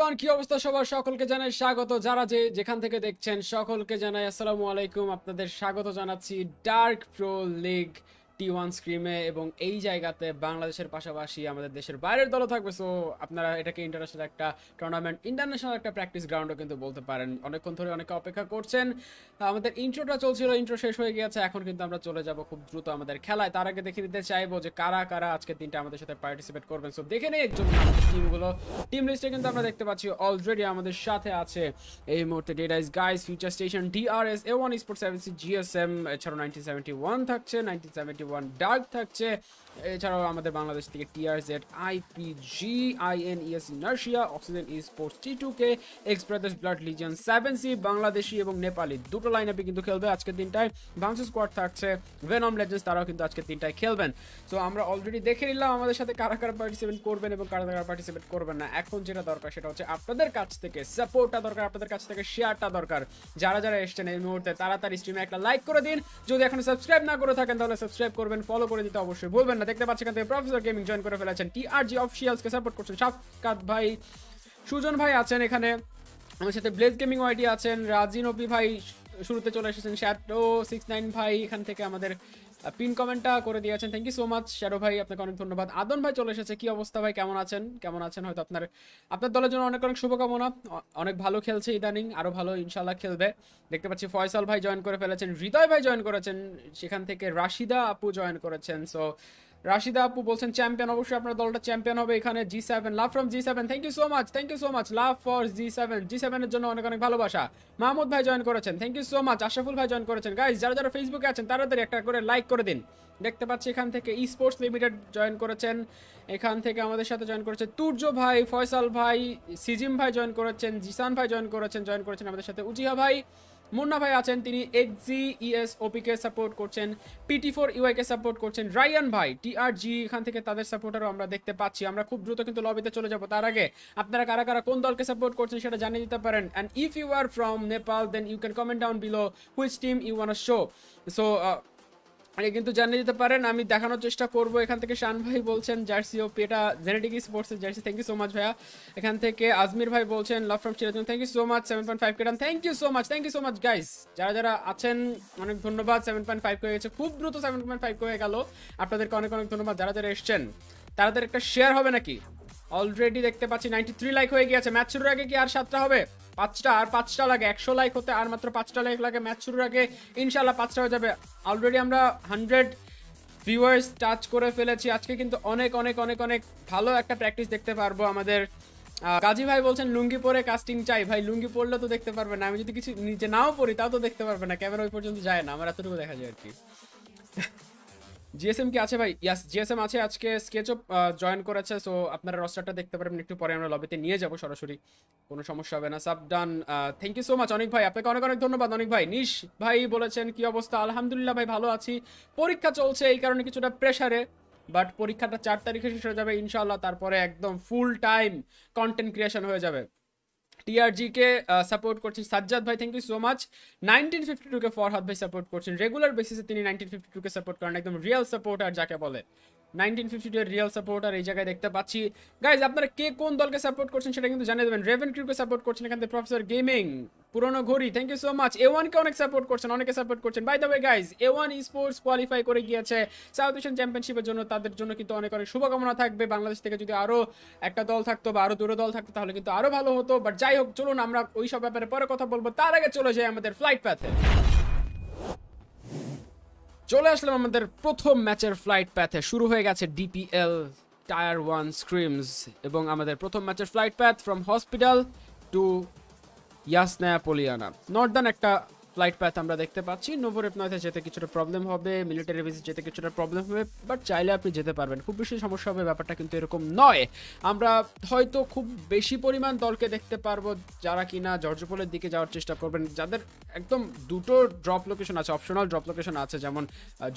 Everyone কি অবস্থা? সবার সকলকে জানাই স্বাগত। যারা যে যেখান থেকে দেখছেন, সকলকে জানাই আসসালামু আলাইকুম। আপনাদের স্বাগত জানাচ্ছি dark pro league T one স্ক্রিমে এবং এই জায়গাতে বাংলাদেশের পাশাপাশি আমাদের দেশের বাইরের দলও থাকবে। সো আপনারা এটাকে ইন্টারন্যাশনাল একটা টুর্নামেন্ট ইন্টারন্যাশনাল একটা প্র্যাকটিস গ্রাউন্ডও কিন্তু বলতে পারেন। অনেকক্ষণ ধরে অনেকে অপেক্ষা করছেন। আমাদের ইন্ট্রোটা চলছিল ইন্ট্রো শেষ হয়ে গিয়েছে। এখন কিন্তু আমরা চলে যাব খুব দ্রুত আমাদের খেলায়। তার আগে দেখে দিতে চাইব যে কারা কারা আজকে তিনটা আমাদের সাথে পার্টিসিপেট করবেন। সো দেখে নেই একজন টিমগুলো টিম লিস্টে কিন্তু আমরা দেখতে পাচ্ছি অলরেডি আমাদের সাথে আছে এই মুহূর্তে ডেটাইস guys future station DRS a one sports seven sea GSM এছাড়াও নাইনটিন সেভেন্টি ওয়ান থাকছে। নাইনটিন সেভেন্টি ওয়ান ডার্ক থাকছে এছাড়াও আমাদের বাংলাদেশ থেকে TR Z IPG INES inertia oxygen esports T two K X brothers blood legion seven sea Bangladeshi এবং নেপালি দুটো line আপে কিন্তু খেলবে আজকে তিনটায় ভাংসু স্কোয়াড থাকছে ভেনম লেজেন্স তারাও কিন্তু আজকে তিনটায় খেলবেন। সো আমরা অলরেডি দেখে নিলাম আমাদের সাথে কারা কারা পার্টিসিপেট করবেন এবং কারা কারা পার্টিসিপেট করবেন না। এখন যেটা দরকার সেটা হচ্ছে আপনাদের কাছ থেকে সাপোর্টটা দরকার, আপনাদের কাছ থেকে শেয়ারটা দরকার। যারা যারা এসছেন এই মুহূর্তে, তাড়াতাড়ি স্ট্রিমে একটা লাইক করে দিন। যদি এখন সাবস্ক্রাইব না করে থাকেন, তাহলে সাবস্ক্রাইব করবেন ফলো করে দিতে অবশ্যই ভুলবেন না। দেখতে পাচ্ছি এখান থেকে প্রফেসর গেমিং জয়েন করে ফেলেছেন। টিআরজি অফিসিয়ালসকে সাপোর্ট করছেন। সাফকাত ভাই সুজন ভাই আছেন এখানে। আমার সাথে ব্লেজ গেমিং ওয়াইটি আছেন। রাজিন ওপি ভাই শুরুতে চলে এসেছেন। শ্যাডো সিক্স নাইন ভাই এখান থেকে আমাদের পিন কমেন্টটা করে দিয়েছেন। Thank you so much shadow ভাই, আপনাকে অনেক ধন্যবাদ। আদন ভাই চলে এসেছে। কি অবস্থা ভাই? কেমন আছেন? কেমন আছেন? হয়তো আপনার আপনার দলের জন্য অনেক অনেক শুভকামনা। অনেক ভালো খেলছে ইদানিং, আরও ভালো ইনশাল্লাহ খেলবে। দেখতে পাচ্ছি ফয়সাল ভাই জয়েন করে ফেলেছেন। হৃদয় ভাই জয়েন করেছেন। সেখান থেকে রাশিদা আপু জয়েন করেছেন। সো রাশিদা আপু বলছেন চ্যাম্পিয়ন অবশ্যই আপনার দলটা চ্যাম্পিয়ন হবে এখানে। G seven love from G seven thank you so much thank you so much love for G seven G সেভেনের জন্য অনেক অনেক ভালোবাসা। মাহমুদ ভাই জয়েন করেছেন thank you so much Ashraful ভাই জয়েন করেছেন। গাইজ যারা যারা ফেসবুকে আছেন, তাড়াতাড়ি একটা করে লাইক করে দিন। দেখতে পাচ্ছি এখান থেকে ই স্পোর্টস লিমিটেড জয়েন করেছেন, এখান থেকে আমাদের সাথে জয়েন করেছে তুর্য ভাই, ফয়সাল ভাই, সিজিম ভাই জয়েন করেছেন, জিসান ভাই জয়েন করেছেন জয়েন করেছেন আমাদের সাথে উজিহা ভাই। মুন্না ভাই আছেন, তিনি এক্সি ইএস ওপিকে সাপোর্ট করছেন পিটি ফোর ইউআইকে সাপোর্ট করছেন। রায়ান ভাই টিআরজি এখান থেকে তাদের সাপোর্টারও আমরা দেখতে পাচ্ছি। আমরা খুব দ্রুত কিন্তু লবিতে চলে যাব। তার আগে আপনারা কারা কারা কোন দলকে সাপোর্ট করছেন সেটা জানিয়ে দিতে পারেন। And if you are from Nepal then you can comment down below which team you want show so আরে কিন্তু জানিয়ে দিতে পারেন, আমি দেখানোর চেষ্টা করব। এখান থেকে শান ভাই বলছেন, জার্সি ও পেটা, genetic sports jersey. Thank you so much ভাইয়া। এখান থেকে আজমির ভাই বলছেন love from Sirajganj thank you so much seven point five কেটান thank you so much thank you so much guys যারা যারা আছেন, অনেক ধন্যবাদ সেভেন পয়েন্ট ফাইভ হয়ে গেছে খুব দ্রুত সেভেন পয়েন্ট ফাইভ হয়ে গেল। আপনাদেরকে অনেক অনেক ধন্যবাদ। যারা যারা এসছেন, তাদের একটা শেয়ার হবে নাকি? অলরেডি দেখতে পাচ্ছি নাইনটি থ্রি লাইক হয়ে গিয়েছে। ম্যাচ শুরুর আগে কি আর সাতটা হবে? পাঁচটা আর পাঁচটা লাগে, একশো লাইক হতে আর মাত্র পাঁচটা লাইক লাগে ম্যাচ শুরুর আগে ইনশাল্লাহ পাঁচটা হয়ে যাবে। অলরেডি আমরা হান্ড্রেড ভিউয়ার্স টাচ করে ফেলেছি। আজকে কিন্তু অনেক অনেক অনেক অনেক ভালো একটা প্র্যাকটিস দেখতে পারব আমাদের। কাজী ভাই বলছেন, লুঙ্গি পরে কাস্টিং চাই। ভাই, লুঙ্গি পরলে তো দেখতে পারবে না। আমি যদি কিছু নিজে নাও পড়ি তাও তো দেখতে পারবে না। ক্যামেরা ওই পর্যন্ত যায় না। আমার এতটুকু দেখা যায় আর কি। জিএসএম কি আছে ভাই? ইয়াস জিএসএম আছে। আজকে স্কেচও জয়েন করেছে সো আপনারা রস্টারটা দেখতে পারবেন। একটু পরে আমরা লবিতে নিয়ে যাব সরাসরি। কোনো সমস্যা হবে না। Sub done thank you so much অনেক ভাই। আপনাকে অনেক অনেক ধন্যবাদ, অনেক ভাই। নিশ ভাই বলেছেন, কি অবস্থা? আলহামদুলিল্লাহ ভাই, ভালো আছি। পরীক্ষা চলছে, এই কারণে কিছুটা প্রেসারে বাট পরীক্ষাটা চার তারিখে শেষ হয়ে যাবে ইনশাল্লাহ তারপরে একদম ফুল টাইম কন্টেন্ট ক্রিয়েশন হয়ে যাবে। টিআরজি কে সাপোর্ট করছেন সাজ্জাদ ভাই thank you so much nineteen fifty টুকে ফরহাদ ভাই সাপোর্ট করছেন। রেগুলার বেসিসে তিনি নাইনটিন ফিফটি টুকে সাপোর্ট করেন, একদম রিয়েল সাপোর্টার যাকে বলে। Nineteen fifty two real supporter এই জায়গায় দেখতে পাচ্ছি। গাইজ আপনারা কে কোন দলকে সাপোর্ট করছেন সেটা কিন্তু জানিয়ে দেবেন। রেভেন ক্রিউকে সাপোর্ট করছেন এখান থেকে প্রফেসর গেমিং পুরনো ঘড়ি thank you so much A ওয়ানকে অনেক সাপোর্ট করছেন, অনেকে সাপোর্ট করছেন। By the way guys A one sports qualify করে গিয়েছে সাউথ এশিয়ান চ্যাম্পিয়নশিপের জন্য। তাদের জন্য কিন্তু অনেক অনেক শুভকামনা থাকবে। বাংলাদেশ থেকে যদি আরও একটা দল থাকতো বা আরও দুটো দল থাকতো, তাহলে কিন্তু আরও ভালো হতো। বাট যাই হোক, চলুন আমরা ওই সব ব্যাপারে পরে কথা বলব। তার আগে চলে যাই আমাদের ফ্লাইট প্যাথে চলে আসলাম আমাদের প্রথম ম্যাচের ফ্লাইট প্যাথে শুরু হয়ে গেছে ডিপিএল টায়ার ওয়ান স্ক্রিমস এবং আমাদের প্রথম ম্যাচের flight path from hospital to Yasnaya Polyana northern একটা ফ্লাইট প্যাথ আমরা দেখতে পাচ্ছি। নোভোরেপনয়তে যেতে কিছুটা প্রবলেম হবে মিলিটারি বেসে যেতে কিছুটা প্রবলেম হবে বাট চাইলে আপনি যেতে পারবেন। খুব বেশি সমস্যা হবে, ব্যাপারটা কিন্তু এরকম নয়। আমরা হয়তো খুব বেশি পরিমাণ দলকে দেখতে পারব, যারা কিনা জর্জপোলের দিকে যাওয়ার চেষ্টা করবেন। যাদের একদম দুটো ড্রপ লোকেশন আছে অপশনাল ড্রপ লোকেশন আছে, যেমন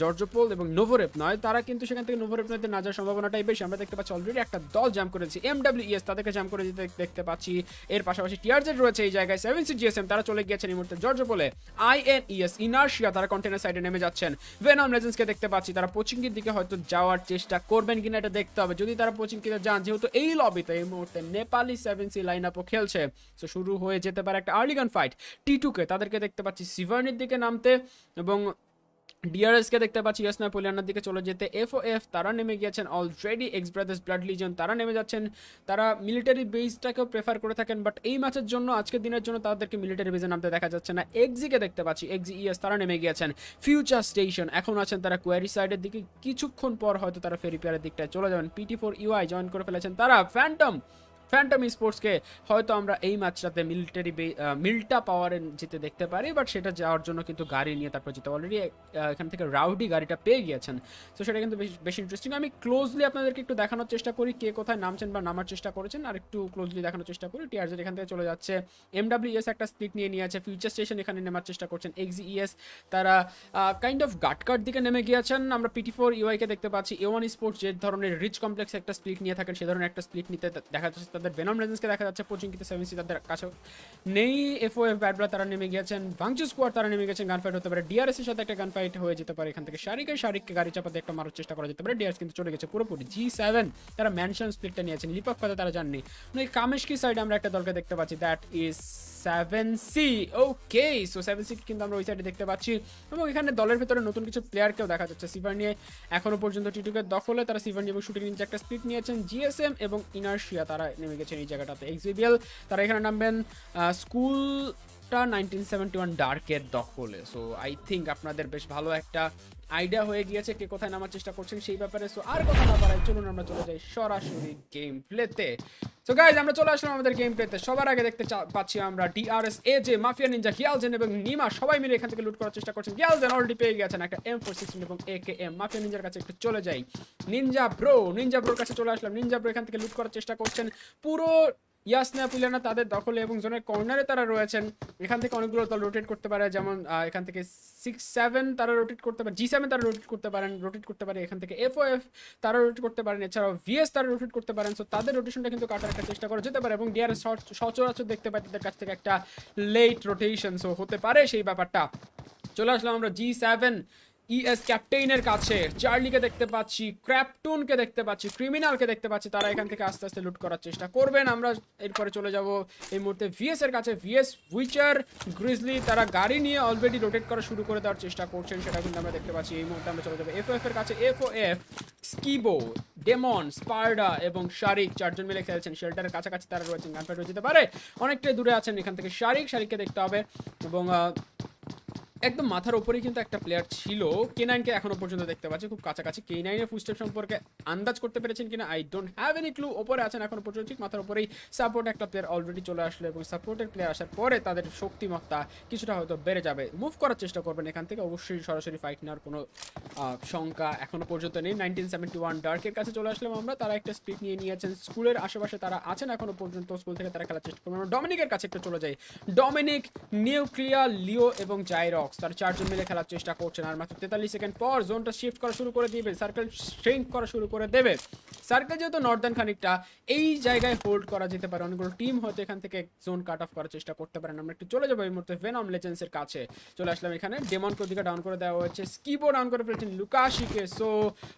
জর্জপোল এবং নোভোরেপ নয় তারা কিন্তু সেখান থেকে নোভোরেপ নয়তে না যাওয়ার সম্ভাবনাটাই বেশি। আমরা দেখতে পাচ্ছি অলরেডি একটা দল জ্যাম করেছি এম ডাব্লিউএস তাদেরকে জ্যাম করে দিতে দেখতে পাচ্ছি। এর পাশাপাশি টিআরজেড রয়েছে এই জায়গায় সেভেন সি জিএসএম তারা চলে গিয়েছেন এই মুহূর্তে জর্জপোলে। আইএনইএস, ইনার্শিয়া, তারা কন্টেনার সাইডে নেমে যাচ্ছেন। ভেনম লেজেন্সকে দেখতে পাচ্ছি, তারা পোচিংকির দিকে হয়তো যাওয়ার চেষ্টা করবেন কিনা এটা দেখতে হবে। যদি তারা পোচিংকিতে যান, যেহেতু এই লবিতে এই মুহূর্তে নেপালি সেভেন সি লাইন আপও খেলছে। সো শুরু হয়ে যেতে পারে একটা আর্লিগান ফাইট টি টুকে তাদেরকে দেখতে পাচ্ছি সিভার্নির দিকে নামতে এবং ডিআরএস কে দেখতে পাচ্ছি ইয়াসনা পুলিয়ানার দিকে চলে যেতে। এফ ও এফ তারা নেমে গিয়েছেন already X brothers blood legion তারা নেমে যাচ্ছেন। তারা মিলিটারি বেসটাকেও প্রেফার করে থাকেন বাট এই ম্যাচের জন্য, আজকের দিনের জন্য তাদেরকে মিলিটারি বেসে নামতে দেখা যাচ্ছে না। এক্সিকে দেখতে পাচ্ছি এক্সি ইএস তারা নেমে গিয়েছেন। ফিউচার স্টেশন এখন আছেন তারা কোয়ারি সাইডের দিকে। কিছুক্ষণ পর হয়তো তারা ফেরিপিয়ারের দিকটায় চলে যাবেন। পিটি ফোর ইউআই জয়েন করে ফেলেছেন তারা। ফ্যান্টম ফ্যান্টম স্পোর্টসকে হয়তো আমরা এই ম্যাচটাতে মিলিটারি মিল্টা পাওয়ারে যেতে দেখতে পারি বাট সেটা যাওয়ার জন্য কিন্তু গাড়ি নিয়ে তারপর যেতে অলরেডি এখান থেকে রাউডি গাড়িটা পেয়ে গিয়েছেন। তো সেটা কিন্তু বেশ, বেশি ইন্টারেস্টিং আমি ক্লোজলি আপনাদেরকে একটু দেখানোর চেষ্টা করি কে কোথায় নামছেন বা নামার চেষ্টা করেছেন, আর একটু ক্লোজলি দেখানোর চেষ্টা করি। টিআরজেড এখান থেকে চলে যাচ্ছে। এমডাব্লিউএস একটা স্প্লিট নিয়ে নিয়ে আছে ফিউচার স্টেশন এখানে নেমার চেষ্টা করছেন এক্সিএস তারা কাইন্ড অফ গাটকার দিকে নেমে গিয়েছেন। আমরা পিটি ফোর ইউআইকে দেখতে পাচ্ছি। এ ওয়ান স্পোর্টস যে ধরনের রিচ কমপ্লেক্স একটা স্প্লিট নিয়ে থাকেন, সে ধরনের একটা স্প্লিট নিতে দেখা যাচ্ছে। তাদের বেনম রেজেন্সকে দেখা যাচ্ছে পচিংকিতে সেভেন সি তাদের কাছে নেই। এফ এফ ব্যাটবলা তারা নেমে গিয়েছেন। ভাংচু স্কোয়াড তারা নেমে গেছেন গান ফাইট হতে পারে। ডিআরএস এর সাথে একটা গান ফাইট হয়ে যেতে পারে এখান থেকে। শারিকে শারিককে গাড়ি চাপাতে একটা মারার চেষ্টা করা যেতে পারে। ডিআরএস কিন্তু চলে গেছে পুরোপুরি। জি সেভেন তারা ম্যানশন স্প্লিটটা নিয়েছেন। লিপক কথা তারা জাননি। মানে কামেশকি সাইডে আমরা একটা দলকে দেখতে পাচ্ছি। That is seven C okay so seven C কিন্তু আমরা ওই সাইডে দেখতে পাচ্ছি। এবং এখানে দলের ভেতরে নতুন কিছু প্লেয়ারকেও দেখা যাচ্ছে। সিভার নিয়ে এখনও পর্যন্ত টিটুকে দখলে তারা সিভার নিয়ে এবং শুটিং নিচে একটা স্পিড নিয়েছেন। জিএসএম এবং ইনার্শিয়া তারা নেমে গেছেন এই জায়গাটাতে। এক্সিবিএল তারা এখানে নামবেন স্কুলটা নাইনটিন সেভেন্টি ওয়ান ডার্কের দখলে। সো আই থিঙ্ক আপনাদের বেশ ভালো একটা আইডিয়া হয়ে গিয়েছে কে কোথায় নামার চেষ্টা করছেন সেই ব্যাপারে। সো আর কথা না পারাই চলুন আমরা চলে যাই সরাসরি গেম প্লেতে সো গাইজ আমরা চলে আসলাম আমাদের গেম প্লেতে সবার আগে দেখতে পাচ্ছি আমরা ডিআরএস এ যে মাফিয়া নিনজা গিয়ালজেন এবং নিমা সবাই মিলে এখান থেকে লুট করার চেষ্টা করছেন। গিয়ালজেন অলরেডি পেয়ে গেছেন একটা এম ফোর সিক্সটিন এবং এ কে এম মাফিয়া নিনজার কাছে একটু চলে যাই। নিনজা ব্রো নিনজা ব্রোর কাছে চলে আসলাম। নিনজা ব্রো এখান থেকে লুট করার চেষ্টা করছেন। পুরো ইয়াসনা পুলিয়ানা তাদের দখলে এবং জোনের কর্নারে তারা রয়েছেন। এখান থেকে অনেকগুলো দল রোটেট করতে পারে, যেমন এখান থেকে সিক্স সেভেন তারা রোটেট করতে পারে জি সেভেন তারা রোটেট করতে পারেন রোটেট করতে পারে, এখান থেকে এফ এফ তারা রোটেট করতে পারেন, এছাড়াও ভিএস তারা রোটেট করতে পারেন। সো তাদের রোটেশনটা কিন্তু কাটার একটা চেষ্টা করা যেতে পারে এবং ডিআরএস সচরাচর দেখতে পাই তাদের কাছ থেকে একটা লেট রোটেশন সো হতে পারে সেই ব্যাপারটা। চলে আসলাম আমরা জি সেভেন ইএস ক্যাপ্টেইনের কাছে চার্লিকে দেখতে পাচ্ছি ক্র্যাপটুনকে দেখতে পাচ্ছি ক্রিমিনালকে দেখতে পাচ্ছি, তারা এখান থেকে আস্তে আস্তে লুট করার চেষ্টা করবেন। আমরা এরপরে চলে যাব এই মুহূর্তে ভিএস এর কাছে। ভিএস উইচার গ্রিজলি তারা গাড়ি নিয়ে অলরেডি রোটেট করা শুরু করে দেওয়ার চেষ্টা করছেন, সেটা কিন্তু আমরা দেখতে পাচ্ছি। এই মুহূর্তে আমরা চলে যাব এফ এফ এর কাছে। F O F Skibo demon Sparda এবং শারিক চারজন মিলে খেলছেন। শেল্টারের কাছাকাছি তারা রয়েছেন গানফাইট হয়ে যেতে পারে। অনেকটাই দূরে আছেন এখান থেকে শারিক শারিককে দেখতে হবে এবং একদম মাথার উপরেই কিন্তু একটা প্লেয়ার ছিল। কে নাইনকে এখনও পর্যন্ত দেখতে পাচ্ছি। খুব কাছাকাছি কে নাইনের ফুস্টেপ সম্পর্কে আন্দাজ করতে পেরেছেন কিনা I don't have any clue ওপরে আছেন এখনও পর্যন্ত, ঠিক মাথার উপরেই সাপোর্ট একটা প্লেয়ার অলরেডি চলে আসলো এবং সাপোর্টের প্লেয়ার আসার পরে তাদের শক্তিমত্তা কিছুটা হয়তো বেড়ে যাবে। মুভ করার চেষ্টা করবেন এখান থেকে, অবশ্যই সরাসরি ফাইট নেওয়ার কোনো শঙ্কা এখনও পর্যন্ত নেই। নাইনটিন সেভেন্টি ওয়ান ডার্কের কাছে চলে আসলাম আমরা। তারা একটা স্পিড নিয়ে নিয়েছেন। স্কুলের আশেপাশে তারা আছেন এখনও পর্যন্ত। স্কুল থেকে তারা খেলার চেষ্টা করবেন। ডমিনিকের কাছে একটু চলে যাই। ডমিনিক নিউক্লিয়ার লিও এবং জাইরক্স তার চারজন মিলে খেলার চেষ্টা করছেন। আর মাত্র তেতাল্লিশ সেকেন্ড পর জোনটা শিফট করা শুরু করে দিবে সার্কেল স্ট্রেংথ করা শুরু করে দেবে। সার্কেল যেহেতু নর্দার্ন খানিকটা, এই জায়গায় হোল্ড করা যেতে পারে। অনেকগুলো টিম হয়তো এখান থেকে জোন কাট অফ করার চেষ্টা করতে পারেন। আমরা একটু চলে যাব এই মুহূর্তে ভেনম লেজেন্সের কাছে। চলে আসলাম এখানে। ডেমনকে ওদিকে ডাউন করে দেওয়া হয়েছে। স্কিপও ডাউন করে ফেলেছেন লুকাশিকে। সো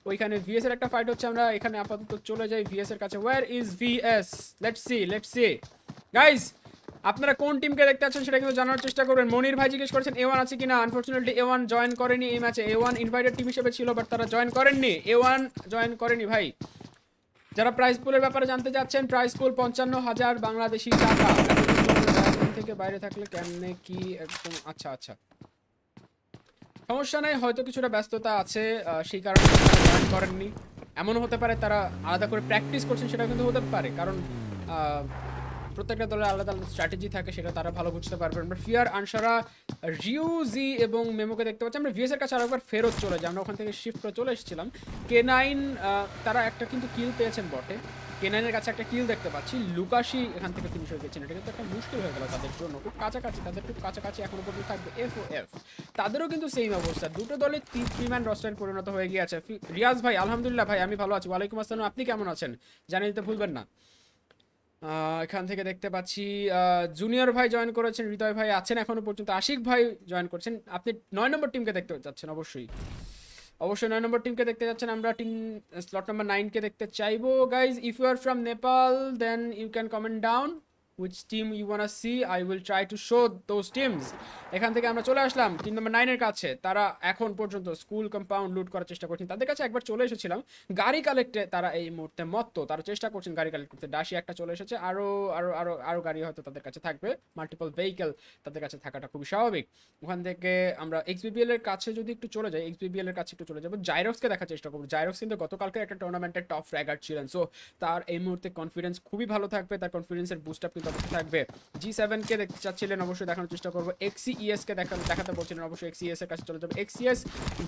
ওইখানে ভিএস এর একটা ফাইট হচ্ছে। আমরা এখানে আপাতত চলে যাই ভিএস এর কাছে। War is VS let's see let's see guys আপনারা কোন টিমকে দেখতে পাচ্ছেন সেটা কিন্তু জানার চেষ্টা করবেন। মনির ভাই জিজ্ঞেস করেছেন এ ওয়ান আছে কিনা? আনফর্চুনেটলি এ ওয়ান জয়েন করেনি এই ম্যাচে এ। ওয়ান ইনভাইটেড টিম হিসেবে ছিল বাট তারা জয়েন করেননি। এ ওয়ান জয়েন করেনি ভাই। যারা প্রাইস পুলের ব্যাপারে জানতে চাচ্ছেন প্রাইস পুল পঞ্চান্ন হাজার বাংলাদেশি টাকা। থেকে বাইরে থাকলে কেমনে কি একদম আচ্ছা আচ্ছা। সমস্যা নেই, হয়তো কিছুটা ব্যস্ততা আছে সেই কারণে জয়েন করেননি। এমনও হতে পারে তারা আলাদা করে প্র্যাকটিস করছেন সেটা কিন্তু হতে পারে। কারণ প্রত্যেকটা দলের আলাদা আলাদা স্ট্র্যাটেজি থাকে, সেটা তারা ভালো বুঝতে পারবে। আমরা ফিয়ার আনসারা রিউজি এবং মেমোকে দেখতে পাচ্ছি। আমরা ভিএসের কাছে আরেকবার ফেরত চলে যাই। আমরা ওখান থেকে শিফট করে চলে এসেছিলাম। কে নাইন তারা একটা কিন্তু কিল পেয়েছেন বটে। কে নাইনের কাছে একটা কিল দেখতে পাচ্ছি। লুকাশি এখান থেকে ফিনিশ হয়ে গেছেন এটা কিন্তু একটা মুশকিল হয়ে গেল তাদের জন্য। খুব কাছাকাছি, তাদের খুব কাছাকাছি এখনও পর্যন্ত থাকবে এফ ও এফ তাদেরও কিন্তু সেম অবস্থা। দুটো দলে থ্রি ম্যান রস্টারে পরিণত হয়ে গিয়েছে। রিয়াজ ভাই, আলহামদুলিল্লাহ ভাই, আমি ভালো আছি। ওয়ালাইকুম আসসালাম। আপনি কেমন আছেন? জানিয়ে দিতে ভুলবেন না। এখান থেকে দেখতে পাচ্ছি জুনিয়র ভাই জয়েন করেছেন, হৃদয় ভাই আছেন এখনও পর্যন্ত, আশিক ভাই জয়েন করছেন। আপনি নয় নম্বর টিমকে দেখতে যাচ্ছেন, অবশ্যই। অবশ্যই নয় নম্বর টিমকে দেখতে যাচ্ছেন, আমরা টিম স্লট নাম্বার নাইনকে দেখতে চাইব। Guys if you are from Nepal then you can comment down which team you wanna see, I will try to show those teams. এখান থেকে আমরা চলে আসলাম টিম নাম্বার নাইনের কাছে। তারা এখন পর্যন্ত স্কুল কম্পাউন্ড লুট করার চেষ্টা করছেন। তাদের কাছে একবার চলে এসেছিলাম, গাড়ি কালেক্টে তারা এই মুহূর্তে মত্ত। তারা চেষ্টা করছেন গাড়ি কালেক্ট করতে। ডাসি একটা চলে এসেছে, আরও আরও আরও আরও গাড়ি হয়তো তাদের কাছে থাকবে। মাল্টিপল ভেহিকেল তাদের কাছে থাকাটা খুবই স্বাভাবিক। ওখান থেকে আমরা এক্সবিবিএল এর কাছে যদি একটু চলে যাই এক্সবিবিএল এর কাছে একটু চলে যাব। জাইরক্সকে দেখার চেষ্টা করব। জাইরক্স কিন্তু গতকালকে একটা টুর্নামেন্টের টপ ফ্র্যাগার ছিলেন। সো তার এই মুহূর্তে কনফিডেন্স খুবই ভালো থাকবে। তার কনফিডেন্সের বুস্ট আপ থাকবে। জি সেভেনকে দেখতে চাচ্ছিলেন, অবশ্যই দেখানোর চেষ্টা করব। এক্সিএস কে দেখা দেখাতে বলছিলেন, অবশ্যই এক্সিএস এর কাছে চলে যাব। এক্সিএস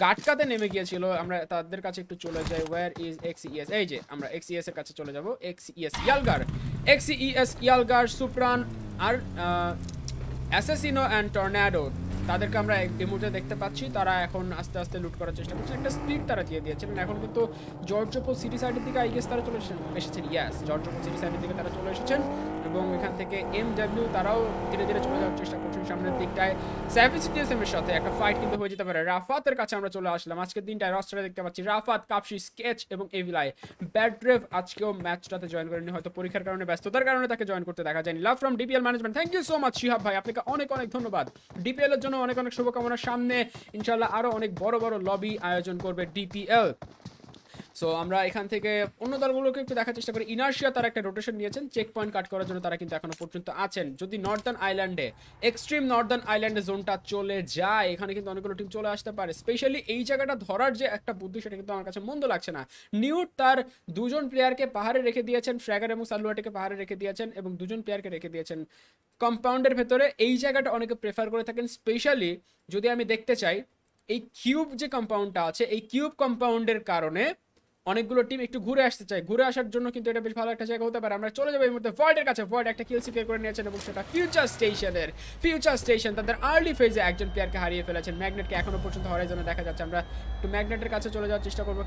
গাটকাতে নেমে গিয়েছিল। আমরা তাদের কাছে একটু চলে যাই। ওয়ার ইজ এক্সিএস এই যে, আমরা এক্সিএস এর কাছে চলে যাব। এক্সিএস ইয়ালগার এক্সিএস ইয়ালগার সুপ্রান আর অ্যাসেসিনো অ্যান্ড টর্নাডো তাদেরকে আমরা এই মুহূর্তে দেখতে পাচ্ছি। তারা এখন আস্তে আস্তে লুট করার চেষ্টা করছে। একটা স্পিড তারা দিয়ে দিয়েছিলেন এখন কিন্তু জর্জপোল সিটি সাইডের দিকে আই তারা চলে এসেছেন। ইয়াস জর্জপোল সিটি সাইডের দিকে তারা চলে এসেছেন। এবং এখান থেকে এম ডাব্লিউ তারাও ধীরে ধীরে চলে যাওয়ার চেষ্টা করছেন সামনের দিকটায়। সেভেন সিটিএসএম এর সাথে একটা ফাইট কিন্তু হয়ে যেতে পারে। রাফাতের কাছে আমরা চলে আসলাম। আজকের দিনটায় রস্টারে দেখতে পাচ্ছি রাফাত, কাপসি, স্কেচ এবং এভিলাই। ব্যাড্রেভ আজকেও ম্যাচটাতে জয়েন করেনি হয়তো পরীক্ষার কারণে, ব্যস্ততার কারণে তাকে জয়েন করতে দেখা যায়নি। Love from DPL management thank you so much Shihab ভাই। আপনাকে অনেক অনেক ধন্যবাদ। ডিপিএল এর জন্য অনেক অনেক শুভকামনা। সামনে ইনশাল্লাহ আরও অনেক বড় বড় লবি আয়োজন করবে ডিপিএল সো আমরা এখান থেকে অন্য দলগুলোকে একটু দেখার চেষ্টা করি। ইনার্শিয়া তারা একটা রোটেশন নিয়েছেন চেক পয়েন্ট কাট করার জন্য তারা কিন্তু এখনও পর্যন্ত আছেন। যদি নর্দার্ন আইল্যান্ডে এক্সট্রিম নর্দার্ন আইল্যান্ডে জোনটা চলে যায়, এখানে কিন্তু অনেকগুলো টিম চলে আসতে পারে। স্পেশালি এই জায়গাটা ধরার যে একটা বুদ্ধি, সেটা কিন্তু আমার কাছে মন্দ লাগছে না। নিউট তার দুজন প্লেয়ারকে পাহাড়ে রেখে দিয়েছেন ফ্র্যাগার এবং সালুয়াটিকে পাহাড়ে রেখে দিয়েছেন এবং দুজন প্লেয়ারকে রেখে দিয়েছেন। কম্পাউন্ডের ভেতরে এই জায়গাটা অনেকে প্রেফার করে থাকেন। স্পেশালি যদি আমি দেখতে চাই, এই কিউব যে কম্পাউন্ডটা আছে, এই কিউব কম্পাউন্ডের কারণে অনেকগুলো টিম একটু ঘুরে আসতে চায়। ঘুরে আসার জন্য কিন্তু এটা বেশ ভালো একটা জায়গা হতে পারে। আমরা চলে যাব এই মুহূর্তে ভয়েডের কাছে। ভয়েড একটা কিল সিকিউর করে নিয়েছেন এবং সেটা ফিউচার স্টেশনের ফিউচার স্টেশন তাদের আর্লি ফেজে একজন প্লেয়ারকে হারিয়ে ফেলেছেন। ম্যাগনেটকে এখনও পর্যন্ত হরাইজনে দেখা যাচ্ছে। আমরা একটু ম্যাগনেটের কাছে চলে যাওয়ার চেষ্টা করব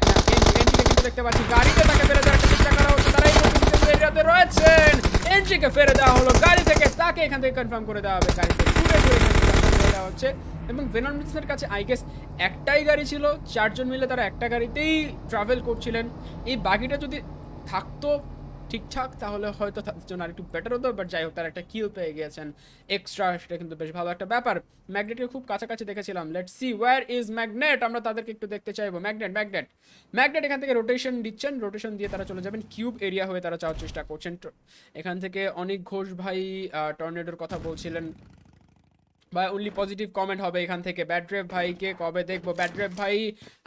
এন্ট্রিকে কিন্তু দেখতে পাচ্ছি। গাড়িতে তাকে ফেলে দেওয়ার চেষ্টা করা হচ্ছে। তারা এই মুহূর্তে এরিয়াতে রয়েছেন। এন্ট্রিকে ফেলে দেওয়া হলো। গাড়ি থেকে তাকে এখান থেকে কনফার্ম করে দেওয়া হবে। গাড়ি ঘুরে ঘুরে এখান থেকে confirm করে দেওয়া হচ্ছে এবং ভেনন মিক্সের কাছে আই গেস একটাই গাড়ি ছিল। চারজন মিলে তারা একটা গাড়িতেই ট্রাভেল করছিলেন। এই বাকিটা যদি থাকতো ঠিকঠাক, তাহলে হয়তো তাদের জন্য আরেকটু বেটার হতো বাট যাই হোক, তারা একটা কিল পেয়ে গিয়েছেন। এক্সট্রা সেটা কিন্তু বেশ ভালো একটা ব্যাপার। ম্যাগনেটকে খুব কাছাকাছি দেখেছিলাম। Let see where is Magnet আমরা তাদেরকে একটু দেখতে চাইব। ম্যাগনেট ম্যাগনেট ম্যাগনেট এখান থেকে রোটেশন দিচ্ছেন। রোটেশন দিয়ে তারা চলে যাবেন কিউব এরিয়া হয়ে তারা যাওয়ার চেষ্টা করছেন। এখান থেকে অনেক ঘোষ ভাই টর্নেডোর কথা বলছিলেন। বা অনলি পজিটিভ কমেন্ট হবে এখান থেকে। ব্যাড্রেভ ভাইকে কবে দেখব? ব্যাড্রেভ ভাই,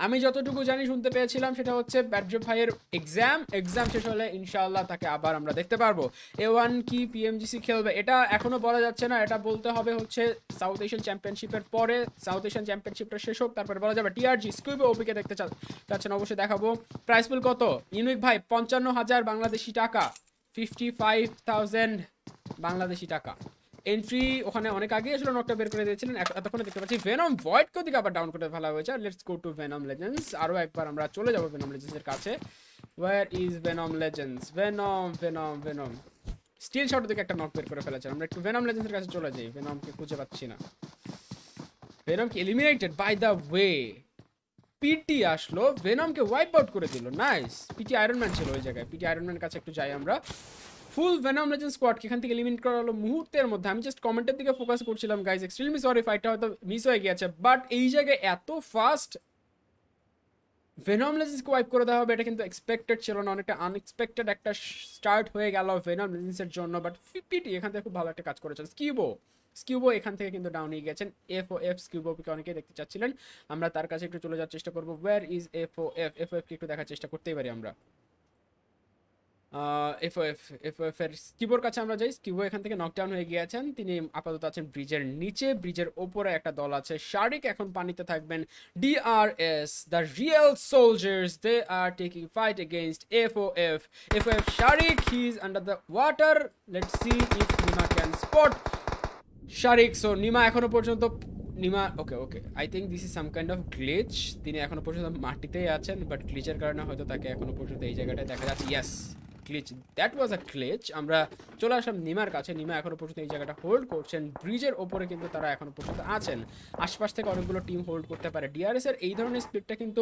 আমি যতটুকু জানি শুনতে পেয়েছিলাম, সেটা হচ্ছে ব্যাড্রেভ ভাইয়ের এক্সাম এক্সাম শেষ হলে ইনশাআল্লাহ তাকে আবার আমরা দেখতে পারব। এ ওয়ান কি পিএমজিসি খেলবে? এটা এখনও বলা যাচ্ছে না, এটা বলতে হবে হচ্ছে সাউথ এশিয়ান চ্যাম্পিয়নশিপের পরে। সাউথ এশিয়ান চ্যাম্পিয়নশিপটা শেষ হোক, তারপরে বলা যাবে টিআরজি স্কুইবে ওপিকে দেখতে চাচ্ছেন অবশ্যই দেখাবো। প্রাইস পুল কত? ইউনিক ভাই, পঞ্চান্ন হাজার বাংলাদেশি টাকা। ফিফটি ফাইভ থাউজেন্ড বাংলাদেশি টাকা। এন্ট্রি ওখানে অনেক আগে আসলে নকটা বের করে দিয়েছিলেন। এত- এতক্ষণে দেখতে পাচ্ছি ভেনম ভয়েড দিকে আবার ডাউন করে ফেলা হয়েছে। Let's go to Venom Legends আরও একবার আমরা চলে যাব ভেনম লেজেন্সের কাছে। Where is Venom Legends Venom Venom Venom still shot দিকে একটা নক বের করে ফেলেছে আমরা একটু ভেনম লেজেন্সের কাছে চলে যাই। ভেনমকে খুঁজে পাচ্ছি না। ভেনম কি eliminated by the way PT আসলো। ভেনমকে ওয়াইপ আউট করে দিল। নাইস পিটি আয়রন ম্যান ছিল ওই জায়গায়। পিটি আয়রন ম্যান কাছে একটু যাই আমরা। ফুল ভেনম লেজেন্ড স্কোয়াডকে এখান থেকে এলিমিনেট করা হলো মুহূর্তের মধ্যে। আমি জাস্ট কমেন্টের দিকে ফোকাস করছিলাম গাইজ এক্সট্রিমলি সরি ফাইটটা হয়তো মিস হয়ে গিয়েছে। বাট এই জায়গায় এত ফাস্ট ভেনম লেজেন্সকে ওয়াইপ করে দেওয়া হবে, এটা কিন্তু এক্সপেক্টেড ছিল না। অনেকটা আনএক্সপেক্টেড একটা স্টার্ট হয়ে গেল ভেনম লেজেন্সের জন্য। বাট পিটি এখান থেকে খুব ভালো একটা কাজ করেছেন। স্কিউবো স্কিউবো এখান থেকে কিন্তু ডাউন হয়ে গেছেন এফ ও এফ স্কিউবোকে অনেকেই দেখতে চাচ্ছিলেন। আমরা তার কাছে একটু চলে যাওয়ার চেষ্টা করব। Where is F O F F এফকে একটু দেখার চেষ্টা করতেই পারি আমরা। এফ এফ এফ এফ এর স্কিবোর কাছে আমরা যাই। স্কিবো এখান থেকে নকডাউন হয়ে গিয়েছেন। তিনি আপাতত আছেন ব্রিজের নিচে। ব্রিজের ওপরে একটা দল আছে শারিক এখন পানিতে থাকবেন DRS the real soldiers they are taking fight against F O F F F Shariq he is under the water let see if Nima can spot Shariq so Nima এখনও পর্যন্ত Nima okay okay I think this is some kind of glitch তিনি এখনও পর্যন্ত মাটিতেই আছেন but গ্লিচের কারণে হয়তো তাকে এখনও পর্যন্ত এই জায়গাটায় দেখা যাচ্ছে। Yes glitch that was a glitch আমরা চলে আসলাম নিমার কাছে। নিমা এখনও পর্যন্ত এই জায়গাটা হোল্ড করছেন। ব্রিজের ওপরে কিন্তু তারা এখনও পর্যন্ত আছেন। আশপাশ থেকে অনেকগুলো টিম হোল্ড করতে পারে। ডিআরএস এর এই ধরনের স্পিডটা কিন্তু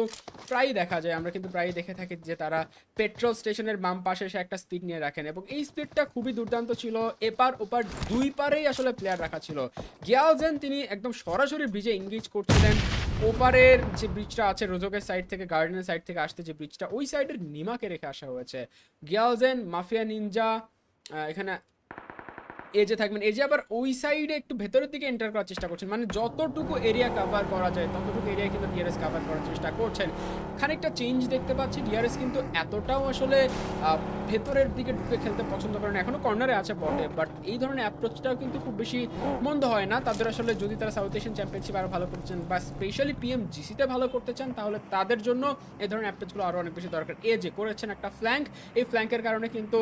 প্রায় দেখা যায়। আমরা কিন্তু প্রায় দেখে থাকি যে তারা পেট্রোল স্টেশনের বাম পাশে এসে একটা স্পিড নিয়ে রাখেন এবং এই স্পিডটা খুবই দুর্দান্ত ছিল। এপার ওপার দুই পারেই আসলে প্লেয়ার রাখা ছিল। গিয়ালজেন তিনি একদম সরাসরি ব্রিজে এঙ্গেজ করছিলেন। ওপারের যে ব্রিজটা আছে, রোজকের সাইড থেকে গার্ডেনের সাইড থেকে আসতে যে ব্রিজটা ওই সাইডের নিমাকে রেখে আসা হয়েছে। গিয়ালজেন, মাফিয়া নিনজা এখানে এজে থাকবেন। এজে আবার ওই সাইডে একটু ভেতরের দিকে এন্টার করার চেষ্টা করছেন। মানে যতটুকু এরিয়া কাভার করা যায়, ততটুকু এরিয়া কিন্তু ডিআরএস কভার করার চেষ্টা করছেন। খানিকটা চেঞ্জ দেখতে পাচ্ছি। ডিআরএস কিন্তু এতটাও আসলে ভেতরের দিকে ঢুকে খেলতে পছন্দ করেন এখনও কর্নারে আছে বটে বাট এই ধরনের অ্যাপ্রোচটাও কিন্তু খুব বেশি মন্দ হয় না। তাদের আসলে যদি তারা সাউথ এশিয়ান চ্যাম্পিয়নশিপ আরও ভালো করতে চান বা স্পেশালি পিএম জিসিতে ভালো করতে চান, তাহলে তাদের জন্য এই ধরনের অ্যাপ্রোচগুলো আরও অনেক বেশি দরকার। এ যে করেছেন একটা ফ্ল্যাঙ্ক এই ফ্ল্যাঙ্কের কারণে কিন্তু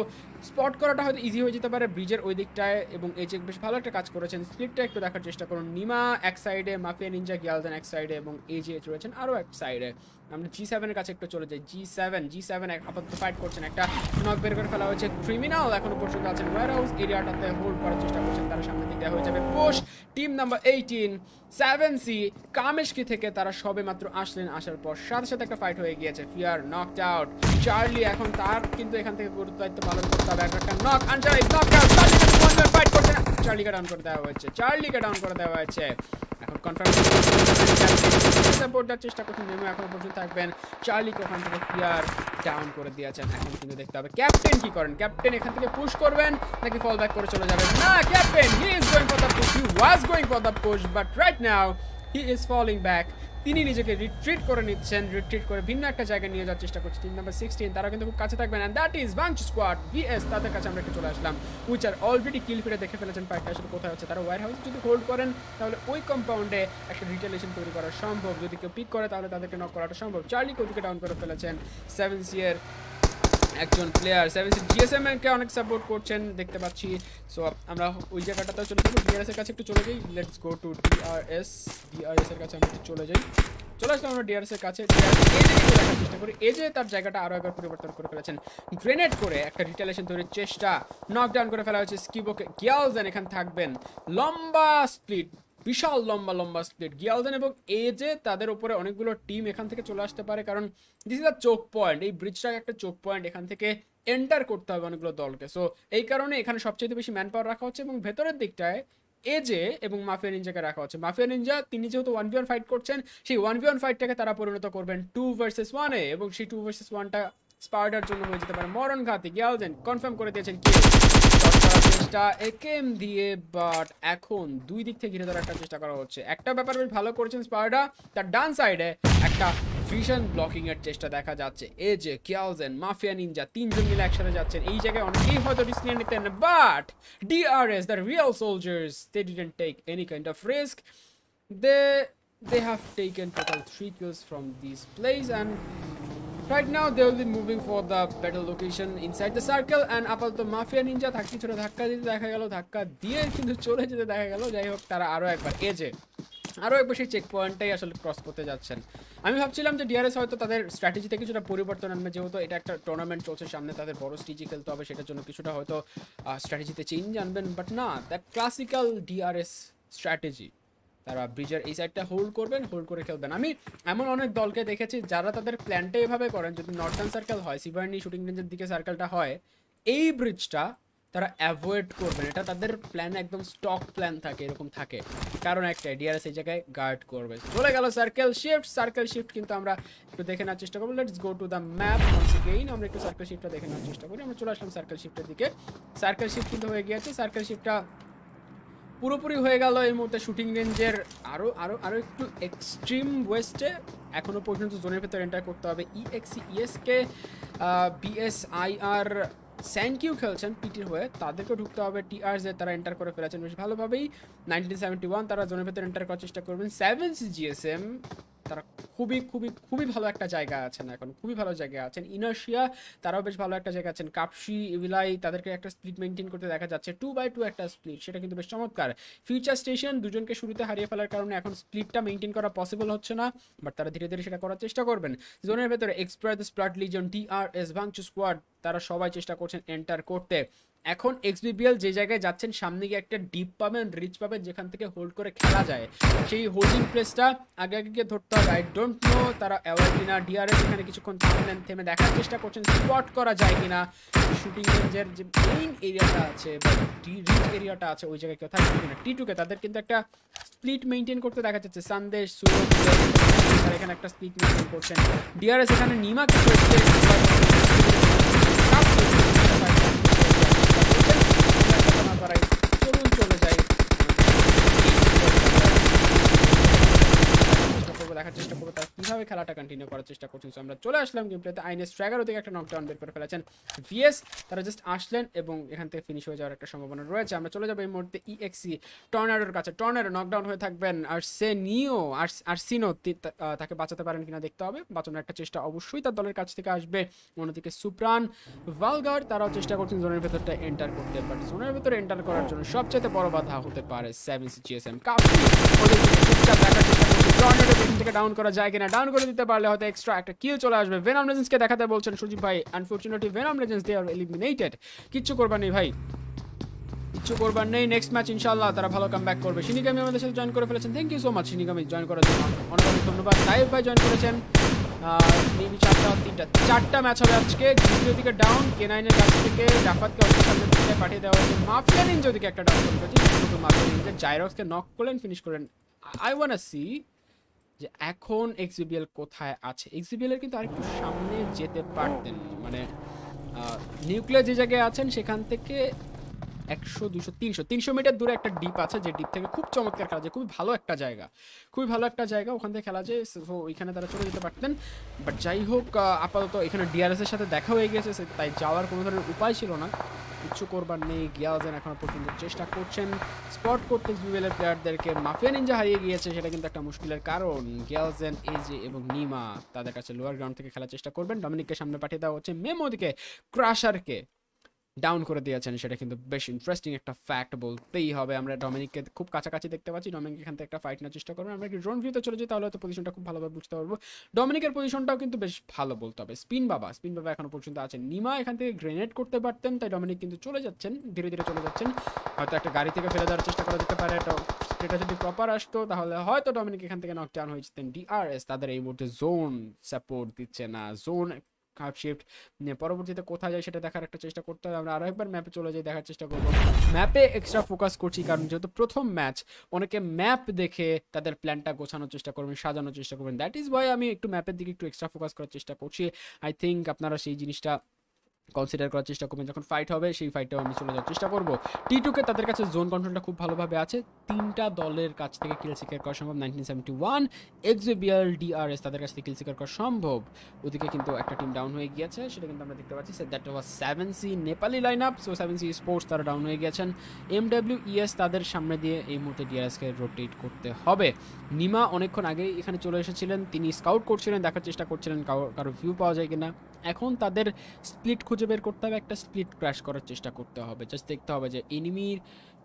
স্পট করাটা হয়তো ইজি হয়ে যেতে পারে। ব্রিজের ওই দিকটায় এবং এই যে বেশ ভালো একটা কাজ করেছেন স্প্লিটটা একটু দেখার চেষ্টা করুন। নিমা এক সাইডে মাফিয়া নিনজা, গিয়ালদেন এক সাইডে এবং এই যে রয়েছেন আরও এক সাইডে আমরা জি সেভেনের কাছে একটু চলে যাই। জি সেভেন জি সেভেন আপাতত ফাইট করছেন একটা নক বের করে ফেলা হয়েছে। ক্রিমিনাল এখনও পর্যন্ত আছেন। ওয়ার হাউস এরিয়াটাতে হোল্ড করার চেষ্টা করছেন। তারা সামনে দিকে হয়ে যাবে। পোষ team number eighteen seven C কামেশকি থেকে তারা সবে মাত্র আসলেন। আসার পর সাথে সাথে একটা ফাইট হয়ে গিয়েছে। ফিয়ার নকড আউট চার্লি এখন তার কিন্তু এখান থেকে গুরুত্ব দায়িত্ব পালন করতে হবে। একটা নক আনচারাইজ নক আউট ফাইট করছে না। চার্লিকে ডাউন করে দেওয়া হয়েছে। চার্লিকে ডাউন করে দেওয়া হয়েছে। এখন কনফার্ম সাপোর্ট চেষ্টা করছেন মেমো এখনও পর্যন্ত থাকবেন। চার্লিকে ওখান থেকে ফিয়ার ডাউন করে দিয়েছেন। এখন কিন্তু দেখতে হবে ক্যাপ্টেন কি করেন। ক্যাপ্টেন এখান থেকে পুশ করবেন, নাকি ফল ব্যাক করে চলে যাবেন? না captain he is going for the push he was going for the push but right now he is falling back তিনি নিজেকে রিট্রিট করে নিচ্ছেন রিট্রিট করে ভিন্ন একটা জায়গায় নিয়ে যাওয়ার চেষ্টা করছে। টিম নাম্বার সিক্সটিন তারা কিন্তু খুব কাছে থাকবেন। And that is bunch squad VS তাদের কাছে আমরা একটু চলে আসলাম। উইচ আর অলরেডি কিল ফিরে দেখে ফেলেছেন ফাইটটা আসলে কোথায় হচ্ছে? তারা ওয়ার হাউস যদি হোল্ড করেন, তাহলে ওই কম্পাউন্ডে একটা রিটেলেশন তৈরি করা সম্ভব। যদি কেউ পিক করে, তাহলে তাদেরকে নক করাটা সম্ভব। চার্লি কোটিকে ডাউন করে ফেলেছেন? সেভেন সিয়ের একজন প্লেয়ার সেভেন জিএসএম কে অনেক সাপোর্ট করছেন, দেখতে পাচ্ছি। সো আমরা ওই জায়গাটাতেও চলে যাব। ডিআরএস এর কাছে একটু চলে যাই। Let's go to DRS DRS এর কাছে আমরা একটু চলে যাই। চলে আসলাম আমরা ডিআরএস এর কাছে। চেষ্টা করি। এজে তার জায়গাটা আরও একবার পরিবর্তন করে ফেলেছেন। গ্রেনেড করে একটা রিটেলেশন তৈরির চেষ্টা। নকডাউন করে ফেলা হয়েছে। স্কিবোকে গিয়ালজেন এখানে থাকবেন। লম্বা স্প্লিট বিশাল লম্বা লম্বা স্প্লিট গিয়ালজেন এবং এজে তাদের উপরে অনেকগুলো টিম এখান থেকে চলে আসতে পারে, কারণ this is a choke point এই ব্রিজটা একটা চোক পয়েন্ট এখান থেকে এন্টার করতে হবে অনেকগুলো দলকে। সো এই কারণে এখানে সবচেয়ে বেশি ম্যান পাওয়ার রাখা হচ্ছে এবং ভেতরের দিকটায় এজে এবং মাফিয়া নিনজাকে রাখা হচ্ছে। মাফিয়া নিনজা তিনি যেহেতু ওয়ান ভি ওয়ান ফাইট করছেন, সেই ওয়ান ভি ওয়ান ফাইটটাকে তারা পরিণত করবেন টু ভার্সেস ওয়ানে এবং সেই টু ভার্সেস ওয়ানটা স্পার্ডার জন্য হয়ে যেতে পারে। মরণ ঘাতি গিয়ালজেন কনফার্ম করে দিয়েছেন কে? চেষ্টা একেম দিয়ে বাট এখন দুই দিক থেকে ঘিরে ধরার একটা চেষ্টা করা হচ্ছে। একটা ব্যাপার বেশ ভালো করেছেন স্পার্ডা তার ডান সাইডে একটা ভিশন ব্লকিং এর চেষ্টা দেখা যাচ্ছে। এ যে কিয়ালজেন মাফিয়া নিনজা তিনজন মিলে একসাথে যাচ্ছেন। এই জায়গায় অনেকেই হয়তো রিস্ক নিয়ে নিতেন but DRS the real soldiers they didn't take any kind of risk they they have taken total three kills from these place and right now, they will be moving for the battle location inside the circle, and আপাতত mafia Ninja ধাক্কি ছোট ধাক্কা দিতে দেখা গেল, ধাক্কা দিয়ে কিন্তু চলে যেতে দেখা গেল। যাই হোক, তারা আরও একবার এজে আরও একবার সেই চেক পয়েন্টটাই আসলে ক্রস করতে যাচ্ছেন। আমি ভাবছিলাম যে ডিআরএস হয়তো তাদের স্ট্র্যাটেজিতে কিছুটা পরিবর্তন আনবে, যেহেতু এটা একটা টুর্নামেন্ট চলছে, সামনে তাদের বড় স্টেজে খেলতে হবে, সেটার জন্য কিছুটা হয়তো স্ট্র্যাটেজিতে চেঞ্জ আনবেন বাট না দ্যাট ক্লাসিক্যাল ডিআরএস স্ট্র্যাটেজি ব্রিজের এই সাইডটা হোল্ড করবেন হোল্ড করে খেলবেন। আমি এমন অনেক দলকে দেখেছি যারা তাদের প্ল্যানটা এভাবে করেন, যদি নর্থার্ন সার্কেল হয় সিভার্নি শুটিং রেঞ্জের দিকে সার্কেলটা হয়, এই ব্রিজটা তারা অ্যাভয়েড করবেন। এটা তাদের প্ল্যান একদম স্টক প্ল্যান থাকে, এরকম থাকে। কারণ একটা ডিআরএস এই জায়গায় গার্ড করবে। চলে গেল সার্কেল শিফট সার্কেল শিফট কিন্তু আমরা একটু দেখে নেওয়ার চেষ্টা করব। Let's go to the map again আমরা একটু সার্কেল শিফটটা দেখে নেওয়ার চেষ্টা করি। আমরা চলে আসলাম সার্কেল শিফটের দিকে। সার্কেল শিফট কিন্তু হয়ে গিয়েছে। সার্কেল শিফটটা পুরোপুরি হয়ে গেল এই মুহূর্তে শুটিং রেঞ্জের আরও আরও আরও একটু এক্সট্রিম ওয়েস্টে এখনও পর্যন্ত জোনের ভেতর এন্টার করতে হবে ইএক্সি ইএসকে বিএসআইআর স্যানকিউ খেলছেন পিটির হয়ে। তাদেরকেও ঢুকতে হবে টিআর যে তারা এন্টার করে ফেলেছেন বেশ ভালোভাবেই। নাইনটিন সেভেন্টি ওয়ান তারা জোনের ভেতর এন্টার করার চেষ্টা করবেন। সেভেন্স জিএসএম তারা খুবই খুবই খুবই ভালো একটা জায়গা আছেন এখন, খুবই ভালো জায়গায় আছেন। ইনার্শিয়া, তারাও বেশ ভালো একটা জায়গা আছেন। কাপসি, ইভিলাই, তাদেরকে একটা স্প্লিট মেনটেন করতে দেখা যাচ্ছে। টু বাই টু একটা স্প্লিট সেটা কিন্তু বেশ চমৎকার। ফিউচার স্টেশন দুজনকে শুরুতে হারিয়ে ফেলার কারণে এখন স্প্লিটটা মেনটেন করা পসিবল হচ্ছে না বাট তারা ধীরে ধীরে সেটা করার চেষ্টা করবেন। জোনের ভেতরে express স্প্লাট Legion T R S ভাংচু স্কোয়াড তারা সবাই চেষ্টা করছেন এন্টার করতে। এখন এক্সবিবিএল যে জায়গায় যাচ্ছেন, সামনে গিয়ে একটা ডিপ পাবেন রিচ পাবেন, যেখান থেকে হোল্ড করে খেলা যায়। সেই হোল্ডিং প্লেসটা আগে আগে গিয়ে ধরতে হবে। আই ডোন্ট নো তারা অ্যাওয়ার কিনা ডিআরএস এখানে কিছুক্ষণ থামলেন থেমে দেখার চেষ্টা করছেন স্পট করা যায় কিনা। শুটিং রেঞ্জের যে মেইন এরিয়াটা আছে, বা রিচ এরিয়াটা আছে, ওই জায়গায় কেউ থাকবে কিনা। টি টুকে তাদের কিন্তু একটা স্প্লিট মেনটেন করতে দেখা যাচ্ছে। সন্দেশ সুরজ এখানে একটা স্প্লিট মেনটেন করছেন। ডিআরএস এখানে নিমাকে করাই চলুন চলে যাই দেখার চেষ্টা করব, তার কীভাবে খেলাটা কন্টিনিউ করার চেষ্টা করছেন। আমরা চলে আসলাম গেম প্লেতে আইনে স্ট্র্যাগারও থেকে একটা নকডাউন বের করে ফেলেছেন ভিএস তারা জাস্ট আসলেন এবং এখান থেকে ফিনিশ হয়ে যাওয়ার একটা সম্ভাবনা রয়েছে। আমরা চলে যাব এই মুহূর্তে ইএক্সি টর্নাডোর কাছে। টর্নাডো নকডাউন হয়ে থাকবেন আর সে নিও আর আর সিনো তাকে বাঁচাতে পারেন কিনা দেখতে হবে। বাঁচানোর একটা চেষ্টা অবশ্যই তার দলের কাছ থেকে আসবে। অন্যদিকে সুপ্রান ভালগার তারাও চেষ্টা করছেন জোনের ভেতরটা এন্টার করতে। বাট জোনের ভেতরে এন্টার করার জন্য সবচেয়ে বড় বাধা হতে পারে সেভেন সি জিএসএম কাপি দেখার চেষ্টা থেকে ডাউন করা যায় কিনা? ডাউন করে দিতে পারলে হয়তো এক্সট্রা একটা কিল চলে আসবে। ভেনাম লেজেন্সকে দেখাতে বলছেন সুজিব ভাই। Unfortunately venom legends they are eliminated কিচ্ছু করবার ভাই। কিচ্ছু করবার নেই। নেক্সট ম্যাচ ইনশাল্লাহ তারা ভালো কাম ব্যাক করবে শিনিগামি আমাদের সাথে জয়েন করে ফেলেছেন। Thank you so much Shinigami join করার অনেক ধন্যবাদ। সাহেব ভাই জয়েন করেছেন। মেবি তিনটা, চারটা ম্যাচ হবে আজকে। দ্বিতীয় ডাউন কে কাছ থেকে পাঠিয়ে দেওয়া হয়েছে। মাফিয়া নিন যদি একটা ডাউন করে মাফিয়া জাইরক্সকে নক করলেন ফিনিশ করলেন। আই ওয়ান সি যে এখন এক্সিবিএল কোথায় আছে? এক্সিবিএল এর কিন্তু আরেকটু সামনে যেতে পারতেন। মানে নিউক্লিয়ার যে জায়গায় আছেন, সেখান থেকে একশো দুশো তিনশো। তিনশো মিটার দূরে একটা ডিপ আছে, যে ডিপ থেকে খুব চমৎকার খেলা যায়, খুবই ভালো একটা জায়গা। খুবই ভালো একটা জায়গা, ওখান থেকে খেলা যায়, সো ওইখানে তারা চলে যেতে পারতেন। বাট যাই হোক আপাতত এখানে ডিআরএস এর সাথে দেখা হয়ে গেছে তাই যাওয়ার কোনো ধরনের উপায় ছিল না। কিচ্ছু করবার নেই, গিয়ালজেন এখনও পর্যন্ত চেষ্টা করছেন। স্পট করতে বিবেলের প্লেয়ারদেরকে মাফিয়া নিনজা হারিয়ে গিয়েছে, সেটা কিন্তু একটা মুশকিলের কারণ। গিয়ালজেন এজে এবং নিমা তাদের কাছে লোয়ার গ্রাউন্ড থেকে খেলার চেষ্টা করবেন। ডমিনিককে সামনে পাঠিয়ে দেওয়া হচ্ছে মেমো দিকে ক্রাশারকে। ডাউন করে দিয়েছেন, সেটা কিন্তু বেশ ইন্টারেস্টিং একটা ফ্যাক্ট বলতেই হবে। আমরা ডমিনিককে খুব কাছাকাছি দেখতে পাচ্ছি, ডমিনিক এখান থেকে একটা ফাইট নেওয়ার চেষ্টা করবেন আমরা ড্রোন ভিউতে চলে যাই তাহলে হয়তো পজিশনটা খুব ভালোভাবে বুঝতে পারব। ডমিনিকের পজিশনটাও কিন্তু বেশ ভালো বলতে হবে। স্পিন বাবা স্পিন বাবা এখনও পর্যন্ত আছেন। নিমা এখান থেকে গ্রেনেড করতে পারতেন, তাই ডমিনিক কিন্তু চলে যাচ্ছেন, ধীরে ধীরে চলে যাচ্ছেন। হয়তো একটা গাড়ি থেকে ফেলে দেওয়ার চেষ্টা করা যেতে পারে এটা যদি প্রপার আসতো, তাহলে হয়তো ডমিনিক এখান থেকে নকডাউন হয়ে যেতেন। ডিআরএস তাদের এই মুহূর্তে জোন সাপোর্ট দিচ্ছে না। জোন হাফ শিফট পরবর্তীতে কোথায় যায় সেটা দেখার একটা চেষ্টা করতে হবে। আমরা আরও একবার ম্যাপে চলে যাই, দেখার চেষ্টা করব। ম্যাপে এক্সট্রা ফোকাস করছি কারণ যেহেতু প্রথম ম্যাচ অনেকে ম্যাপ দেখে তাদের প্ল্যানটা গোছানোর চেষ্টা করবেন, সাজানোর চেষ্টা করবেন। দ্যাট ইজ ওয়াই আমি একটু ম্যাপের দিকে একটু এক্সট্রা ফোকাস করার চেষ্টা করছি। আই থিঙ্ক আপনারা সেই জিনিসটা কনসিডার করার চেষ্টা করবেন। যখন ফাইট হবে, সেই ফাইটটাও আমি চলে যাওয়ার চেষ্টা করব। টি টুকে তাদের কাছে জোন কন্ট্রোলটা খুব ভালোভাবে আছে। তিনটা দলের কাছ থেকে কিল সিকার করা সম্ভব। Nineteen seventy one XBL DRS তাদের কাছ থেকে কিল সিকার করা সম্ভব। ওদিকে কিন্তু একটা টিম ডাউন হয়ে গিয়েছে, সেটা কিন্তু আমরা দেখতে পাচ্ছি। That was seven C Nepali line up so seven C sports তারা ডাউন হয়ে গিয়েছেন। এম ডাব্লিউ ইএস তাদের সামনে দিয়ে এই মুহূর্তে ডিআরএসকে রোটেট করতে হবে। নিমা অনেকক্ষণ আগেই এখানে চলে এসেছিলেন। তিনি স্কাউট করছিলেন, দেখার চেষ্টা করছিলেন, কারও ভিউ পাওয়া যায় কিনা। এখন তাদের স্প্লিট খুঁজে বের করতে হবে, একটা স্প্লিট ক্র্যাশ করার চেষ্টা করতে হবে। জাস্ট দেখতে হবে যে এনিমির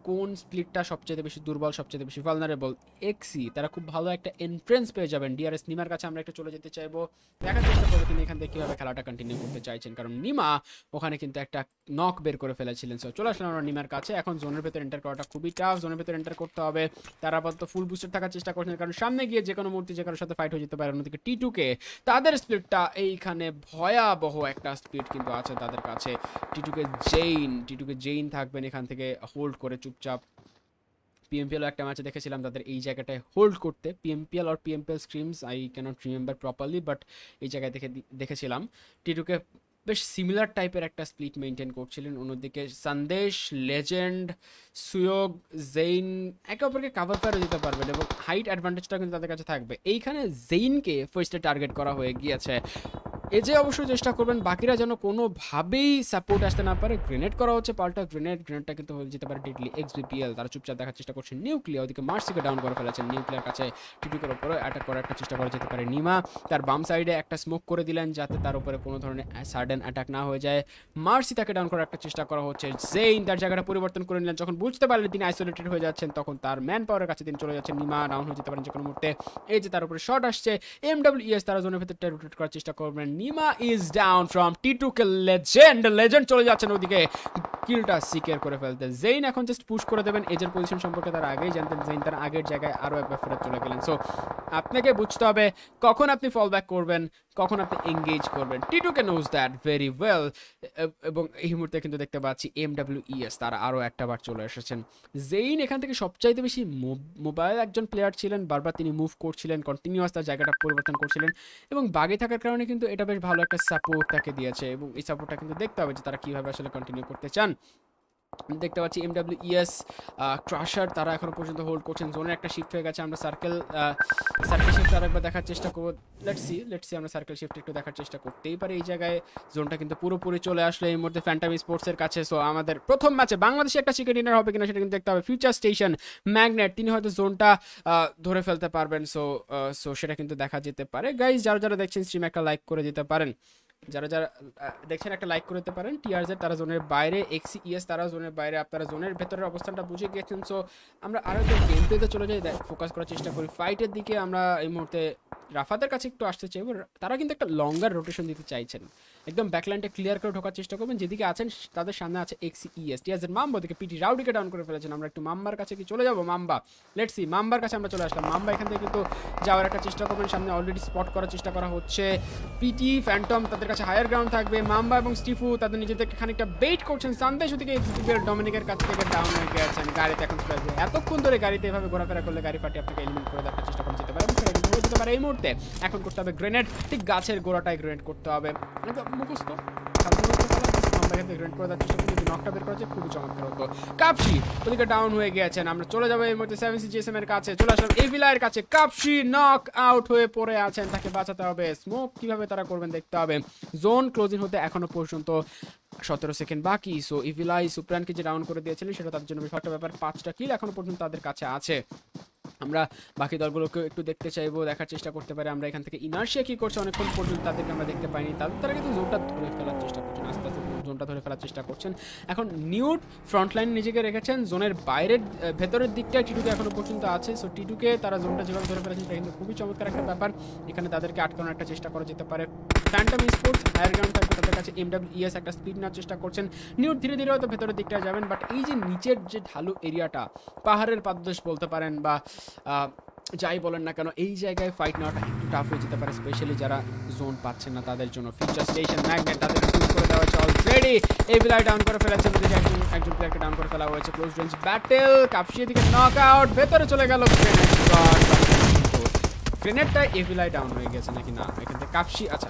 কোন স্প্লিটটা সবচেয়ে বেশি দুর্বল, সবচেয়ে বেশি ভালনারেবল এক্সি তারা খুব ভালো একটা এন্ট্রেন্স পেয়ে যাবেন। ডিআরএস নিমার কাছে আমরা একটু চলে যেতে চাইব। দেখার চেষ্টা করব তিনি এখান থেকে কীভাবে খেলাটা কন্টিনিউ করতে চাইছেন। কারণ নিমা ওখানে কিন্তু একটা নক বের করে ফেলেছিলেন। সো চলে আসলাম আমরা নিমার কাছে। এখন জোনের ভেতর এন্টার করাটা খুবই টাফ জোনের ভেতর এন্টার করতে হবে। তারা আপাতত ফুল বুস্টার থাকার চেষ্টা করছেন কারণ সামনে গিয়ে যে কোনো মূর্তি যে কারোর সাথে ফাইট হয়ে যেতে পারে, অন্যদিকে টি টুকে তাদের স্পিডটা এইখানে ভয়াবহ একটা স্পিড কিন্তু আছে তাদের কাছে। টি টুকে জেইন টি টুকে জেইন থাকবেন এখান থেকে হোল্ড করে চুপচাপ পিএমপিএল একটা ম্যাচে দেখেছিলাম, তাদের এই জায়গাটায় হোল্ড করতে। PMPL R PMPL scrims I can't remember properly but এই জায়গায় দেখে দেখেছিলাম। টিটুকে বেশ সিমিলার টাইপের একটা স্প্লিট মেনটেন করছিলেন অন্যদিকে সন্দেশ লেজেন্ড সুয়োগ জেইন একে অপরকে কাভার ফায়ারও দিতে পারবেন এবং হাইট অ্যাডভান্টেজটা কিন্তু তাদের কাছে থাকবে। এইখানে জেইনকে ফার্স্টে টার্গেট করা হয়ে গিয়েছে। এ যে অবশ্যই চেষ্টা করবেন, বাকিরা যেন কোনোভাবেই সাপোর্ট আসতে না পারে। গ্রেনেড করা হচ্ছে পাল্টা গ্রেনেড গ্রেনেডটা কিন্তু হয়ে যেতে পারে ডেডলি এক্স বিপিএল তারা চুপচাপ দেখার চেষ্টা করছে নিউক্লিয়ার ওদিকে মার্সিকে ডাউন করে ফেলেছেন। নিউক্লিয়ার কাছে টিপিকের উপরে অ্যাটাক করার একটা চেষ্টা করা যেতে পারে। নিমা তার বাম সাইডে একটা স্মোক করে দিলেন, যাতে তার উপরে কোনো ধরনের সাডেন অ্যাটাক না হয়ে যায়। মার্সি তাকে ডাউন করার একটা চেষ্টা করা হচ্ছে। জেইন তার জায়গাটা পরিবর্তন করে নিলেন। যখন বুঝতে পারলেন তিনি আইসোলেটেড হয়ে যাচ্ছেন, তখন তার ম্যান পাওয়ারের কাছে তিনি চলে যাচ্ছেন। নিমা ডাউন হয়ে যেতে পারেন যে কোনো মুহূর্তে। এই যে তার উপরে শট আসছে। এম ডাব্লিউ তারা জোনের ভেতরটা রোটেট করার চেষ্টা করবেন। Nima is down from T two K legend legend চলে যাচ্ছেন ওদিকে। কিলটা সিকিউর করে ফেলতে। জেইন এখন জাস্ট পুশ করে দেবেন। এজের পজিশন সম্পর্কে তারা আগেই জানতেন। জেইন তার আগের জায়গায় আরও একবার ফেরত চলে গেলেন। সো আপনাকে বুঝতে হবে, কখন আপনি ফল ব্যাক করবেন? কখন আপনি এঙ্গেজ করবেন? T two K knows that very well এবং এই মুহূর্তে কিন্তু দেখতে পাচ্ছি এম ডাব্লিউ ইএস তারা আরও একটা বার চলে এসেছেন। জেইন এখান থেকে সবচাইতে বেশি মোবাইল একজন প্লেয়ার ছিলেন, বারবার তিনি মুভ করছিলেন কন্টিনিউয়াস তার জায়গাটা পরিবর্তন করছিলেন, এবং বাগে থাকার কারণে কিন্তু এটা বেশ ভালো একটা সাপোর্ট তাকে দিয়েছে, এবং এই সাপোর্টটা কিন্তু দেখতে হবে যে তারা কীভাবে আসলে কন্টিনিউ করতে চান। দেখতে পাচ্ছি এম ডাব্লিউ ইএস ক্রাশার তারা এখনও পর্যন্ত হোল্ড করছেন। জোনের একটা শিফট হয়ে গেছে, আমরা সার্কেল সার্কেল শিফট আরেকবার দেখার চেষ্টা করব। লেটস সি আমরা সার্কেল শিফট একটু দেখার চেষ্টা করতেই পারি। এই জায়গায় জোনটা কিন্তু পুরোপুরি চলে আসলো। এই মুহূর্তে ফ্যান্টাম স্পোর্টসের কাছে সো আমাদের প্রথম ম্যাচে বাংলাদেশে একটা চিকেন ডিনার হবে কিনা সেটা কিন্তু দেখতে হবে। ফিউচার স্টেশন ম্যাগনেট তিনি হয়তো জোনটা ধরে ফেলতে পারবেন। সো সো সেটা কিন্তু দেখা যেতে পারে। গাইজ যারা যারা দেখছেন স্ট্রিম একটা লাইক করে দিতে পারেন। যারা যারা দেখছেন, একটা লাইক করতে পারেন। টিআরজেড তারা জোনের বাইরে এক্সি ইএস তারা জোনের বাইরে আপনারা জোনের ভেতরের অবস্থানটা বুঝে গেছেন। সো আমরা আরও একটা গেম প্লেতে চলে যাই। ফোকাস করার চেষ্টা করি। ফাইটের দিকে আমরা এই মুহূর্তে রাফাদের কাছে একটু আসতে চাইব। তারা কিন্তু একটা লঙ্গার রোটেশন দিতে চাইছেন। একদম ব্যাকলাইনটা ক্লিয়ার করে ঢোকার চেষ্টা করবেন। যেদিকে আছেন, তাদের সামনে আছে এক্সি ইএস টিআরজেড মাম্বা দিকে পিটি রাউডিকে ডাউন করে ফেলেছেন। আমরা একটু মাম্বার কাছে কি চলে যাব? মাম্বা লেটসি মাম্বার কাছে আমরা চলে আসলাম। মাম্বা এখান থেকে কিন্তু যাওয়ার একটা চেষ্টা করবেন। সামনে অলরেডি স্পট করার চেষ্টা করা হচ্ছে। পিটি ফ্যান্টম তাদের কাছে হায়ার গ্রাউন্ড থাকবে। মাম্বা এবং স্টিফু তাদের নিজেদেরকে খানিকটা বেট করছেন। সান্দেশ ওদিকে ডমিনিকের কাছ থেকে ডাউন হয়ে গেছেন। গাড়িতে এখন এতক্ষণ ধরে গাড়িতে এভাবে ঘোরাফেরা করলে গাড়ি ফাটিয়ে আপনাকে এলিমিনেট করে দেওয়ার চেষ্টা করা যেতে পারে। এই এখন করতে হবে গ্রেনেড ঠিক গাছের গোড়াটায় গ্রেনেড করতে হবে। মুখস্থ। খুবই চমৎকার হতো। কাপসি, ওদিকে ডাউন হয়ে আমরা চলে সেভেন সি এর কাছে। চলে কাছে। কাপসি নক আউট হয়ে আছেন। তাকে বাঁচাতে হবে। স্মোক কীভাবে তারা করবেন দেখতে হবে। জোন ক্লোজিং হতে এখনও পর্যন্ত সতেরো সেকেন্ড বাকি সো ইভিলাই সুপ্রানকে যে রাউন্ড করে দিয়েছিলেন, সেটা তাদের জন্য একটা ব্যাপার। পাঁচটা কিল এখনও পর্যন্ত তাদের কাছে আছে। আমরা বাকি দলগুলোকে একটু দেখতে চাইব, দেখার চেষ্টা করতে পারি। আমরা এখান থেকে ইনার্সিয়া কি করছে, অনেকক্ষণ পর্যন্ত তাদেরকে আমরা দেখতে পাইনি। তাদের তারা কিন্তু জোরটা ধরে ফেলার চেষ্টা করছেন আস্তে। জোনটা ধরে ফেলার চেষ্টা করছেন। এখন নিউট ফ্রন্ট লাইন নিজেকে রেখেছেন, জোনের বাইরের ভেতরের দিকটায় টিটুকে এখনও পর্যন্ত আছে। সো টিটুকে তারা জোনটা যেভাবে ধরে ফেলেছেন সেটা কিন্তু খুবই চমৎকার একটা ব্যাপার। এখানে তাদেরকে আটকানোর একটা চেষ্টা করা যেতে পারে। ফ্যান্টাম স্পোর্টস হায়ার গ্রাউন্ড থাকবে তাদের কাছে এম ইএস একটা স্পিড নেওয়ার চেষ্টা করছেন। নিউট ধীরে ধীরে হয়তো ভেতরের দিকটা যাবেন বাট এই যে নিচের যে ঢালু এরিয়াটা, পাহাড়ের পাদদেশ বলতে পারেন বা যাই বলেন না কেন, এই জায়গায় ফাইট নেওয়াটা একটু টাফ হয়ে যেতে পারে স্পেশালি যারা জোন পাচ্ছেন না তাদের জন্য। ফিউচার স্টেশন ম্যাগনেট তাদের অলরেডি এই প্লেয়ার ডাউন করে ফেলেছে ওদিকে একজন একজন প্লেয়ারকে ডাউন করে ফেলা হয়েছে ক্লোজ রেঞ্জ ব্যাটেল কাপসিয়ে দিকে নক আউট ভেতরে চলে গেল গ্রেনেডটা এভিলাই ডাউন হয়ে গেছে নাকি না? এখান থেকে কাপসি আচ্ছা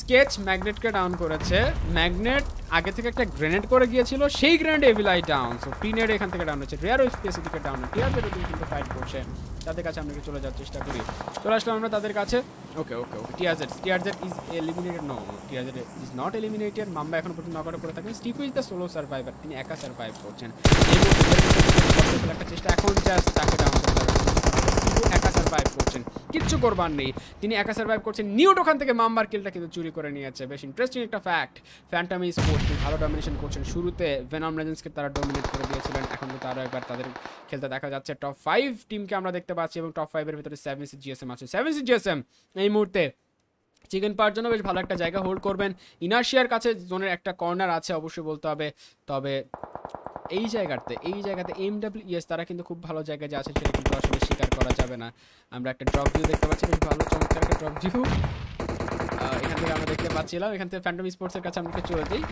স্কেচ ম্যাগনেটকে ডাউন করেছে। ম্যাগনেট আগে থেকে একটা গ্রেনেড করে গিয়েছিল, সেই grenade evil eye down so pinned এখান থেকে ডাউন হচ্ছে। রিয়ার স্পেস দিকে ডাউন টিয়ারদের ওদিকে কিন্তু ফাইট করছে। তাদের কাছে আমরা চলে যাওয়ার চেষ্টা করি। চলে আসলাম আমরা তাদের কাছে। Okay okay okay TRZ TRZ is eliminated no TRZ is not eliminated Mamba এখন পর্যন্ত নকআউট করে থাকেন। Stiff is the solo survivor তিনি একা সার্ভাইভ করছেন। একটা চেষ্টা এখন জাস্ট তাকে ডাউন সার্ভাইভ করছেন। কিচ্ছু করবার নেই। তিনি একা সার্ভাইভ করছেন। নিউট ওখান থেকে মাম্বার কিলটা কিন্তু চুরি করে নিয়েছে। বেশ ইন্টারেস্টিং একটা ফ্যাক্ট ফ্যান্টামি স্পোর্টস ভালো ডমিনেশন করছেন। শুরুতে ভেনম লেজেন্সকে তারা ডমিনেট করে দিয়েছিলেন। এখন তো আরও একবার তাদের খেলতে দেখা যাচ্ছে। টপ ফাইভ টিমকে আমরা দেখতে পাচ্ছি এবং টপ ফাইভের ভিতরে সেভেন সি জিএসএম আছে। সেভেন সি জিএসএম এই মুহূর্তে চিকেন পাওয়ার জন্য বেশ ভালো একটা জায়গা হোল্ড করবেন। ইনার্শিয়ার কাছে জোনের একটা কর্নার আছে, অবশ্যই বলতে হবে। তবে এই জায়গাতে এই জায়গাতে এম ডাব্লিউ ইএস তারা কিন্তু খুব ভালো জায়গায় যে আছে সেটা কিন্তু আসলে স্বীকার করা যাবে না। আমরা একটা ড্রপ ভিউ দেখতে পাচ্ছি, বেশ ভালো, চমৎকার একটা ড্রপ ভিউ এখান থেকে আমরা দেখতে পাচ্ছিলাম, এখান থেকে ফ্যান্টম স্পোর্টসের কাছে আমরা চলে যাই।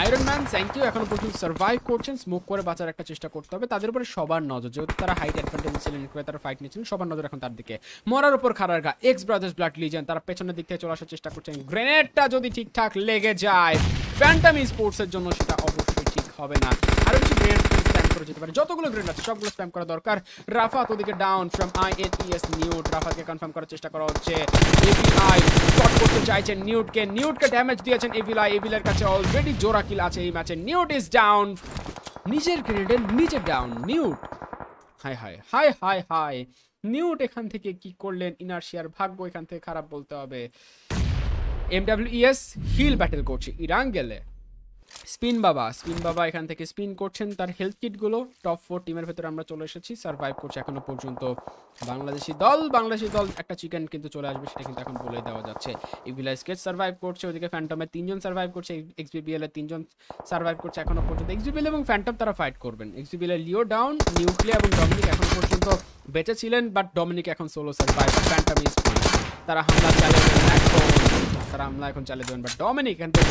আয়রন ম্যান থ্যাংক ইউ এখনও পর্যন্ত সার্ভাইভ করছেন স্মোক করে বাঁচার একটা চেষ্টা করতে হবে। তাদের উপরে সবার নজর, যেহেতু তারা হাইট অ্যাডভান্টেজ ছিলেন করে তারা ফাইট নিয়েছিলেন সবার নজর এখন তার দিকে। মরার উপর খারার গা এক্স ব্রাদার্স ব্লাড লিজেন তারা পেছনের দিক থেকে চলে আসার চেষ্টা করছেন। গ্রেনেডটা যদি ঠিকঠাক লেগে যায় ফ্যান্টম স্পোর্টসের জন্য সেটা অবশ্যই ঠিক হবে না। ডাউন নিজের ডাউন নিউট নিউট এখান থেকে কি করলেন? ইনার্শিয়ার ভাগ্য এখান থেকে খারাপ বলতে হবে। এমডাব্লিউএস হিল ব্যাটেল করছে স্পিন বাবা স্পিন বাবা এখান থেকে স্পিন করছেন। তার হেলথ কিটগুলো টপ ফোর টিমের ভেতরে আমরা চলে এসেছি। সার্ভাইভ করছে এখনও পর্যন্ত বাংলাদেশি দল। বাংলাদেশি দল একটা চিকেন কিন্তু চলে আসবে, সেটা কিন্তু এখন বলে দেওয়া যাচ্ছে। ইভিলা স্কেচ সার্ভাইভ করছে, ওদিকে ফ্যান্টমের তিনজন সার্ভাইভ করছে এক্সবিবিএল এর তিনজন সার্ভাইভ করছে এখনও পর্যন্ত। এক্সবিবিএল এবং ফ্যান্টম তারা ফাইট করবেন। এক্সবিবিএল এর লিও ডাউন নিউক্লিয়ার এবং ডমিনিক এখনও পর্যন্ত বেঁচে ছিলেন বাট ডমিনিক এখন সোলো সার্ভাইভ ফ্যান্টম ইজ তারা হামলা চালিয়ে তারা হামলা এখন চালিয়ে দেবেন বাট ডমিনিক এখান থেকে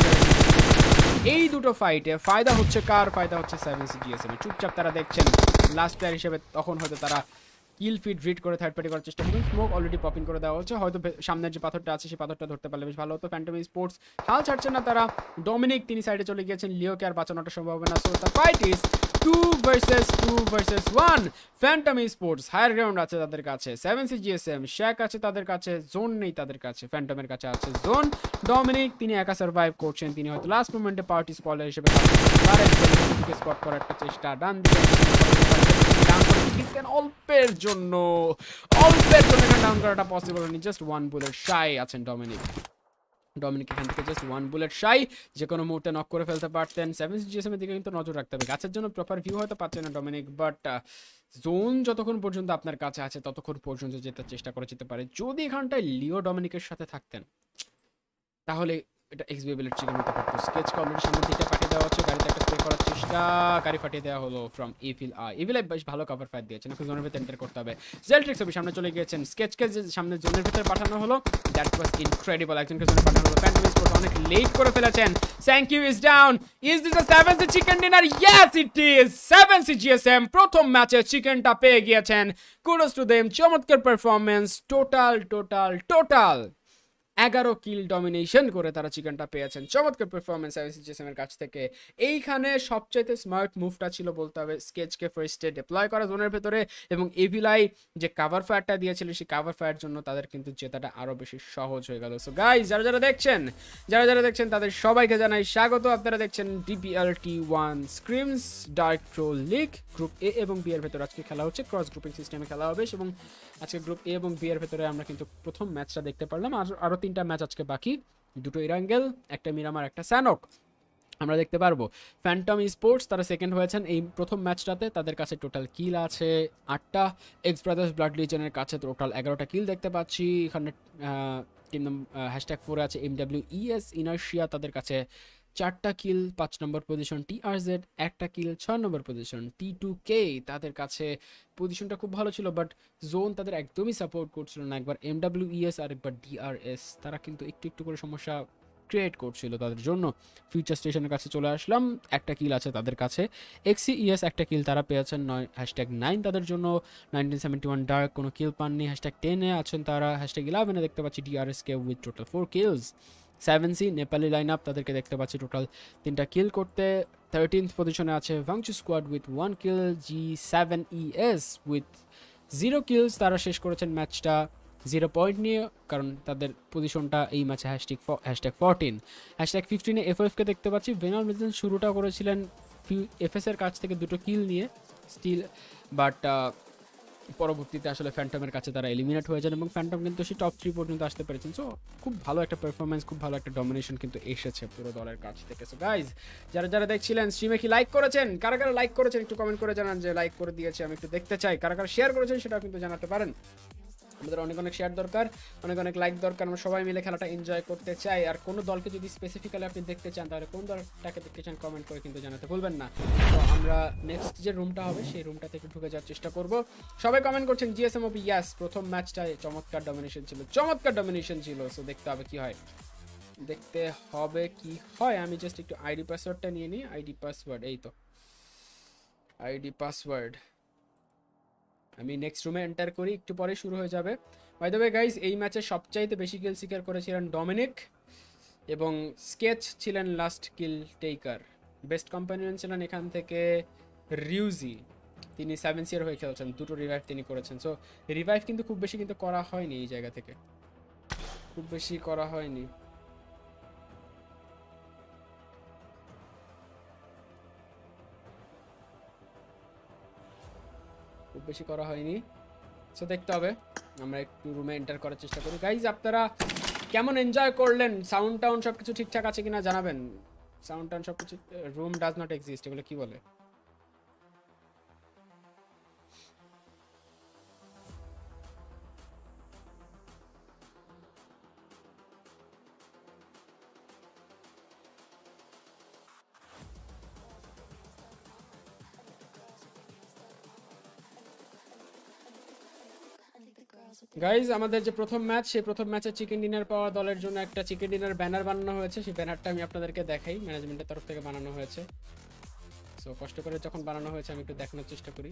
এই দুটো ফাইটে ফায়দা হচ্ছে কার? ফায়দা হচ্ছে সেভেন জিএসএম চুপচাপ তারা দেখছেন। লাস্ট প্লেয়ার হিসেবে তখন হয়তো তারা কিল ফিট রিড করে থার্ড পার্টি করার চেষ্টা করবেন স্মোক অলরেডি পপিং করে দেওয়া হচ্ছে। হয়তো সামনের যে পাথরটা আছে সেই পাথরটা ধরতে পারলে বেশ ভালো হতো। ফ্যান্টম স্পোর্টস হাল ছাড়ছেন না তারা। ডমিনিক তিনি সাইডে চলে গিয়েছেন। লিওকে আর বাঁচানোটা সম্ভব হবে না। So the fight is two versus two versus one. Phantom sports higher ground আছে তাদের কাছে সেভেন সি জিএসএম শ্যাক আছে তাদের কাছে জোন নেই তাদের কাছে ফ্যান্টমের কাছে আছে জোন ডমিনিক তিনি একা সার্ভাইভ করছেন, তিনি হয়তো লাস্ট মোমেন্টে পার্টি স্পলার হিসেবে স্পট করার একটা চেষ্টা, ডান দিকে অল্পের জন্য অল্পের জন্য ডাউন করাটা পসিবল হয়নি জাস্ট ওয়ান বুলেট শাই আছেন ডমিনিক ডমিনিক এখান থেকে জাস্ট ওয়ান বুলেট শাই যে কোনো মুহূর্তে নক করে ফেলতে পারতেন। সেভেন জিএসএমের দিকে কিন্তু নজর রাখতে হবে। গাছের জন্য প্রপার ভিউ হয়তো পাচ্ছে না ডমিনিক বাট জোন যতক্ষণ পর্যন্ত আপনার কাছে আছে, ততক্ষণ পর্যন্ত যেতে চেষ্টা করা যেতে পারে। যদি এখানটায় লিও ডমিনিকের সাথে থাকতেন, তাহলে এটা এক্সবিএবিলিটি চিকেন হতে পারতো। স্কেচকে অলরেডি সামনের দিকে পাঠিয়ে দেওয়া হচ্ছে, গাড়িতে একটা স্প্রে করার চেষ্টা, গাড়ি ফাটিয়ে দেওয়া হলো from Evil Eye Evil Eye বেশ ভালো কভার ফাইট দিয়েছেন এখন জোনের ভিতরে এন্টার করতে হবে। জেলট্রিক্স অবি সামনে চলে গিয়েছেন স্কেচকে সামনে জোনের ভিতরে পাঠানো হলো দ্যাট ওয়াজ ইনক্রেডিবল একজনকে জোনে পাঠানো হলো। ফ্যান্টম স্পোর্ট অনেক লেট করে ফেলেছেন। Thank you is down is this a seven C chicken dinner yes it is seven C GSM প্রথম ম্যাচে চিকেনটা পেয়ে গিয়েছেন। কুডোস টু দেম চমৎকার পারফরমেন্স টোটাল টোটাল টোটাল এগারো কিল ডমিনেশন করে তারা চিকেনটা পেয়েছেন। চমৎকার পারফরমেন্স আইসিজিএসএম এর কাছ থেকে। এইখানে সবচাইতে স্মার্ট মুভটা ছিল বলতে হবে স্কেচকে ফার্স্টে ডিপ্লয় করা জোনের ভেতরে এবং এভিলাই যে কাভার ফায়ারটা দিয়েছিল সেই কাভার ফায়ার জন্য তাদের কিন্তু জেতাটা আরও বেশি সহজ হয়ে গেল। সো গাইজ যারা যারা দেখছেন, যারা যারা দেখছেন তাদের সবাইকে জানাই স্বাগত। আপনারা দেখছেন DPL T one scrims Dark Pro League group A এবং বি এর ভেতরে আজকে খেলা হচ্ছে। ক্রস গ্রুপিং সিস্টেমে খেলা হবে এবং আজকে গ্রুপ এ এবং বি এর ভেতরে আমরা কিন্তু প্রথম ম্যাচটা দেখতে পারলাম। আর আরও তিনটা ম্যাচ আজকে বাকি। দুটো ইরাঙ্গেল একটা মিরামার একটা স্যানক আমরা দেখতে পারব। ফ্যান্টম স্পোর্টস তারা সেকেন্ড হয়েছেন। এই প্রথম ম্যাচটাতে তাদের কাছে টোটাল কিল আছে আটটা। এক্স ব্রাদার্স ব্লাড লিজনের কাছে টোটাল এগারোটা কিল দেখতে পাচ্ছি। এখানে টিম হ্যাশট্যাগ ফোরে আছে এম ডাব্লিউ ইএস ইনার্শিয়া তাদের কাছে চারটা কিল, পাঁচ নম্বর পজিশন টি আর জেড একটা কিল, ছয় নম্বর পজিশন টি টু কে তাদের কাছে পজিশনটা খুব ভালো ছিল বাট জোন তাদের একদমই সাপোর্ট করছিল না। একবার এম ডাব্লিউ ইএস আর একবার ডিআরএস তারা কিন্তু একটু একটু করে সমস্যা ক্রিয়েট করছিল তাদের জন্য। ফিউচার স্টেশনের কাছে চলে আসলাম, একটা কিল আছে তাদের কাছে। এক্সি ইএস একটা কিল তারা পেয়েছেন নয় হ্যাশট্যাগ নাইন তাদের জন্য। নাইনটিন সেভেন্টি ওয়ান ডার্ক কোনো কিল পাননি হ্যাশট্যাগ টেনে আছেন তারা হ্যাশট্যাগ ইলেভেনে দেখতে পাচ্ছি ডিআরএসকে with total four kills seven C, Nepali line up তাদেরকে দেখতে পাচ্ছি টোটাল তিনটা কিল করতে। থার্টিন্থ পজিশনে আছে ভাংচু squad with one kill G seven E S with zero kills তারা শেষ করেছেন ম্যাচটা জিরো পয়েন্ট নিয়ে, কারণ তাদের পজিশনটা এই ম্যাচে হ্যাশট্যাগ হ্যাশট্যাগ ফোরটিন হ্যাশট্যাগ ফিফটিনে এফ এফকে দেখতে পাচ্ছি ভেনাল মিজন শুরুটা করেছিলেন ফিউ এফএস কাছ থেকে দুটো কিল নিয়ে স্টিল বাট পরবর্তীতে আসলে ফ্যান্টমের কাছে তারা এলিমিনেট হয়ে যান এবং ফ্যান্টম কিন্তু সেই টপ থ্রি পর্যন্ত আসতে পেরেছেন। সো খুব ভালো একটা পারফরমেন্স খুব ভালো একটা ডমিনেশন কিন্তু এসেছে পুরো দলের কাছ থেকে। সো গাইজ যারা যারা দেখছিলেন স্ট্রিমে কি লাইক করেছেন? কারা কারা লাইক করেছেন একটু কমেন্ট করে জানান যে লাইক করে দিয়েছে, আমি একটু দেখতে চাই। কারা কারা শেয়ার করেছেন সেটাও কিন্তু জানাতে পারেন। আমাদের অনেক অনেক শেয়ার দরকার, অনেক অনেক লাইক দরকার, আমরা সবাই মিলে খেলাটা এনজয় করতে চাই। আর কোনো দলকে যদি স্পেসিফিক্যালি আপনি দেখতে চান, তাহলে কোন দলটাকে দেখতে চান কমেন্ট করে কিন্তু জানাতে ভুলবেন না। তো আমরা নেক্সট যে রুমটা হবে, সেই রুমটা থেকে ঢুকে যাওয়ার চেষ্টা করব। সবাই কমেন্ট করছেন জিএসএম ওপি ইয়াস প্রথম ম্যাচটায় চমৎকার ডমিনেশন ছিল, চমৎকার ডমিনেশন ছিল। সো দেখতে হবে কি হয়। দেখতে হবে কি হয়, আমি জাস্ট একটু আইডি পাসওয়ার্ডটা নিয়ে নিই। আইডি পাসওয়ার্ড এই তো। আইডি পাসওয়ার্ড আমি নেক্সট রুমে এন্টার করি, একটু পরে শুরু হয়ে যাবে। বাই দ্য গাইস এই ম্যাচে সবচাইতে বেশি কিল শিকার করেছিলেন ডমিনিক এবং স্কেচ ছিলেন last kill taker best companion ছিলেন এখান থেকে রিউজি তিনি সেভেন ইয়ার হয়ে খেলছেন, দুটো রিভাইভ তিনি করেছেন। সো রিভাইভ কিন্তু খুব বেশি কিন্তু করা হয়নি এই জায়গা থেকে। খুব বেশি করা হয়নি। বেশি করা হয়নি। সো দেখতে হবে। আমরা একটু রুমে এন্টার করার চেষ্টা করি। গাইজ আপনারা কেমন এনজয় করলেন? সাউন্ড টাউন সব কিছু ঠিকঠাক আছে কিনা জানাবেন? সাউন্ড টাউন সব কিছু রুম ডাজ নট এক্সিস্ট এগুলো কি বলে? গাইজ আমাদের যে প্রথম ম্যাচ সেই প্রথম ম্যাচে চিকেন ডিনার পাওয়া দলের জন্য একটা চিকেন ডিনার ব্যানার বানানো হয়েছে। সেই ব্যানারটা আমি আপনাদেরকে দেখাই ম্যানেজমেন্টের তরফ থেকে বানানো হয়েছে। সো কষ্ট করে যখন বানানো হয়েছে, আমি একটু দেখানোর চেষ্টা করি।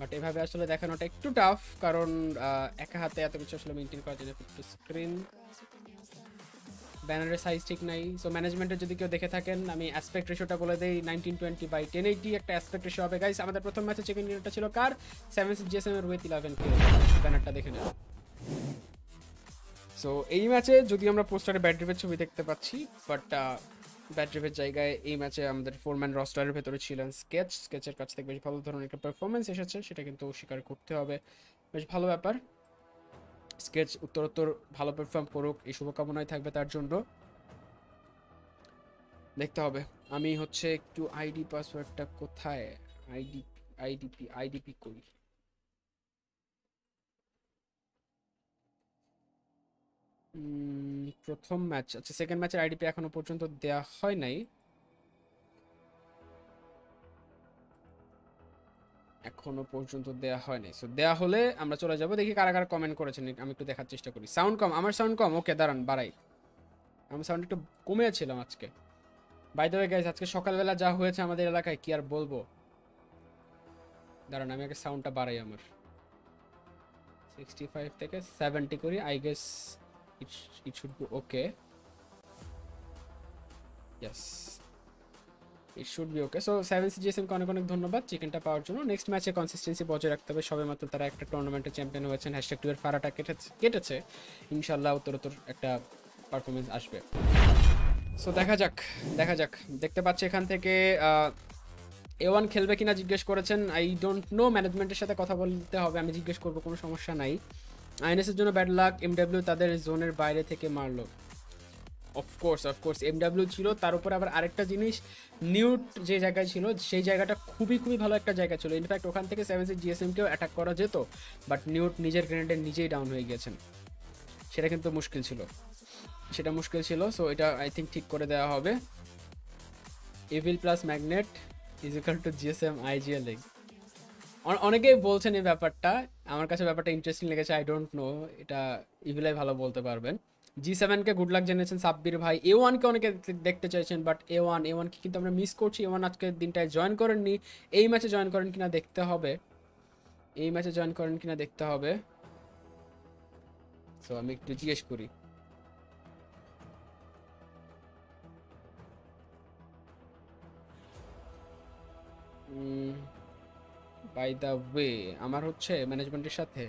বাট এভাবে আসলে দেখানোটা একটু টাফ কারণ একা হাতে এত কিছু আসলে মেনটেন করার জন্য একটু স্ক্রিন ব্যানারের সাইজ ঠিক নাই। সো ম্যানেজমেন্টের যদি কেউ দেখে থাকেন, আমি অ্যাসপেক্ট রেশিওটা বলে দেই nineteen twenty by ten eighty একটা অ্যাসপেক্ট রেশিও হবে। গাইস আমাদের প্রথম ম্যাচে চিকেন ডিনারটা ছিল কার? সেভেন সিক্স জিএসএম এর উইথ ইলেভেন ব্যানারটা দেখে নেন। সো এই ম্যাচে যদি আমরা পোস্টারে ব্যাট ড্রিপের ছবি দেখতে পাচ্ছি বাট ব্যাট ড্রিপের জায়গায় এই ম্যাচে আমাদের ফোর ম্যান রস্টারের ভেতরে ছিলেন স্কেচ স্কেচের কাছ থেকে বেশ ভালো ধরনের একটা পারফরমেন্স এসেছে, সেটা কিন্তু স্বীকার করতে হবে। বেশ ভালো ব্যাপার। স্কেচ উত্তরোত্তর ভালো পারফর্ম করুক, এই শুভকামনায় থাকবে তার জন্য। দেখতে হবে। আমি হচ্ছে একটু আইডি পাসওয়ার্ডটা কোথায়? আইডি আইডিপি আইডিপি কই প্রথম ম্যাচ আচ্ছা সেকেন্ড ম্যাচের আইডিপি এখনও পর্যন্ত দেয়া হয় নাই। এখনও পর্যন্ত দেয়া হয় নাই। সো দেয়া হলে আমরা চলে যাব, দেখি কারা কারা কমেন্ট করেছেন, আমি একটু দেখার চেষ্টা করি। সাউন্ড কম, আমার সাউন্ড কম? ওকে দাঁড়ান, বাড়াই। আমি সাউন্ড একটু কমিয়েছিলাম আজকে। বাই দ্য ওয়ে গাইজ আজকে সকালবেলা যা হয়েছে আমাদের এলাকায়, কি আর বলব? দাঁড়ান, আমি আগে সাউন্ডটা বাড়াই আমার। সিক্সটি ফাইভ থেকে সেভেন্টি করি I guess it should be okay yes it should be okay so seven সিজিএসএমকে অনেক অনেক ধন্যবাদ চিকেনটা পাওয়ার জন্য। নেক্সট ম্যাচে কনসিস্টেন্সি বজায় রাখতে হবে। সবে মাত্র তারা একটা টুর্নামেন্টের চ্যাম্পিয়ন হয়েছেন। হ্যাশট্যাগ টু এর ফারাটা কেটেছে কেটেছে। ইনশাল্লাহ উত্তরোত্তর একটা পারফরমেন্স আসবে। সো দেখা যাক দেখা যাক। দেখতে পাচ্ছি এখান থেকে এ ওয়ান খেলবে কিনা জিজ্ঞেস করেছেন। আই ডোন্ট নো ম্যানেজমেন্টের সাথে কথা বলতে হবে। আমি জিজ্ঞেস করব, কোনো সমস্যা নাই। আইএনএসের জন্য ব্যাড লাক এমডাব্লিউ তাদের জোনের বাইরে থেকে মারলো। অফকোর্স অফকোর্স এমডাব্লিউ ছিল, তার উপরে আবার আরেকটা জিনিস নিউট যে জায়গায় ছিল, সেই জায়গাটা খুবই খুবই ভালো একটা জায়গা ছিল। ইনফ্যাক্ট ওখান থেকে সেভেন সিক্স জিএসএমকেও অ্যাটাক করা যেত বাট নিউট নিজের গ্রেনেডে নিজেই ডাউন হয়ে গেছেন সেটা কিন্তু মুশকিল ছিল। সেটা মুশকিল ছিল সো এটা আই থিঙ্ক ঠিক করে দেওয়া হবে। Evil plus magnet is to GSM IGL অনেকেই বলছেন এই ব্যাপারটা। আমার কাছে ব্যাপারটা ইন্টারেস্টিং লেগেছে আই ডোন্ট নো এটা ইভিলাই ভালো বলতে পারবেন। জি সেভেনকে গুড লাক জেনেছেন সাব্বির ভাই। এ ওয়ানকে অনেকে দেখতে চাইছেন বাট এ ওয়ান এ ওয়ানকে কিন্তু আমরা মিস করছি। এ ওয়ান আজকের দিনটায় জয়েন করেননি। এই ম্যাচে জয়েন করেন কিনা দেখতে হবে। এই ম্যাচে জয়েন করেন কিনা দেখতে হবে। সো আমি একটু জিজ্ঞেস করি। বাই দ্য ওয়ে আমার হচ্ছে ম্যানেজমেন্টের সাথে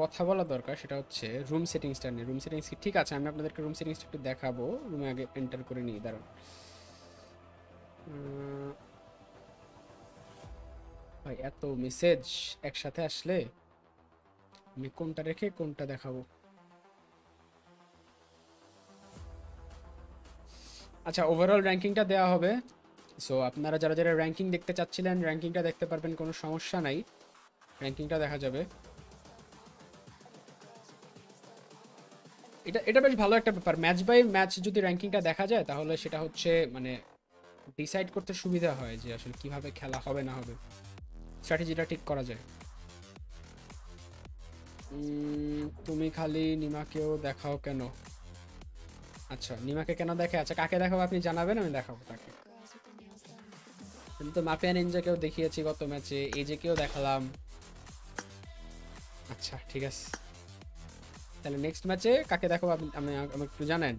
কথা বলা দরকার, সেটা হচ্ছে রুম সেটিংসটা নিয়ে। রুম সেটিংস ঠিক আছে, আমি আপনাদেরকে রুম সেটিংসটা একটু দেখাবো। রুমে আগে এন্টার করে নিই, দাঁড়ান। ভাই, এত মেসেজ একসাথে আসলে আমি কোনটা রেখে কোনটা দেখাবো? আচ্ছা ওভারঅল র্যাঙ্কিংটা দেওয়া হবে। সো আপনারা যারা যারা র্যাঙ্কিং দেখতে চাচ্ছিলেন র্যাঙ্কিংটা দেখতে পারবেন, কোনো সমস্যা নাই। র্যাঙ্কিংটা দেখা যাবে। এটা এটা বেশ ভালো একটা ব্যাপার। ম্যাচ বাই ম্যাচ যদি র্যাঙ্কিংটা দেখা যায়, তাহলে সেটা হচ্ছে মানে ডিসাইড করতে সুবিধা হয় যে আসলে কীভাবে খেলা হবে, না হবে। স্ট্র্যাটেজিটা ঠিক করা যায়। তুমি খালি নিমাকেও দেখাও কেন? আচ্ছা নিমাকে কেন দেখে? আচ্ছা কাকে দেখাবো আপনি জানাবেন, আমি দেখাবো তাকে। তো মাফিয়া নিনজাকেও দেখিয়েছি গত ম্যাচে, এজেকেও দেখালাম। আচ্ছা ঠিক আছে। তাহলে নেক্সট ম্যাচে কাকে দেখো আপনি আমি আমাকে একটু জানেন।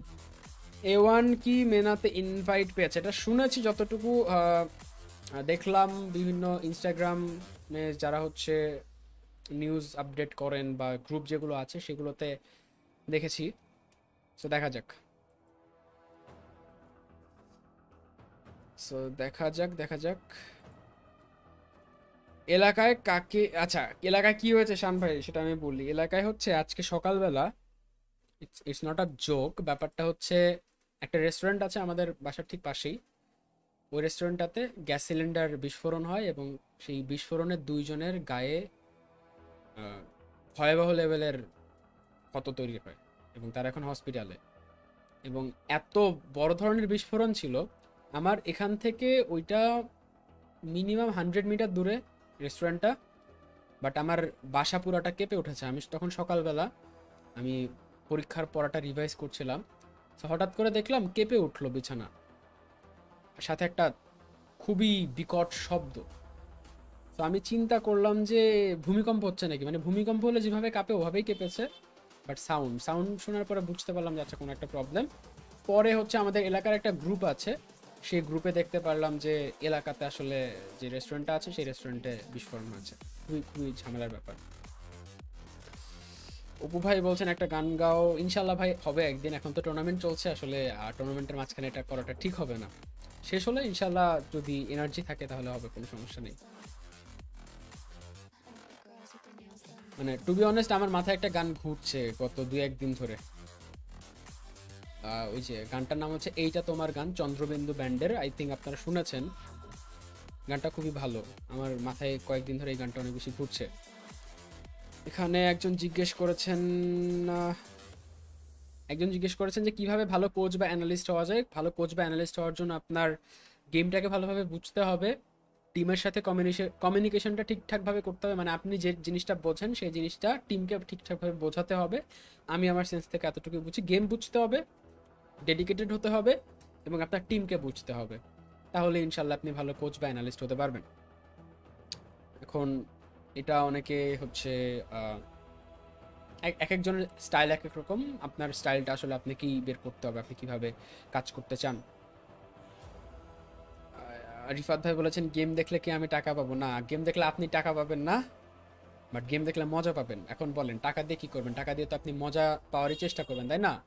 এ ওয়ান কি মেনাতে ইনভাইট পেয়েছে? এটা শুনেছি যতটুকু দেখলাম বিভিন্ন ইনস্টাগ্রামে যারা হচ্ছে নিউজ আপডেট করেন বা গ্রুপ যেগুলো আছে সেগুলোতে দেখেছি। সো দেখা যাক। সো দেখা যাক দেখা যাক। এলাকায় কাকে আচ্ছা এলাকায় কি হয়েছে শান ভাই? সেটা আমি বলি। এলাকায় হচ্ছে আজকে সকালবেলা it's it's not a joke ব্যাপারটা হচ্ছে একটা রেস্টুরেন্ট আছে আমাদের বাসার ঠিক পাশেই। ওই রেস্টুরেন্টটাতে গ্যাস সিলিন্ডার বিস্ফোরণ হয় এবং সেই বিস্ফোরণে দুইজনের গায়ে ভয়াবহ লেভেলের ক্ষত তৈরি হয় এবং তারা এখন হসপিটালে এবং এত বড় ধরনের বিস্ফোরণ ছিল আমার এখান থেকে ওইটা মিনিমাম হান্ড্রেড মিটার দূরে রেস্টুরেন্টটা বাট আমার বাসা পুরাটা কেঁপে উঠেছে। আমি তখন সকালবেলা আমি পরীক্ষার পড়াটা রিভাইজ করছিলাম। তো হঠাৎ করে দেখলাম কেঁপে উঠল বিছানা। সাথে একটা খুবই বিকট শব্দ। তো আমি চিন্তা করলাম যে ভূমিকম্প হচ্ছে নাকি? মানে ভূমিকম্প হলে যেভাবে কাঁপে, ওভাবেই কেঁপেছে। বাট সাউন্ড সাউন্ড শোনার পরে বুঝতে পারলাম যে আচ্ছা কোনো একটা প্রবলেম পরে হচ্ছে আমাদের এলাকার একটা গ্রুপ আছে। সেই গ্রুপে দেখতে পারলাম যে এলাকাতে আসলে যে রেস্টুরেন্টটা আছে, সেই রেস্টুরেন্টে বিস্ফোরণ হয়েছে। খুবই খুবই ঝামেলার ব্যাপার। অপু ভাই বলছেন, একটা গান গাও ইনশাল্লাহ ভাই, হবে একদিন। এখন তো টুর্নামেন্ট চলছে আসলে, আর টুর্নামেন্টের মাঝখানে এটা করাটা ঠিক হবে না। শেষ হলে ইনশাল্লাহ যদি এনার্জি থাকে তাহলে হবে, কোনো সমস্যা নেই। মানে টু বি অনেস্ট আমার মাথায় একটা গান ঘুরছে গত দু একদিন ধরে। ওই যে গানটার নাম হচ্ছে এইটা তোমার গান, চন্দ্রবিন্দু ব্যান্ডের। আই থিঙ্ক আপনারা শুনেছেন। গানটা খুবই ভালো। আমার মাথায় কয়েকদিন ধরে এই গানটা অনেক বেশি ঘুরছে। এখানে একজন জিজ্ঞেস করেছেন একজন জিজ্ঞেস করেছেন যে কীভাবে ভালো কোচ বা অ্যানালিস্ট হওয়া যায়? ভালো কোচ বা অ্যানালিস্ট হওয়ার জন্য আপনার গেমটাকে ভালোভাবে বুঝতে হবে। টিমের সাথে কমিউনিকেশন কমিউনিকেশনটা ঠিকঠাকভাবে করতে হবে। মানে আপনি যে জিনিসটা বোঝেন, সেই জিনিসটা টিমকে ঠিকঠাকভাবে বোঝাতে হবে। আমি আমার সেন্স থেকে এতটুকু বুঝি। গেম বুঝতে হবে। ডেডিকেটেড হতে হবে এবং আপনার টিমকে বুঝতে হবে। তাহলে ইনশাল্লাহ আপনি ভালো কোচ বা অ্যানালিস্ট হতে পারবেন। এখন এটা অনেকে হচ্ছে এক- এক, একজনের স্টাইল এক এক রকম। আপনার স্টাইলটা আসলে আপনি কি বের করতে হবে, আপনি কীভাবে কাজ করতে চান? রিফাত ভাই বলেছেন গেম দেখলে কি আমি টাকা পাবো? না গেম দেখলে আপনি টাকা পাবেন না বাট গেম দেখলে মজা পাবেন। এখন বলেন, টাকা দিয়ে কি করবেন? টাকা দিয়ে তো আপনি মজা পাওয়ারই চেষ্টা করবেন, তাই না?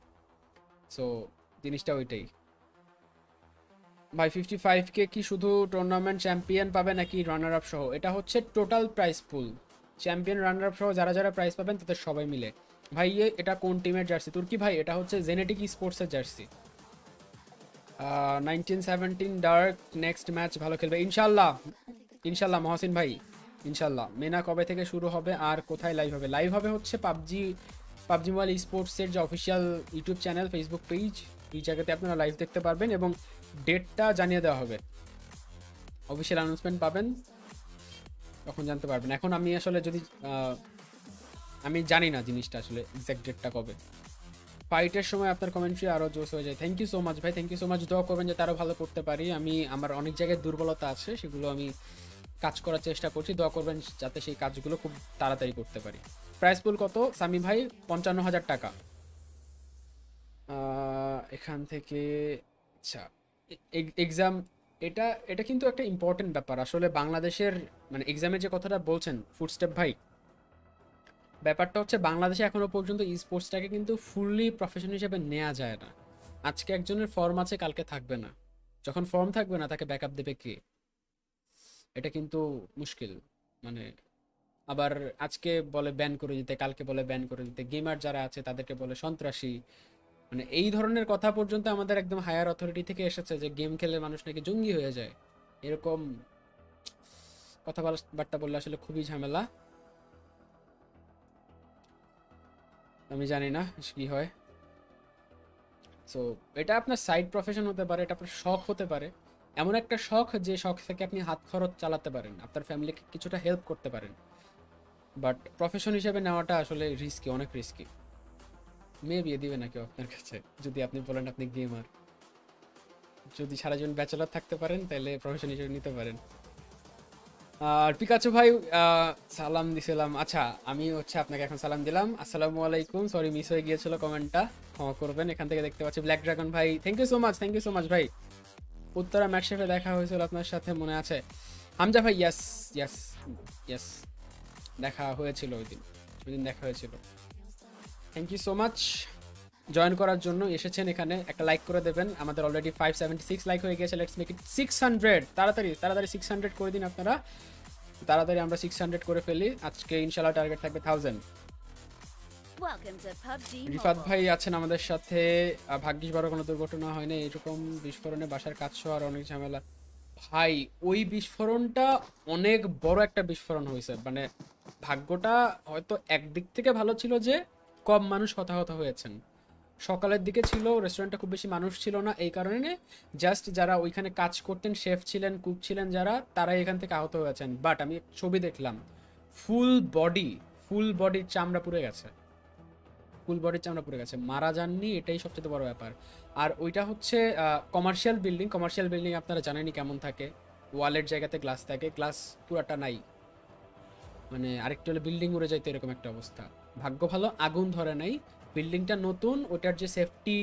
সো জিনিসটা ওইটাই। ভাই ফিফটি ফাইভকে কি শুধু টুর্নামেন্ট চ্যাম্পিয়ন পাবে নাকি রানার আপ সহ? এটা হচ্ছে total price pool champion runner up সহ যারা যারা প্রাইস পাবেন তাদের সবাই মিলে। ভাই এটা কোন টিমের জার্সি তুর্কি ভাই, এটা হচ্ছে জেনেটিক স্পোর্টসের jersey nineteen seventeen Dark next match ভালো খেলবে। ইনশাল্লাহ ইনশাল্লাহ মহসিন ভাই ইনশাল্লাহ মেনা কবে থেকে শুরু হবে, আর কোথায় লাইভ হবে? লাইভ হবে হচ্ছে পাবজি পাবজি মোবাইল স্পোর্টসের যে official YouTube channel Facebook page এই জায়গাতে আপনারা লাইভ দেখতে পারবেন এবং ডেটটা জানিয়ে দেওয়া হবে। অফিসিয়াল অ্যানাউন্সমেন্ট পাবেন, তখন জানতে পারবেন। এখন আমি আসলে যদি আমি জানি না জিনিসটা আসলে এক্সাক্ট ডেটটা কবে। ফাইটের সময় আপনার কমেন্ট্রি আরও জোস হয়ে যায়। থ্যাংক ইউ সো মাচ ভাই থ্যাংক ইউ সো মাচ দোয়া করবেন যে আরও ভালো করতে পারি। আমি, আমার অনেক জায়গায় দুর্বলতা আছে, সেগুলো আমি কাজ করার চেষ্টা করছি। দোয়া করবেন যাতে সেই কাজগুলো খুব তাড়াতাড়ি করতে পারি। প্রাইস পুল কত? সামি ভাই, পঞ্চান্ন হাজার টাকা। এখান থেকে আচ্ছা এক্সাম এটা এটা কিন্তু একটা ইম্পর্টেন্ট ব্যাপার। আসলে বাংলাদেশের মানে এক্সামের যে কথাটা বলছেন ফুডস্টেপ ভাই, ব্যাপারটা হচ্ছে বাংলাদেশে এখনও পর্যন্ত স্পোর্টসটাকে কিন্তু ফুললি প্রফেশন হিসেবে নেওয়া যায় না। আজকে একজনের ফর্ম আছে, কালকে থাকবে না। যখন ফর্ম থাকবে না, তাকে ব্যাকআপ দেবে কে? এটা কিন্তু মুশকিল। মানে আবার আজকে বলে ব্যান করে দিতে, কালকে বলে ব্যান করে দিতে। গেমার যারা আছে, তাদেরকে বলে সন্ত্রাসী। মানে এই ধরনের কথা পর্যন্ত আমাদের একদম হায়ার অথরিটি থেকে এসেছে যে গেম খেলে মানুষ নাকি জঙ্গি হয়ে যায়। এরকম কথাবার্তা বললে আসলে খুবই ঝামেলা। আমি জানি না কি হয়। সো এটা আপনার সাইড প্রফেশন হতে পারে, এটা আপনার শখ হতে পারে। এমন একটা শখ যে শখ থেকে আপনি হাত খরচ চালাতে পারেন, আপনার ফ্যামিলিকে কিছুটা হেল্প করতে পারেন। বাট প্রফেশন হিসেবে নেওয়াটা আসলে রিস্কি অনেক রিস্কি মেয়ে বিয়ে দিবে না কেউ আপনার কাছে? যদি আপনি বলেন আপনি গেমার যদি সারা জীবন ব্যাচেলার থাকতে পারেন তাহলে প্রফেশন হিসেবে নিতে পারেন। আর পিকাচু ভাই সালাম দিছিলাম। আচ্ছা আমি হচ্ছে আপনাকে এখন সালাম দিলাম। আসসালামু আলাইকুম। সরি মিস হয়ে গিয়েছিল কমেন্টটা ক্ষমা করবেন। এখান থেকে দেখতে পাচ্ছি ব্ল্যাক ড্রাগন ভাই। Thank you so much thank you so much ভাই। উত্তরা ম্যাকশেফে দেখা হয়েছিল আপনার সাথে, মনে আছে? হামজা ভাই ইয়াস ইয়াস ইয়াস দেখা হয়েছিল ওই দিন ওই দিন দেখা হয়েছিল। Thank you so much join করার জন্য এসেছেন এখানে একটা লাইক করে দেবেন। আমাদের already five seventy six like হয়ে গেছে। Let's make it six hundred তাড়াতাড়ি তাড়াতাড়ি সিক্স হান্ড্রেড করে দিন আপনারা। তাড়াতাড়ি আমরা সিক্স হান্ড্রেড করে ফেলি। আজকে ইনশাল্লাহ টার্গেট থাকবে থাউজেন্ড রিফাত ভাই আছেন আমাদের সাথে। ভাগ্যিস বড় কোনো দুর্ঘটনা হয়নি। এরকম বিস্ফোরণে বাসার কাজ আর অনেক ঝামেলা। ভাই ওই বিস্ফোরণটা অনেক বড় একটা বিস্ফোরণ হয়েছে। মানে ভাগ্যটা হয়তো একদিক থেকে ভালো ছিল যে কম মানুষ হতাহত হয়েছেন। সকালের দিকে ছিল রেস্টুরেন্টটা খুব বেশি মানুষ ছিল না, এই কারণে জাস্ট যারা ওইখানে কাজ করতেন শেফ ছিলেন কুক ছিলেন যারা, তারাই এখান থেকে আহত হয়েছেন বাট আমি ছবি দেখলাম ফুল বডি ফুল বডির চামড়া পুড়ে গেছে। ফুল বডির চামড়া পুড়ে গেছে। মারা যাননি, এটাই সবচেয়ে বড় ব্যাপার। আর ওইটা হচ্ছে কমার্শিয়াল বিল্ডিং কমার্শিয়াল বিল্ডিং আপনারা জানেনই কেমন থাকে। ওয়ালের জায়গাতে গ্লাস থাকে গ্লাস পুরাটা নাই। মানে আরেকটু হলে বিল্ডিং উড়ে যাইতে এরকম একটা অবস্থা। ভাগ্য ভালো, আগুন ধরে নাই। বিল্ডিংটা নতুন, ওটার যে সেফটি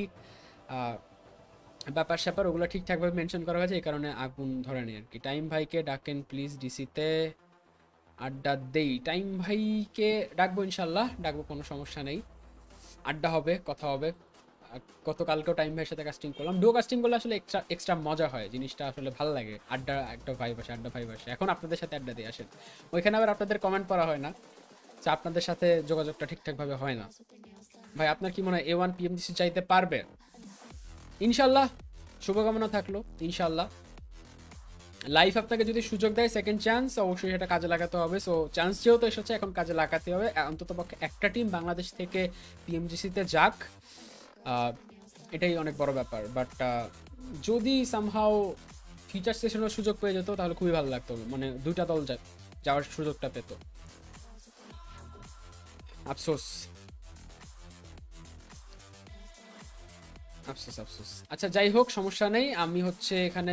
ব্যাপার স্যাপার, ওগুলো ঠিকঠাকভাবে মেনশন করা হয়েছে, এই কারণে আগুন ধরে নেই আর কি টাইম ভাইকে ডাকেন প্লিজ ডিসিতে আড্ডা দেই। টাইম ভাইকে ডাকবো ইনশাল্লাহ ডাকবো কোনো সমস্যা নেই। আড্ডা হবে, কথা হবে। গতকালকেও টাইম ভাইয়ের সাথে কাস্টিং করলাম। ডো কাস্টিং করলে আসলে এক্সট্রা এক্সট্রা মজা হয়, জিনিসটা আসলে ভালো লাগে। আড্ডা, একটা ভাইব আসে, আড্ডা ভাইব আসে। এখন আপনাদের সাথে আড্ডা দিয়ে আসেন। ওইখানে আবার আপনাদের কমেন্ট করা হয় না। যে আপনাদের সাথে যোগাযোগটা ঠিকঠাকভাবে হয় না। ভাই, আপনার কি মনে হয় এ ওয়ান পিএমডিসি চাইতে পারবে? ইনশাল্লাহ শুভকামনা থাকল ইনশাল্লাহ লাইফ আপনাকে যদি সুযোগ দেয় সেকেন্ড চান্স অবশ্যই সেটা কাজে লাগাতে হবে। সো চান্স যেহেতু এসেছে, এখন কাজে লাগাতে হবে। অন্তত পক্ষে একটা টিম বাংলাদেশ থেকে পিএমজিসিতে যাক। এটাই অনেক বড় ব্যাপার। বাট যদি সামহাও ফিচার সেশনের সুযোগ পেয়ে যেত, তাহলে খুবই ভালো লাগতো। মানে দুইটা দল যাওয়ার সুযোগটা পেত। আফসোস। আফসোস আফসোস। আচ্ছা যাই হোক, সমস্যা নেই। আমি হচ্ছে এখানে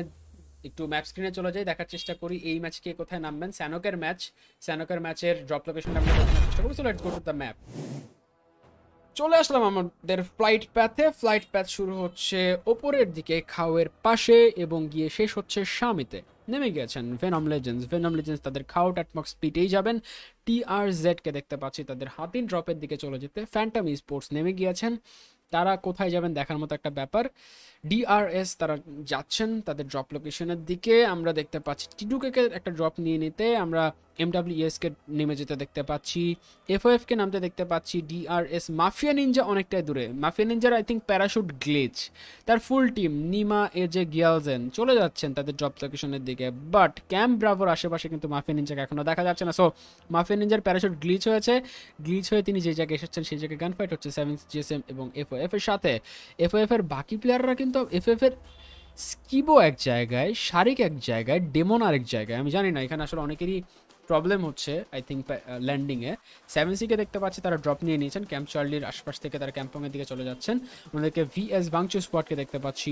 একটু ম্যাপ স্ক্রিনে চলে যাই, দেখার চেষ্টা করি এই ম্যাচ কে কোথায় নামবেন। স্যানকের ম্যাচ স্যানকের ম্যাচের ড্রপ লোকেশনটা আমরা দেখার চেষ্টা করি so let's go to the map চলে আসলাম আমাদের ফ্লাইট প্যাথে ফ্লাইট প্যাথ শুরু হচ্ছে ওপরের দিকে, খাওয়ের পাশে এবং গিয়ে শেষ হচ্ছে শামিতে। নেমে গেছেন। ভেনম লেজেন্স ভেনম লেজেন্স তাদের খাউট ট্যাটমক স্পিডেই যাবেন। টি আর জেডকে দেখতে পাচ্ছি তাদের হাতিন ড্রপের দিকে চলে যেতে। ফ্যান্টাম স্পোর্টস নেমে গিয়েছেন। তারা কোথায় যাবেন দেখার মতো একটা ব্যাপার। ডিআরএস তারা যাচ্ছেন তাদের ড্রপ লোকেশনের দিকে। আমরা দেখতে পাচ্ছি টিডুকে একটা ড্রপ নিয়ে নিতে। আমরা এমডাব্লিউএস কে নেমে যেতে দেখতে পাচ্ছি। এফওএফ কে নামতে দেখতে পাচ্ছি। ডিআরএস মাফিয়া নিনজা অনেকটাই দূরে। মাফিয়া নিনজার আই থিঙ্ক প্যারাশুট গ্লিচ তার ফুল টিম নিমা এজে গিয়ালজেন চলে যাচ্ছেন তাদের ড্রপ লোকেশনের দিকে। বাট ক্যাম্প ব্রাভোর আশেপাশে কিন্তু মাফিয়া নিনজাকে এখনও দেখা যাচ্ছে না। সো মাফিয়া নিনজার প্যারাশুট গ্লিচ হয়েছে। গ্লিচ হয়ে তিনি যে জায়গায় এসেছেন, সেই জায়গায় গান ফাইট হচ্ছে সেভেন জিএসএম এবং এফওএফ এর সাথে। এফওএফ এর বাকি প্লেয়াররা কিন্তু এফএফ এর স্কিবো এক জায়গায় শারিক এক জায়গায় ডেমন আরেক জায়গায়, আমি জানি না, এখানে আসলে অনেকেরই প্রবলেম হচ্ছে আই থিঙ্ক ল্যান্ডিংয়ে সেভেন সিকে দেখতে পাচ্ছি, তারা ড্রপ নিয়ে নিয়েছেন ক্যাম্প চার্লির আশপাশ থেকে তারা ক্যাম্পংয়ের দিকে চলে যাচ্ছেন। ওনাদেরকে ভিএস বাংচু স্পটকে দেখতে পাচ্ছি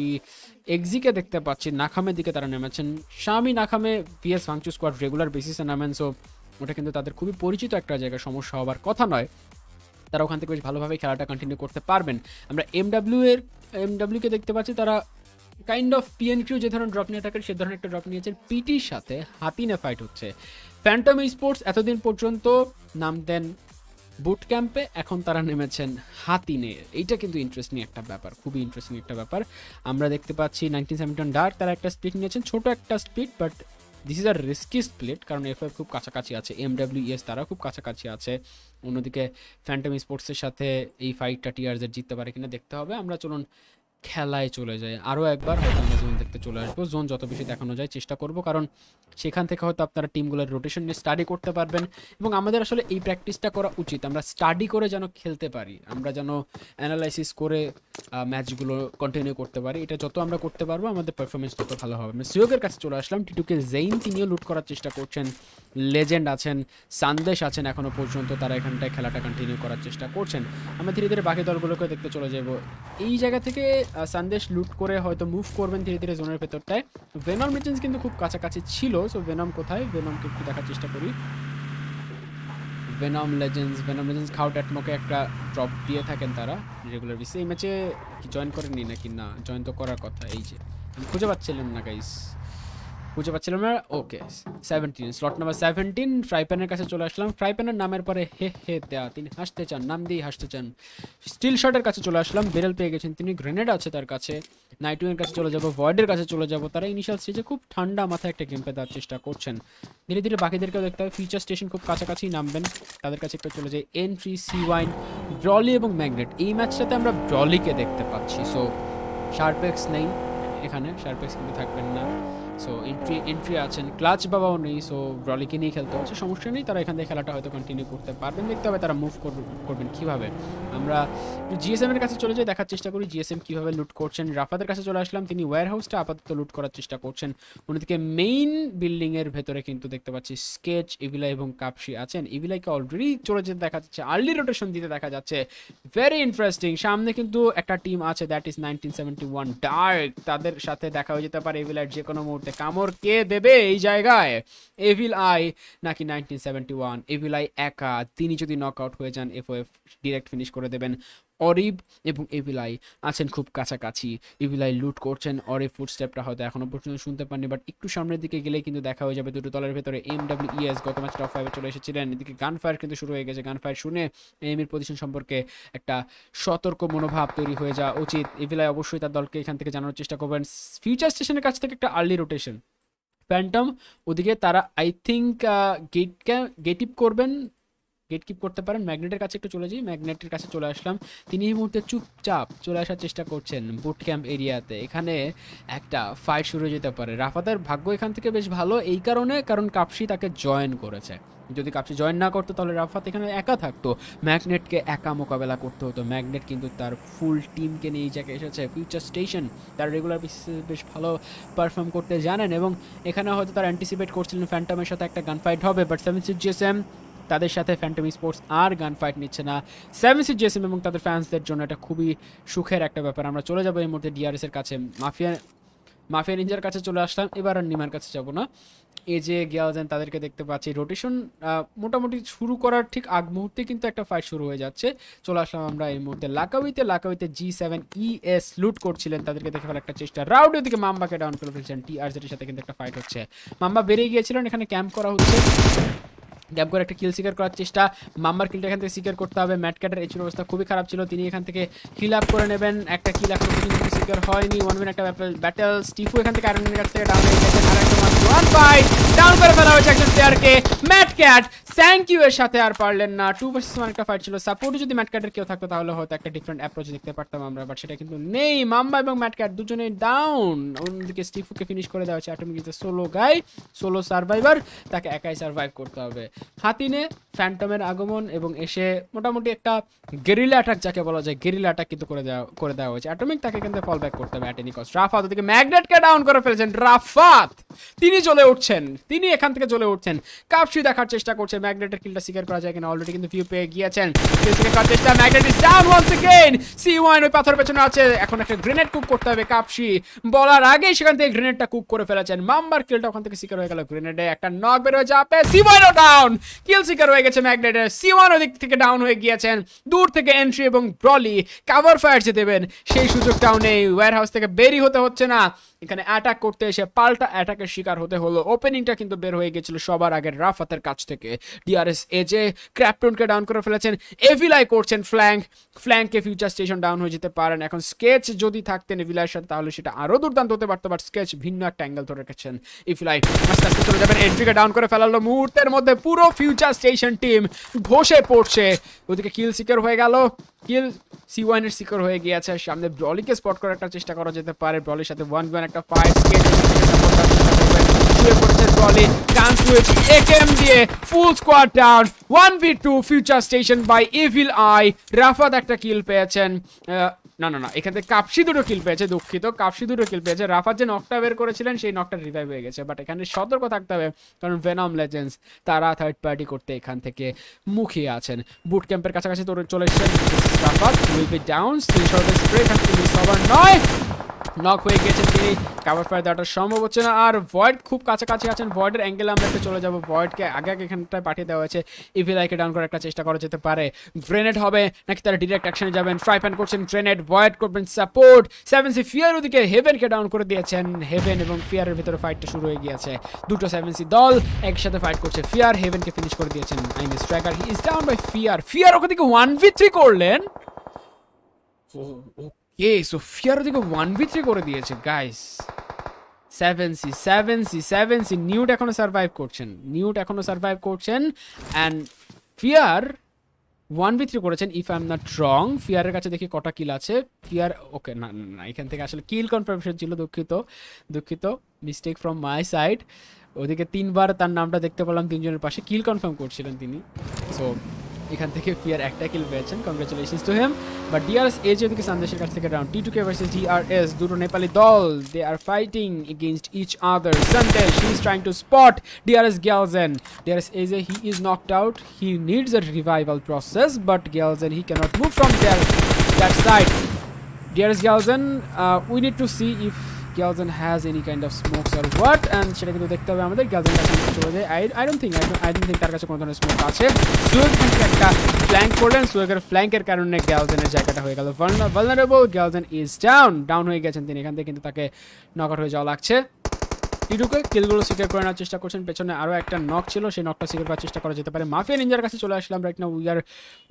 এক্সিকে দেখতে পাচ্ছি নাখামের দিকে তারা নেমেছেন। শামি নাখামে ভিএস বাংচু স্কোয়াড রেগুলার বেসিসে নামেন সো ওটা কিন্তু তাদের খুবই পরিচিত একটা জায়গা, সমস্যা হবার কথা নয়। তারা ওখান থেকে বেশ ভালোভাবে খেলাটা কন্টিনিউ করতে পারবেন। আমরা এমডাব্লিউ এর এমডাব্লিউকে দেখতে পাচ্ছি, তারা কাইন্ড অফ পিএন কিউ যে ধরনের ড্রপ নিয়ে থাকেন সে ধরনের একটা ড্রপ নিয়েছেন পিটির সাথে হাতিনে ফাইট হচ্ছে। ফ্যান্টম স্পোর্টস এতদিন পর্যন্ত নাম দেন বুট ক্যাম্পে এখন তারা নেমেছেন হাতিনে এইটা কিন্তু ইন্টারেস্টিং একটা ব্যাপার, খুবই ইন্টারেস্টিং একটা ব্যাপার। আমরা দেখতে পাচ্ছি নাইনটিন সেভেন্টি ডার্ক তারা একটা স্পিড নিয়েছেন, ছোট একটা speed but this is a risky split কারণ এফ খুব কাছাকাছি আছে এম ডাব্লিউ ইএস তারা খুব কাছাকাছি আছে। অন্যদিকে ফ্যান্টম স্পোর্টসের সাথে এই ফাইটটা টিআরজেড জিততে পারে কিনা দেখতে হবে। আমরা চলুন খেলায় চলে যায়। আরও একবার হয়তো আমরা জোন দেখতে চলে আসব। জোন যত বেশি দেখানো যায় চেষ্টা করব, কারণ সেখান থেকে হয়তো আপনারা টিমগুলোর রোটেশন নিয়ে স্টাডি করতে পারবেন। এবং আমাদের আসলে এই প্র্যাকটিসটা করা উচিত। আমরা স্টাডি করে যেন খেলতে পারি। আমরা যেন অ্যানালাইসিস করে ম্যাচগুলো কন্টিনিউ করতে পারি। এটা যত আমরা করতে পারব, আমাদের পারফরমেন্স তত ভালো হবে। আমরা সিওগের কাছে চলে আসলাম। টিটুকে জেইন তিনিও লুট করার চেষ্টা করছেন। লেজেন্ড আছেন। সান্দেশ আছেন এখনও পর্যন্ত। তারা এখানটায় খেলাটা কন্টিনিউ করার চেষ্টা করছেন। আমরা ধীরে ধীরে বাকি দলগুলোকে দেখতে চলে যাব। এই জায়গা থেকে সন্দেশ লুট করে হয়তো মুভ করবেন ধীরে ধীরে জোনের ভেতরটায়। ভেনম মিটেন্স কিন্তু খুব কাছাকাছি ছিল সো ভেনম কোথায়? ভেনমকে একটু দেখার চেষ্টা করি। ভেনম লেজেন্স ভেনম লেজেন্স খাউট অ্যাটমোকে একটা ড্রপ দিয়ে থাকেন তারা রেগুলার সেই ম্যাচে জয়েন করেননি নাকি? না জয়েন তো করার কথা, এই যে। খুঁজে পাচ্ছিলেন না গাইস খুঁজে পাচ্ছিলাম না? Okay seventeen slot number seventeen fry প্যানের কাছে চলে আসলাম। ফ্রাই প্যানের নামের পরে হে হে দেয়া তিনি হাসতে চান, নাম দিয়ে হাসতে চান। স্টিল শটের কাছে চলে আসলাম বেরেল পেয়ে গেছেন তিনি গ্রেনেড আছে তার কাছে। নাইটুয়ের কাছে চলে যাব ভয়েডের কাছে চলে যাব, তারা ইনিশিয়াল স্টেজে খুব ঠান্ডা মাথায় একটা গেম পে দেওয়ার চেষ্টা করছেন। ধীরে ধীরে বাকিদেরকেও দেখতে হবে ফিউচার স্টেশন খুব কাছাকাছি নামবেন। তাদের কাছে একটু চলে যায় এন্ট্রি সি ওয়াইন ব্রলি এবং ম্যাগনেট এই ম্যাচটাতে আমরা ব্রলিকে দেখতে পাচ্ছি। সো শার্পেক্স নেই, এখানে শার্পেক্স কিন্তু থাকবেন না। সো এন্ট্রি এন্ট্রি আছেন। ক্লাচ বাবাও নেই সো ব্রলিকে নিয়ে খেলতে হচ্ছে। সমস্যা নেই, তারা এখান থেকে খেলাটা হয়তো কন্টিনিউ করতে পারবেন। দেখতে হবে তারা মুভ করবেন কীভাবে। আমরা জিএসএম এর কাছে চলে যাই, দেখার চেষ্টা করি জিএসএম কীভাবে লুট করছেন। রাফাদের কাছে চলে আসলাম, তিনি ওয়্যার হাউসটা আপাতত লুট করার চেষ্টা করছেন। অন্যদিকে মেইন বিল্ডিংয়ের ভেতরে কিন্তু দেখতে পাচ্ছি স্কেচ ইভিলা এবং কাপসি আছেন। ইভিলাইকে অলরেডি চলে যেতে দেখা যাচ্ছে আর্লি রোটেশন দিতে দেখা যাচ্ছে। ভেরি ইন্টারেস্টিং সামনে কিন্তু একটা টিম আছে that is nineteen seventy one dark তাদের সাথে দেখা হয়ে যেতে পারে এভিলাইট যে কোনো মুহূর্তে। কামড় কে দেবে এই জায়গায়? এভিল আই নাকি nineteen seventy one evil eye একা। তিনি যদি নক আউট হয়ে যান এফ এফ ডিরেক্ট ফিনিশ করে দেবেন। অরিব এবং এভিলাই আছেন খুব কাছাকাছি। এভিলাই লুট করছেন, অরিব ফুটস্টেপটা হয়তো এখনও পর্যন্ত শুনতে পাননি বাট একটু সামনের দিকে গেলে কিন্তু দেখা হয়ে যাবে দুটো দলের ভেতরে। এম ডাব্লিউ ইএস গত ম্যাচ টপ ফাইভে চলে এসেছিলেন, এদিকে গান ফায়ার কিন্তু শুরু হয়ে গেছে। গান ফায়ার শুনে এমির পজিশন সম্পর্কে একটা সতর্ক মনোভাব তৈরি হয়ে যাওয়া উচিত। এভিলাই অবশ্যই তার দলকে এখান থেকে জানানোর চেষ্টা করবেন। ফিউচার স্টেশনের কাছ থেকে একটা আর্লি রোটেশন ফ্যান্টম ওদিকে তারা আই থিঙ্ক গেট গেট ইপ করবেন। গেট কিপ করতে পারেন। ম্যাগনেটের কাছে একটু চলে যাই। ম্যাগনেটের কাছে চলে আসলাম। তিনি এই মুহূর্তে চুপচাপ চলে আসার চেষ্টা করছেন বুট ক্যাম্প এরিয়াতে। এখানে একটা ফাইট শুরু যেতে পারে। রাফাদার ভাগ্য এখান থেকে বেশ ভালো। এই কারণে কারণ কাপসি তাকে জয়েন করেছে। যদি কাপসি জয়েন না করতো, তাহলে রাফাত এখানে একা থাকতো। ম্যাগনেটকে একা মোকাবেলা করতে হতো। ম্যাগনেট কিন্তু তার ফুল টিমকে নিয়ে এই জায়গায় এসেছে। ফিউচার স্টেশন তার রেগুলার বেসিসে বেশ ভালো পারফর্ম করতে জানেন। এবং এখানে হয়তো তার অ্যান্টিসিপেট করছিলেন ফ্যান্টামের সাথে একটা গান ফাইট হবে বাট সেভেন সিক্স জিএসএম তাদের সাথে ফ্যান্টমি স্পোর্টস আর গান ফাইট নিচ্ছে না। সেভেন সিক্স জিএসএম এবং তাদের ফ্যান্সদের জন্য এটা খুবই সুখের একটা ব্যাপার। আমরা চলে যাব এই মুহূর্তে ডিআরএস এর কাছে। মাফিয়া মাফিয়া নিঞ্জার কাছে চলে আসলাম। এবার আর নিমার কাছে যাব না। এই যে গিয়ালজেন তাদেরকে দেখতে পাচ্ছি। রোটেশন মোটামুটি শুরু করার ঠিক আগ মুহূর্তে কিন্তু একটা ফাইট শুরু হয়ে যাচ্ছে। চলে আসলাম আমরা এই মুহূর্তে লাকাউইতে লাকাউইতে জি সেভেন ইএস লুট করছিলেন। তাদেরকে দেখে ফেলার একটা চেষ্টা। রাউড দিকে মাম্বাকে ডাউন করে ফেলছেন। টি আর সাথে কিন্তু একটা ফাইট হচ্ছে। মাম্বা বেরিয়ে গিয়েছিলেন। এখানে ক্যাম্প করা হচ্ছে। গ্যাপ করে একটা কিল শিকার করার চেষ্টা। মাম্বার কিলটা এখান থেকে শিকার করতে হবে। ম্যাট ক্যাটের এইচুর অবস্থা খুবই খারাপ ছিল। তিনি এখান থেকে কিল আপ করে নেবেন। একটা কিল এখন পর্যন্ত সিকার হয়নি। ওয়ান একটা ব্যাটেল স্টিফু এখান থেকে আয়রনের ডাউন আর একটা ওয়ান ফাইট ডাউন করে ফেলা হয়েছে একজন প্লেয়ারকে ম্যাট ক্যাট থ্যাংক ইউ এর সাথে আর পারলেন না। টু ভার্সেস ওয়ান একটা ফাইট ছিল। সাপোর্টে যদি ম্যাট ক্যাটের কেউ থাকতো, তাহলে হয়তো একটা ডিফারেন্ট অ্যাপ্রোচ দেখতে পারতাম আমরা বাট সেটা কিন্তু নেই। মাম্বা এবং ম্যাট ক্যাট দুজনেই ডাউন অন্যদিকে স্টিফুকে ফিনিশ করে দেওয়া হয়েছে। Atomic is solo guy solo survivor তাকে একাই সার্ভাইভ করতে হবে। হাতিনে ফ্যান্টমের আগমন এবং এসে মোটামুটি একটা গেরিলা অ্যাটাক যাকে বলা যায় গেরিলা অ্যাটাক কিন্তু করে দেওয়া করে দেওয়া হয়েছে। অ্যাটমিক তাকে কিন্তু ফল ব্যাক করতে হবে অ্যাটেনিকস রাফাত ওদিকে ম্যাগনেটকে ডাউন করে ফেলেছেন। রাফাত তিনি চলে উঠছেন তিনি এখান থেকে চলে উঠছেন কাপসি দেখার চেষ্টা করছে ম্যাগনেটের কিলটা সিকার করা যায় কিনা অলরেডি কিন্তু ভিউ পেয়ে গিয়েছেন কিল সিকার করার চেষ্টা magnet is down once again C one ওই পাথর পেছনে আছে এখন একটা গ্রেনেড কুক করতে হবে কাপসি বলার আগেই সেখান থেকে গ্রেনেডটা কুক করে ফেলেছেন মাম্বার কিলটা ওখান থেকে সিকার হয়ে গেল গ্রেনেডে একটা নক বের হয়ে যাবে সি ওয়ানও ডাউন কিল সিকার হয়ে গেছে ম্যাগনেটের সি ওয়ান ওদিক থেকে ডাউন হয়ে গিয়েছেন দূর থেকে এন্ট্রি এবং ব্রলি কাভার ফায়ার যে দেবেন সেই সুযোগটাও নেই ওয়্যার হাউস থেকে বেরি হতে হচ্ছে না এখানে অ্যাটাক করতে এসে পাল্টা অ্যাটাকের শিকার হতে হলো। ওপেনিংটা কিন্তু বের হয়ে গেছিল সবার আগে রাফাতের কাছ থেকে। ডিআরএস এজে ক্র্যাপটনকে ডাউন করে ফেলেছেন। এভিলাই করছেন ফ্ল্যাঙ্ক ফ্ল্যাঙ্কে ফিউচার স্টেশন ডাউন হয়ে যেতে পারেন। এখন স্কেচ যদি থাকতেন এভিলাইয়ের সাথে, তাহলে সেটা আরও দুর্দান্ত হতে পারতো বাট স্কেচ ভিন্ন একটা অ্যাঙ্গেল ধরে রেখেছেন ইফিলাই আস্তে আস্তে চলে যাবেন। এন্ট্রিকে ডাউন করে ফেলালো মুহূর্তের মধ্যে পুরো ফিউচার স্টেশন টিম ধসে পড়ছে। ওদিকে কিল সিকার হয়ে গেল। কিল সি ওয়ানের শিকর হয়ে গিয়েছে। সামনে ব্রলিকে স্পট করার একটা চেষ্টা করা যেতে পারে। ব্রলির সাথে ওয়ান ওয়ান একটা ফাইট শুয়ে দিয়ে full one two future station by I Rafat একটা কিল পেয়েছেন না না না, এখান থেকে কাপসি দুটো কিল পেয়েছে, দুঃখিত। কাপসি দুটো কিল পেয়েছে। রাফার যে নকটা বের করেছিলেন, সেই নকটা রিভাইভ হয়ে গেছে। বাট এখানে সতর্ক থাকতে হবে, কারণ ভেনম লেজেন্ডস তারা থার্ড পার্টি করতে এখান থেকে মুখিয়ে আছেন। বুট ক্যাম্পের কাছাকাছি তোর চলে এসেছেন Rafat. Will be down spray এখান থেকে নয়। নক হয়ে গেছেন তিনি। কাভার ফায়ার দেওয়াটা সম্ভব হচ্ছে না। আর ভয়েড খুব কাছাকাছি আছেন। ভয়েডের অ্যাঙ্গেলে আমরা একটু চলে যাব। ভয়েডকে আগে আগে এখানটায় পাঠিয়ে দেওয়া হয়েছে। ইভিলাইকে ডাউন করার একটা চেষ্টা করা যেতে পারে। গ্রেনেড হবে, নাকি তারা ডিরেক্ট অ্যাকশনে যাবেন? ফ্রাই প্যান করছেন গ্রেনেড ভয়েড করবেন সাপোর্ট সেভেন সি ফিয়ার ওদিকে হেভেনকে ডাউন করে দিয়েছেন হেভেন এবং ফিয়ারের ভিতরে ফাইটটা শুরু হয়ে গিয়েছে। দুটো সেভেন সি দল একসাথে ফাইট করছে। ফিয়ার হেভেনকে ফিনিশ করে দিয়েছেন। I miss striker he is down by fear fear ওখান থেকে ওয়ান ভি থ্রি করলেন। ওকে সো ফিয়ার ওদিকে ওয়ান ভি থ্রি করে দিয়েছে guys seven C seven C seven C Newt এখনও সার্ভাইভ করছেন। নিউট এখনও সার্ভাইভ করছেন and fear one V three করেছেন if I am not wrong ফিয়ারের কাছে দেখি কটা কিল আছে। ফিয়ার ওকে না, না এখান থেকে আসলে কিল কনফার্মেশন ছিল দুঃখিত দুঃখিত মিস্টেক ফ্রম মাই সাইড ওদিকে তিনবার তার নামটা দেখতে পেলাম তিনজনের পাশে। কিল কনফার্ম করছিলেন তিনি। সো এখান থেকে ফিয়ার একটা কিল পেয়েছেন। Congratulations to him but DRS edge ওদিকে সন্দেশের কাছ থেকে round T two K versus DRS দুটো নেপালি দল they are fighting against each other Sandesh he is trying to spot DRS Gyalzen DRS edge a he is knocked out he needs a revival process but Gelsen he cannot move from there that side. Dearest Gelsen, uh, we need to see if has any kind of of smokes or and সেটা কিন্তু দেখতে হবে আমাদের। Gelsen কাছে চলে যায়। I think I don't, I don't think তার কাছে কোনো ধরনের স্মোক আছে। সুয়েগ কিন্তু একটা ফ্ল্যাঙ্ক করলেন। সুয়েগের ফ্ল্যাঙ্কের কারণে গ্যালজেনের জায়গাটা হয়ে গেল। Vulnerable Gyalzen is down down হয়ে গেছেন তিনি। এখান থেকে কিন্তু তাকে নকআউট হয়ে যাওয়া লাগছে। টিডুকে কিলগুলো সিকিউর করে নেওয়ার চেষ্টা করছেন। পেছনে আরও একটা নক ছিল, সেই নকটা সিকিউর করার চেষ্টা করা যেতে পারে। মাফিয়া নিঞ্জার কাছে চলে আসলাম রাইট না we are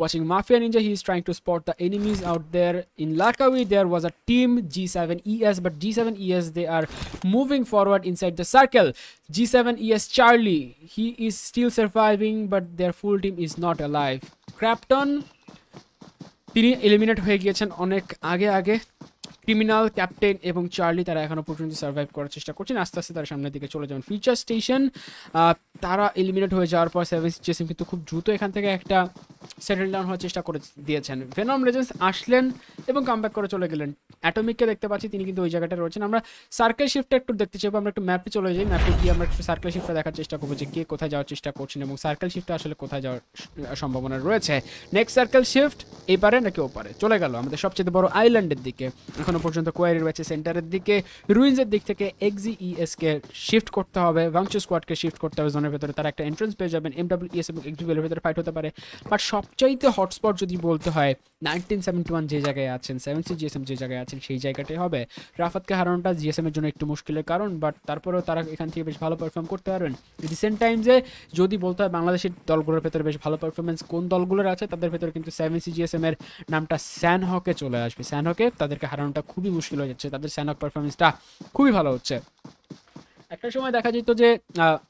watching mafia ninja he is trying to spot the enemies out there in Lakawi there was a team G seven ES but G seven ES they are moving forward inside the circle G seven ES Charlie he is still surviving but their full team is not alive Krafton তিনি eliminate হয়ে গিয়েছেন অনেক আগে আগে। Criminal, captain এবং Charlie তারা এখনও পর্যন্ত সার্ভাইভ করার চেষ্টা করছেন। আস্তে আস্তে তারা সামনের দিকে চলে যাবেন। ফিউচার স্টেশন তারা এলিমিনেট হয়ে যাওয়ার পর সেভেন জেসিম কিন্তু খুব দ্রুত এখান থেকে একটা সেটেল ডাউন হওয়ার চেষ্টা করে দিয়েছেন। ভেনম রেজেন্স আসলেন এবং কামব্যাক করে চলে গেলেন। অ্যাটমিককে দেখতে পাচ্ছি, তিনি কিন্তু ওই জায়গাটা রয়েছেন। আমরা সার্কেল শিফটটা একটু দেখতে চাইব, আমরা একটু ম্যাপে চলে যাই। ম্যাপে গিয়ে আমরা একটু সার্কেল শিফটটা দেখার চেষ্টা করব যে কে কোথায় যাওয়ার চেষ্টা করছেন এবং সার্কেল শিফটটা আসলে কোথায় যাওয়ার সম্ভাবনা রয়েছে। নেক্সট সার্কেল শিফট এই পারে নাকি ও পারে চলে গেল আমাদের সবচেয়ে বড় আইল্যান্ডের দিকে। এখনও পর্যন্ত কোয়ারি রয়েছে সেন্টারের দিকে। রুইন্সের দিক থেকে এক্সি ইএসকে শিফট করতে হবে। ভাংচু স্কোয়াডকে শিফট করতে হবে জোনের ভেতরে। তারা একটা এন্ট্রেন্স পেয়ে যাবেন। এম ডাব্লিউ ইএস এবং এক্সিবিএলের ভেতরে ফাইট হতে পারে। বাট সবচাইতে হটস্পট যদি বলতে হয় নাইনটিন সেভেন্টি ওয়ান যে জায়গায় আছেন সেভেন সি জিএসএম যে জায়গায় আছেন, সেই জায়গাটাই হবে। রাফাতকে হারানোটা জিএসএম এর জন্য একটু মুশকিলের কারণ বাট তারপরেও তারা এখান থেকে বেশ ভালো পারফর্ম করতে পারবেন। রিসেন্ট টাইমসে যদি বলতে হয় বাংলাদেশের দলগুলোর ভেতরে বেশ ভালো পারফরমেন্স কোন দলগুলোর আছে, তাদের ভেতরে কিন্তু সেভেন সি জিএসএম এর নামটা স্যান হকে চলে আসবে। স্যান হকে তাদেরকে হারানোটা খুবই মুশকিল হয়ে যাচ্ছে, তাদের স্যানহক পারফরমেন্সটা খুবই ভালো হচ্ছে। একটা সময় দেখা যেত যে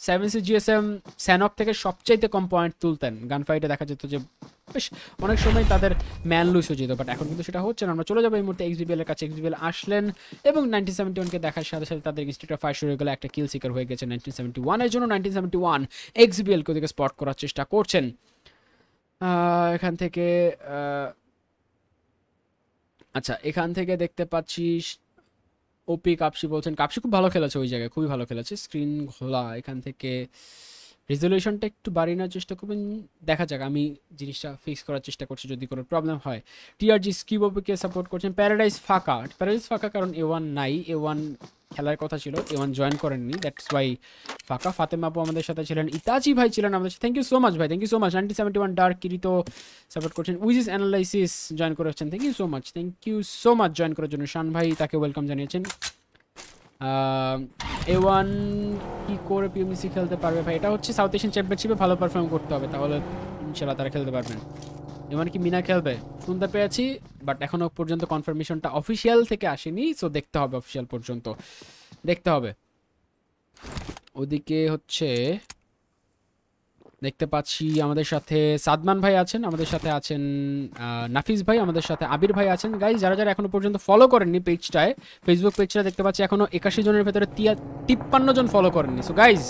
সেভেন সি জিএসএম স্যানক থেকে সবচাইতে কম পয়েন্ট তুলতেন। গান ফাইটে দেখা যেত যে, বেশ অনেক সময় তাদের ম্যান লুইস হয়ে যেত বাট এখন কিন্তু সেটা হচ্ছে না। আমরা চলে যাব এই মুহূর্তে এক্সবিএল এর কাছে। এক্সবিএল আসলেন এবং নাইনটিন সেভেন্টি ওয়ানকে দেখার সাথে সাথে তাদের ইনস্টিটিউট ফায়ার শুরু হয়ে গেলে। একটা কিল সিকার হয়ে গেছে নাইনটিন সেভেন্টি ওয়ানের জন্য। নাইনটিন সেভেন্টি ওয়ান এক্সবিএলকে ওদিকে স্পট করার চেষ্টা করছেন। এখান থেকে আচ্ছা এখান থেকে দেখতে পাচ্ছি ওপি কাপসি বলছেন কাপসি খুব ভালো খেলেছে ওই জায়গায়, খুবই ভালো খেলেছে। স্ক্রিন ঘোলা, এখান থেকে রেজলিউশনটা একটু বাড়িয়ে নেওয়ার চেষ্টা করবেন। দেখা যাক, আমি জিনিসটা ফিক্স করার চেষ্টা করছি যদি কোনো প্রবলেম হয়। টিআরজি স্কিবোপিকে সাপোর্ট করছেন। প্যারাডাইস ফাঁকা প্যারাডাইস ফাঁকা কারণ এ ওয়ান নাই এ ওয়ান খেলার কথা ছিল এ ওয়ান জয়েন করেননি। দ্যাটস ওয়াই ফাঁকা। ফাতেমা আপু আমাদের সাথে ছিলেন ইতাচি ভাই ছিলেন আমাদের সাথে। থ্যাংক ইউ সো মাচ ভাই thank you so much nineteen seventy one dark Kirito support করছেন। উইজিস অ্যানালাইসিস জয়েন করেছেন। Thank you so much thank you so much join করার জন্য শান ভাই তাকে ওয়েলকাম জানিয়েছেন। এ ওয়ান কী করে পিএমসি খেলতে পারবে ভাই? এটা হচ্ছে সাউথ এশিয়ান চ্যাম্পিয়নশিপে ভালো পারফর্ম করতে হবে, তাহলে ইনশাল্লাহ তারা খেলতে পারবেন। এমন কি মিনা খেলবে? শুনতে পেয়েছি বাট এখনও পর্যন্ত কনফার্মেশনটা অফিসিয়াল থেকে আসেনি সো দেখতে হবে অফিসিয়াল পর্যন্ত। দেখতে হবে। ওদিকে হচ্ছে দেখতে পাচ্ছি আমাদের সাথে সাদমান ভাই আছেন, আমাদের সাথে আছেন নাফিস ভাই, আমাদের সাথে আবির ভাই আছেন। গাইজ যারা যারা এখনও পর্যন্ত ফলো করেননি পেজটায় ফেসবুক পেজটা দেখতে পাচ্ছি, এখনও একাশি জনের ভেতরে তিপ্পান্ন জন ফলো করেননি। So guys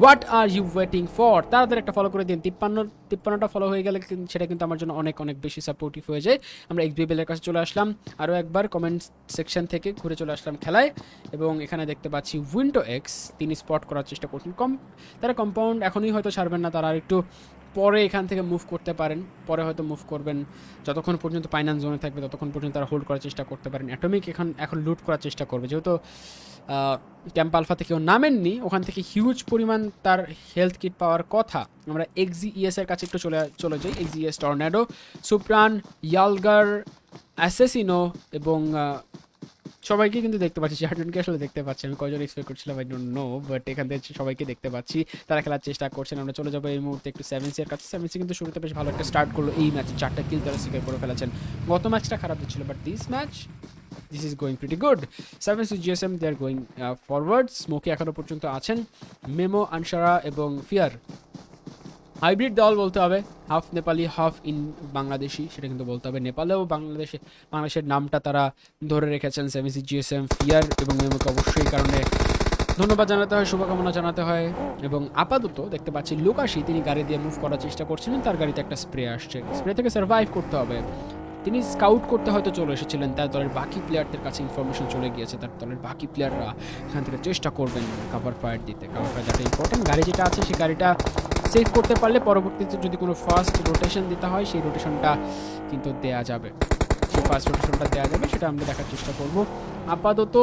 what are you waiting for তাদের একটা ফলো করে দিন, তিপ্পান্ন তিপ্পান্নটা ফলো হয়ে গেলে সেটা কিন্তু আমার জন্য অনেক অনেক বেশি সাপোর্টিভ হয়ে যায়। আমরা এক্সবিএল এর কাছে চলে আসলাম। আরও একবার কমেন্ট সেকশন থেকে ঘুরে চলে আসলাম খেলায়। এবং এখানে দেখতে পাচ্ছি উইন্ডো এক্স তিনি স্পট করার চেষ্টা করছেন। কম তারা কম্পাউন্ড এখনই হয়তো ছাড়বেন না, তারা আর একটু পরে এখান থেকে মুভ করতে পারেন, পরে হয়তো মুভ করবেন, যতক্ষণ পর্যন্ত ফাইন্যান্স জোনে থাকবে, ততক্ষণ পর্যন্ত তারা হোল্ড করার চেষ্টা করতে পারেন। অ্যাটমিক এখন এখন লুট করার চেষ্টা করবে। যেহেতু ক্যাম্প আলফাতে কেউ নামেননি, ওখান থেকে হিউজ পরিমাণ তার হেলথ কিট পাওয়ার কথা। আমরা এক্সি ইএস এর কাছে একটু চলে চলে যাই। এক্সি ইএস টর্নেডো সুপ্রান ইয়ালগার অ্যাসেসিনো এবং সবাইকে কিন্তু দেখতে পাচ্ছি চারজনকে আসলে দেখতে পাচ্ছি। আমি কয়জন এক্সপেক্ট করছিলাম আই ডোন্ট নো বাট এখান থেকে সবাইকে দেখতে পাচ্ছি। তারা খেলার চেষ্টা করছেন, আমরা চলে যাব এই মুহূর্তে একটু সেভেন এর কাছে। সেভেন কিন্তু শুরুতে বেশ ভালো একটা স্টার্ট করল এই ম্যাচে চারটা কিল তারা স্বীকার করে ফেলেছেন। গত ম্যাচটা খারাপ ছিল but this match this is going pretty good seven C GSM they are going forward smoky এখনও পর্যন্ত আছেন। মেমো আনসারা এবং ফিয়ার হাইব্রিড দল বলতে হবে। Half Nepali, half in Bangladeshi, সেটা কিন্তু বলতে হবে। নেপালেও বাংলাদেশে, বাংলাদেশের নামটা তারা ধরে রেখেছেন সেমিসি জিএসএম, ফিয়ার এবং মেমোকে অবশ্যই কারণে ধন্যবাদ জানাতে হয়, শুভকামনা জানাতে হয় এবং আপাতত দেখতে পাচ্ছি লোকাশি, তিনি গাড়ি দিয়ে মুভ করার চেষ্টা করছিলেন, তার গাড়িতে একটা স্প্রে আসছে। স্প্রে থেকে সার্ভাইভ করতে হবে। তিনি স্কাউট করতে হয়তো চলে এসেছিলেন, তার দলের বাকি প্লেয়ারদের কাছে ইনফরমেশন চলে গিয়েছে, তার দলের বাকি প্লেয়াররা এখান থেকে চেষ্টা করবেন কাভার ফায়ার দিতে। কাভার ফায়ার যেটা ইম্পর্টেন্ট গাড়ি যেটা আছে, সেই গাড়িটা সেভ করতে পারলে পরবর্তীতে যদি কোনো ফার্স্ট রোটেশন দিতে হয়, সেই রোটেশনটা কিন্তু দেয়া যাবে। সেই ফার্স্ট রোটেশনটা দেওয়া যাবে, সেটা আমরা দেখার চেষ্টা করব। আপাতত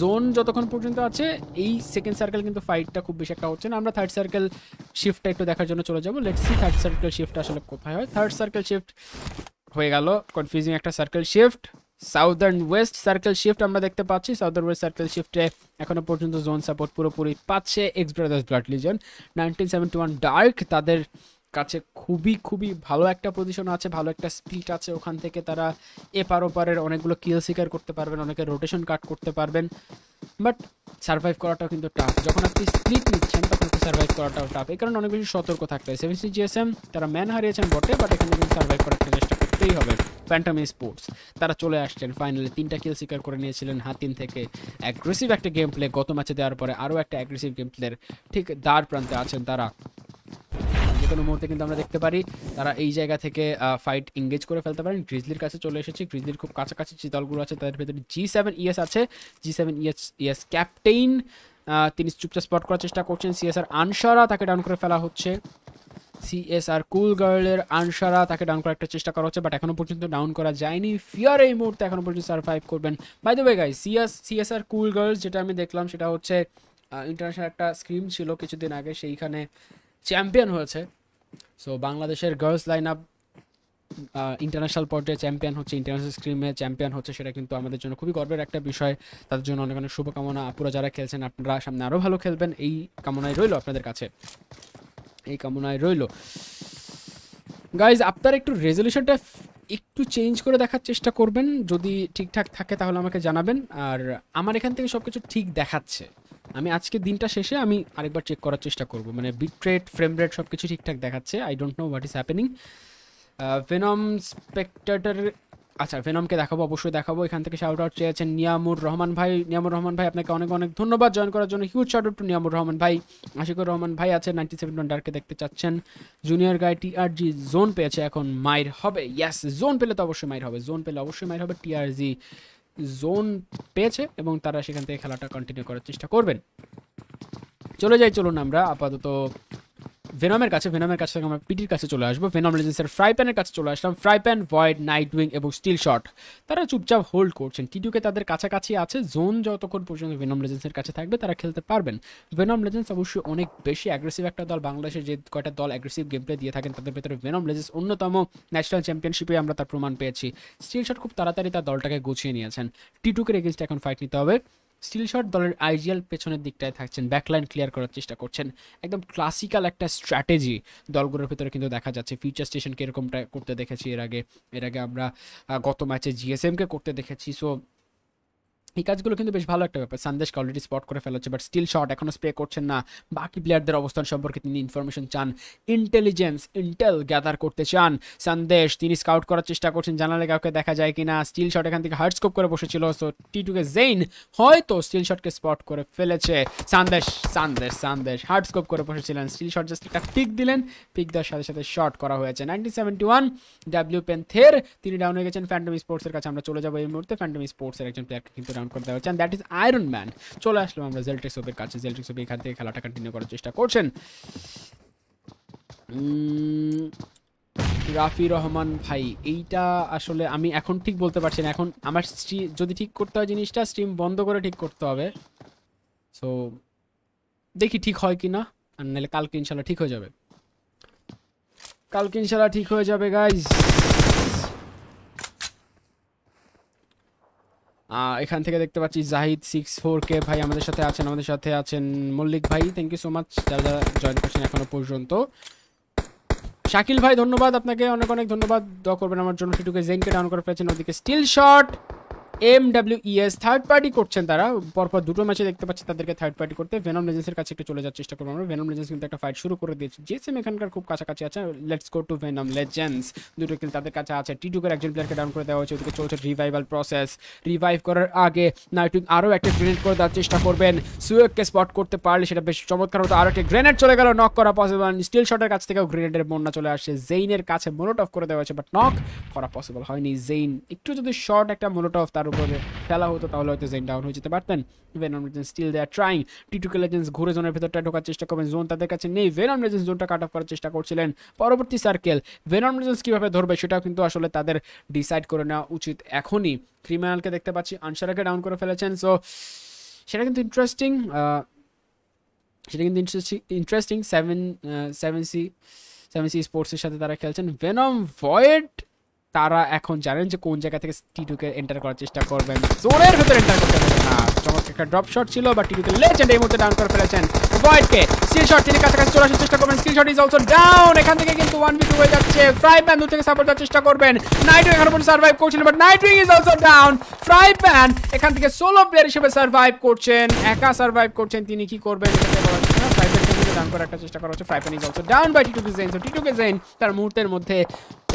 জোন যতক্ষণ পর্যন্ত আছে, এই সেকেন্ড সার্কেল কিন্তু ফাইটটা খুব বেশি একটা হচ্ছে না। আমরা থার্ড সার্কেল শিফটটা একটু দেখার জন্য চলে যাব। Let's see third circle shift আসলে কোথায় হয়। থার্ড সার্কেল শিফট হয়ে গেল। কনফিউজিং একটা circle shift southern west circle shift আমরা দেখতে পাচ্ছি। সাউদার্ন ওয়েস্ট সার্কেল শিফটে এখনও পর্যন্ত জোন সাপোর্ট পুরোপুরি পাচ্ছে। X brothers blood legion nineteen seventy one dark তাদের কাছে খুবই খুবই ভালো একটা পজিশন আছে, ভালো একটা স্পিড আছে। ওখান থেকে তারা এপার ওপারের অনেকগুলো কিল শিকার করতে পারবেন অনেকে রোটেশন কাট করতে পারবেন। বাট সার্ভাইভ করাটাও কিন্তু টাফ যখন আপনি স্প্লিট নিচ্ছেন, তখন আপনি সার্ভাইভ করাটাও টাফ এই কারণে অনেক বেশি সতর্ক থাকতে হয়। সেভেন সি জিএসএম তারা ম্যান হারিয়েছেন বটে বাট এখানে কিন্তু সার্ভাইভ করার চেষ্টা করতেই হবে ফ্যান্টাম স্পোর্টস তারা চলে আসছেন ফাইনালি তিনটা কিল শিকার করে নিয়েছিলেন হাতিন থেকে। অ্যাগ্রেসিভ একটা গেম প্লে গত ম্যাচে দেওয়ার পরে আরও একটা অ্যাগ্রেসিভ গেম প্লের ঠিক দ্বার প্রান্তে আছেন তারা। যে কোনো মুহূর্তে কিন্তু আমরা দেখতে পারি, তারা এই জায়গা থেকে ফাইট এঙ্গেজ করে ফেলতে পারেন। গ্রিজলির কাছে চলে এসেছি। গ্রিজলির খুব কাছাকাছি যে দলগুলো আছে, তাদের ভেতরে জি সেভেন ইএস আছে। G seven ES ES captain তিনি চুপচাপ স্পট করার চেষ্টা করছেন। সিএসআর আনসারা তাকে ডাউন করে ফেলা হচ্ছে। সিএসআর কুল গার্লের আনসারা তাকে ডাউন করার একটা চেষ্টা করা হচ্ছে বাট এখনও পর্যন্ত ডাউন করা যায়নি। ফিয়ার এই মুহূর্তে এখনও পর্যন্ত সার্ভাইভ করবেন। By the way guy CS CSR cool girls যেটা আমি দেখলাম, সেটা হচ্ছে ইন্টারন্যাশনাল একটা স্ক্রিম ছিল কিছুদিন আগে, সেইখানে চ্যাম্পিয়ন হয়েছে। সো বাংলাদেশের গার্লস লাইন আপ ইন্টারন্যাশনাল পর্যায়ে চ্যাম্পিয়ন হচ্ছে ইন্টারন্যাশনাল স্ক্রিমে চ্যাম্পিয়ন হচ্ছে, সেটা কিন্তু আমাদের জন্য খুবই গর্বের একটা বিষয়। তাদের জন্য অনেক অনেক শুভকামনা। আপুরা যারা খেলছেন, আপনারা সামনে আরও ভালো খেলবেন, এই কামনায় রইল আপনাদের কাছে। এই কামনায় রইল। গাইজ আপনার একটু রেজলিউশনটা একটু চেঞ্জ করে দেখার চেষ্টা করবেন। যদি ঠিকঠাক থাকে তাহলে আমাকে জানাবেন। আর আমার এখান থেকে সব কিছু ঠিক দেখাচ্ছে। আমি আজকে দিনটা শেষে আমি আরেকবার চেক করার চেষ্টা করব। মানে বিট রেট ফ্রেম রেট সব কিছু ঠিকঠাক দেখাচ্ছে। I don't know what is happening venom spectator আচ্ছা ভেনমকে দেখাবো, অবশ্যই দেখাবো। এখান থেকে শাউট আউট চেয়েছেন নিয়ামুর রহমান ভাই। নিয়ামুর রহমান ভাই, আপনাকে অনেক অনেক ধন্যবাদ জয়েন করার জন্য। Huge shout to Niyamur Rahman ভাই। আশিকুর রহমান ভাই আছে নাইনটি সেভেন ডার্কে দেখতে চাচ্ছেন। জুনিয়র গাই টিআরজি জোন পেয়েছে এখন মাইর হবে। ইয়াস জোন পেলে তো অবশ্যই মাইর হবে। জোন পেলে অবশ্যই মাইর হবে। টিআরজি জোন পেয়েছে এবং তারা সেখান থেকে খেলাটা কন্টিনিউ করার চেষ্টা করবেন। চলে যাই, চলুন আমরা আপাতত ভেনমের কাছে ভেনমের কাছে থেকে আমরা পিটির কাছে চলে আসব। ভেনম লেজেন্সের ফ্রাই প্যানের কাছে চলে আসলাম। Fry pan void knight wing এবং স্টিল শট তারা চুপচাপ হোল্ড করছেন। টিটুকে তাদের কাছাকাছি আছে। জোন যতক্ষণ পর্যন্ত ভেনম লেজেন্সের কাছে থাকবে, তারা খেলতে পারবেন। ভেনম লেজেন্স অবশ্যই অনেক বেশি অ্যাগ্রেসিভ একটা দল। বাংলাদেশের যে কয়টা দল অ্যাগ্রেসিভ গেম প্লে দিয়ে থাকেন, তাদের ভেতরে ভেনম লেজেন্স অন্যতম ন্যাশনাল চ্যাম্পিয়নশিপে আমরা তার প্রমাণ পেয়েছি। স্টিল শট খুব তাড়াতাড়ি তার দলটাকে গুছিয়ে নিয়েছেন। টিটুকের এগেনস্টে এখন ফাইট নিতে হবে। স্টিল শট দলের আইজিএল পেছনের দিকটায় থাকছেন। ব্যাকলাইন ক্লিয়ার করার চেষ্টা করছেন। একদম ক্লাসিক্যাল একটা স্ট্র্যাটেজি দলগুলোর ভিতরে কিন্তু দেখা যাচ্ছে। ফিউচার স্টেশন এরকমটা করতে দেখেছি এর আগে। এর আগে আমরা গত ম্যাচে জিএসএমকে করতে দেখেছি। সো এই কাজগুলো কিন্তু বেশ ভালো একটা ব্যাপার। সন্দেশকে অলরেডি স্পট করে ফেলেছে বাট স্টিল শট এখনও স্প্রে করছেন না। বাকি প্লেয়ারদের অবস্থান সম্পর্কে তিনি ইনফরমেশন চান ইন্টেলিজেন্স ইন্টেল গ্যাদার করতে চান। সন্দেশ তিনি স্কাউট করার চেষ্টা করছেন, জানালে কাউকে দেখা যায় কিনা। স্টিল শট এখান থেকে হার্ডস্কোপ করে বসেছিল সো টি টুকে জেইন হয়তো স্টিল শটকে স্পট করে ফেলেছে। সন্দেশ সন্দেশ সন্দেশ হার্ডস্কোপ করে বসেছিলেন। স্টিল শট জাস্ট একটা পিক দিলেন পিক দেওয়ার সাথে সাথে শট করা হয়েছে। নাইনটিন সেভেন্টি ওয়ান ডাব্লিউ পেন্থের তিনি ডাউন হয়ে গেছেন। ফ্যান্টম স্পোর্টসের কাছে আমরা চলে যাব এই মুহূর্তে। ফ্যান্টম স্পোর্টসের একজন প্লেয়ারকে কিন্তু ডাউন করে দেওয়া হচ্ছে দ্যাট ইজ আয়রন ম্যান চলে আসলাম আমরা জেলটেক্সোপের কাছে। জেলটেক্সোপে এখান থেকে খেলাটা কন্টিনিউ করার চেষ্টা করছেন। রাফি রহমান ভাই, এইটা আসলে আমি এখন ঠিক বলতে পারছি না। এখন আমার যদি ঠিক করতে হয় জিনিসটা স্ট্রিম বন্ধ করে ঠিক করতে হবে। সো দেখি ঠিক হয় কি না আর নাহলে কালকে ইনশাল্লাহ ঠিক হয়ে যাবে। কালকে ইনশাল্লাহ ঠিক হয়ে যাবে গাইজ এখান থেকে দেখতে পাচ্ছি জাহিদ সিক্স ফোর কে। ভাই আমাদের সাথে আছেন, আমাদের সাথে আছেন মল্লিক ভাই। থ্যাংক ইউ সো মাচ যারা যারা জয়েন করছেন এখনও পর্যন্ত। শাকিল ভাই, ধন্যবাদ। আপনাকে অনেক অনেক ধন্যবাদ। দ করবেন আমার জন্য। সেটুকে জেনকে ডাউন করে ফেলেছেন। ওদিকে still shot M W ES third party করছেন তারা। পরপর দুটো ম্যাচে দেখতে পাচ্ছি তাদেরকে থার্ড পার্টি করতে। ভেনম লেজেন্সের কাছে একটু চলে যাওয়ার চেষ্টা করব আমরা। ভেনম লেজেন্স কিন্তু একটা ফাইট শুরু করে দিয়েছে। জেসএম এখানকার খুব কাছাকাছি আছে। Let's go to venom legends দুটো কিন্তু তাদের কাছে আছে। টি টুকের একজন প্লেয়ারকে ডাউন করে দেওয়া হয়েছে। ওদিকে চলছে রিভাইভাল প্রসেস রিভাইভ করার আগে নাইটুইং আরও একটা গ্রেনেড করে দেওয়ার চেষ্টা করবেন। সুয়েককে স্পট করতে পারলে সেটা বেশ চমৎকার হতো। আরও একটা গ্রেনেড চলে গেল নক করা পসিবল স্টিল শটের কাছ থেকেও গ্রেনেডের বন্যা চলে আসছে। জেইনের কাছে মোনোট অফ করে দেওয়া হয়েছে বাট নক করা পসিবল হয়নি। জেইন একটু যদি শর্ট একটা মোনোট অফ তার উপরে ফেলা হতো, তাহলে হয়তো জেইন ডাউন হয়ে যেতে পারতেন। Venom legends still they trying T two K legends ঘুরে জোনের ভেতরটা ঢোকার চেষ্টা করবেন জোন তাদের কাছে নেই। ভেনম লেজেন্স জোনটা কাট অফ করার চেষ্টা করছিলেন। পরবর্তী সার্কেল ভেনম লেজেন্স কীভাবে ধরবে সেটাও কিন্তু আসলে তাদের ডিসাইড করে নেওয়া উচিত এখনই। ক্রিমিনালকে দেখতে পাচ্ছি আনসারাকে ডাউন করে ফেলেছেন সো সেটা কিন্তু ইন্টারেস্টিং সেটা কিন্তু interesting seven seven C seven C স্পোর্টসের সাথে তারা খেলছেন। ভেনম ভয়েড তারা এখন জানেন যে কোন জায়গা থেকে টি টুকে এন্টার করার চেষ্টা করবেন। জোনের ভেতর এন্টার করতে পারবেন না, চমৎকার একটা ড্রপ শট ছিল বা টি টুকে লেজেন্ড এই মুহূর্তে ডাউন করে ফেলেছেন ভয়েডকে স্কিল শট তিনি কাছাকাছি চলে আসার চেষ্টা করবেন। Skill shot is also down এখান থেকে কিন্তু ওয়ান বি টু হয়ে যাচ্ছে। ফ্রাই প্যান দূর থেকে সাপোর্ট দেওয়ার চেষ্টা করবেন। নাইট এখানে পর্যন্ত সার্ভাইভ করছিলেন but knight is also down fry pan এখান থেকে সোলো প্লেয়ার হিসেবে সার্ভাইভ করছেন। একা সার্ভাইভ করছেন তিনি, কি করবেন? এটা নিয়ে বলা যাচ্ছে না ফ্রাই প্যানকে কিন্তু ডাউন করার একটা চেষ্টা করা হচ্ছে। Fry pan is also down by T two K Zen so T two K Zen তার মুহূর্তের মধ্যে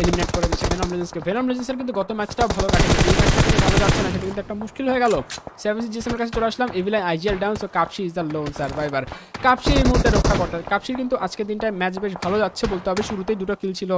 এলিমিনেট করে দিচ্ছে ভেনম লেজেন্সকে ভেনম লেজেন্সের কিন্তু গত ম্যাচটা ভালো কাটেনি এই ম্যাচটা কিন্তু ভালো যাচ্ছে না, সেটা কিন্তু একটা মুশকিল হয়ে গেল। সেভেন জিএসএমের কাছে চলে আসলাম। Evil eye IGL down so Kapsi is the lone survivor Kapsi এই মুহূর্তে রক্ষা করতে কাপসির কিন্তু আজকের দিনটায় ম্যাচ বেশ ভালো যাচ্ছে বলতে হবে। শুরুতেই দুটো কিল ছিল।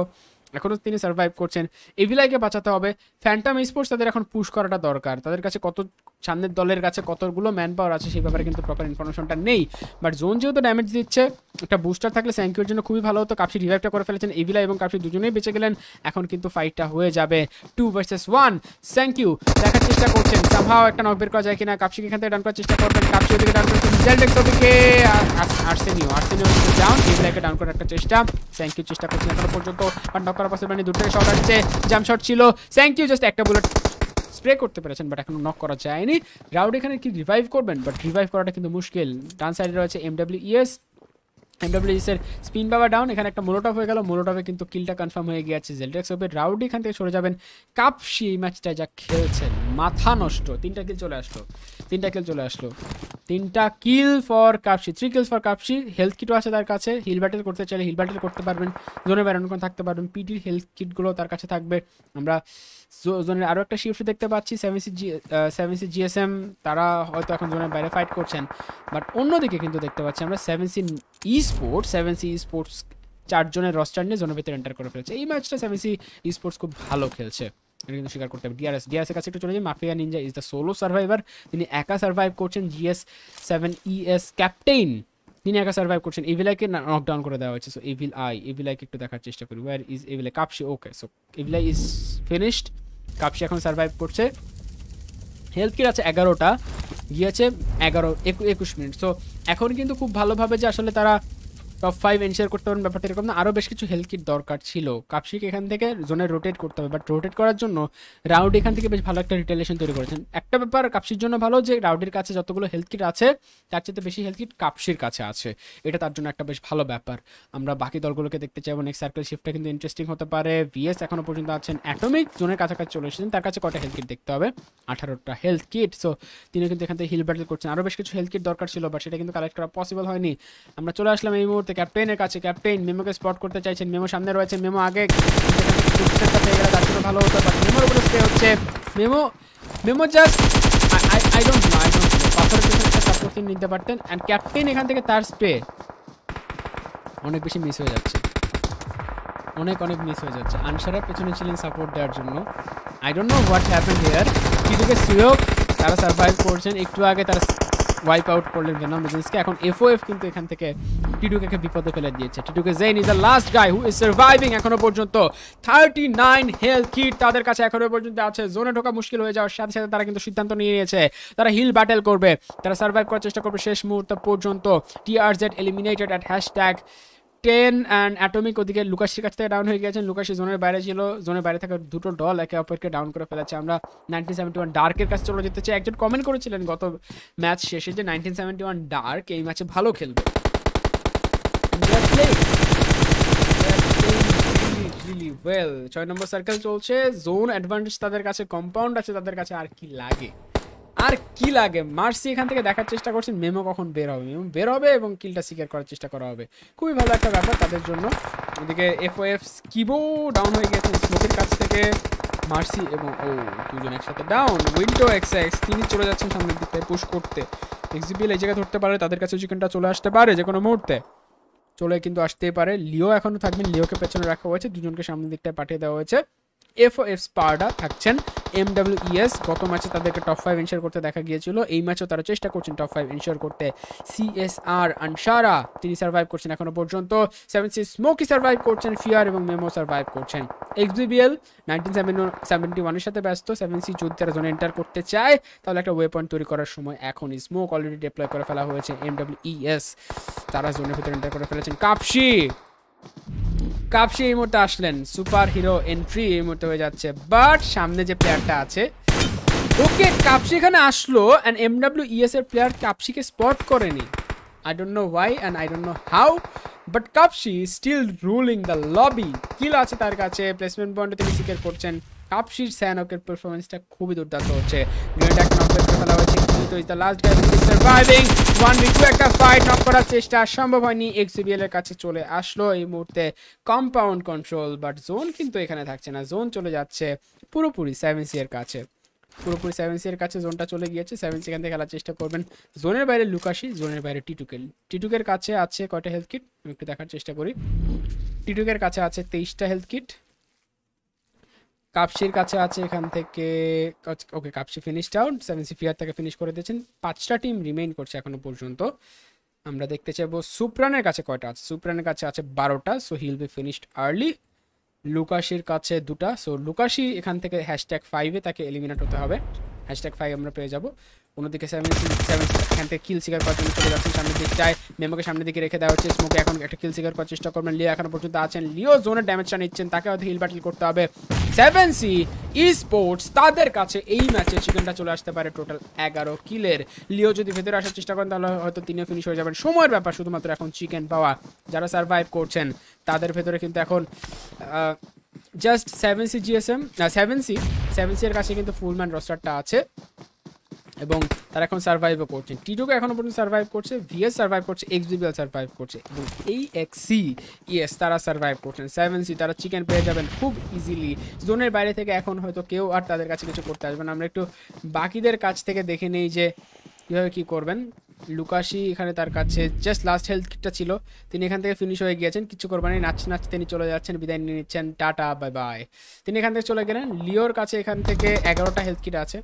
এখনও তিনি সার্ভাইভ করছেন। এভিলাইকে বাঁচাতে হবে। ফ্যান্টাম স্পোর্টস তাদের এখন পুশ করাটা দরকার। তাদের কাছে কত, সামনের দলের কাছে কতগুলো ম্যান পাওয়ার আছে সেই ব্যাপারে কিন্তু প্রপার ইনফরমেশনটা নেই। বাট জোন যেহেতু ড্যামেজ দিচ্ছে, একটা বুস্টার থাকলে স্যাঙ্কিউর জন্য খুবই ভালো হতো। কাপসি রিভাইভটা করে ফেলেছেন এভিলা এবং কাপসি দুজনেই বেঁচে গেলেন। এখন কিন্তু ফাইটটা হয়ে যাবে। টু ভার্সেস ওয়ান ইউ দেখার চেষ্টা করছেন। সামহাও একটা নক বের করা যায় কিনা কাপসিকে এখান থেকে ডান করার চেষ্টা করবেন। কাপসি ওদিকে ডান করেছেন জেলডেক্স ওদিকে আর্সেনিও আর্সেনিও ডাউন এভিলাকে ডাউন করার একটা চেষ্টা। থ্যাংক ইউ চেষ্টা করছেন এখনও পর্যন্ত। বাট নক করা পসিবল দূর থেকে শট আসছে জাম শট ছিল। থ্যাংক ইউ জাস্ট একটা বুলেট স্প্রে করতে পেরেছেন বাট এখনও নক করা যায়নি। রাউড এখানে কি রিভাইভ করবেন? বাট রিভাইভ করাটা কিন্তু মুশকিল। ডান সাইডে রয়েছে এম ডাব্লিউ ইএস এমডব্লিউএসের স্পিন বাবা ডাউন এখানে একটা মোনোটপ হয়ে গেল। মোনোটপে কিন্তু কিলটা কনফার্ম হয়ে গিয়েছে জেলটেক্স ওপের রাউড এখান থেকে সরে যাবেন। কাপসি এই ম্যাচটা যা খেলছেন মাথা নষ্ট। তিনটা কিল চলে আসলো। তিনটা কিল চলে আসলো। তিনটা kill for Kapsi three kills for Kapsi health কিটও আছে তার কাছে। হিল ব্যাটেল করতে চাইলে হিল ব্যাটেল করতে পারবেন। জোনে বেড়ানোক্ষণ থাকতে পারবেন। পিটির হেলথ কিটগুলো তার কাছে থাকবে। আমরা জোনের আরও একটা শিফট দেখতে পাচ্ছি seven C G seven C GSM তারা হয়তো এখন জোনের বাইরে ফাইট করছেন। বাট অন্যদিকে কিন্তু দেখতে পাচ্ছি আমরা seven C E sports seven C E sports চারজনের রস্টার নিয়ে জোনের ভিতরে এন্টার করে ফেলেছে। এই ম্যাচটা সেভেন সি ই স্পোর্টস খুব ভালো খেলছে। এটা কিন্তু স্বীকার করতে হবে। ডিআরএস ডিআরএস এর কাছে একটু চলে যাই। Mafia ninja is the solo survivor তিনি একা সার্ভাইভ করছেন জিএস সেভেন ইএস ক্যাপ্টেইন তিনি একা সার্ভাইভ করছেন এভিলাইকে নকডাউন করে দেওয়া হয়েছে। সো এভিল আই এভিলাইকে একটু দেখার চেষ্টা করি। War is evil eye Kapsi okay so evil eye is finished Kapsi এখন সার্ভাইভ করছে। হেলথ কিট আছে এগারোটা, গিয়েছে এগারো, একুশ মিনিট। সো এখন কিন্তু খুব ভালোভাবে যে আসলে তারা টপ ফাইভ এনশিয়ার করতে পারেন ব্যাপারটা এরকম না আরও বেশ কিছু হেলথ কিট দরকার ছিল। কাপসিক এখান থেকে জোনে রোটেট করতে হবে বাট রোটেট করার জন্য রাউড এখান থেকে বেশ ভালো একটা রিটেলেশন তৈরি করেছেন। একটা ব্যাপার কাপসির জন্য ভালো যে রাউডের কাছে যতগুলো হেলথ কিট আছে, তার চেয়ে বেশি হেলথ কিট কাপসির কাছে আছে। এটা তার জন্য একটা বেশ ভালো ব্যাপার। আমরা বাকি দলগুলোকে দেখতে চাইব নেক্সট সার্কেল শিফটটা কিন্তু ইন্টারেস্টিং হতে পারে। ভিএস এখনও পর্যন্ত আছেন অ্যাটমিক জোনের কাছাকাছি চলে এসেছেন, তার কাছে কটা হেলথ কিট দেখতে হবে? আঠারোটা হেলথ কিট সো তিনি কিন্তু এখান থেকে হিল ব্যাটেল করছেন। আরও বেশ কিছু হেলথ কিট দরকার ছিল বাট সেটা কিন্তু কালেক্ট করা পসিবল হয়নি। আমরা চলে আসলাম এই মুহূর্তে ক্যাপ্টেনের কাছে ক্যাপ্টেন মেমোকে স্পট করতে চাইছেন, মেমো সামনে রয়েছে, মেমো আগে ভালো হতো বাট মেমোর উপরে স্টে হচ্ছে memo memo just I don't I don't পাথরের সাপোর্ট নিতে পারতেন অ্যান্ড ক্যাপ্টেন এখান থেকে তার স্প্রে অনেক বেশি মিস হয়ে যাচ্ছে। অনেক অনেক মিস হয়ে যাচ্ছে। আনসারের পেছনে ছিলেন সাপোর্ট দেওয়ার জন্য। I don't know what happen here কিদিকে সুয়োগ তারা সার্ভাইভ করছেন, একটু আগে তারা ওয়াইপ আউট করলেন ভেনম লেজেন্সকে এখন এফওএফ কিন্তু এখান থেকে টিটুকে বিপদে ফেলে দিয়েছে। T two K Zen is the last guy who is surviving এখনও পর্যন্ত। থার্টি নাইন হেলথ কিট তাদের কাছে এখনও পর্যন্ত আছে। জোনে ঢোকা মুশকিল হয়ে যাওয়ার সাথে সাথে তারা কিন্তু সিদ্ধান্ত নিয়ে নিয়েছে। তারা হিল ব্যাটেল করবে। তারা সার্ভাইভ করার চেষ্টা করবে শেষ মুহূর্ত পর্যন্ত। TRZ eliminated at hashtag ten and atomic ওদিকে লুকাসির কাছ থেকে ডাউন হয়ে গেছেন লুকাসি জোনের বাইরে ছিল। জোনের বাইরে থাকা দুটো দল একে অপরকে ডাউন করে ফেলেছে। আমরা নাইনটিন সেভেন্টি ওয়ান ডার্কের কাছে চলে যেতে চাই। একজন কমেন্ট করেছিলেন গত ম্যাচ শেষে যে নাইনটিন সেভেন্টি ওয়ান ডার্ক এই ম্যাচে ভালো খেলবে। Well. ছয় নম্বর সার্কেল চলছে। জোন অ্যাডভান্টেজ তাদের কাছে কম্পাউন্ড আছে, তাদের কাছে আর কি লাগে? আর কি লাগে? মার্সি এখান থেকে দেখার চেষ্টা করছেন, মেমো কখন বের হবে? মেমো বের হবে এবং কিলটা সিকার করার চেষ্টা করা হবে। খুবই ভালো একটা ব্যাপার তাদের জন্য। এদিকে এফ এফ স্কিবো ডাউন হয়ে গেছেন স্মোকের কাছ থেকে। মার্সি এবং, ও, দুজন একসাথে ডাউন উইন্ডো এক্স এক্স তিনি চলে যাচ্ছেন সামনের দিকটায় পুশ করতে। এক্সিবিএল এই জায়গায় ধরতে পারে, তাদের কাছে চিকেনটা চলে আসতে পারে যে কোনো মুহূর্তে। চলে কিন্তু আসতেই পারে। লিও এখনও থাকবেন, লিওকে পেছনে রাখা হয়েছে, দুজনকে সামনের দিকটায় পাঠিয়ে দেওয়া হয়েছে। এফ ও এফ স্পার্ডা থাকছেন এম ডাব্লিউ ইএস গত ম্যাচে তাদেরকে টপ ফাইভ ইনশিওর করতে দেখা গিয়েছিল। এই ম্যাচেও তারা চেষ্টা করছেন টপ ফাইভ ইনশিওর করতে। সিএসআর আনসারা তিনি সার্ভাইভ করছেন এখনও পর্যন্ত। সেভেন সি স্মোকি সার্ভাইভ করছেন ফিয়ার এবং মেমো সার্ভাইভ করছেন। এক্সবিবিএল নাইনটিন সেভেন্টি ওয়ানের সাথে ব্যস্ত। সেভেন সি যদি তারা জোনে এন্টার করতে চায়, তাহলে একটা ওয়েপন তৈরি করার সময় এখন স্মোক অলরেডি ডিপ্লয় করে ফেলা হয়েছে এম ডাব্লিউ ইএস তারা জোনের ভিতরে এন্টার করে ফেলেছেন। কাপসি কাপসি এই মুহূর্তে আসলেন, সুপার হিরো এন্ট্রি এই মুহূর্তে হয়ে যাচ্ছে। বাট সামনে যে প্লেয়ারটা আছে, ওকে কাপসি এখানে আসলো অ্যান্ড এম ডাব্লিউ ইএস এর প্লেয়ার কাপসিকে স্পট করেনি। I don't know why and I don't know how but Kapsi still ruling the lobby kill আছে তার কাছে প্লেসমেন্ট পয়েন্টে তিনি সিকের করছেন। কাপসির স্যানকের পারফরমেন্সটা খুবই দুর্দান্ত হচ্ছে। ফেলা হয়েছে কিন্তু is the last guy surviving one week একটা ফাইট নক করার চেষ্টা সম্ভব হয়নি। এক্সিবিএল এর কাছে চলে আসলো এই মুহূর্তে কম্পাউন্ড কন্ট্রোল বাট জোন কিন্তু এখানে থাকছে না। জোন চলে যাচ্ছে পুরোপুরি সেভেন সি এর কাছে। পুরোপুরি সেভেন সি এর কাছে জোনটা চলে গিয়েছে। সেভেন সি এখান থেকে খেলার চেষ্টা করবেন। জোনের বাইরে লুকাশি জোনের বাইরে টিটুকেল টিটুকের কাছে আছে কয়টা হেলথ কিট আমি একটু দেখার চেষ্টা করি। টিটুকের কাছে আছে তেইশটা হেলথ কিট কাপসির কাছে আছে এখান থেকে, okay, কাপসি finished out seven C fear থেকে ফিনিশ করে দিয়েছেন। পাঁচটা টিম রিমেইন করছে এখনও পর্যন্ত। আমরা দেখতে চাইব সুপ্রানের কাছে কয়টা আছে? সুপ্রানের কাছে আছে বারোটা so he'll be finished early লুকাশির কাছে দুটা সো লুকাশি এখান থেকে হ্যাশট্যাগ ফাইভে তাকে এলিমিনেট হতে হবে। হ্যাশট্যাগ ফাইভ আমরা পেয়ে যাব। অন্যদিকে সেভেন সেভেন থেকে কিল শিকার করার জন্য চলে যাচ্ছেন সামনের দিকটায় মেমোকে সামনের দিকে রেখে দেওয়া হচ্ছে। স্মোকে এখন একটা কিল শিকার করার চেষ্টা করবেন। লিও এখনও পর্যন্ত আছেন। লিও জোনের ড্যামেজটা নিচ্ছেন। তাকে হয়তো হিল ব্যাটেল করতে হবে। সেভেন সি ই স্পোর্টস তাদের কাছে এই ম্যাচে চিকেনটা চলে আসতে পারে টোটাল এগারো কিলের লিও যদি ভেতরে আসার চেষ্টা করেন, তাহলে হয়তো তিনিও ফিনিশ হয়ে যাবেন। সময়ের ব্যাপার, শুধুমাত্র এখন চিকেন পাওয়া। যারা সার্ভাইভ করছেন, তাদের ভেতরে কিন্তু এখন just seven C GSM seven C seven C এর কাছে কিন্তু ফুল ম্যান রস্টারটা আছে। এবং তারা এখন সার্ভাইভও করছে। টিটোকে এখনও পর্যন্ত সার্ভাইভ করছে ভিএস সার্ভাইভ করছে এক্সবিবিএল সার্ভাইভ করছে এবং এই এক্সি ইয়েস তারা সার্ভাইভ করছেন সেভেন সি তারা চিকেন পেয়ে যাবেন খুব ইজিলি জোনের বাইরে থেকে এখন হয়তো কেউ আর তাদের কাছে কিছু করতে আসবে না। আমরা একটু বাকিদের কাছ থেকে দেখে নেই যে কীভাবে কী করবেন। লুকাশি এখানে তার কাছে জাস্ট লাস্ট হেলথ কিটটা ছিল। তিনি এখান থেকে ফিনিশ হয়ে গিয়েছেন। কিছু করবেন না নাচতে নাচতে তিনি চলে যাচ্ছেন। বিদায় নিয়ে নিচ্ছেন। টাটা বাই বাই তিনি এখান থেকে চলে গেলেন। লিওর কাছে এখান থেকে এগারোটা হেলথ কিট আছে।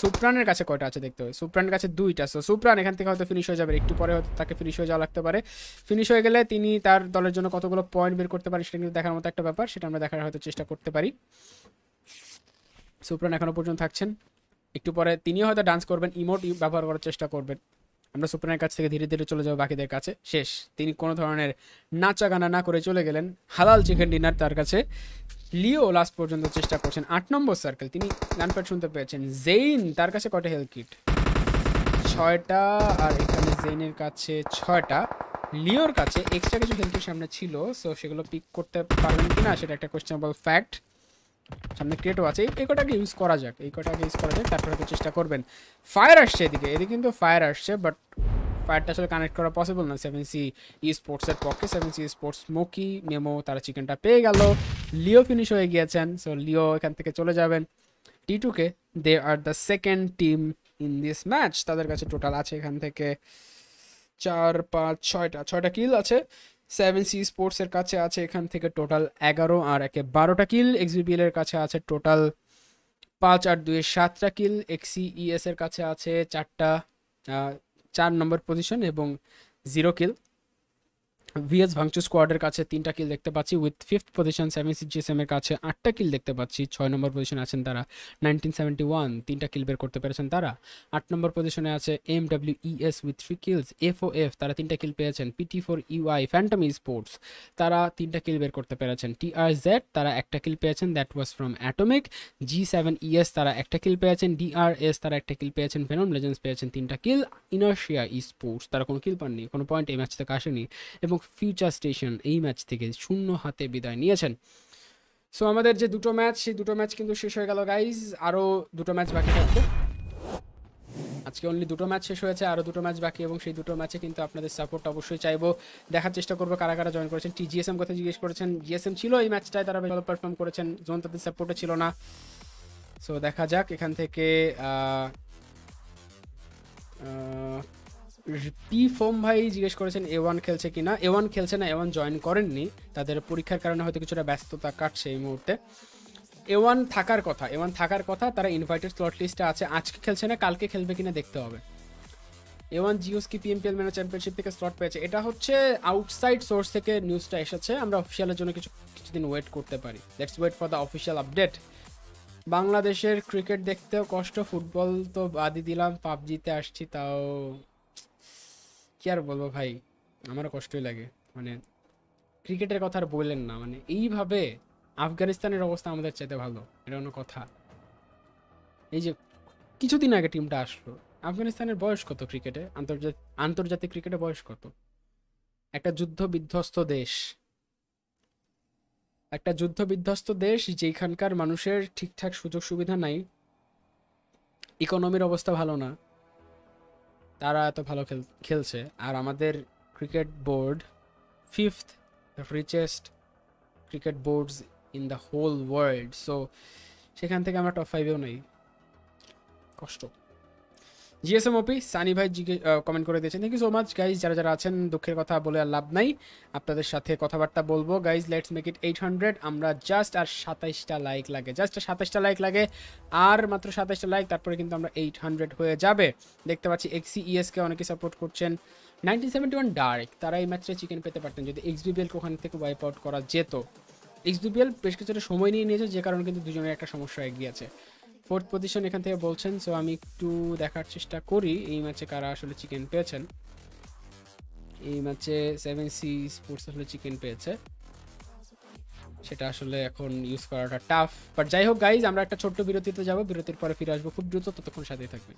সুপ্রানের কাছে কয়টা আছে দেখতে হবে? সুপ্রানের কাছে দুইটা। সো সুপ্রান এখান থেকে হয়তো ফিনিশ হয়ে যাবে। একটু পরে হয়তো তাকে ফিনিশ হয়ে যাওয়া লাগতে পারে। ফিনিশ হয়ে গেলে তিনি তার দলের জন্য কতগুলো পয়েন্ট বের করতে পারে সেটা কিন্তু দেখার মতো একটা ব্যাপার। সেটা আমরা দেখার হয়তো চেষ্টা করতে পারি। সুপ্রান এখনও পর্যন্ত থাকছেন। একটু পরে তিনিও হয়তো ডান্স করবেন। ইমোট ব্যবহার করার চেষ্টা করবেন। আমরা সুপ্রানের কাছ থেকে ধীরে ধীরে চলে যাব বাকিদের কাছে। শেষ। তিনি কোনো ধরনের নাচা গানা না করে চলে গেলেন। হালাল চিকেন ডিনার তার কাছে। লিও লাস্ট পর্যন্ত চেষ্টা করছেন। আট নম্বর সার্কেল তিনি গানপ্যাড শুনতে পেয়েছেন। জেইন, তার কাছে কটা হেলথ কিট ছয়টা, আর এখানে জেইনের কাছে ছয়টা। লিওর কাছে এক্সট্রা কিছু হেলথের সামনে ছিল সো সেগুলো পিক করতে পারবেন কিনা সেটা একটা কোয়েশ্চেনেবল ফ্যাক্ট সামনে ক্রিয়েটও আছে। এই কটাকে ইউজ করা যাক। এই কটাকে ইউজ করা যাক, তারপরে চেষ্টা করবেন। ফায়ার আসছে এদিকে। এদিকে কিন্তু ফায়ার আসছে বাট ফায়ারটা আসলে কানেক্ট করা পসিবল না। সেভেন সি ই স্পোর্টসের পক্ষে seven C sports smoky memo তারা চিকেনটা পেয়ে গেল। লিও ফিনিশ হয়ে গিয়েছেন সো লিও এখান থেকে চলে যাবেন। টি টুকে they are the second team in this match তাদের কাছে টোটাল আছে এখান থেকে চার, পাঁচ, ছয়টা ছয়টা কিল আছে। সেভেন সি স্পোর্টসের কাছে আছে এখান থেকে টোটাল এগারো আর একে বারোটা কিল এক্সবিবিএল এর কাছে আছে টোটাল পাঁচ আর দুয়ে সাতটা কিল এক্সি ইএস এর কাছে আছে চারটা চার নম্বর পজিশন এবং জিরো কিল ভিএস ভাংচু স্কোয়াডের কাছে তিনটা কিল দেখতে পাচ্ছি with fifth position seven C GSM এর কাছে আটটা কিল দেখতে পাচ্ছি, ছয় নম্বর পজিশনে আছেন তারা। নাইনটিন সেভেন্টি ওয়ান তিনটা কিল বের করতে পেরেছেন তারা। আট নম্বর পজিশনে আছে M W ES with three kills F O F তারা তিনটা কিল পেয়েছেন। PT four UI phantom sports তারা তিনটা কিল বের করতে পেরেছেন। টি আর জেড তারা একটা কিল পেয়েছেন that was from atomic G seven ES তারা একটা কিল পেয়েছেন। ডিআরএস তারা একটা কিল পেয়েছেন। ভেনম লেজেন্ডস পেয়েছেন, তিনটা কিল ইনার্শিয়া স্পোর্টস তারা কোনো কিল পাননি, কোনো পয়েন্ট এই ম্যাচ থেকে আসেনি। এবং ফিউচার স্টেশন এই ম্যাচ থেকে শূন্য হাতে বিদায় নিয়েছেন। সো আমাদের যে দুটো ম্যাচ সেই দুটো ম্যাচ কিন্তু শেষ হয়ে গেল গাইজ আরও দুটো ম্যাচ বাকি থাকবে। আজকে অনলি দুটো ম্যাচ শেষ হয়েছে আরও দুটো ম্যাচ বাকি এবং সেই দুটো ম্যাচে কিন্তু আপনাদের সাপোর্ট অবশ্যই চাইব। দেখার চেষ্টা করব কারা কারা জয়েন করেছেন। টি জিএসএম কথা জিজ্ঞেস করেছেন। জিএসএম ছিল এই ম্যাচটায় তারা ভালো পারফর্ম করেছেন। জোন তাদের সাপোর্টে ছিল না। সো দেখা যাক, এখান থেকে পি ফোম ভাই জিজ্ঞেস করেছেন এ ওয়ান খেলছে কিনা? এ ওয়ান খেলছে না এ ওয়ান জয়েন করেননি। তাদের পরীক্ষার কারণে হয়তো কিছুটা ব্যস্ততা কাটছে এই মুহূর্তে। এ ওয়ান থাকার কথা এ ওয়ান থাকার কথা, তারা ইনভাইটেড স্লট লিস্টে আছে। আজকে খেলছে না, কালকে খেলবে কিনা দেখতে হবে। এ ওয়ান জিওস কি পিএমপিএল ম্যানেজ চ্যাম্পিয়নশিপ থেকে স্লট পেয়েছে? এটা হচ্ছে আউটসাইড সোর্স থেকে নিউজটা এসেছে। আমরা অফিসিয়ালের জন্য কিছু, কিছুদিন ওয়েট করতে পারি। Let's wait for the official update বাংলাদেশের ক্রিকেট দেখতেও কষ্ট ফুটবল তো বাদই দিলাম। পাবজিতে আসছি, তাও কি আর বলব ভাই? আমারও কষ্টই লাগে। মানে ক্রিকেটের কথা আর বললেন না। মানে এইভাবে আফগানিস্তানের অবস্থা আমাদের চাইতে ভালো, এটা কোনো কথা। এই যে কিছুদিন আগে টিমটা আসলো, আফগানিস্তানের বয়স কত ক্রিকেটে? আন্তর্জাতিক আন্তর্জাতিক ক্রিকেটে বয়স কত? একটা যুদ্ধ বিধ্বস্ত দেশ। একটা যুদ্ধ বিধ্বস্ত দেশ যেখানকার মানুষের ঠিকঠাক সুযোগ সুবিধা নাই। ইকোনমির অবস্থা ভালো না। তারা এত ভালো খেল, খেলছে। আর আমাদের cricket board fifth richest cricket boards in the whole world so সেখান থেকে আমরা টপ ফাইভেও নেই। কষ্ট। জিএসএম ওপি সানি ভাই জিজ্ঞেস কমেন্ট করে দিয়েছেন। Thank you so much guys যারা যারা আছেন, দুঃখের কথা বলে আর লাভ নাই। আপনাদের সাথে কথাবার্তা বলব। Guys let's make it eight hundred আমরা জাস্ট আর সাতাইশটা লাইক লাগে। জাস্ট সাতাইশটা লাইক লাগে। আর মাত্র সাতাইশটা লাইক তারপরে কিন্তু আমরা এইট হান্ড্রেড হয়ে যাবে। দেখতে পাচ্ছি এক্সি ইএসকে অনেকে সাপোর্ট করছেন। নাইনটিন সেভেন্টি ওয়ান ডার্ক তারা এই ম্যাচে চিকেন পেতে পারতেন যদি এক্সবিবিএলকে ওখান থেকে ওয়াইপ আউট করা যেত। এক্সবিবিএল বেশ কিছুটা সময় নিয়ে নিয়েছে, যে কারণে কিন্তু দুজনের একটা সমস্যা এগিয়ে আছে। ফোর্থ পজিশন এখান থেকে বলছেন সো আমি একটু দেখার চেষ্টা করি এই ম্যাচে কারা আসলে চিকেন পেয়েছেন। এই ম্যাচে সেভেন সি স্পোর্টস আসলে চিকেন পেয়েছে। সেটা আসলে এখন ইউজ করাটা টাফ বাট যাই হোক গাইজ আমরা একটা ছোট্ট বিরতিতে যাব। বিরতির পরে ফিরে আসব। খুব দ্রুত ততক্ষণ সাথেই থাকবেন।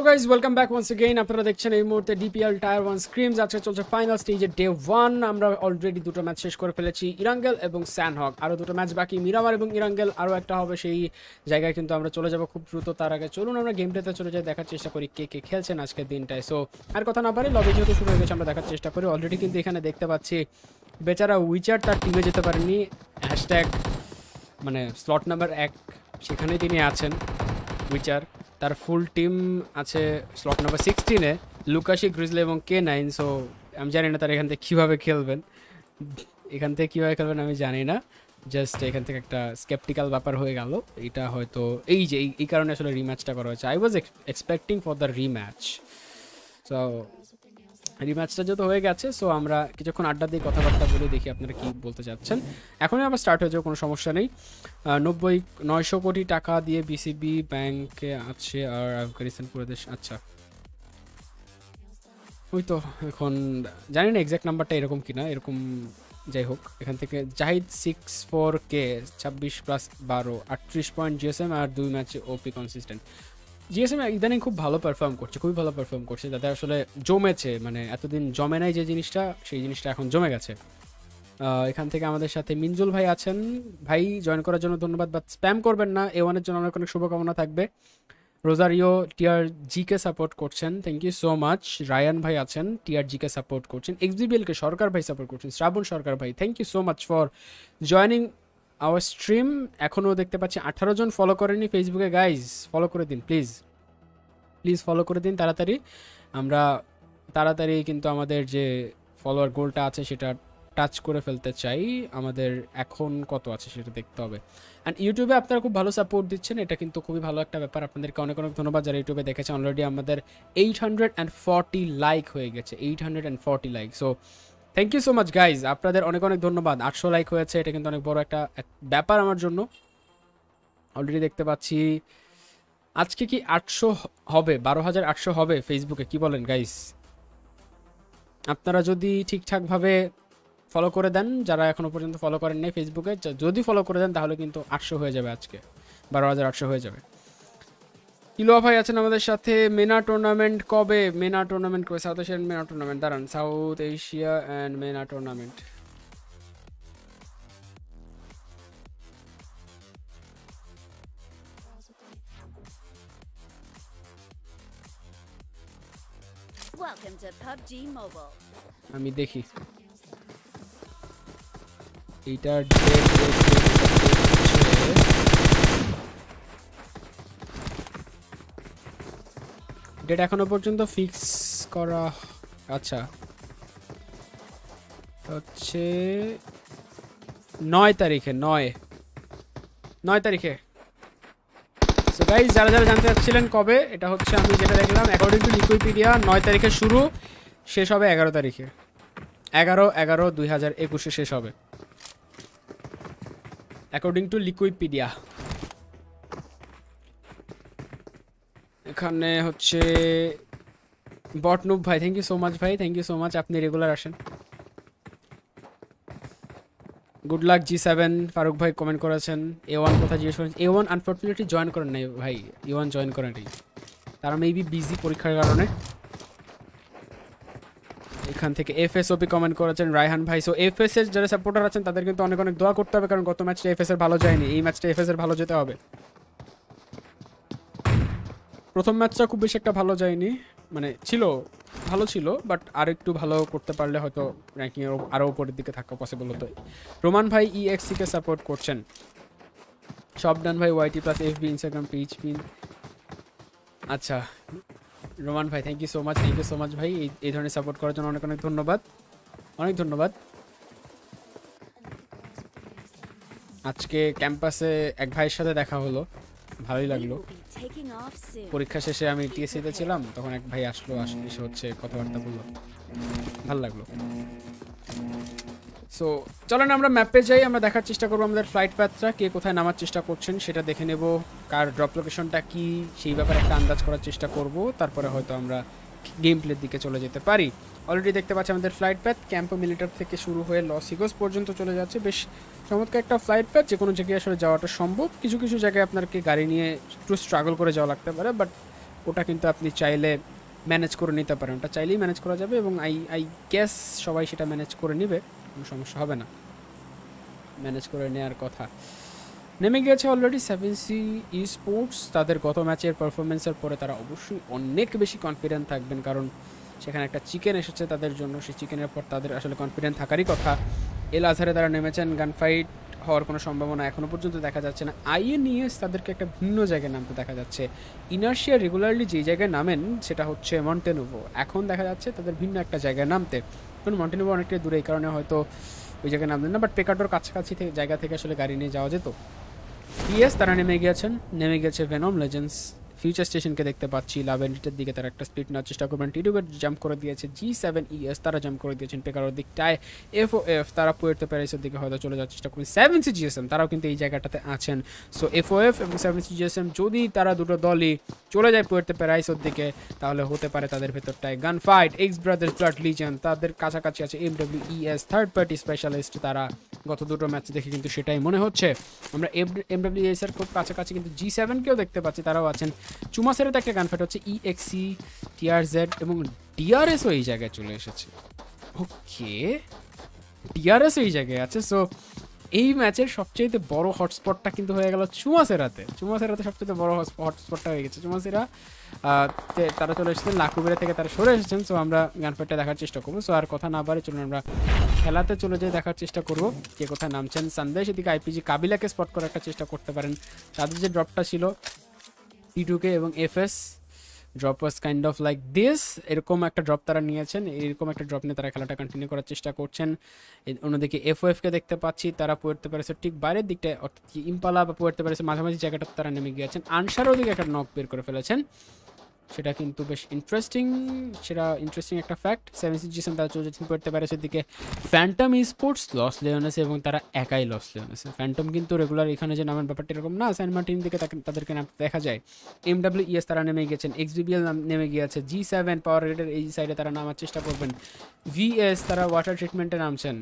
Hello guys welcome back once again আপনারা দেখছেন এই মুহূর্তে ডিপিএল টায়ার ওয়ান স্ক্রিমস আজকে চলছে ফাইনাল স্টেজে ডে ওয়ান আমরা অলরেডি দুটো ম্যাচ শেষ করে ফেলেছি, ইরাঙ্গেল এবং স্যানহক। আরও দুটো ম্যাচ বাকি, মিরামার এবং ইরাঙ্গেল। আরও একটা হবে সেই জায়গায় কিন্তু আমরা চলে যাব খুব দ্রুত। তার আগে চলুন আমরা গেমটাতে চলে যাই, দেখার চেষ্টা করি কে কে খেলছেন আজকের দিনটায়। সো আর কথা না পারি লবি যেহেতু শুরু হয়ে গেছে, আমরা দেখার চেষ্টা করি। অলরেডি কিন্তু এখানে দেখতে পাচ্ছি বেচারা উইচার তার টিমে যেতে পারেনি হ্যাশট্যাগ মানে স্লট নাম্বার এক, সেখানেই তিনি আছেন উইচার তার ফুল টিম আছে স্লট নাম্বার সিক্সটিনে লুকাশি গ্রিজলে এবং কে নাইন সো আমি জানি না তার এখান থেকে কীভাবে খেলবেন। এখান থেকে কীভাবে খেলবেন আমি জানি না। জাস্ট এখান থেকে একটা স্কেপটিক্যাল ব্যাপার হয়ে গেল। এটা হয়তো এই যে, এই- কারণে আসলে রিম্যাচটা করা হয়েছে। I was expecting for the rematch so রিম্যাচটা যেহেতু হয়ে গেছে সো আমরা কিছুক্ষণ আড্ডা দিয়ে কথাবার্তা বলে দেখি আপনারা কি বলতে চাচ্ছেন। এখনই আবার স্টার্ট হয়ে যাবে কোনো সমস্যা নেই। নব্বই, নয়শো কোটি টাকা দিয়ে বিসিবি ব্যাংকে আছে আর আফগানিস্তান প্রদেশ আচ্ছা। ওই তো এখন, জানি না এক্স্যাক্ট নাম্বারটা এরকম কিনা, এরকম যাই হোক, এখান থেকে জাহিদ সিক্স ফোর কে ছাব্বিশ প্লাস বারো, আটত্রিশ পয়েন্ট জিএসএম আর দুই ম্যাচে ওপি কনসিস্টেন্ট জিএসএম ইদানিং খুব ভালো পারফর্ম করছে, খুবই ভালো পারফর্ম করছে। তাদের আসলে জমেছে মানে এতদিন জমে নাই যে জিনিসটা, সেই জিনিসটা এখন জমে গেছে। এখান থেকে আমাদের সাথে মিনজুল ভাই আছেন। ভাই জয়েন করার জন্য ধন্যবাদ বাট স্প্যাম করবেন না। এ ওয়ানের জন্য অনেক অনেক শুভকামনা থাকবে। রোজারিও টিআর জিকে সাপোর্ট করছেন। Thank you so much Ryan ভাই আছেন টিআর জিকে সাপোর্ট করছেন। এক্সবিবিএলকে সরকার ভাই সাপোর্ট করছেন। শ্রাবণ সরকার ভাই thank you so much for joining our stream এখনও দেখতে পাচ্ছি আঠারো জন ফলো করেনি ফেসবুকে গাইজ ফলো করে দিন প্লিজ প্লিজ ফলো করে দিন তাড়াতাড়ি। আমরা তাড়াতাড়ি কিন্তু আমাদের যে ফলোয়ার গোলটা আছে সেটা টাচ করে ফেলতে চাই। আমাদের এখন কত আছে সেটা দেখতে হবে। অ্যান্ড ইউটিউবে আপনারা খুব ভালো সাপোর্ট দিচ্ছেন। এটা কিন্তু খুবই ভালো একটা ব্যাপার। আপনাদেরকে অনেক অনেক ধন্যবাদ। যারা ইউটিউবে দেখেছে অলরেডি আমাদের eight hundred and forty like হয়ে গেছে। Eight hundred and forty like so thank you so much guys আপনাদের অনেক অনেক ধন্যবাদ। আটশো লাইক হয়েছে, এটা কিন্তু অনেক বড় একটা ব্যাপার আমার জন্য। অলরেডি দেখতে পাচ্ছি। আজকে কি আটশো হবে? বারো হাজার আটশো হবে ফেসবুকে কি বলেন গাইস আপনারা যদি ঠিকঠাকভাবে ফলো করে দেন, যারা এখনও পর্যন্ত ফলো করেন নাই ফেসবুকে যদি ফলো করে দেন, তাহলে কিন্তু আটশো হয়ে যাবে আজকে। বারো হাজার আটশো হয়ে যাবে। কিলোয়া ভাই আছেন আমাদের সাথে মেনা টুর্নামেন্ট কবে মেনা টুর্নামেন্ট কবে সাউথ এশিয়ান মেনা টুর্নামেন্ট দাঁড়ান South Asia and MENA tournament. আমি দেখি এইটার date, date, date হচ্ছে- ডেট এখনও পর্যন্ত ফিক্স করা আচ্ছা। হচ্ছে নয় তারিখে নয়। নয় তারিখে। সো গাইজ যারা যারা জানতে চাচ্ছিলেন কবে এটা হচ্ছে আমি যেটা দেখলাম অ্যাকর্ডিং টু লিকুইপিডিয়া নয় তারিখে শুরু শেষ হবে এগারো তারিখে। এগারো এগারো দুই হাজার একুশে শেষ হবে। অ্যাকর্ডিং টু লিকুইপিডিয়া এখানে হচ্ছে বটনুব ভাই থ্যাংক ইউ সো মাচ ভাই থ্যাংক ইউ সো মাচ আপনি রেগুলার আসেন। Good luck G seven Faruk ভাই কমেন্ট করেছেন। এ ওয়ান কোথায় জিজ্ঞেস করেন এ ওয়ান আনফর্চুনেটলি জয়েন করেন নাই ভাই এ ওয়ান জয়েন করেন নাই। তারা মেবি বিজি পরীক্ষার কারণে। এখান থেকে এফএসওপি কমেন্ট করেছেন রায়হান ভাই। সো এফ এস এর যারা সাপোর্টার আছেন, তাদের কিন্তু অনেক অনেক দোয়া করতে হবে, কারণ গত ম্যাচটা এফ এস এর ভালো যায়নি। এই ম্যাচটা এফ এস এর ভালো যেতে হবে। প্রথম ম্যাচটা খুব বেশি একটা ভালো যায়নি। মানে ছিল, ভালো ছিল বাট আর একটু ভালো করতে পারলে হয়তো র্যাঙ্কিং আরও উপরের দিকে থাকা পসিবল হতো। রোমান ভাই E ইএক্সি কে সাপোর্ট করছেন। সবডান ভাই YT plus FB Instagram page pin আচ্ছা রোমান ভাই thank you so much thank you so much ভাই। এই ধরনের সাপোর্ট করার জন্য অনেক অনেক ধন্যবাদ। অনেক ধন্যবাদ। আজকে ক্যাম্পাসে এক ভাইয়ের সাথে দেখা হলো। ভালোই লাগল. পরীক্ষা শেষে আমি টিএসসিতে ছিলাম তখন এক ভাই আসলো আসলে এসে হচ্ছে কথাবার্তা বলল। ভালো লাগল। সো চলেন আমরা ম্যাপে যাই আমরা দেখার চেষ্টা করব আমাদের ফ্লাইট প্যাথটা কে কোথায় নামার চেষ্টা করছেন সেটা দেখে নেব কার ড্রপ লোকেশনটা কি সেই ব্যাপারে একটা আন্দাজ করার চেষ্টা করব তারপরে হয়তো আমরা গেম প্লের দিকে চলে যেতে পারি। অলরেডি দেখতে পাচ্ছি আমাদের ফ্লাইট প্যাথ ক্যাম্পো মিলিটার থেকে শুরু হয়ে লস হিগোস পর্যন্ত চলে যাচ্ছে। বেশ চমৎকার একটা ফ্লাইট প্যাথ যে কোনো জায়গায় আসলে যাওয়াটা সম্ভব। কিছু কিছু জায়গায় আপনাকে গাড়ি নিয়ে একটু স্ট্রাগল করে যাওয়া লাগতে পারে বাট ওটা কিন্তু আপনি চাইলে ম্যানেজ করে নিতে পারেন। ওটা চাইলেই ম্যানেজ করা যাবে এবং আই আই গ্যাস সবাই সেটা ম্যানেজ করে নেবে, কোনো সমস্যা হবে না। ম্যানেজ করে নেওয়ার কথা। নেমে গিয়েছে already seven C E sports তাদের গত ম্যাচের পারফরমেন্সের পরে তারা অবশ্যই অনেক বেশি কনফিডেন্ট থাকবেন, কারণ সেখানে একটা চিকেন এসেছে তাদের জন্য। সেই চিকেনের পর তাদের আসলে কনফিডেন্ট থাকারই কথা। এল আজহারে তারা নেমেছেন গান ফাইট হওয়ার কোনো সম্ভাবনা এখনও পর্যন্ত দেখা যাচ্ছে না। আইএনইএস তাদেরকে একটা ভিন্ন জায়গায় নামতে দেখা যাচ্ছে। ইনার্শিয়া রেগুলারলি যেই জায়গায় নামেন, সেটা হচ্ছে মন্টেনোভো এখন দেখা যাচ্ছে তাদের ভিন্ন একটা জায়গায় নামতে। কারণ মন্টেনোভো অনেকটাই দূরে, এই কারণে হয়তো ওই জায়গায় নামলেন না বাট পেকাটোর কাছাকাছি থেকে, জায়গা থেকে আসলে গাড়ি নিয়ে যাওয়া যেত। ইয়েস তারা নেমে গেছেন নেমে গেছে ভেনম লেজেন্ডস ফিউচার স্টেশনকে দেখতে পাচ্ছি। লাভেন্ডিটের দিকে তারা একটা স্পিড নেওয়ার চেষ্টা করবেন। টিডুকে জাম্প করে দিয়েছে। জি সেভেন ইএস তারা জাম্প করে দিয়েছেন পেকারোর দিকটায়। এফ ও এফ তারা পুয়ের্তো প্যারিসের দিকে হয়তো চলে যাওয়ার চেষ্টা করবেন। সেভেন সি জিএসএম তারাও কিন্তু এই জায়গাটাতে আছেন। সো এফ ও এফ এবং সেভেন সি জিএসএম যদি তারা দুটো দলই চলে যায় পুয়ের্তো প্যারাইসের দিকে, তাহলে হতে পারে তাদের ভেতরটায় gun fight X brothers blood legion তাদের কাছাকাছি আছে M W ES third party specialist তারা গত দুটো ম্যাচ দেখে কিন্তু সেটাই মনে হচ্ছে। আমরা এম ডাব্লিউ এস এর খুব কাছাকাছি কিন্তু জি সেভেনকেও দেখতে পাচ্ছি, তারাও আছেন চুমাসেরও তো একটা গান ফাইট হচ্ছে E ইএক্সি টিআর জেড এবং ডিআরএসও এই জায়গায় চলে এসেছে। ওকে ডিআরএসও এই জায়গায় আছে। সো এই ম্যাচের সবচেয়ে বড় হটস্পটটা কিন্তু হয়ে গেল চুমাসেরাতে চুমাসেরাতে সবচেয়ে বড় হটস্পটটা হয়ে গেছে চুমাসেরা তারা চলে এসেছেন লাকুবেরা থেকে তারা সরে এসেছেন। সো আমরা গান ফাইটটা দেখার চেষ্টা করব। সো আর কথা না বাড়ি চলুন, আমরা খেলাতে চলে যেয়ে দেখার চেষ্টা করব। কে কোথায় নামছেন? সন্দেশ, এদিকে আইপিজি কাবিলাকে স্পট করার একটা চেষ্টা করতে পারেন। তাদের যে ড্রপটা ছিল টি টুকে এবং FS drop was kind of like this এরকম একটা ড্রপ তারা নিয়েছেন, এরকম একটা ড্রপ নিয়ে তারা খেলাটা কন্টিনিউ করার চেষ্টা করছেন। অন্যদিকে এফওএফকে দেখতে পাচ্ছি, তারা পড়তে পেরেছে ঠিক বাইরের দিকটা অর্থাৎ ইম্পালা বা পড়তে পেরেছে, মাঝামাঝি জায়গাটা তারা নেমে গিয়েছেন। আনসার ওদিকে একটা নক বের করে ফেলেছেন। সেটা কিন্তু বেশ ইন্টারেস্টিং সেটা ইন্টারেস্টিং একটা ফ্যাক্ট সেভেন সিচুয়েশন তারা চলে যাচ্ছেন পড়তে পারে সেদিকে ফ্যান্টম স্পোর্টস লস লেওনেছে এবং তারা একাই লস লেওনেছে ফ্যান্টম কিন্তু রেগুলার এখানে যে নামের ব্যাপারটা এরকম না সাইন মার্টিন দিকে তাদেরকে নামতে দেখা যায়। এম ডাব্লিউ ইএস তারা নেমে গেছেন বিবিএল নেমে গিয়েছে জি সেভেন পাওয়ার রেডের এই সাইডে তারা নামার চেষ্টা করবেন। ভিএস তারা ওয়াটার ট্রিটমেন্টে নামছেন।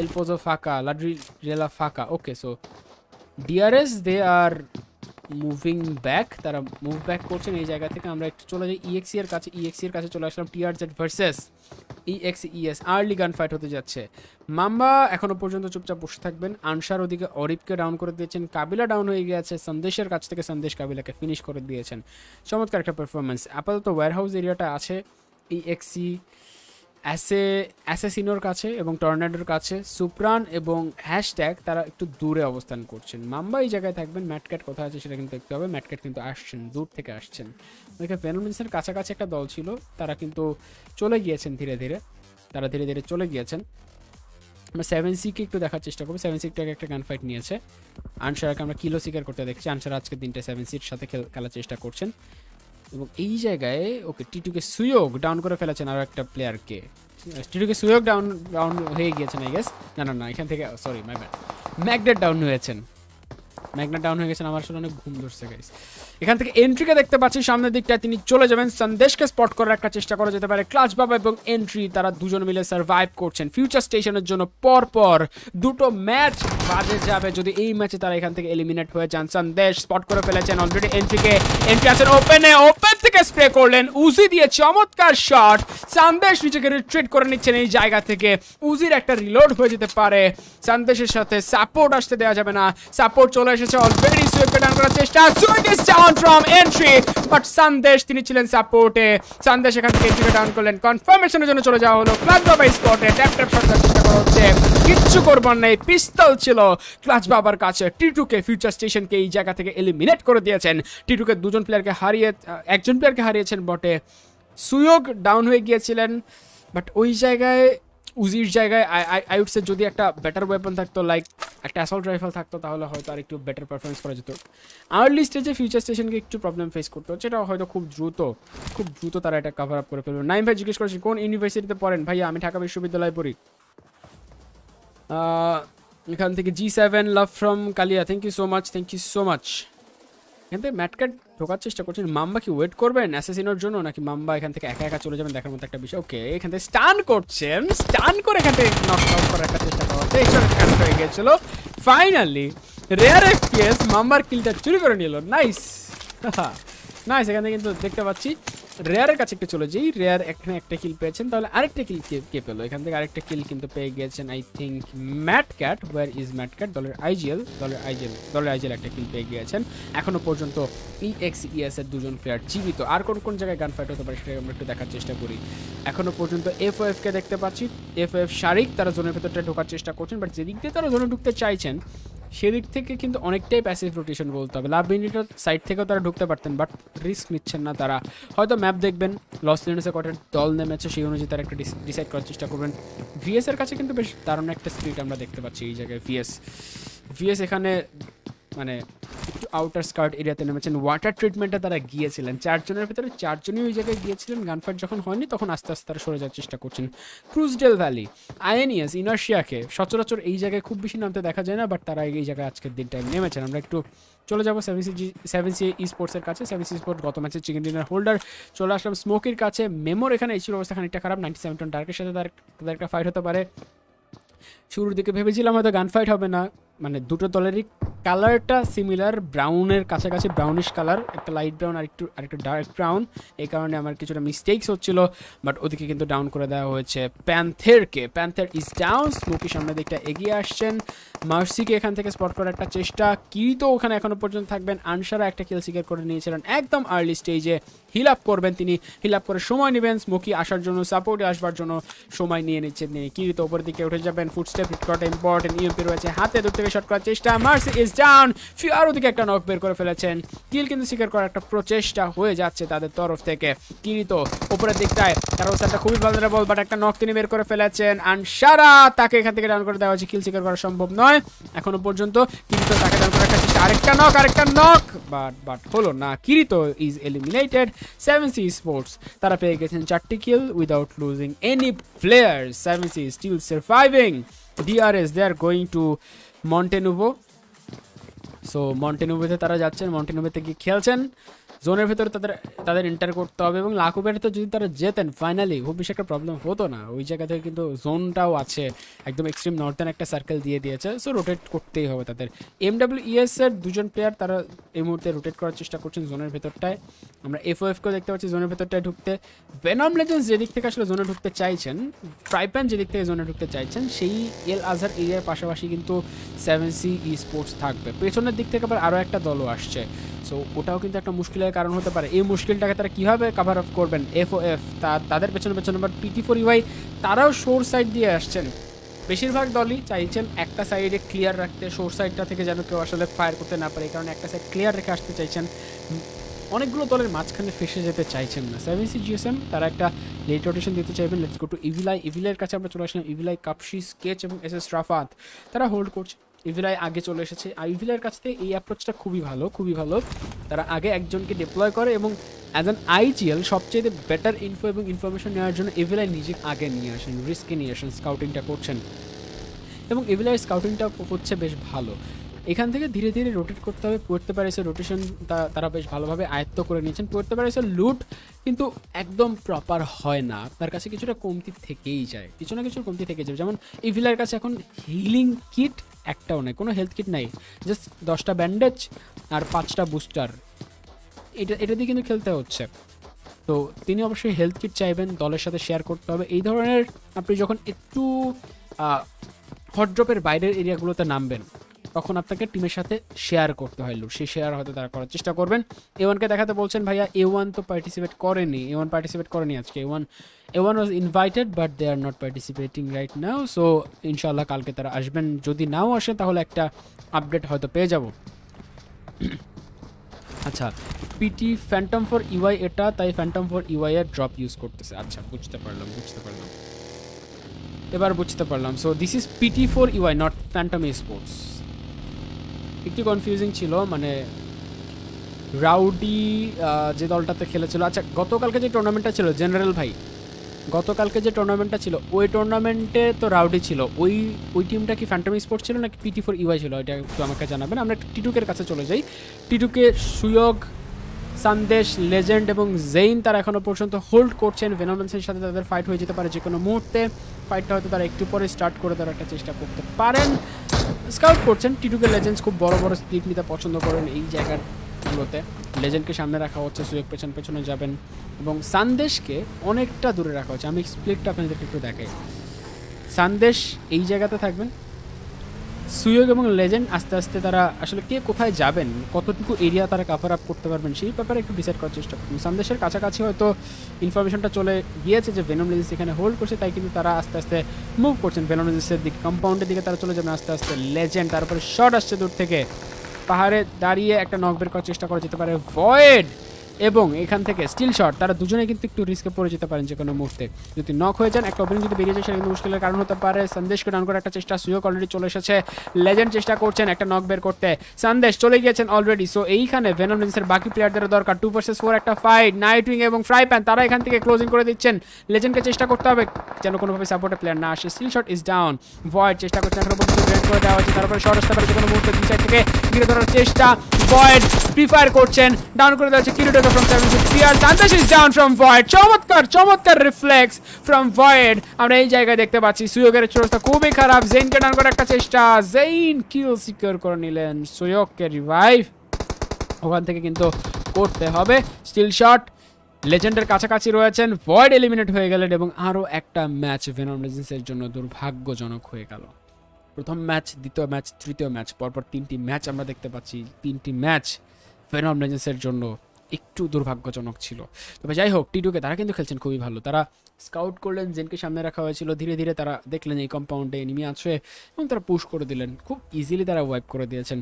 এলপোজো ফাঁকা লাড্রি রেলা ফাঁকা okay so DRS they are moving back তারা মুভ ব্যাক করছেন এই জায়গা থেকে। আমরা একটু চলে যাই ইএক্সি এর কাছে। ইএক্সি এর কাছে চলে আসলাম TR Z versus exe ES early gun fight হতে যাচ্ছে। মাম্বা এখনও পর্যন্ত চুপচাপ বসে থাকবেন। আনসার ওদিকে অরিফকে ডাউন করে দিয়েছেন। কাবিলা ডাউন হয়ে গিয়েছে। সন্দেশের কাছ থেকে সন্দেশ কাবিলাকে ফিনিশ করে দিয়েছেন। চমৎকার একটা পারফরমেন্স আপাতত ওয়্যারহাউস এরিয়াটা আছে। ইএক্সি অ্যাসে, অ্যাসেসিনোর কাছে এবং টর্নেডোর কাছে সুপ্রান এবং হ্যাশট্যাগ তারা একটু দূরে অবস্থান করছেন। মাম্বা এই জায়গায় থাকবেন, ম্যাটক্যাট কোথায় আছে সেটা কিন্তু দেখতে হবে। ম্যাটক্যাট কিন্তু আসছেন, দূর থেকে আসছেন। ওইখানে ফেনোমিন্সের কাছাকাছি একটা দল ছিল, তারা কিন্তু চলে গিয়েছেন ধীরে ধীরে। তারা ধীরে ধীরে চলে গিয়েছেন। আমরা সেভেন সিকে একটু দেখার চেষ্টা করব। সেভেন সিকটাকে একটা গান ফাইট নিয়েছে। আনসারকে আমরা কিলো শিকার করতে দেখছি। আনসার আজকে দিনটা সেভেন সির সাথে খেল- খেলার চেষ্টা করছেন। এবং এই জায়গায় ওকে টিটুকে সুয়োগ ডাউন করে ফেলেছেন আরও একটা প্লেয়ারকে টিটুকে সুয়োগ ডাউন ডাউন হয়ে গিয়েছেন আই গেস না না না, এখান থেকে সরি মাই ম্যাগনেট ডাউন হয়েছেন। ম্যাগনেট ডাউন হয়ে গেছেন, আমার আসলে অনেক ঘুম ধরছে গাইস এখান থেকে এন্ট্রিকে দেখতে পাচ্ছি, সামনের দিকটায় তিনি চলে যাবেন। সন্দেশকে স্পট করার একটা চেষ্টা করা যেতে পারে। ক্লাচ বাবা এবং এন্ট্রি তারা দুজন মিলে সার্ভাইভ করছেন। ফিউচার স্টেশনের জন্য পর পর দুটো ম্যাচ বাজে যাবে। যদি এই ম্যাচে তারা এখান থেকে এলিমিনেট হয়ে যান, সন্দেশ স্পট করে ফেলেছেন অলরেডি এন্ট্রিকে এন্ট্রি আছেন ওপেনে ওপেন থেকে স্প্রে করলেন। উজি দিয়ে চমৎকার শট সন্দেশ নিজেকে রিট্রিট করে নিচ্ছেন এই জায়গা থেকে। উজির একটা রিলোড হয়ে যেতে পারে। সন্দেশের সাথে সাপোর্ট আসতে দেওয়া যাবে না। সাপোর্ট চলে এসেছে অলরেডি সুইপকে ডাউন করার চেষ্টা। Is down from entry but Sandesh তিনি ছিলেন সাপোর্টে সন্দেশ এখান থেকে এন্ট্রিকে ডাউন করলেন। কনফার্মেশনের জন্য চলে যাওয়া হলো ক্লাচ বাবা স্পটে ট্যাপ ট্যাপ শট চেষ্টা করা হচ্ছে। কিচ্ছু করবার নেই। পিস্তল ছিল। ক্লাচ বাবার কাছে। টিটুকে ফিউচার স্টেশনকে এই জায়গা থেকে এলিমিনেট করে দিয়েছেন। টিটুকে দুজন প্লেয়ারকে হারিয়ে একজন প্লেয়ারকে হারিয়েছেন বটে। সুয়োগ ডাউন হয়ে গিয়েছিলেন। বাট ওই জায়গায় উজির জায়গায় আই উড যদি একটা বেটার ওয়েপন থাকতো লাইক একটা অ্যাসল্ট রাইফেল থাকতো, তাহলে হয়তো আর একটু বেটার পারফরমেন্স করা যেত। আর্লি স্টেজে ফিউচার স্টেশনকে একটু প্রবলেম ফেস করতে এটা হয়তো খুব দ্রুত খুব দ্রুত তারা এটা কভার আপ করে ফেলবে। নাইম ভাই জিজ্ঞেস করেছি, কোন ইউনিভার্সিটিতে পড়েন? ভাইয়া, আমি ঢাকা বিশ্ববিদ্যালয়ে পড়ি। এখান থেকে G seven love from Kalia. Thank you so much thank you so much এখান থেকে ম্যাটকাট ঢোকার চেষ্টা করছেন। মাম্বা কি ওয়েট করবেন অ্যাসেসিনোর জন্য, নাকি মাম্বা এখান থেকে একা একা চলে যাবেন? দেখার মতো একটা বিষয়। ওকে এখান থেকে স্টান করছেন। স্টান করে এখান থেকে নক আউট করার একটা চেষ্টা করা হচ্ছে। এখানে স্টান হয়ে গিয়েছিল। ফাইনালি রেয়ার এফপিএস মাম্বার কিলটা চুরি করে নিল। নাইস নাইস এখানে কিন্তু দেখতে পাচ্ছি। রেয়ারের কাছে একটু চলে যাই। রেয়ার এখানে একটা কিল পেয়েছেন। তাহলে আরেকটা কিল কে পেল? এখান থেকে আরেকটা কিল কিন্তু পেয়ে গিয়েছেন I think mat cat war is mat cat দলের আইজিএল দলের আইজিএল দলের আইজিএল একটা কিল পেয়ে গিয়েছেন। এখনও পর্যন্ত ই এক্স ইএস এর দুজন প্লেয়ার জীবিত। আর কোন কোন জায়গায় গান ফাইট হতে পারে সেটা আমরা একটু দেখার চেষ্টা করি। এখনও পর্যন্ত এফ এফ কে দেখতে পাচ্ছি। এফ এফ শারিক তারা জোনের ভেতরটা ঢোকার চেষ্টা করছেন বাট যেদিক দিয়ে তারা জোনে ঢুকতে চাইছেন সেদিক থেকে কিন্তু অনেকটাই প্যাসিভ রোটেশন বলতে হবে। লাভ ইন্ডিটার সাইড থেকেও তারা ঢুকতে পারতেন বাট রিস্ক নিচ্ছেন না তারা। হয়তো ম্যাপ দেখবেন লস লিনেসে কটার দল নেমেছে, সেই অনুযায়ী তারা একটা ডিসাইড করার চেষ্টা করবেন। ভিএস এর কাছে কিন্তু বেশ দারুণ একটা স্পিড আমরা দেখতে পাচ্ছি এই জায়গায়। ভিএস ভিএস এখানে মানে একটু আউটার স্কার্ট এরিয়াতে নেমেছেন। ওয়াটার ট্রিটমেন্টে তারা গিয়েছিলেন। চারজনের ভিতরে চারজনই ওই জায়গায় গিয়েছিলেন। গানফাইট যখন হয়নি, তখন আস্তে আস্তে তারা সরে যাওয়ার চেষ্টা করছেন। ক্রুজডেল ভ্যালি আইএনইএস ইনার্শিয়াকে সচরাচর এই জায়গায় খুব বেশি নামতে দেখা যায় না বাট তারা এই জায়গায় আজকের দিনটায় নেমেছেন। আমরা একটু চলে যাব seven C seven C E স্পোর্টসের কাছে। সেভেন সি স্পোর্ট গত ম্যাচে চিকেন ডিনার হোল্ডার চলে আসলাম স্মোকির কাছে। মেমোর এখানে এইচুর অবস্থা খানিকটা খারাপ। নাইনটি সেভেন টন ডার্কের সাথে তাদের একটা ফাইট হতে পারে। শুরুর দিকে ভেবেছিলাম হয়তো গান ফাইট হবে না। মানে দুটো দলেরই কালারটা সিমিলার ব্রাউনের কাছাকাছি ব্রাউনিশ কালার একটা লাইট ব্রাউন আর একটু আর একটু ডার্ক ব্রাউন এই কারণে আমার কিছুটা মিস্টেকস হচ্ছিল বাট ওদিকে কিন্তু ডাউন করে দেওয়া হয়েছে প্যান্থেরকে প্যান্থের ইজ ডাউন স্মোকি সামনের দিকটা এগিয়ে আসছেন। মার্সিকে এখান থেকে স্পট করার একটা চেষ্টা। কিরিতো ওখানে এখনও পর্যন্ত থাকবেন। আনসারা একটা কিল সিকার করে নিয়েছিলেন একদম আর্লি স্টেজে হিল আপ করবেন তিনি। হিল আপ করে সময় নেবেন। স্মোকি আসার জন্য সাপোর্টে আসবার জন্য সময় নিয়ে নিচ্ছেন তিনি। কিরিতো ওপর দিকে উঠে যাবেন হিট করাটা ইম্পর্টেন্ট ইউপি রয়েছে হাতে দূর থেকে শট করার চেষ্টা মার্সি ইজ ডাউন ফিয়ার ওদিকে একটা নক বের করে ফেলেছেন। কিল কিন্তু করার একটা প্রচেষ্টা হয়ে যাচ্ছে তাদের তরফ থেকে। উপরের দিকটায়, তার অবস্থাটা খুবই বাট একটা নক তিনি বের করে ফেলেছেন আনসারা তাকে এখান থেকে করে দেওয়া হয়েছে কিল শিকার করা সম্ভব নয়। এখনও পর্যন্ত কিরিতো তাকে ডাউন করে রাখার চেষ্টা আরেকটা নক আরেকটা নক বাট বাট হলো না। Kirito is eliminated seven C sports তারা পেয়ে গেছেন চারটি kill without losing any player seven C still surviving DRS they are going to Monte Nuevo so মন্টেনুভোতে তারা যাচ্ছেন মন্টেনুভোতে গিয়ে খেলছেন। জোনের ভেতরে তাদের তাদের এন্টার করতে হবে এবং লাকুপেটে যদি তারা যেতেন ফাইনালি খুব বেশি একটা প্রবলেম হতো না। ওই জায়গা থেকে কিন্তু জোনটাও আছে, একদম এক্সট্রিম নর্থার্ন একটা সার্কেল দিয়ে দিয়েছে সো রোটেট করতেই হবে তাদের। এম ডাব্লিউ ইএস এর দুজন প্লেয়ার তারা এই মুহূর্তে রোটেট করার চেষ্টা করছেন জোনের ভেতরটায়। আমরা এফ কেও দেখতে পাচ্ছি জোনের ভেতরটায় ঢুকতে। ভেনম লেজেন্স যেদিক থেকে আসলে জোনে ঢুকতে চাইছেন ট্রাইপ্যান যেদিক থেকে জোনে ঢুকতে চাইছেন, সেই এল আজহার এরিয়ার পাশাপাশি কিন্তু সেভেন সি ই স্পোর্টস থাকবে। পেছনের দিক থেকে আবার আরও একটা দলও আসছে। সো ওটাও কিন্তু একটা মুশকিলের কারণ হতে পারে। এই মুশকিলটাকে তারা কীভাবে কাভার আপ করবেন? এফ ও এফ তা, তাদের পেছনে পেছনে আবার পিটি ফোর ইউআই তারাও শোর সাইড দিয়ে আসছেন। বেশিরভাগ দলই চাইছেন একটা সাইডে ক্লিয়ার রাখতে শোর সাইডটা থেকে যেন কেউ আসলে ফায়ার করতে না পারে কারণে একটা সাইড ক্লিয়ার রেখে আসতে চাইছেন। অনেকগুলো দলের মাঝখানে ফেসে যেতে চাইছেন না। সেভেন সি জিএসএম তারা একটা লেট রোটেশন দিতে চাইবেন। Let's go to evil eye ইভিলাইয়ের কাছে আমরা চলে আসলাম। ইভিলাই কাপসি স্কেচ এবং এস এস রাফাত তারা হোল্ড করছে। ইভিলাই আগে চলে এসেছে। আর ইভিলাইয়ের কাছ থেকে এই অ্যাপ্রোচটা খুবই ভালো খুবই ভালো। তারা আগে একজনকে ডিপ্লয় করে এবং অ্যাজ অ্যান আইজিএল সবচেয়ে বেটার ইনফো এবং ইনফরমেশন নেওয়ার জন্য ইভিলাই নিজে আগে নিয়ে আসেন রিস্কে নিয়ে আসেন স্কাউটিংটা করছেন। এবং এভিলার স্কাউটিংটা হচ্ছে বেশ ভালো। এখান থেকে ধীরে ধীরে রোটেট করতে হবে পুয়ের্তে প্যারিসের রোটেশন তারা বেশ ভালোভাবে আয়ত্ত করে নিয়েছেন পুয়ের্তে প্যারিসের লুট কিন্তু একদম প্রপার হয় না। আপনার কাছে কিছুটা কমতি থেকেই যায়, কিছু না কিছু কমতি থেকে যাবে যেমন ইভিলার কাছে এখন হিলিং কিট একটাও নেই, কোনো হেলথ কিট নাই। জাস্ট দশটা ব্যান্ডেজ আর পাঁচটা বুস্টার এটা এটা দিয়ে কিন্তু খেলতে হচ্ছে। তো তিনি অবশ্যই হেলথ কিট চাইবেন, দলের সাথে শেয়ার করতে হবে। এই ধরনের আপনি যখন একটু হট ড্রপের বাইরের এরিয়াগুলোতে নামবেন তখন আপনাকে টিমের সাথে শেয়ার করতে হয় লুট সেই শেয়ার হয়তো তারা করার চেষ্টা করবেন। এ ওয়ানকে দেখাতে বলছেন, ভাইয়া এ ওয়ান তো পার্টিসিপেট করেনি। এ ওয়ান পার্টিসিপেট করেনি আজকে। A one A one was invited but they are not participating right now so ইনশাল্লাহ কালকে তারা আসবেন। যদি নাও আসে, তাহলে একটা আপডেট হয়তো পেয়ে যাব। আচ্ছা পিটি ফ্যান্টম ফর ইউআই এটা, তাই ফ্যান্টম ফর ইউআই এর ড্রপ ইউজ করতেছে। আচ্ছা বুঝতে পারলাম বুঝতে পারলাম। এবার বুঝতে পারলাম। So this is PT four UI not phantom sports একটু কনফিউজিং ছিল মানে রাউডি যে দলটাতে খেলেছিল। আচ্ছা গতকালকে যে টুর্নামেন্টটা ছিল জেনারেল ভাই, গতকালকে যে টুর্নামেন্টটা ছিল, ওই টুর্নামেন্টে তো রাউডি ছিল। ওই ওই টিমটা কি ফ্যান্টম স্পোর্ট ছিল নাকি পিটি ফোর ইউআই ছিল? এটা একটু আমাকে জানাবেন। আমরা টিটুকের কাছে চলে যাই। টিটুকে সুয়োগ সন্দেশ, লেজেন্ড এবং জেইন তারা এখনও পর্যন্ত হোল্ড করছেন। ভেনোমেন্সের সাথে তাদের ফাইট হয়ে যেতে পারে যে কোনো মুহূর্তে ফাইটটা হয়তো তারা একটু পরে স্টার্ট করে দেওয়ার একটা চেষ্টা করতে পারেন। স্কাউট করছেন। টিটুকে লেজেন্ডস খুব বড় বড় স্পিড নিতে পছন্দ করেন এই জায়গার গুলোতে লেজেন্ডকে সামনে রাখা হচ্ছে, সুযোগ পেছন পেছনে যাবেন। এবং সন্দেশকে অনেকটা দূরে রাখা হচ্ছে। আমি স্প্লিটটা আপনাদেরকে একটু দেখাই। সন্দেশ এই জায়গাতে থাকবেন। সুয়োগ এবং লেজেন্ড আস্তে আস্তে তারা আসলে কে কোথায় যাবেন, কতটুকু এরিয়া তারা কাভার আপ করতে পারবেন, সেই ব্যাপারে একটু ডিসাইড করার চেষ্টা করুন। সন্দেশের কাছাকাছি হয়তো ইনফরমেশনটা চলে গিয়েছে যে ভেনম লেজেন্স এখানে হোল্ড করছে, তাই কিন্তু তারা আস্তে আস্তে মুভ করছেন ভেনম লেজেন্সের দিকে। কম্পাউন্ডের দিকে তারা চলে যাবেন আস্তে আস্তে লেজেন্ড তারপরে শট আসছে দূর থেকে। পাহাড়ে দাঁড়িয়ে একটা নক বের করার চেষ্টা করা যেতে পারে। ভয়েড এবং এখান থেকে স্টিল শট তারা দুজনে কিন্তু একটু রিস্কে পড়ে যেতে পারেন যে কোনো মুহূর্তে। যদি নক হয়ে যান, একটা ওপেনিং যদি বেরিয়ে যায়, সেটা কিন্তু মুশকিলের কারণ হতে পারে। সন্দেশকে ডাউন করার একটা চেষ্টা সুযোগ অলরেডি চলে এসেছে। লেজেন্ড চেষ্টা করছেন একটা নক বের করতে। সন্দেশ চলে গিয়েছেন অলরেডি সো এইখানে ভেনম লেন্সের বাকি প্লেয়ারদের দরকার। টু ভার্সেস ফোর একটা ফাইট নাইট উইং এবং ফ্রাই প্যান তারা এখান থেকে ক্লোজিং করে দিচ্ছেন। লেজেন্ডকে চেষ্টা করতে হবে, যেন কোনোভাবে সাপোর্টে প্লেয়ার না আসে। Still shot is down void চেষ্টা করছেন এখনও পর্যন্ত করে দেওয়া হচ্ছে তারপরে শট আসতে পারে যে কোনো মুহূর্তে দুই সাইড থেকে। ঘিরে ধরার চেষ্টা। ভয়েড প্রিফায়ার করছেন ডাউন করে দেওয়া হচ্ছে কিরিটোকে ফ্রম সেভেন সিক্স পিয়ার সান্তাস ইজ ডাউন ফ্রম ভয়েড চমৎকার চমৎকার রিফ্লেক্স ফ্রম ভয়েড আমরা এই জায়গায় দেখতে পাচ্ছি সুয়োগের অবস্থা খুবই খারাপ জেইনকে ডাউন করার একটা চেষ্টা জেইন কিল সিকিউর করে নিলেন সুয়োগকে রিভাইভ ওখান থেকে কিন্তু করতে হবে স্টিল শট লেজেন্ডের কাছাকাছি রয়েছেন ভয়েড এলিমিনেট হয়ে গেলেন এবং আরও একটা ম্যাচ ভেনম লেজেন্সের জন্য দুর্ভাগ্যজনক হয়ে গেল। প্রথম ম্যাচ, দ্বিতীয় ম্যাচ, তৃতীয় ম্যাচ, পরপর তিনটি ম্যাচ আমরা দেখতে পাচ্ছি। তিনটি ম্যাচ ভেনম লেজেন্সের জন্য একটু দুর্ভাগ্যজনক ছিল। তবে যাই হোক টিটুকে তারা কিন্তু খেলছেন খুবই ভালো। তারা স্কাউট করলেন জেনকে সামনে রাখা হয়েছিল। ধীরে ধীরে তারা দেখলেন এই কম্পাউন্ডে এনিমি আছে এবং তারা পুশ করে দিলেন। খুব ইজিলি তারা ওয়াইপ করে দিয়েছেন।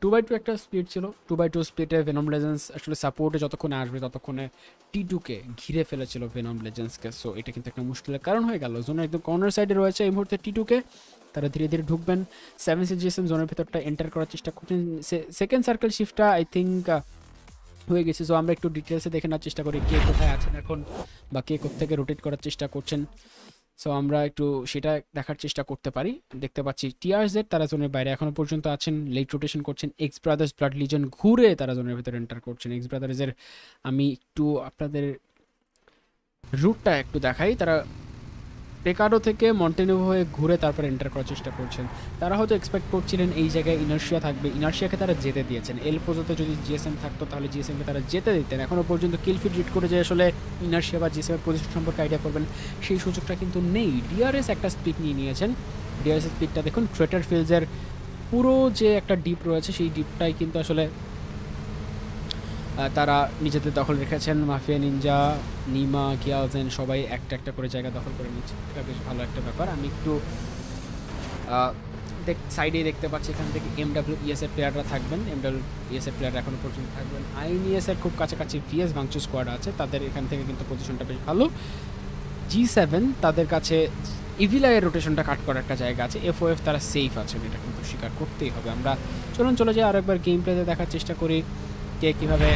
টু বাই টু একটা স্পিড ছিল। টু বাই টু স্পিডে ভেনম লেজেন্স আসলে সাপোর্টে যতক্ষণে আসবে, ততক্ষণে টি টুকে ঘিরে ফেলেছিল ভেনম লেজেন্সকে সো এটা কিন্তু একটা মুশকিলের কারণ হয়ে গেল। জোনের একদম কর্নার সাইডে রয়েছে। এই মুহূর্তে টি টুকে তারা ধীরে ধীরে ঢুকবেন। সেভেন সি জোনের ভেতরটা এন্টার করার চেষ্টা করছেন। সেকেন্ড সার্কেল শিফটটা আই থিঙ্ক হয়ে গেছে। সো আমরা একটু ডিটেলসে দেখে নেওয়ার চেষ্টা করি কে কোথায় আছেন এখন বা কে কোথেকে রোটেট করার চেষ্টা করছেন। সো আমরা একটু সেটা দেখার চেষ্টা করতে পারি। দেখতে পাচ্ছি টিআরজেড তারা জোনের বাইরে এখনও পর্যন্ত আছেন। লেট রোটেশন করছেন। এক্স ব্রাদার্স ব্লাড লিজন ঘুরে তারা জোনের ভেতরে এন্টার করছেন। এক্স ব্রাদার্সের আমি একটু আপনাদের রুটটা একটু দেখাই। তারা পেকাডো থেকে মন্টেনিভো হয়ে ঘুরে তারপর এন্টার করার চেষ্টা করছেন। তারা হয়তো এক্সপেক্ট করছিলেন এই জায়গায় ইনার্শিয়া থাকবে। ইনার্শিয়াকে তারা যেতে দিয়েছেন। এল পর্যন্ত যদি জিএসএম থাকতো, তাহলে জিএসএমকে তারা যেতে দিতেন। এখনও পর্যন্ত কিলফিট রিড করে যে আসলে ইনার্শিয়া বা জিএসএম এর পজিশন সম্পর্কে আইডিয়া করবেন, সেই সুযোগটা কিন্তু নেই। ডিআরএস একটা স্পিড নিয়ে নিয়েছেন। ডিআরএস স্পিডটা দেখুন ট্রেটার ফিল্ডসের পুরো যে একটা ডিপ রয়েছে, সেই ডিপটাই কিন্তু আসলে তারা নিজেদের দখল রেখেছেন। মাফিয়া, নিনজা, নিমা, গিয়ালজেন সবাই একটা একটা করে জায়গা দখল করে নিচ্ছে এটা বেশ ভালো একটা ব্যাপার। আমি একটু দেখ সাইডে দেখতে পাচ্ছি এখান থেকে এম ডাব্লিউ ইএস এর প্লেয়াররা থাকবেন। এম ডাব্লিউ ইএস এর প্লেয়ার এখনও পর্যন্ত থাকবেন। আইএনইএস এর খুব কাছাকাছি ভিএস ভাঙচু স্কোয়াড আছে। তাদের এখান থেকে কিন্তু পজিশনটা বেশ ভালো। জি সেভেন তাদের কাছে ইভিলাইয়ের রোটেশনটা কাট করার একটা জায়গা আছে। এফ তারা সেফ আছেন। এটা কিন্তু স্বীকার করতেই হবে। আমরা চলুন, চলে যাই আরেকবার গেম প্লেতে দেখার চেষ্টা করি। কে কীভাবে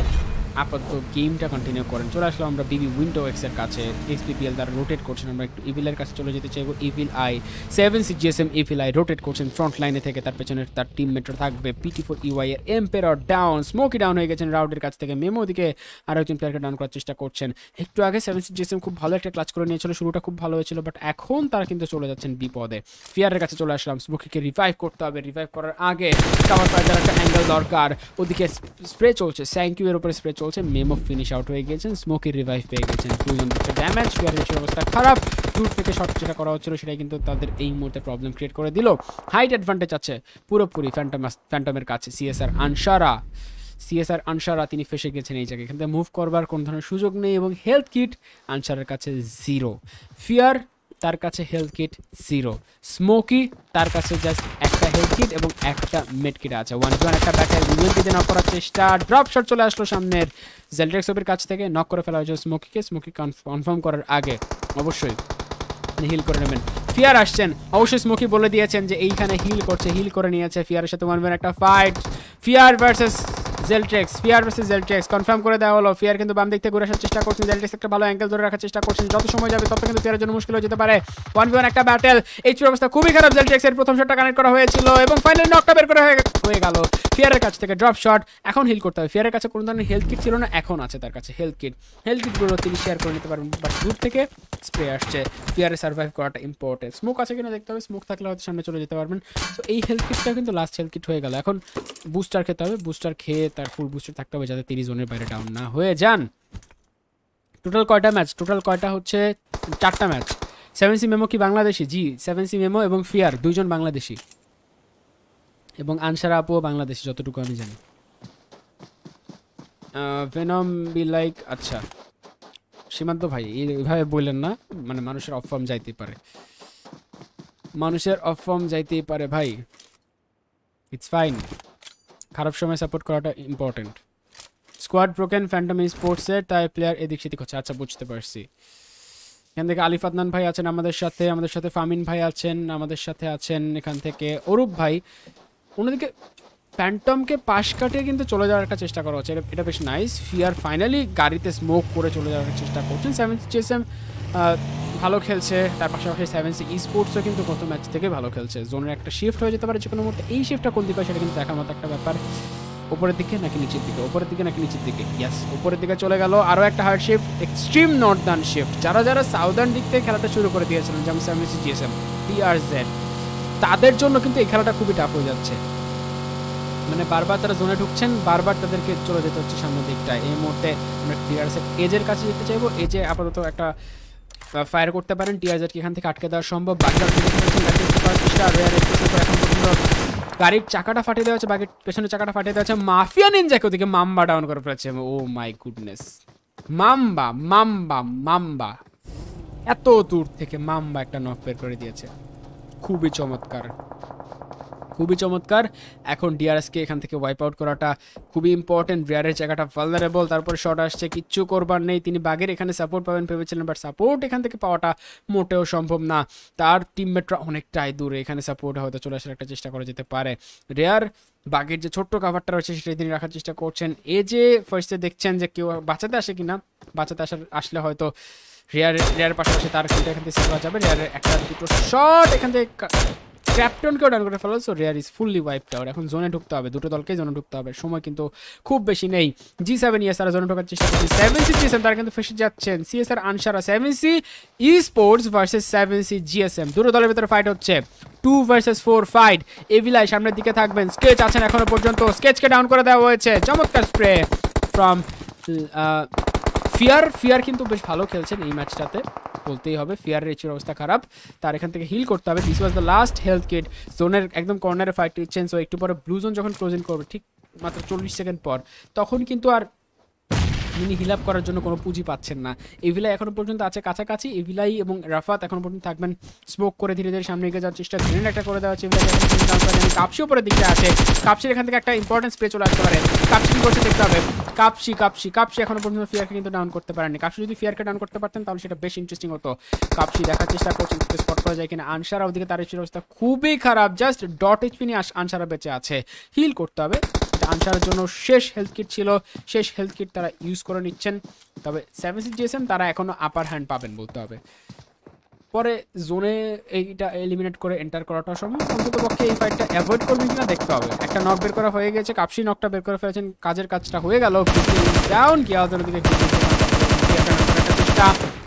আপাতত গেমটা কন্টিনিউ করেন। চলে আসলাম আমরা বিবি উইন্ডো এক্সের কাছে। এক্সপিপিএল দ্বারা রোটেট করছেন আমরা একটু ইভিলের কাছে চলে যেতে চাইব। Evil eye seven C GSM evil eye rotate করছেন ফ্রন্ট লাইনে থেকে। তার পেছনে তার টিম মেট্রো থাকবে পিটি ফোর ইউআই এর এম্পেরর ডাউন স্মোকি ডাউন হয়ে গেছেন রাউডের কাছ থেকে। মেমো দিকে আরও একজন প্লেয়ারকে ডাউন করার চেষ্টা করছেন। একটু আগে সেভেন সি জিএসএম খুব ভালো একটা ক্লাচ করে নিয়েছিল। শুরুটা খুব ভালো হয়েছিল বাট এখন তারা কিন্তু চলে যাচ্ছেন বিপদে ফিয়ারের কাছে চলে আসলাম। স্মোকিকে রিভাইভ করতে হবে। রিভাইভ করার আগে কাভার ফায়ার একটা অ্যাঙ্গেল দরকার। ওদিকে স্প্রে চলছে। স্যাঙ্কিউ এর উপরে স্প্রে চলছে। মেমো ফিনিশ আউট হয়ে গিয়েছেন স্মোকি রিভাইভ পেয়ে গেছেন দুজন ড্যামেজ ফিয়ারের অবস্থা খারাপ, দূর থেকে শট যেটা করা হচ্ছিল সেটাই কিন্তু তাদের এই মুহূর্তে প্রবলেম ক্রিয়েট করে দিল। হাইট অ্যাডভান্টেজ আছে, পুরোপুরি ফ্যান্টম ফ্যান্টমের কাছে সিএসআর আনসারা সিএসআর আনসারা তিনি ফেসে গেছেন এই জায়গায় এখান মুভ করবার কোনো ধরনের সুযোগ নেই এবং হেলথ কিট আনসারের কাছে জিরো ফিয়ার তার কাছে হেলথ কিট জিরো স্মোকি তার কাছে জাস্ট একটা কিট এবং একটা মেড কিট আছে ওয়ান ওয়ান একটা ব্যাটার ইউএনপিতে নক করার চেষ্টা। ড্রপ শট চলে আসলো সামনের। জেলট্রেক্সবের কাছ থেকে নক করে ফেলা হয়েছে স্মোকিকে স্মোকি কনফার্ম করার আগে। অবশ্যই হিল করে নেবেন। ফিয়ার আসছেন। অবশ্যই স্মোকি বলে দিয়েছেন যে, এইখানে হিল করছে। হিল করে নিয়েছে। ফিয়ারের সাথে ওয়ান একটা ফাইট ফিয়ার ভার্সেস জেলট্রেক্স ফিয়ার ভার্সেস জেলট্রেক্স কনফার্ম করে দেওয়া হলো ফিয়ার কিন্তু বাম দিক থেকে ঘুরে আসার চেষ্টা করছেন জেলট্রেক্স একটা ভালো অ্যাঙ্গেল ধরে রাখার চেষ্টা করছেন, যত সময় যাবে তত কিন্তু ফিয়ারের জন্য মুশকিল হয়ে যেতে পারে। ওয়ান ওয়ান একটা ব্যাটেল এইচপির অবস্থা খুবই খারাপ জেলট্রেক্সের প্রথম শটটা কানেক্ট করা হয়েছিল এবং ফাইনালি নকটা বের করে হয়ে গেল। ফিয়ারের কাছ থেকে ড্রপ শট এখন হিল করতে হবে। ফিয়ারের কাছে কোনো ধরনের হেলথ কিট ছিল না, এখন আছে তার কাছে হেলথ কিট হেলথ কিটগুলো তিনি শেয়ার করে নিতে পারবেন বাট দূর থেকে স্প্রে আসছে। ফিয়ারে সার্ভাইভ করাটা ইম্পর্টেন্ট স্মোক আছে কিনা দেখতে হবে স্মোক থাকলে হয়তো সামনে চলে যেতে পারবেন। তো এই হেলথ কিটটা কিন্তু লাস্ট হেলথ কিট হয়ে গেল। এখন বুস্টার খেতে হবে বুস্টার খেয়ে তার ফুল বুস্টার থাকতে হবে যাতে তিরিশ জনের বাইরে ডাউন না হয়ে যান। টোটাল কয়টা ম্যাচ টোটাল কয়টা হচ্ছে চারটা ম্যাচ সেভেন সি মেমো কি Bangladeshi? G seven C memo এবং ফিয়ার দুইজন বাংলাদেশি। এবং আনসারা আপুও বাংলাদেশি, যতটুকু আমি জানি। ভেনম বি লাইক আচ্ছা। সীমান্ত ভাই এইভাবে বললেন না মানে মানুষের অফ ফর্ম যাইতেই পারে। মানুষের অফ ফর্ম যাইতেই পারে ভাই। ইটস ফাইন খারাপ সময় সাপোর্ট করাটা ইম্পর্টেন্ট স্কোয়াড ব্রোকেন ফ্যান্টম স্পোর্টসের তাই প্লেয়ার এদিক সেদিক হচ্ছে আচ্ছা বুঝতে পারছি। এখান থেকে আলিফ আদনান ভাই আছেন আমাদের সাথে আমাদের সাথে ফামিন ভাই আছেন, আমাদের সাথে আছেন এখান থেকে অরূপ ভাই। অন্যদিকে ফ্যান্টমকে পাশ কাটিয়ে কিন্তু চলে যাওয়ার একটা চেষ্টা করা হচ্ছে। এটা বেশ নাইস ফিয়ার ফাইনালি গাড়িতে স্মোক করে চলে যাওয়ার চেষ্টা করছেন। সেভেন চেসএম ভালো খেলছে, তার পাশাপাশি সেভেন সি স্পোর্টসও কিন্তু গত ম্যাচ থেকে ভালো খেলছে। জোনের একটা শিফট হয়ে যেতে পারে যে কোনো মুহূর্তে। এই শিফটটা কোন দিকে সেটা কিন্তু দেখার মতো একটা ব্যাপার। উপরের দিকে নাকি নিচের দিকে? উপরের দিকে নাকি নিচের দিকে? ইয়াস উপরের দিকে চলে গেল। আরও একটা hard shift extreme northern shift যারা যারা সাউদার্ন দিক থেকে খেলাটা শুরু করে দিয়েছিলেন, যেমন seven C GSM PR Z তাদের জন্য কিন্তু এই খেলাটা খুবই টাফ হয়ে যাচ্ছে। মানে বারবার তারা জোনে ঢুকছেন, বারবার তাদেরকে চলে যেতে হচ্ছে সামনের দিকটা এই মুহূর্তে আমরা টিআরএসের এজের কাছে যেতে চাইব। এজে আপাতত একটা ফায়ার করতে পারেন টিআরজেডকে এখান থেকে আটকে দেওয়া সম্ভব। গাড়ির চাকাটা ফাটিয়ে দেওয়া হচ্ছে বাকি পেছনের চাকাটা ফাটিয়ে দেওয়া হচ্ছে মাফিয়া নিনজাকে ওদিকে মাম্বা ডাউন করে ফেলেছে। ও my goodness Mamba Mamba Mamba. এত দূর থেকে মাম্বা একটা নক বের করে দিয়েছে। খুবই চমৎকার। খুবই চমৎকার। এখন ডিআরএসকে এখান থেকে ওয়াইপ আউট করাটা খুবই ইম্পর্টেন্ট রিয়ারের জায়গাটা ভালনারেবল তারপরে শট আসছে, কিচ্ছু করবার নেই। তিনি বাগের এখানে সাপোর্ট পাবেন ভেবেছিলেন বাট সাপোর্ট এখান থেকে পাওয়াটা মোটেও সম্ভব না। তার টিমমেটরা অনেকটাই দূরে, এখানে সাপোর্ট হয়তো চলে আসার একটা চেষ্টা করা যেতে পারে। রেয়ার বাগের যে ছোট্ট কাভারটা রয়েছে, সেটা তিনি রাখার চেষ্টা করছেন। এ যে ফার্স্টে দেখছেন যে কেউ বাঁচাতে আসে কিনা, বাঁচাতে আসার, আসলে হয়তো রেয়ার রেয়ার পাশাপাশি তার কিন্তু এখান থেকে সেভ করা যাবে। রেয়ারের একটা দুটো শট এখান থেকে ক্যাপ্টনকেও ডাউন করে ফেলো so rare is fully wiped out এখন জোনে ঢুকতে হবে, দুটো দলকেই জোনে ঢুকতে হবে। সময় কিন্তু খুব বেশি নেই। জি সেভেন ইয়াস তারা জোনে ঢোকার চেষ্টা করছে। সেভেন সি জিএসএম তারা কিন্তু ফেসে যাচ্ছেন। CSR আনসারা seven C e sports versus seven C GSM দুটো দলের ভিতরে ফাইট হচ্ছে। Two versus four fight evil eye সামনের দিকে থাকবেন। স্কেচ আছেন এখনও পর্যন্ত। স্কেচকে ডাউন করে দেওয়া হয়েছে। চমৎকার স্প্রে ফ্রম ফিয়ার ফিয়ার কিন্তু বেশ ভালো খেলছেন এই ম্যাচটাতে বলতেই হবে ফিয়ার রেচের অবস্থা খারাপ। তার এখান থেকে হিল করতে হবে। This was the last health kit জোনের একদম কর্নারে ফাইট দিচ্ছেন সো একটু পরে ব্লু জোন যখন ক্লোজিং করবে, ঠিক মাত্র চল্লিশ সেকেন্ড পর, তখন কিন্তু আর তিনি হিল আপ করার জন্য কোনো পুঁজি পাচ্ছেন না। এভিলাই এখনও পর্যন্ত আছে কাছাকাছি। এভিলাই এবং রাফাত এখনও পর্যন্ত থাকবেন। স্মোক করে ধীরে ধীরে সামনে এগিয়ে যাওয়ার চেষ্টা গ্রেনেড একটা করে দেওয়া হচ্ছে। কাপসি উপরের দিকে আছে। কাপসির এখান থেকে একটা ইম্পর্টেন্স স্প্রে চলে আসতে পারে। কাপসি কি করছে দেখতে হবে। কাপসি কাপসি কাপসি এখনও পর্যন্ত ফিয়ারকে কিন্তু ডাউন করতে পারেনি। কাপসি যদি ফিয়ারকে ডাউন করতে পারতেন, তাহলে সেটা বেশ ইন্টারেস্টিং হতো। কাপসি দেখার চেষ্টা করছেন স্পট করা যায় কিনা। আনসারা ওদিকে তার অবস্থা খুবই খারাপ। জাস্ট ডট এইচপি নিয়ে আনসারা বেঁচে আছে। হিল করতে হবে। আনসারের জন্য শেষ হেলথ কিট ছিল। শেষ হেলথ কিট তারা ইউজ করে নিচ্ছেন। তবে সেভেন জিএসএম তারা এখনও আপার হ্যান্ড পাবেন বলতে হবে। পরে জোনে এইটা এলিমিনেট করে এন্টার করাটা সম্ভব। অন্তত পক্ষে এই ফাইটটা অ্যাভয়েড করবেন কিনা দেখতে হবে। একটা নক বের করা হয়ে গেছে, কাপসি নকটা বের করে ফেলেছেন। কাজের কাজটা হয়ে গেল। ডাউন কি আওয়াজের দিকে চেষ্টা।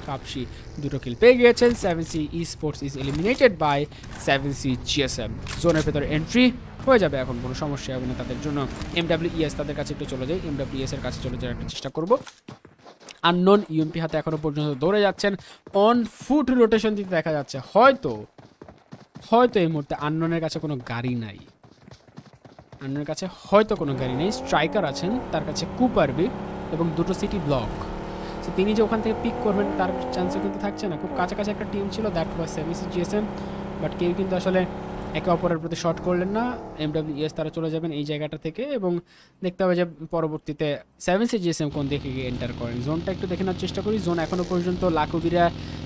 কাপসি দুটো কিল পেয়ে গিয়েছেন। Seven C e sports is eliminated by seven C GSM জোনের ভেতরে এন্ট্রি হয়ে যাবে এখন, কোনো সমস্যা হবে না তাদের জন্য। এম ডাব্লিউ ইএস তাদের কাছে একটু চলে যায় এম ডাব্লিউ এর কাছে চলে যাওয়ার একটা চেষ্টা করব। আননোন ইউএমপি হাতে এখনও পর্যন্ত দৌড়ে যাচ্ছেন। অন ফুট রোটেশন দিতে দেখা যাচ্ছে। হয়তো হয়তো এই মুহূর্তে আননোনের কাছে কোনো গাড়ি নাই। আননোনের কাছে হয়তো কোনো গাড়ি নেই। স্ট্রাইকার আছেন, তার কাছে কুপারবি এবং দুটো সিটি ব্লক তিনি যে ওখান থেকে পিক করবেন, তার চান্সও কিন্তু থাকছে না। খুব কাছাকাছি একটা টিম ছিল দ্যাট ওয়াজ সেভিসি জিএসএম বাট কেউ কিন্তু আসলে একে অপরের প্রতি শর্ট করলেন না। এম ইএস তারা চলে যাবেন এই জায়গাটা থেকে এবং দেখতে হবে যে পরবর্তীতে সেভেন সি জিএসএম কোন দিকে গিয়ে এন্টার করেন। জোনটা একটু দেখে নেওয়ার চেষ্টা করি। জোন এখনও পর্যন্ত লাকুবিরা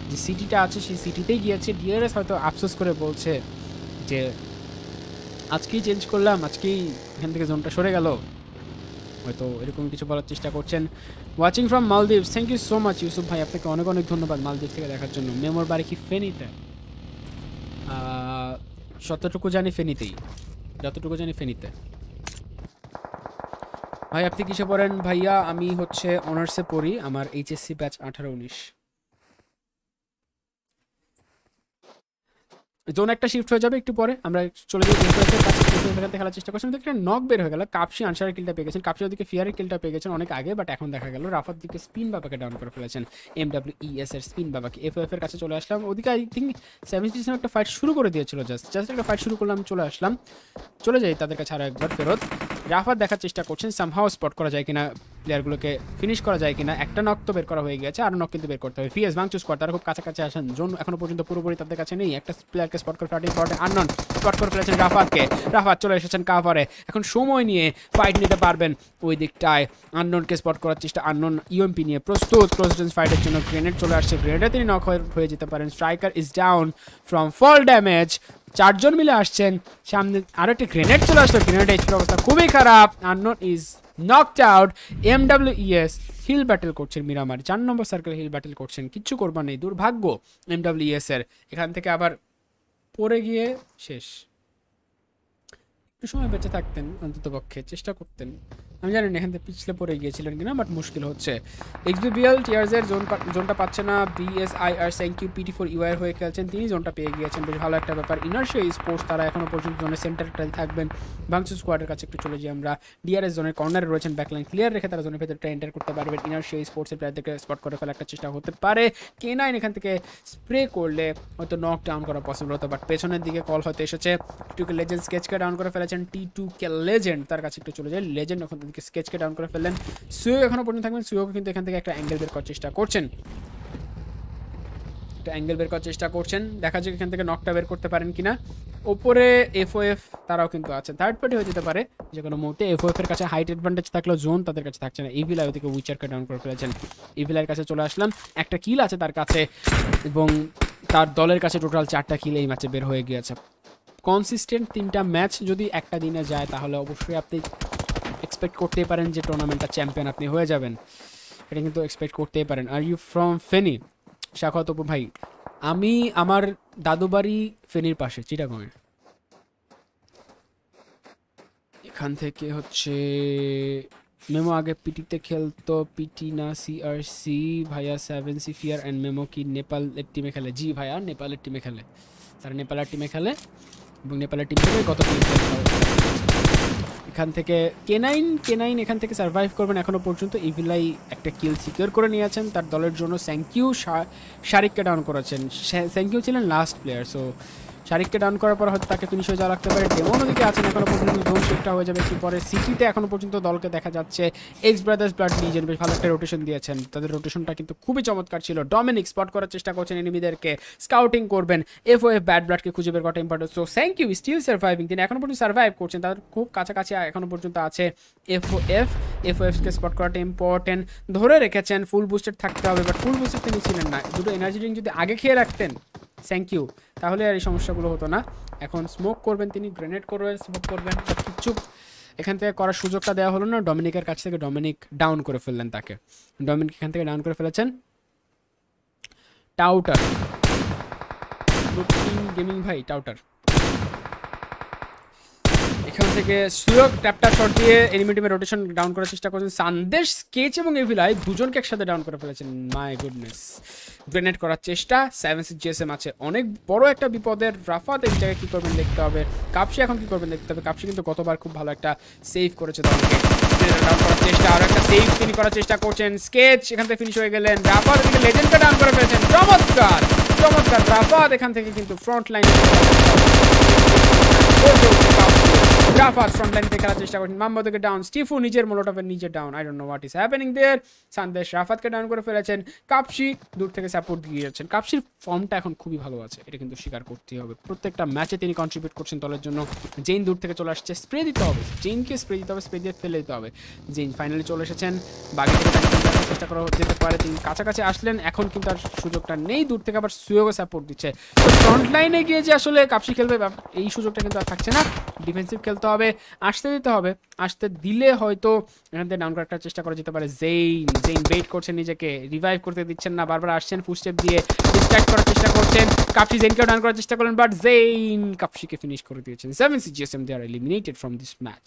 যে সিটিটা আছে, সেই সিটিতেই গিয়েছে। ডিআরএস হয়তো আফসোস করে বলছে যে, আজকেই চেঞ্জ করলাম, আজকেই এখান থেকে জোনটা সরে গেল। হয়তো এরকম কিছু বলার চেষ্টা করছেন। ওয়াচিং ফ্রম মালদ্বীপ thank you so much Yusuf ভাই, আপনাকে অনেক অনেক ধন্যবাদ মালদ্বীপ থেকে দেখার জন্য। মেমোর বাড়ি কি ফেনিতে? যতটুকু জানি ফেনিতেই। যতটুকু জানি ফেনিতে। ভাই, আপনি কিসে পড়েন? ভাইয়া, আমি হচ্ছে অনার্সে পড়ি, আমার এইচএসসি ব্যাচ আঠারো, উনিশ। জোন একটা শিফট হয়ে যাবে, একটু পরে আমরা চলে যাই খেলার চেষ্টা করছি। দেখলেন নক বের হয়ে গেল। কাপসি আনসারের কিলটা পেয়ে গেছেন। কাপসি ওদিকে ফিয়ারের কিলটা পেয়ে গেছেন অনেক আগে বাট এখন দেখা গেল রাফার দিকে স্পিন বাবাকে ডাউন করে ফেলেছেন। এম ইএস এর স্পিন বাবাকে। এফ এর কাছে চলে আসলাম। ওদিকে আই থিঙ্ক সেভেন সিজন একটা ফাইট শুরু করে দিয়েছিল জাস্ট জাস্ট একটা ফাইট শুরু করলাম, চলে আসলাম। চলে যাই তাদের কাছে আরও একবার ফেরত। রাফাত দেখার চেষ্টা করছেন সামহাও স্পট করা যায় কিনা প্লেয়ারগুলোকে ফিনিশ করা যায় কিনা, একটা নক তো বের করা হয়ে গেছে, আর নক কিন্তু বের করতে হবে। ফিএস ভাঙচুর স্কোয়াড তারা খুব কাছাকাছি আসেন জোন এখনও পর্যন্ত পুরোপুরি তাদের কাছে নেই। একটা প্লেয়ারকে স্পট করে ফ্লাটিং ফ্লটে আননন স্পট করে ফেলেছেন রাফাতকে রাফাত চলে এসেছেন কাভারে এখন সময় নিয়ে ফাইট নিতে পারবেন ওই দিকটায়। আনননকে স্পট করার চেষ্টা আননন ইউএমপি নিয়ে প্রস্তুত। ক্লোজ ফাইটের জন্য গ্রেনেড চলে আসছে। গ্রেনেডে তিনি নক হয়ে যেতে পারেন। Striker is down from fall damage চারজন মিলে আসছেন। সামনে আরও একটি গ্রেনেড চলে আসলো। গ্রেনেড এইচপির অবস্থা খুবই খারাপ। Unknown is knocked out M ES heal battle করছেন মিরামার। চার নম্বর সার্কেল হিল ব্যাটেল করছেন। কিচ্ছু করবার নেই। দুর্ভাগ্য এম ইএস এর। এখান থেকে আবার পড়ে গিয়ে শেষ। একটু সময় বেঁচে থাকতেন অন্তত পক্ষে চেষ্টা করতেন। আমি জানি না, এখান থেকে পিছলে পড়ে গিয়েছিলেন কিনা বাট মুশকিল হচ্ছে। এক্সবিবিএল টিয়ার্সের জোন জোনটা পাচ্ছে না BSIR thank you PT four UR হয়ে খেলছেন তিনি, জোনটা পেয়ে গিয়েছেন, বেশ ভালো একটা ব্যাপার। ইনার্শিয়া স্পোর্টস তারা এখনও পর্যন্ত জোনের সেন্টারটাই থাকবেন। ভাংসু স্কোয়াডের কাছে একটু চলে যাই আমরা। ডিআরএস জোনের কর্নারে রয়েছেন ব্যাকলাইন ক্লিয়ার রেখে তারা জোনের ভেতরটা এন্টার করতে পারবেন। ইনার্শিয়া স্পোর্টসের প্লেয়ারদেরকে স্পট করে ফেলার একটা চেষ্টা হতে পারে। কে নাইন এখান থেকে স্প্রে করলে হয়তো নক ডাউন করা পসিবল হতো বাট পেছনের দিকে কল হয়তো এসেছে। টু কে লেজেন্ড স্কেচকে ডাউন করে ফেলেছেন টি টু কে লেজেন্ড তার কাছে একটু চলে যায় লেজেন্ড ওখান থেকে স্কেচকে ডাউন করে ফেললেন। সুয়ো এখনও পর্যন্ত থাকবেন। সুয়োকে কিন্তু এখান থেকে একটা অ্যাঙ্গেল বের করার চেষ্টা করছেন। একটা অ্যাঙ্গেল বের করার চেষ্টা করছেন। দেখা যাক এখান থেকে নকটা বের করতে পারেন কিনা। ওপরে এফওএফ তারাও কিন্তু আছে থার্ড পার্টি হয়ে যেতে পারে। যে কোনো মুহূর্তে এফওএফ এর কাছে হাইট অ্যাডভান্টেজ থাকলেও জোন তাদের কাছে থাকছে না। ইভিলাই ওদিকে উইচারকে ডাউন করে ফেলেছেন। ইভিলাইয়ের কাছে চলে আসলাম। একটা কিল আছে তার কাছে এবং তার দলের কাছে টোটাল চারটা কিল এই ম্যাচে বের হয়ে গিয়েছে। কনসিস্টেন্ট তিনটা ম্যাচ যদি একটা দিনে যায়, তাহলে অবশ্যই আপনি এক্সপেক্ট করতেই পারেন যে টুর্নামেন্টটা চ্যাম্পিয়ন আপনি হয়ে যাবেন। এটা কিন্তু এক্সপেক্ট করতেই পারেন। আর ইউ ফ্রম ফেনি শাখাত অপু ভাই, আমি আমার দাদু বাড়ি ফেনির পাশে, চিটাগংয়ে। এখান থেকে হচ্ছে মেমো আগে পিটিতে খেলতো, পিটি না সিআরসি ভাইয়া seven C fear and Memo কি নেপালের টিমে খেলে? জি ভাইয়া নেপালের টিমে খেলে। তারা নেপালের টিমে খেলে। এবং নেপালের টিম থেকে গত তিন এখান থেকে কেনাইন কেনাইন এখান থেকে সার্ভাইভ করবেন এখনও পর্যন্ত। ইভিলাই একটা কিল সিকিওর করে নিয়েছেন তার দলের জন্য স্যাঙ্কিউ শারিককে ডাউন করেছেন। স্যাঙ্কিউ ছিলেন লাস্ট প্লেয়ার সো শারিককে ডাউন করার পর হয়তো তাকে ফিনিশ হয়ে যাওয়া পারে। ডেমন ওদিকে আছেন, এখনও পর্যন্ত জোন শিফটটা হয়ে যাবে, একটু পরে সিটিতে এখনও পর্যন্ত দলকে দেখা যাচ্ছে। এক্স ব্রাদার্স ব্লাড লিজেন বেশ ভালো একটা রোটেশন দিয়েছেন। তাদের রোটেশনটা কিন্তু খুবই চমৎকার ছিল। ডমিনিক স্পট করার চেষ্টা করছেন এনিমিদেরকে স্কাউটিং করবেন। এফ ও এফ ব্যাড ব্লাডকে খুঁজে বের করাটা important so thank you still surviving তিনি এখনও পর্যন্ত সার্ভাইভ করছেন। তাদের খুব কাছাকাছি এখনও পর্যন্ত আছে F O F F O এফকে spot করাটা ইম্পর্টেন্ট ধরে রেখেছেন ফুল বুস্টেড থাকতে হবে বাট ফুল বুস্টেড তিনি ছিলেন না। দুটো এনার্জি ড্রিঙ্ক যদি আগে খেয়ে রাখতেন থ্যাংক ইউ তাহলে আর এই সমস্যাগুলো হতো না। এখন স্মোক করবেন তিনি গ্রেনেড করবেন স্মোক করবেন কিচ্ছু এখান থেকে করার সুযোগটা দেওয়া হলো না ডমিনিকের কাছ থেকে ডমিনিক ডাউন করে ফেললেন তাকে। ডমিনিক এখান থেকে ডাউন করে ফেলেছেন। টাউটার গেমিং ভাই টাউটার এখান থেকে সুয়োগ ট্যাপটা শট দিয়ে এনিমি টিমের রোটেশন ডাউন করার চেষ্টা করছেন। সন্দেশ স্কেচ এবং এভিলাই দুজনকে একসাথে ডাউন করে ফেলেছেন। মাই গুডনেস গ্রেনেড করার চেষ্টা। সেভেন সিক্স জিএসএম আছে। অনেক বড় একটা বিপদের রাফাত, এই জায়গায় কী করবেন দেখতে হবে। কাপসি এখন কী করবেন দেখতে হবে? কাপসি কিন্তু গতবার খুব ভালো একটা সেভ করেছে তাদেরকে চেষ্টা, আর একটা সেভ করার চেষ্টা করছেন। স্কেচ এখান থেকে হয়ে গেলেন। রাফাত চমৎকার! রাফাত এখান থেকে কিন্তু ফ্রন্ট লাইন লাইন থেকে চেষ্টা করছেন। ডাউন স্টিফু নিজের মোলোটপের down I know what happening there Sandesh রাফাতকে down করে ফেলেছেন। কাপসি দূর থেকে সাপোর্ট দিয়ে যাচ্ছেন। কাপসির ফর্মটা এখন খুবই ভালো আছে। এটা কিন্তু স্বীকার করতেই হবে। প্রত্যেকটা ম্যাচে তিনি কন্ট্রিবিউট করছেন দলের জন্য। জেইন দূর থেকে চলে আসছে। স্প্রে দিতে হবে। জেইনকে স্প্রে দিতে হবে। স্প্রে দিয়ে ফেলে দিতে হবে। জেইন ফাইনালি চলে এসেছেন। বাকি চেষ্টা করা যেতে পারে। তিনি কাছাকাছি আসলেন। এখন কিন্তু আর সুযোগটা নেই। দূর থেকে আবার সুয়োগও সাপোর্ট দিচ্ছে। তো ফ্রন্ট লাইনে গিয়ে যে আসলে কাপসি খেলবে এই সুযোগটা কিন্তু আর থাকছে না। ডিফেন্সিভ খেলতে হবে, আসতে দিতে হবে। আসতে দিলে হয়তো এখান থেকে ডাউন করার চেষ্টা করা যেতে পারে। জেইন জেইন বেট করছেন নিজেকে রিভাইভ করতে দিচ্ছেন না, বারবার আসছেন ফুস্টেপ দিয়ে ডিস্ট্র্যাক্ট করার চেষ্টা করছেন। কাপসি জেইনকেও ডাউন করার চেষ্টা করলেন বাট জেইন কাপসিকে ফিনিশ করে দিয়েছেন। Seven C GSM they are eliminated from this match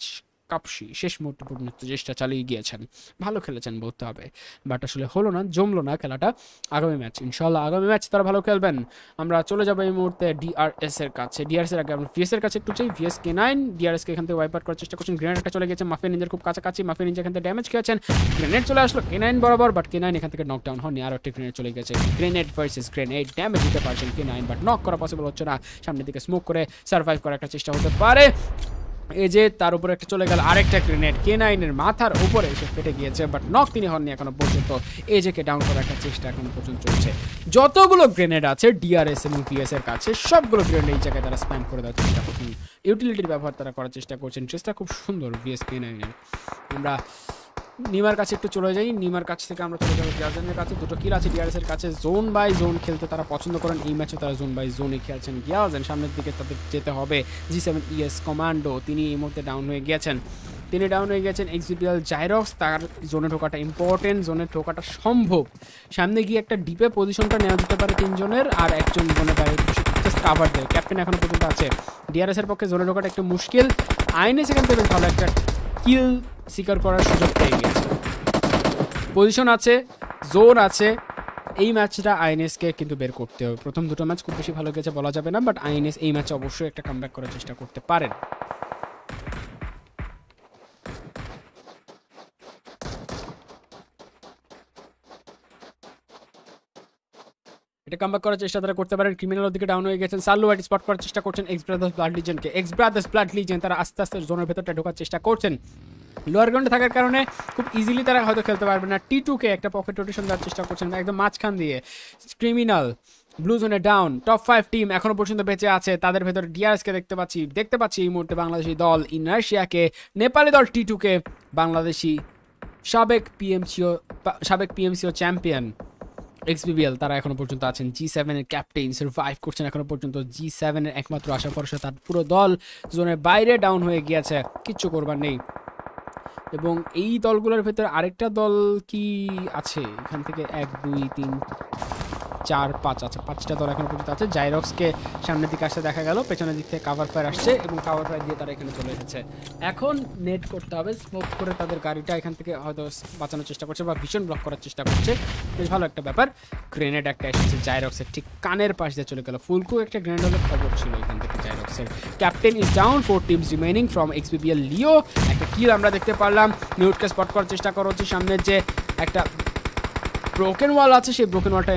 কাপসি, শেষ মুহূর্ত পর্যন্ত চেষ্টা চালিয়ে গিয়েছেন। ভালো খেলেছেন বলতে হবে। বাট আসলে হলো না, জমলো না খেলাটা। আগামী ম্যাচ ইনশাল্লাহ আগামী ম্যাচ তারা ভালো খেলবেন। আমরা চলে যাব এই মুহূর্তে ডিআরএস এর কাছে। ডিআরএস এর আগে আমরা ভিএস এর কাছে একটু চাই ভিএস কে নাইন ডিআরএস কে এখান থেকে ওয়াইপ আউট করার চেষ্টা করছেন। গ্রেনেডটা চলে গেছে মাফিয়া নিজের খুব কাছাকাছি। মাফিয়া নিঞ্জা এখান থেকে ড্যামেজ খেয়েছেন। গ্রেনেড চলে আসলো। কে নাইন বরাবর বাট কে নাইন এখান থেকে নকডাউন হয়নি। আর একটা গ্রেনেড চলে গেছে গ্রেনেড ভার্সেস গ্রেনেড ড্যামেজ দিতে পারছেন কে নাইন বাট নক করা পসিবল হচ্ছে না। সামনের দিকে স্মোক করে সার্ভাইভ করার একটা চেষ্টা হতে পারে। এই যে তার উপরে একটা চলে গেল আরেকটা গ্রেনেড কে নাইনের মাথার উপরে এসে ফেটে গিয়েছে বাট নক তিনি হননি এখনও পর্যন্ত। এই যে কে ডাউন করার একটা চেষ্টা এখন পর্যন্ত চলছে। যতগুলো গ্রেনেড আছে ডিআরএস এবং পিএস এর কাছে, সবগুলো গ্রেনেড এই জায়গায় তারা স্প্যাম করে দেওয়ার চেষ্টা করছেন। ইউটিলিটির ব্যবহার তারা করার চেষ্টা করছেন। চেষ্টা খুব সুন্দর বিএস কে নাইনের আমরা নিমার কাছে একটু চলে যাই। নিমার কাছ থেকে আমরা চলে যাব গিয়াজনের কাছে। দুটো কিল আছে ডিআরএস এর কাছে। জোন বাই জোন খেলতে তারা পছন্দ করেন। এই ম্যাচে তারা জোন বাই জোনে খেলছেন। গিয়াজেন সামনের দিকে তাদের যেতে হবে। জি সেভেন ইএস কমান্ডো তিনি এই মুহূর্তে ডাউন হয়ে গিয়েছেন। তিনি ডাউন হয়ে গেছেন এক্সিপিএল জাইরক্স তার জোনে ঢোকাটা ইম্পর্টেন্ট জোনে ঢোকাটা সম্ভব। সামনে গিয়ে একটা ডিপে পজিশনটা নেওয়া যেতে পারে তিনজনের। আর একজন জোনে জাস্ট কাভার দেয়। ক্যাপ্টেন এখনও পর্যন্ত আছে। ডিআরএস এর পক্ষে জোনে ঢোকাটা একটু মুশকিল। আইনে সেখান থেকে ভালো একটা কিল শিকার করার সুযোগ পেয়ে গিয়েছে পজিশন আছে জোর আছে। এই ম্যাচটা আইএনএসকে কিন্তু বের করতে হবে। প্রথম দুটো ম্যাচ খুব বেশি ভালো গেছে বলা যাবে না বাট আইএনএস এই ম্যাচে অবশ্যই একটা কামব্যাক করার চেষ্টা করতে পারেন। এটা কামব্যাক করার চেষ্টা তারা করতে পারেন। ক্রিমিনাল দিকে ডাউন হয়ে গেছেন। সাল্লু হোয়াইট স্পট করার চেষ্টা করছেন এক্স ব্রাদার্স ব্লাড লিজেন্ডকে এক্স ব্রাদার্স ব্লাড লিজেন্ড তারা আস্তে আস্তে জোনের ভেতরটা ঢোকার চেষ্টা করছেন। লোয়ার গ্রাউন্ডে থাকার কারণে খুব ইজিলি তারা হয়তো খেলতে পারবে না। টি টুকে একটা পকেট রোটেশন দেওয়ার চেষ্টা করছেন। একদম মাঝখান দিয়ে। ক্রিমিনাল ব্লু জোনে ডাউন টপ ফাইভ টিম এখনও পর্যন্ত বেঁচে আছে। তাদের ভেতরে ডিআরএসকে দেখতে পাচ্ছি। দেখতে পাচ্ছি এই মুহূর্তে বাংলাদেশি দল ইনার্শিয়াকে নেপালি দল টি টুকে বাংলাদেশি সাবেক পিএমসিও সাবেক পিএমসিও চ্যাম্পিয়ন এক্সবিবিএল, তারা এখনও পর্যন্ত আছেন। জি সেভেনের ক্যাপ্টেন সার্ভাইভ করছেন এখনও পর্যন্ত। জি সেভেনের একমাত্র আশা ভরসা তার পুরো দল জোনের বাইরে ডাউন হয়ে গিয়েছে। কিচ্ছু করবার নেই। এবং এই দলগুলোর ভেতরে আরেকটা দল কি আছে? এখান থেকে এক, দুই, তিন, চার, পাঁচ আছে পাঁচটা দল এখনও পর্যন্ত আছে। জাইরক্সকে সামনের দিকে আসতে দেখা গেল, পেছনের দিক থেকে কাভার ফায়ার আসছে এবং কাভার ফায়ার দিয়ে তারা এখানে চলে এসেছে। এখন নেট করতে হবে স্মোক করে তাদের গাড়িটা এখান থেকে হয়তো বাঁচানোর চেষ্টা করছে বা ভীষণ ব্লক করার চেষ্টা করছে। বেশ ভালো একটা ব্যাপার। গ্রেনেড একটা এসেছে জাইরক্সের ঠিক কানের পাশ দিয়ে চলে গেল। ফুলকু একটা গ্রেনেড হলে খবর ছিল এখান থেকে জাইরক্সের captain is down four teams remaining from XBPL Leo একটা কিল আমরা দেখতে পারলাম। মিউটকে স্পট করার চেষ্টা করা হচ্ছে সামনের যে একটা ব্রোকেন ওয়াল আছে, সেই ব্রোকেন ওয়ালটা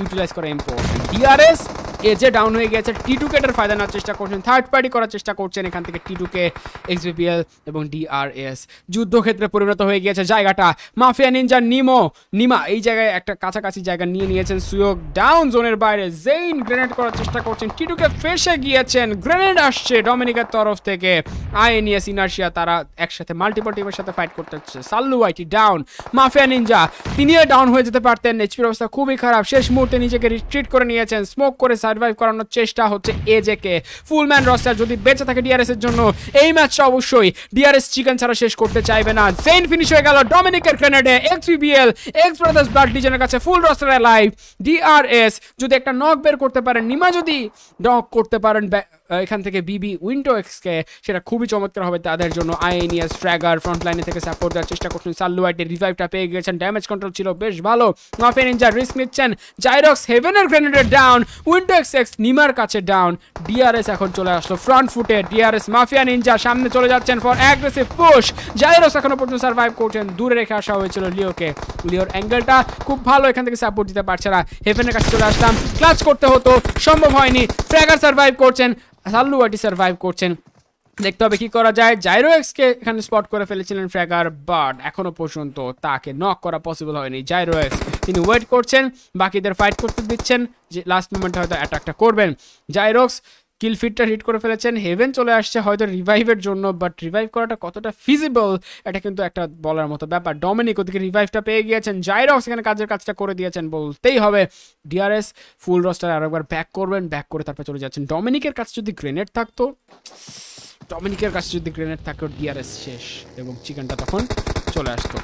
ইউটিলাইজ করা ইম্পর্টেন্ট ডিআরএস এজে ডাউন হয়ে গেছে। টি টু কেটার ফায়দা নেওয়ার চেষ্টা করছেন। থার্ড পার্টি করার চেষ্টা করছেন এখান থেকে টি টু কে এক্সবিপিএল এবং ডিআরএস যুদ্ধক্ষেত্রে পরিণত হয়ে গিয়েছে জায়গাটা। মাফিয়া নিনজা নিমো নিমা এই জায়গায় একটা কাছাকাছি জায়গা নিয়ে নিয়েছেন সুয়োগ ডাউন জোনের বাইরে জেইন গ্রেনেড করার চেষ্টা করছেন। টি টুকে ফেসে গিয়েছেন। গ্রেনেড আসছে ডমিনিকের তরফ থেকে। আইএনএস ইনার্শিয়া তারা একসাথে মাল্টিপল টিমের সাথে ফাইট করতে হচ্ছে। Sallu YT down mafia ninja তিনিও ডাউন হয়ে যেতে পারতেন। এইচপির অবস্থা খুবই খারাপ। শেষ মুহূর্তে নিজেকে রিট্রিট করে নিয়েছেন। স্মোক করে সার্ভাইভ করানোর চেষ্টা হচ্ছে এজেকে ফুল ম্যান রস্টার যদি বেঁচে থাকে ডিআরএস এর জন্য, এই ম্যাচটা অবশ্যই ডিআরএস চিকেন ছাড়া শেষ করতে চাইবে না। জেন ফিনিশ হয়ে গেল ডমিনিকের গ্রেনেডে X BBL X brothers blood ডিজনের কাছে ফুল রস্টারে লাইভ ডিআরএস যদি একটা নক বের করতে পারেন, নিমা যদি নক করতে পারেন এখান থেকে বিবি উইন্ডো এক্সকে সেটা খুবই চমৎকার হবে তাদের জন্য আইএনএস ফ্র্যাগার ফ্রন্ট লাইনে থেকে সাপোর্ট দেওয়ার চেষ্টা করছেন। সাল্লুয়াইটের রিভাইভটা পেয়ে গেছেন ড্যামেজ কন্ট্রোল ছিল বেশ ভালো। মাফিয়া নিনজা রিস্ক নিচ্ছেন জাইরক্স হেভেনের গ্রেনেডের ডাউন উইন্ডো এক্স এক্স নিমার কাছে ডাউন ডিআরএস এখন চলে আসলো ফ্রন্ট ফুটে ডিআরএস মাফিয়া নিনজা সামনে চলে যাচ্ছেন ফর অ্যাগ্রেসিভ পুশ জাইরক্স এখনও পর্যন্ত সার্ভাইভ করছেন, দূরে রেখে আসা হয়েছিল লিওকে লিওর অ্যাঙ্গেলটা খুব ভালো, এখান থেকে সাপোর্ট দিতে পারছে না। হেভেনের কাছে চলে আসলাম। ক্লাচ করতে হতো, সম্ভব হয়নি। ফ্র্যাগার সার্ভাইভ করছেন সাল্লুয়াটি সার্ভাইভ করছেন। দেখতে হবে কি করা যায়। জাইরো এক্সকে এখানে স্পট করে ফেলেছিলেন ফ্র্যাগার বাট এখনও পর্যন্ত তাকে নক করা পসিবল হয়নি। জাইরো এক্স তিনি ওয়েট করছেন, বাকিদের ফাইট করতে দিচ্ছেন, যে লাস্ট মোমেন্টে হয়তো অ্যাটাকটা করবেন। জাইরক্স কিল ফিটটা হিট করে ফেলেছেন। হেভেন চলে আসছে হয়তো রিভাইভের জন্য বাট রিভাইভ করাটা কতটা ফিজিবল এটা কিন্তু একটা বলার মতো ব্যাপার। ডমিনিক ওদিকে রিভাইভটা পেয়ে গিয়েছেন। জাইরক্স এখানে কাজের কাজটা করে দিয়েছেন বলতেই হবে। ডিআরএস ফুল রস্টার আরও একবার ব্যাক করবেন ব্যাক করে তারপর চলে যাচ্ছেন। ডমিনিকের কাছে যদি গ্রেনেড থাকতো ডমিনিকের কাছে যদি গ্রেনেড থাকতো ডিআরএস শেষ, এবং চিকেনটা তখন চলে আসতো।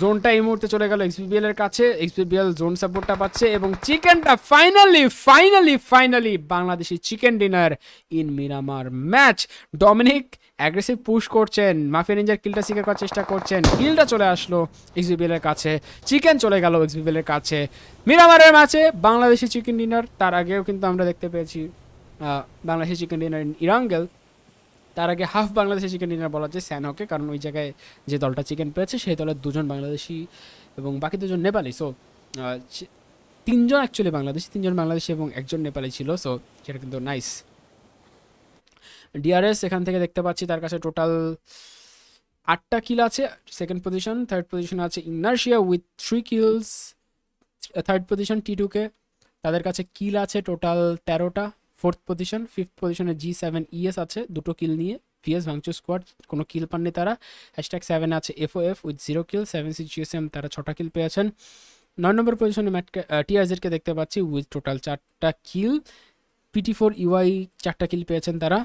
জোনটা এই মুহূর্তে চলে গেল এক্সবিবিএল এর কাছে। এক্সবিবিএল জোন সাপোর্টটা পাচ্ছে এবং চিকেনটা finally finally finally Bangladeshi chicken dinner in Miramar match. Dominic aggressive push করছেন, মাফিয়া নিঞ্জার কিলটা সিকার করার চেষ্টা করছেন, কিলটা চলে আসলো এক্সবিবিএল এর কাছে, চিকেন চলে গেল এক্সবিবিএল এর কাছে। মিরামারের ম্যাচে বাংলাদেশি চিকেন ডিনার, তার আগেও কিন্তু আমরা দেখতে পেয়েছি Bangladeshi chicken dinner in Erangel. তার আগে হাফ বাংলাদেশি চিকেন ডিনার বলা যায় স্যানহকে, কারণ ওই জায়গায় যে দলটা চিকেন পেয়েছে, সেই দলের দুজন বাংলাদেশি এবং বাকি দুজন নেপালি। সো তিনজন অ্যাকচুয়ালি বাংলাদেশি, তিনজন বাংলাদেশি এবং একজন নেপালি ছিল সো সেটা কিন্তু নাইস ডিআরএস এখান থেকে দেখতে পাচ্ছি, তার কাছে টোটাল আটটা কিল আছে সেকেন্ড পজিশন থার্ড পজিশন আছে Inertia with three kills third position T টুকে তাদের কাছে কিল আছে টোটাল তেরোটা। ফোর্থ পজিশন ফিফথ পজিশনে জি সেভেন ইএস আছে, দুটো কিল নিয়ে। ভিএস ভাংচু স্কোয়াড কোনো কিল পাননি তারা। হ্যাশট্যাগ সেভেন আছে FO F with zero kill seven C GSM তারা ছটা কিল পেয়েছেন। নয় নম্বর পজিশনে ম্যাট টিআইজেডকে দেখতে পাচ্ছি উইথ টোটাল চারটা কিল পিটি ফোর ইউআই চারটা কিল পেয়েছেন তারা।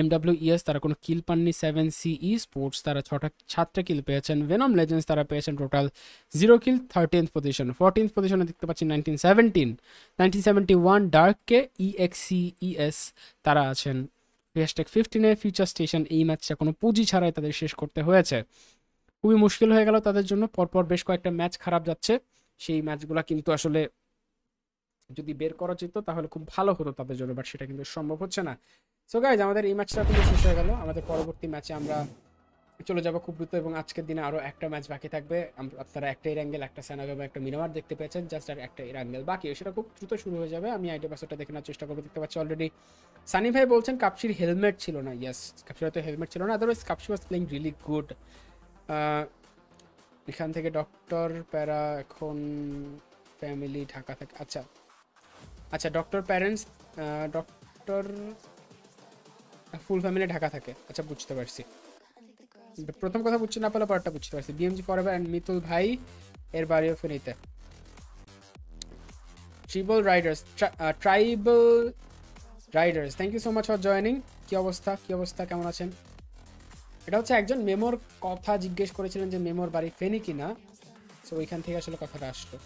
এমডাব্লিউ ইএস তারা কোনো কিল পাননি সেভেন সিই স্পোর্টস তারা ছটা, সাতটা কিল পেয়েছেন। ভেনম লেজেন্ডস তারা পেয়েছেন total zero kill thirteenth position fourteenth পজিশনে দেখতে পাচ্ছি nineteen seventeen nineteen seventy one ডার্ককে ইএক্সিইএস তারা আছেন। হ্যাশট্যাগ ফিফটিনে ফিউচার স্টেশন এই ম্যাচটা কোনো পুঁজি ছাড়াই তাদের শেষ করতে হয়েছে। খুবই মুশকিল হয়ে গেল তাদের জন্য। পরপর বেশ কয়েকটা ম্যাচ খারাপ যাচ্ছে। সেই ম্যাচগুলো কিন্তু আসলে যদি বের করা যেত, তাহলে খুব ভালো হতো তাদের জন্য বাট সেটা কিন্তু সম্ভব হচ্ছে না। সো গাইজ আমাদের এই ম্যাচটা কিন্তু শেষ হয়ে গেল। আমাদের পরবর্তী ম্যাচে আমরা চলে যাব খুব দ্রুত এবং আজকের দিনে আরও একটা ম্যাচ বাকি থাকবে। আপনারা একটা ইরাঙ্গেল একটা স্যানাগ এবং একটা মিনামার দেখতে পেয়েছেন জাস্ট আর একটা ইরাঙ্গেল বাকি। সেটা খুব দ্রুত শুরু হয়ে যাবে। আমি আইডিয়া পাসওয়ার্ডটা দেখে নেওয়ার চেষ্টা করব, দেখতে পাচ্ছি অলরেডি সানি ভাই বলছেন কাপসির হেলমেট ছিল না। ইয়েস কাপসির হয়তো হেলমেট ছিল না। আদারওয়াইজ কাপসি ওয়াজ প্লেইং রিলি গুড এখান থেকে ডক্টর প্যারা, এখন ফ্যামিলি ঢাকা থেকে আচ্ছা আচ্ছা doctor parents doctor full family Dhaka থাকে। আচ্ছা বুঝতে পারছি। প্রথম কথা বুঝতে না পারলে পরটা বুঝতে পারছি। বিএমজি ফরএভার অ্যান্ড মিতুল ভাই, এর বাড়িও ফেনীতে tribal riders tribal riders thank you so much for joining কী অবস্থা কী অবস্থা, কেমন আছেন? এটা হচ্ছে একজন মেমোর কথা জিজ্ঞেস করেছিলেন যে মেমোর বাড়ি ফেনি কিনা। সো ওইখান থেকে আসলে কথাটা আসলো।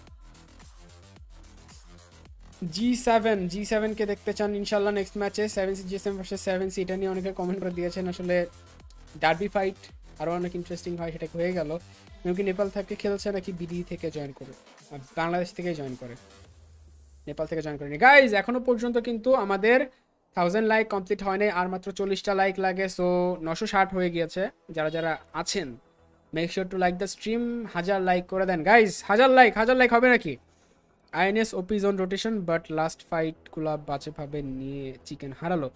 জি সেভেন জি সেভেনকে দেখতে চান ইনশাল্লাহ নেক্সট ম্যাচে seven C GSM versus seven C এটা নিয়ে অনেকে কমেন্ট করে দিয়েছেন। আসলে ডার্বি ফাইট আরও অনেক ইন্টারেস্টিং হয়, সেটা হয়ে গেল। কি নেপাল থেকে খেলছে নাকি বিডি থেকে জয়েন করে বাংলাদেশ থেকে জয়েন করে। নেপাল থেকে জয়েন করেনি। গাইজ এখনও পর্যন্ত কিন্তু আমাদের থাউজেন্ড লাইক কমপ্লিট হয়নি আর মাত্র চল্লিশটা লাইক লাগে সো নশো ষাট হয়ে গিয়েছে। যারা যারা আছেন make sure to like the stream হাজার লাইক করে দেন। গাইজ হাজার লাইক হাজার লাইক হবে নাকি? INS OP zone rotation, but last ফাইটগুলো বাজেভাবে নিয়ে চিকেন হারালো।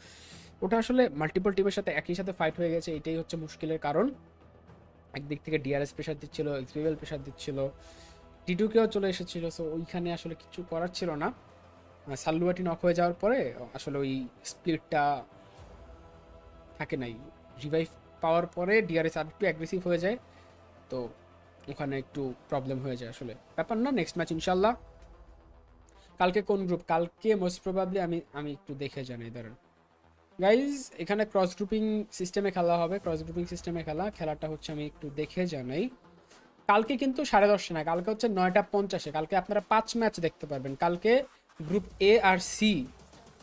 ওটা আসলে মাল্টিপল টিমের সাথে একই সাথে ফাইট হয়ে গেছে, এটাই হচ্ছে মুশকিলের কারণ। একদিক থেকে ডিআরএস প্রেশার দিচ্ছিল এক্সপিএল প্রেশার দিচ্ছিল টিটুকেও চলে এসেছিল সো ওইখানে আসলে কিছু করার ছিল না। সাল্লুয়াটি নক হয়ে যাওয়ার পরে আসলে ওই স্প্লিটটা থাকে নাই। রিভাইভ পাওয়ার পরে ডিআরএস আর একটু অ্যাগ্রেসিভ হয়ে যায়, তো ওখানে একটু প্রবলেম হয়ে যায় আসলে। ব্যাপার না নেক্সট ম্যাচ ইনশাল্লাহ কালকে কোন গ্রুপ কালকে মোস্ট প্রবাবলি আমি আমি একটু দেখে জানাই, ধরেন। গাইজ এখানে ক্রস গ্রুপিং সিস্টেমে খেলা হবে ক্রস গ্রুপিং সিস্টেমে খেলা। খেলাটা হচ্ছে আমি একটু দেখে জানাই। কালকে কিন্তু সাড়ে দশটা না, কালকে হচ্ছে নয়টা পঞ্চাশে। কালকে আপনারা পাঁচ ম্যাচ দেখতে পারবেন। কালকে গ্রুপ এ আর সি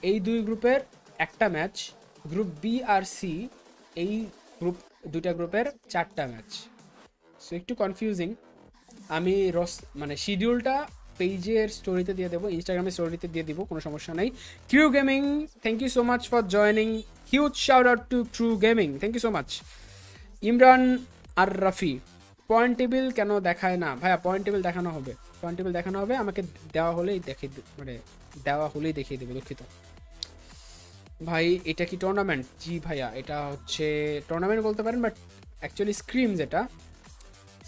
এই দুই গ্রুপের একটা ম্যাচ গ্রুপ বি আর সি এই গ্রুপ দুইটা গ্রুপের চারটা ম্যাচ সো একটু কনফিউজিং আমি রস মানে শিডিউলটা পেজের স্টোরিতে দিয়ে দেবো ইনস্টাগ্রামের স্টোরিতে দিয়ে দিব, কোনো সমস্যা নাই। Q gaming thank you so much for joining huge shout out to true gaming thank you so much Imran R Rafi point table কেন দেখায় না? ভাইয়া পয়েন্ট টেবিল দেখানো হবে। পয়েন্ট টেবিল দেখানো হবে, আমাকে দেওয়া হলেই দেখিয়ে মানে দেওয়া হলেই দেখিয়ে দেবে, দুঃখিত। ভাই, এটা কি টুর্নামেন্ট জি ভাইয়া, এটা হচ্ছে টুর্নামেন্ট বলতে পারেন বাট অ্যাকচুয়ালি স্ক্রিমস এটা।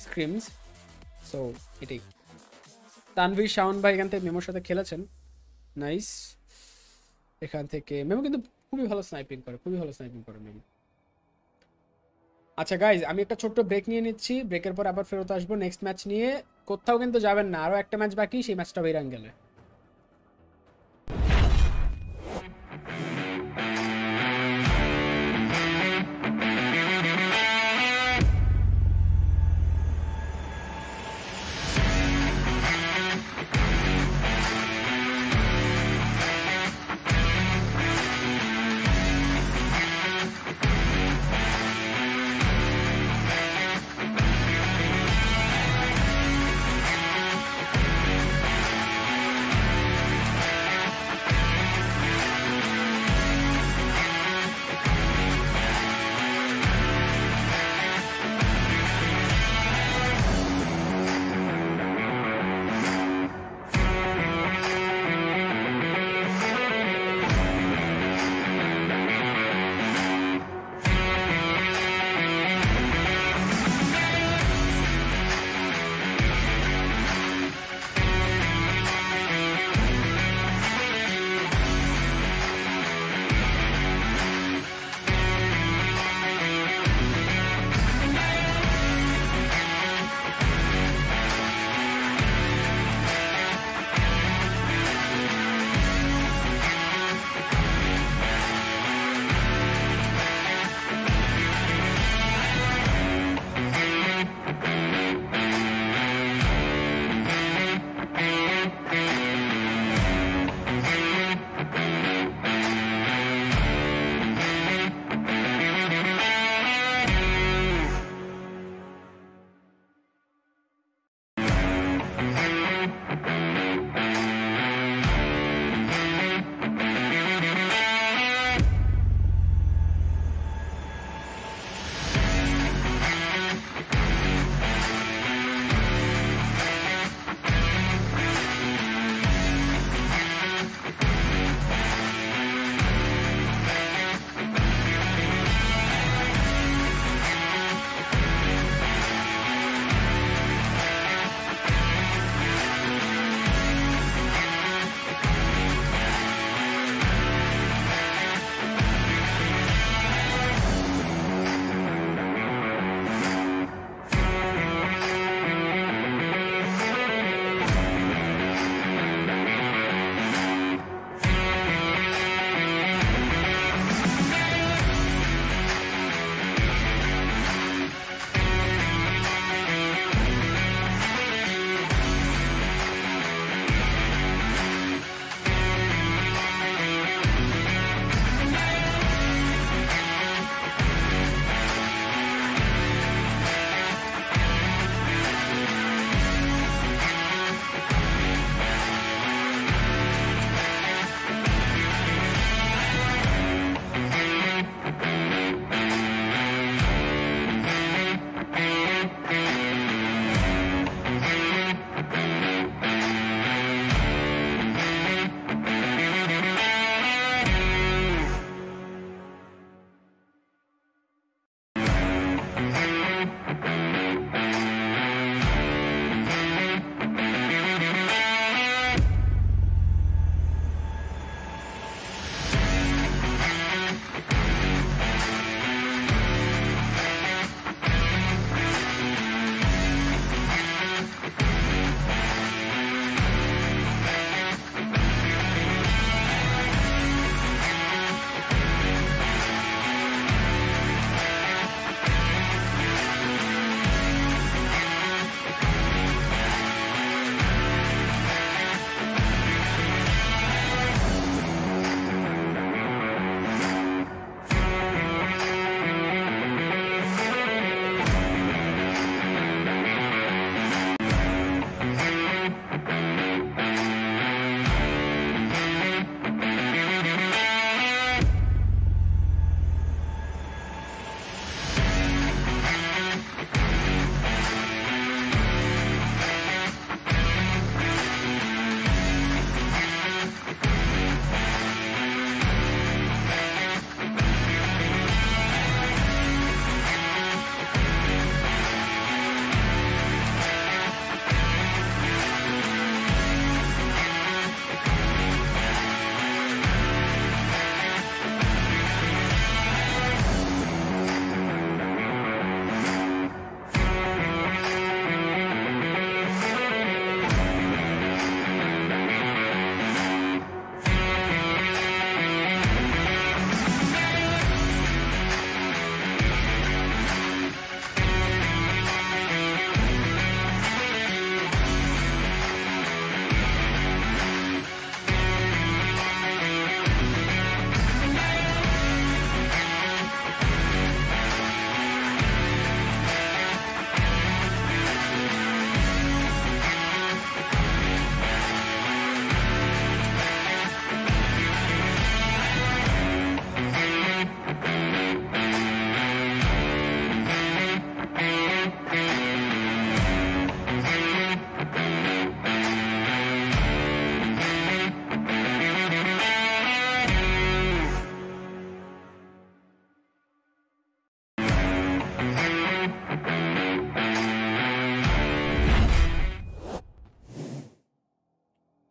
স্ক্রিমস সো এটাই। তানভীর শাওন ভাই এখান থেকে মেমোর সাথে খেলেছেন। নাইস। এখান থেকে মেমো কিন্তু খুবই ভালো স্নাইপিং করে, খুবই ভালো স্নাইপিং করে মেমো। আচ্ছা গাইজ আমি একটা ছোট্ট ব্রেক নিয়ে নিচ্ছি। ব্রেকের পর আবার ফেরত আসব নেক্সট ম্যাচ নিয়ে। কোথাও কিন্তু যাবেন না আরও একটা ম্যাচ বাকি, সেই ম্যাচটা বেরান গেলে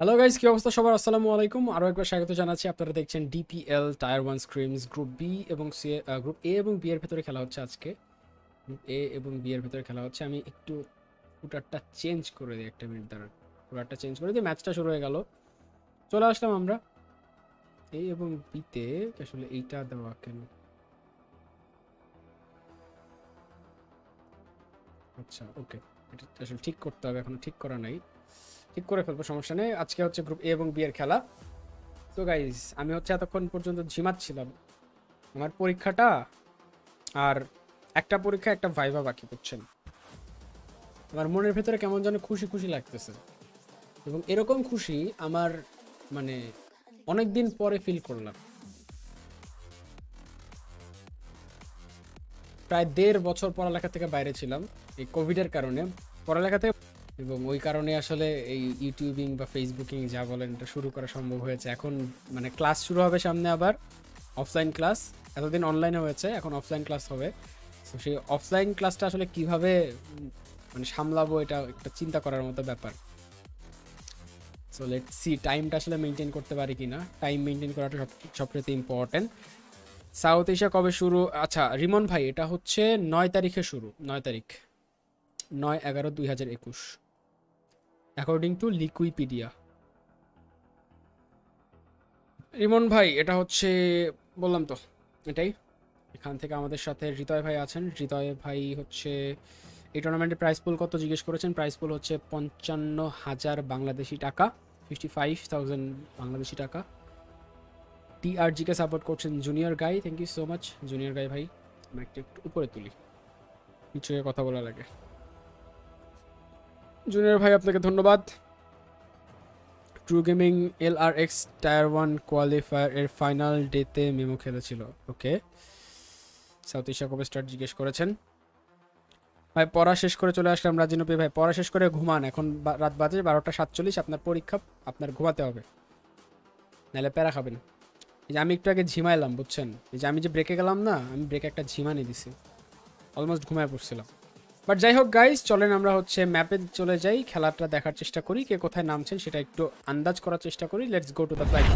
হ্যালো গাইস কি অবস্থা? সবার আসসালামু আলাইকুম। আরও একবার স্বাগত জানাচ্ছি। আপনারা দেখছেন DPL tier one scrims group B এবং সি গ্রুপ এ এবং বি এর ভেতরে খেলা হচ্ছে আজকে। গ্রুপ এ এবং বি এর ভেতরে খেলা হচ্ছে। আমি একটু ফুটারটা চেঞ্জ করে দিই, একটা মিনিট দাঁড়ান। ফুটারটা চেঞ্জ করে দিই ম্যাচটা শুরু হয়ে গেল। চলে আসলাম আমরা। এ এবং বিতে আসলে এইটা দেওয়া কেন? আচ্ছা ওকে এটা আসলে ঠিক করতে হবে, এখনও ঠিক করা নাই। ঠিক করে ফেলব, সমস্যা নেই। আজকে হচ্ছে গ্রুপ এ এবং বি এর খেলা। তো গাইজ আমি হচ্ছে এতক্ষণ পর্যন্ত ঝিমাচ্ছিলাম। আমার পরীক্ষাটা আর একটা পরীক্ষা, একটা ভাইভা বাকি, বুঝছেন? আমার মনের ভেতরে কেমন যেন খুশি খুশি লাগতেছে। এবং এরকম খুশি আমার মানে অনেক দিন পরে ফিল করলাম। প্রায় দেড় বছর পড়ালেখা থেকে বাইরে ছিলাম। এই কোভিডের কারণে। পড়ালেখা থেকে এবং ওই কারণে আসলে এই ইউটিউবিং বা ফেসবুকিং যা বলেন এটা শুরু করা সম্ভব হয়েছে। এখন মানে ক্লাস শুরু হবে সামনে আবার অফলাইন ক্লাস, এতদিন অনলাইনে হয়েছে, এখন অফলাইন ক্লাস হবে। তো সেই অফলাইন ক্লাসটা আসলে কীভাবে মানে সামলাবো এটা একটা চিন্তা করার মতো ব্যাপার। সো লেট সি টাইমটা আসলে মেনটেন করতে পারি কিনা? টাইম মেনটেন করাটা সব সবচেয়ে ইম্পর্টেন্ট সাউথ এশিয়া কবে শুরু? আচ্ছা রিমন ভাই, এটা হচ্ছে নয় তারিখে শুরু, নয় তারিখ। নয় এগারো দুই হাজার একুশ। অ্যাকর্ডিং টু লিকুইপিডিয়া রিমন ভাই, এটা হচ্ছে, বললাম তো, এটাই। এখান থেকে আমাদের সাথে হৃদয় ভাই আছেন। হৃদয় ভাই হচ্ছে, এই টুর্নামেন্টের প্রাইস পুল কত জিজ্ঞেস করেছেন? প্রাইস পুল হচ্ছে পঞ্চান্ন হাজার বাংলাদেশি টাকা ফিফটি ফাইভ থাউজেন্ড বাংলাদেশি টাকা। টিআরজিকে সাপোর্ট করছেন junior guy thank you so much junior guy ভাই আমি একটু একটু উপরে তুলি। নিচে কথা বলা লাগে জুনিয়র ভাই, আপনাকে ধন্যবাদ। True gaming L R X tier one qualifier এর ফাইনাল ডেতে মেমো খেলেছিল ওকে সাউথ এশিয়া কবে স্টার্ট জিজ্ঞেস করেছেন। ভাই, পড়া শেষ করে চলে আসলাম রাজিনপি ভাই। পড়া শেষ করে ঘুমান, এখন রাত বাজে বারোটা সাতচল্লিশ, আপনার পরীক্ষা, আপনার ঘুমাতে হবে। নাহলে প্যারা খাবেন। এই যে আমি একটু আগে ঝিমাইলাম, বুঝছেন? এই যে আমি যে ব্রেকে গেলাম না, আমি ব্রেকে একটা ঝিমানি দিছি। অলমোস্ট ঘুমায় পড়ছিলাম। বাট যাই হোক গাইজ চলেন আমরা হচ্ছে ম্যাপে চলে যাই, খেলাটা দেখার চেষ্টা করি, কে কোথায় নামছেন সেটা একটু আন্দাজ করার চেষ্টা করি let's go to the flight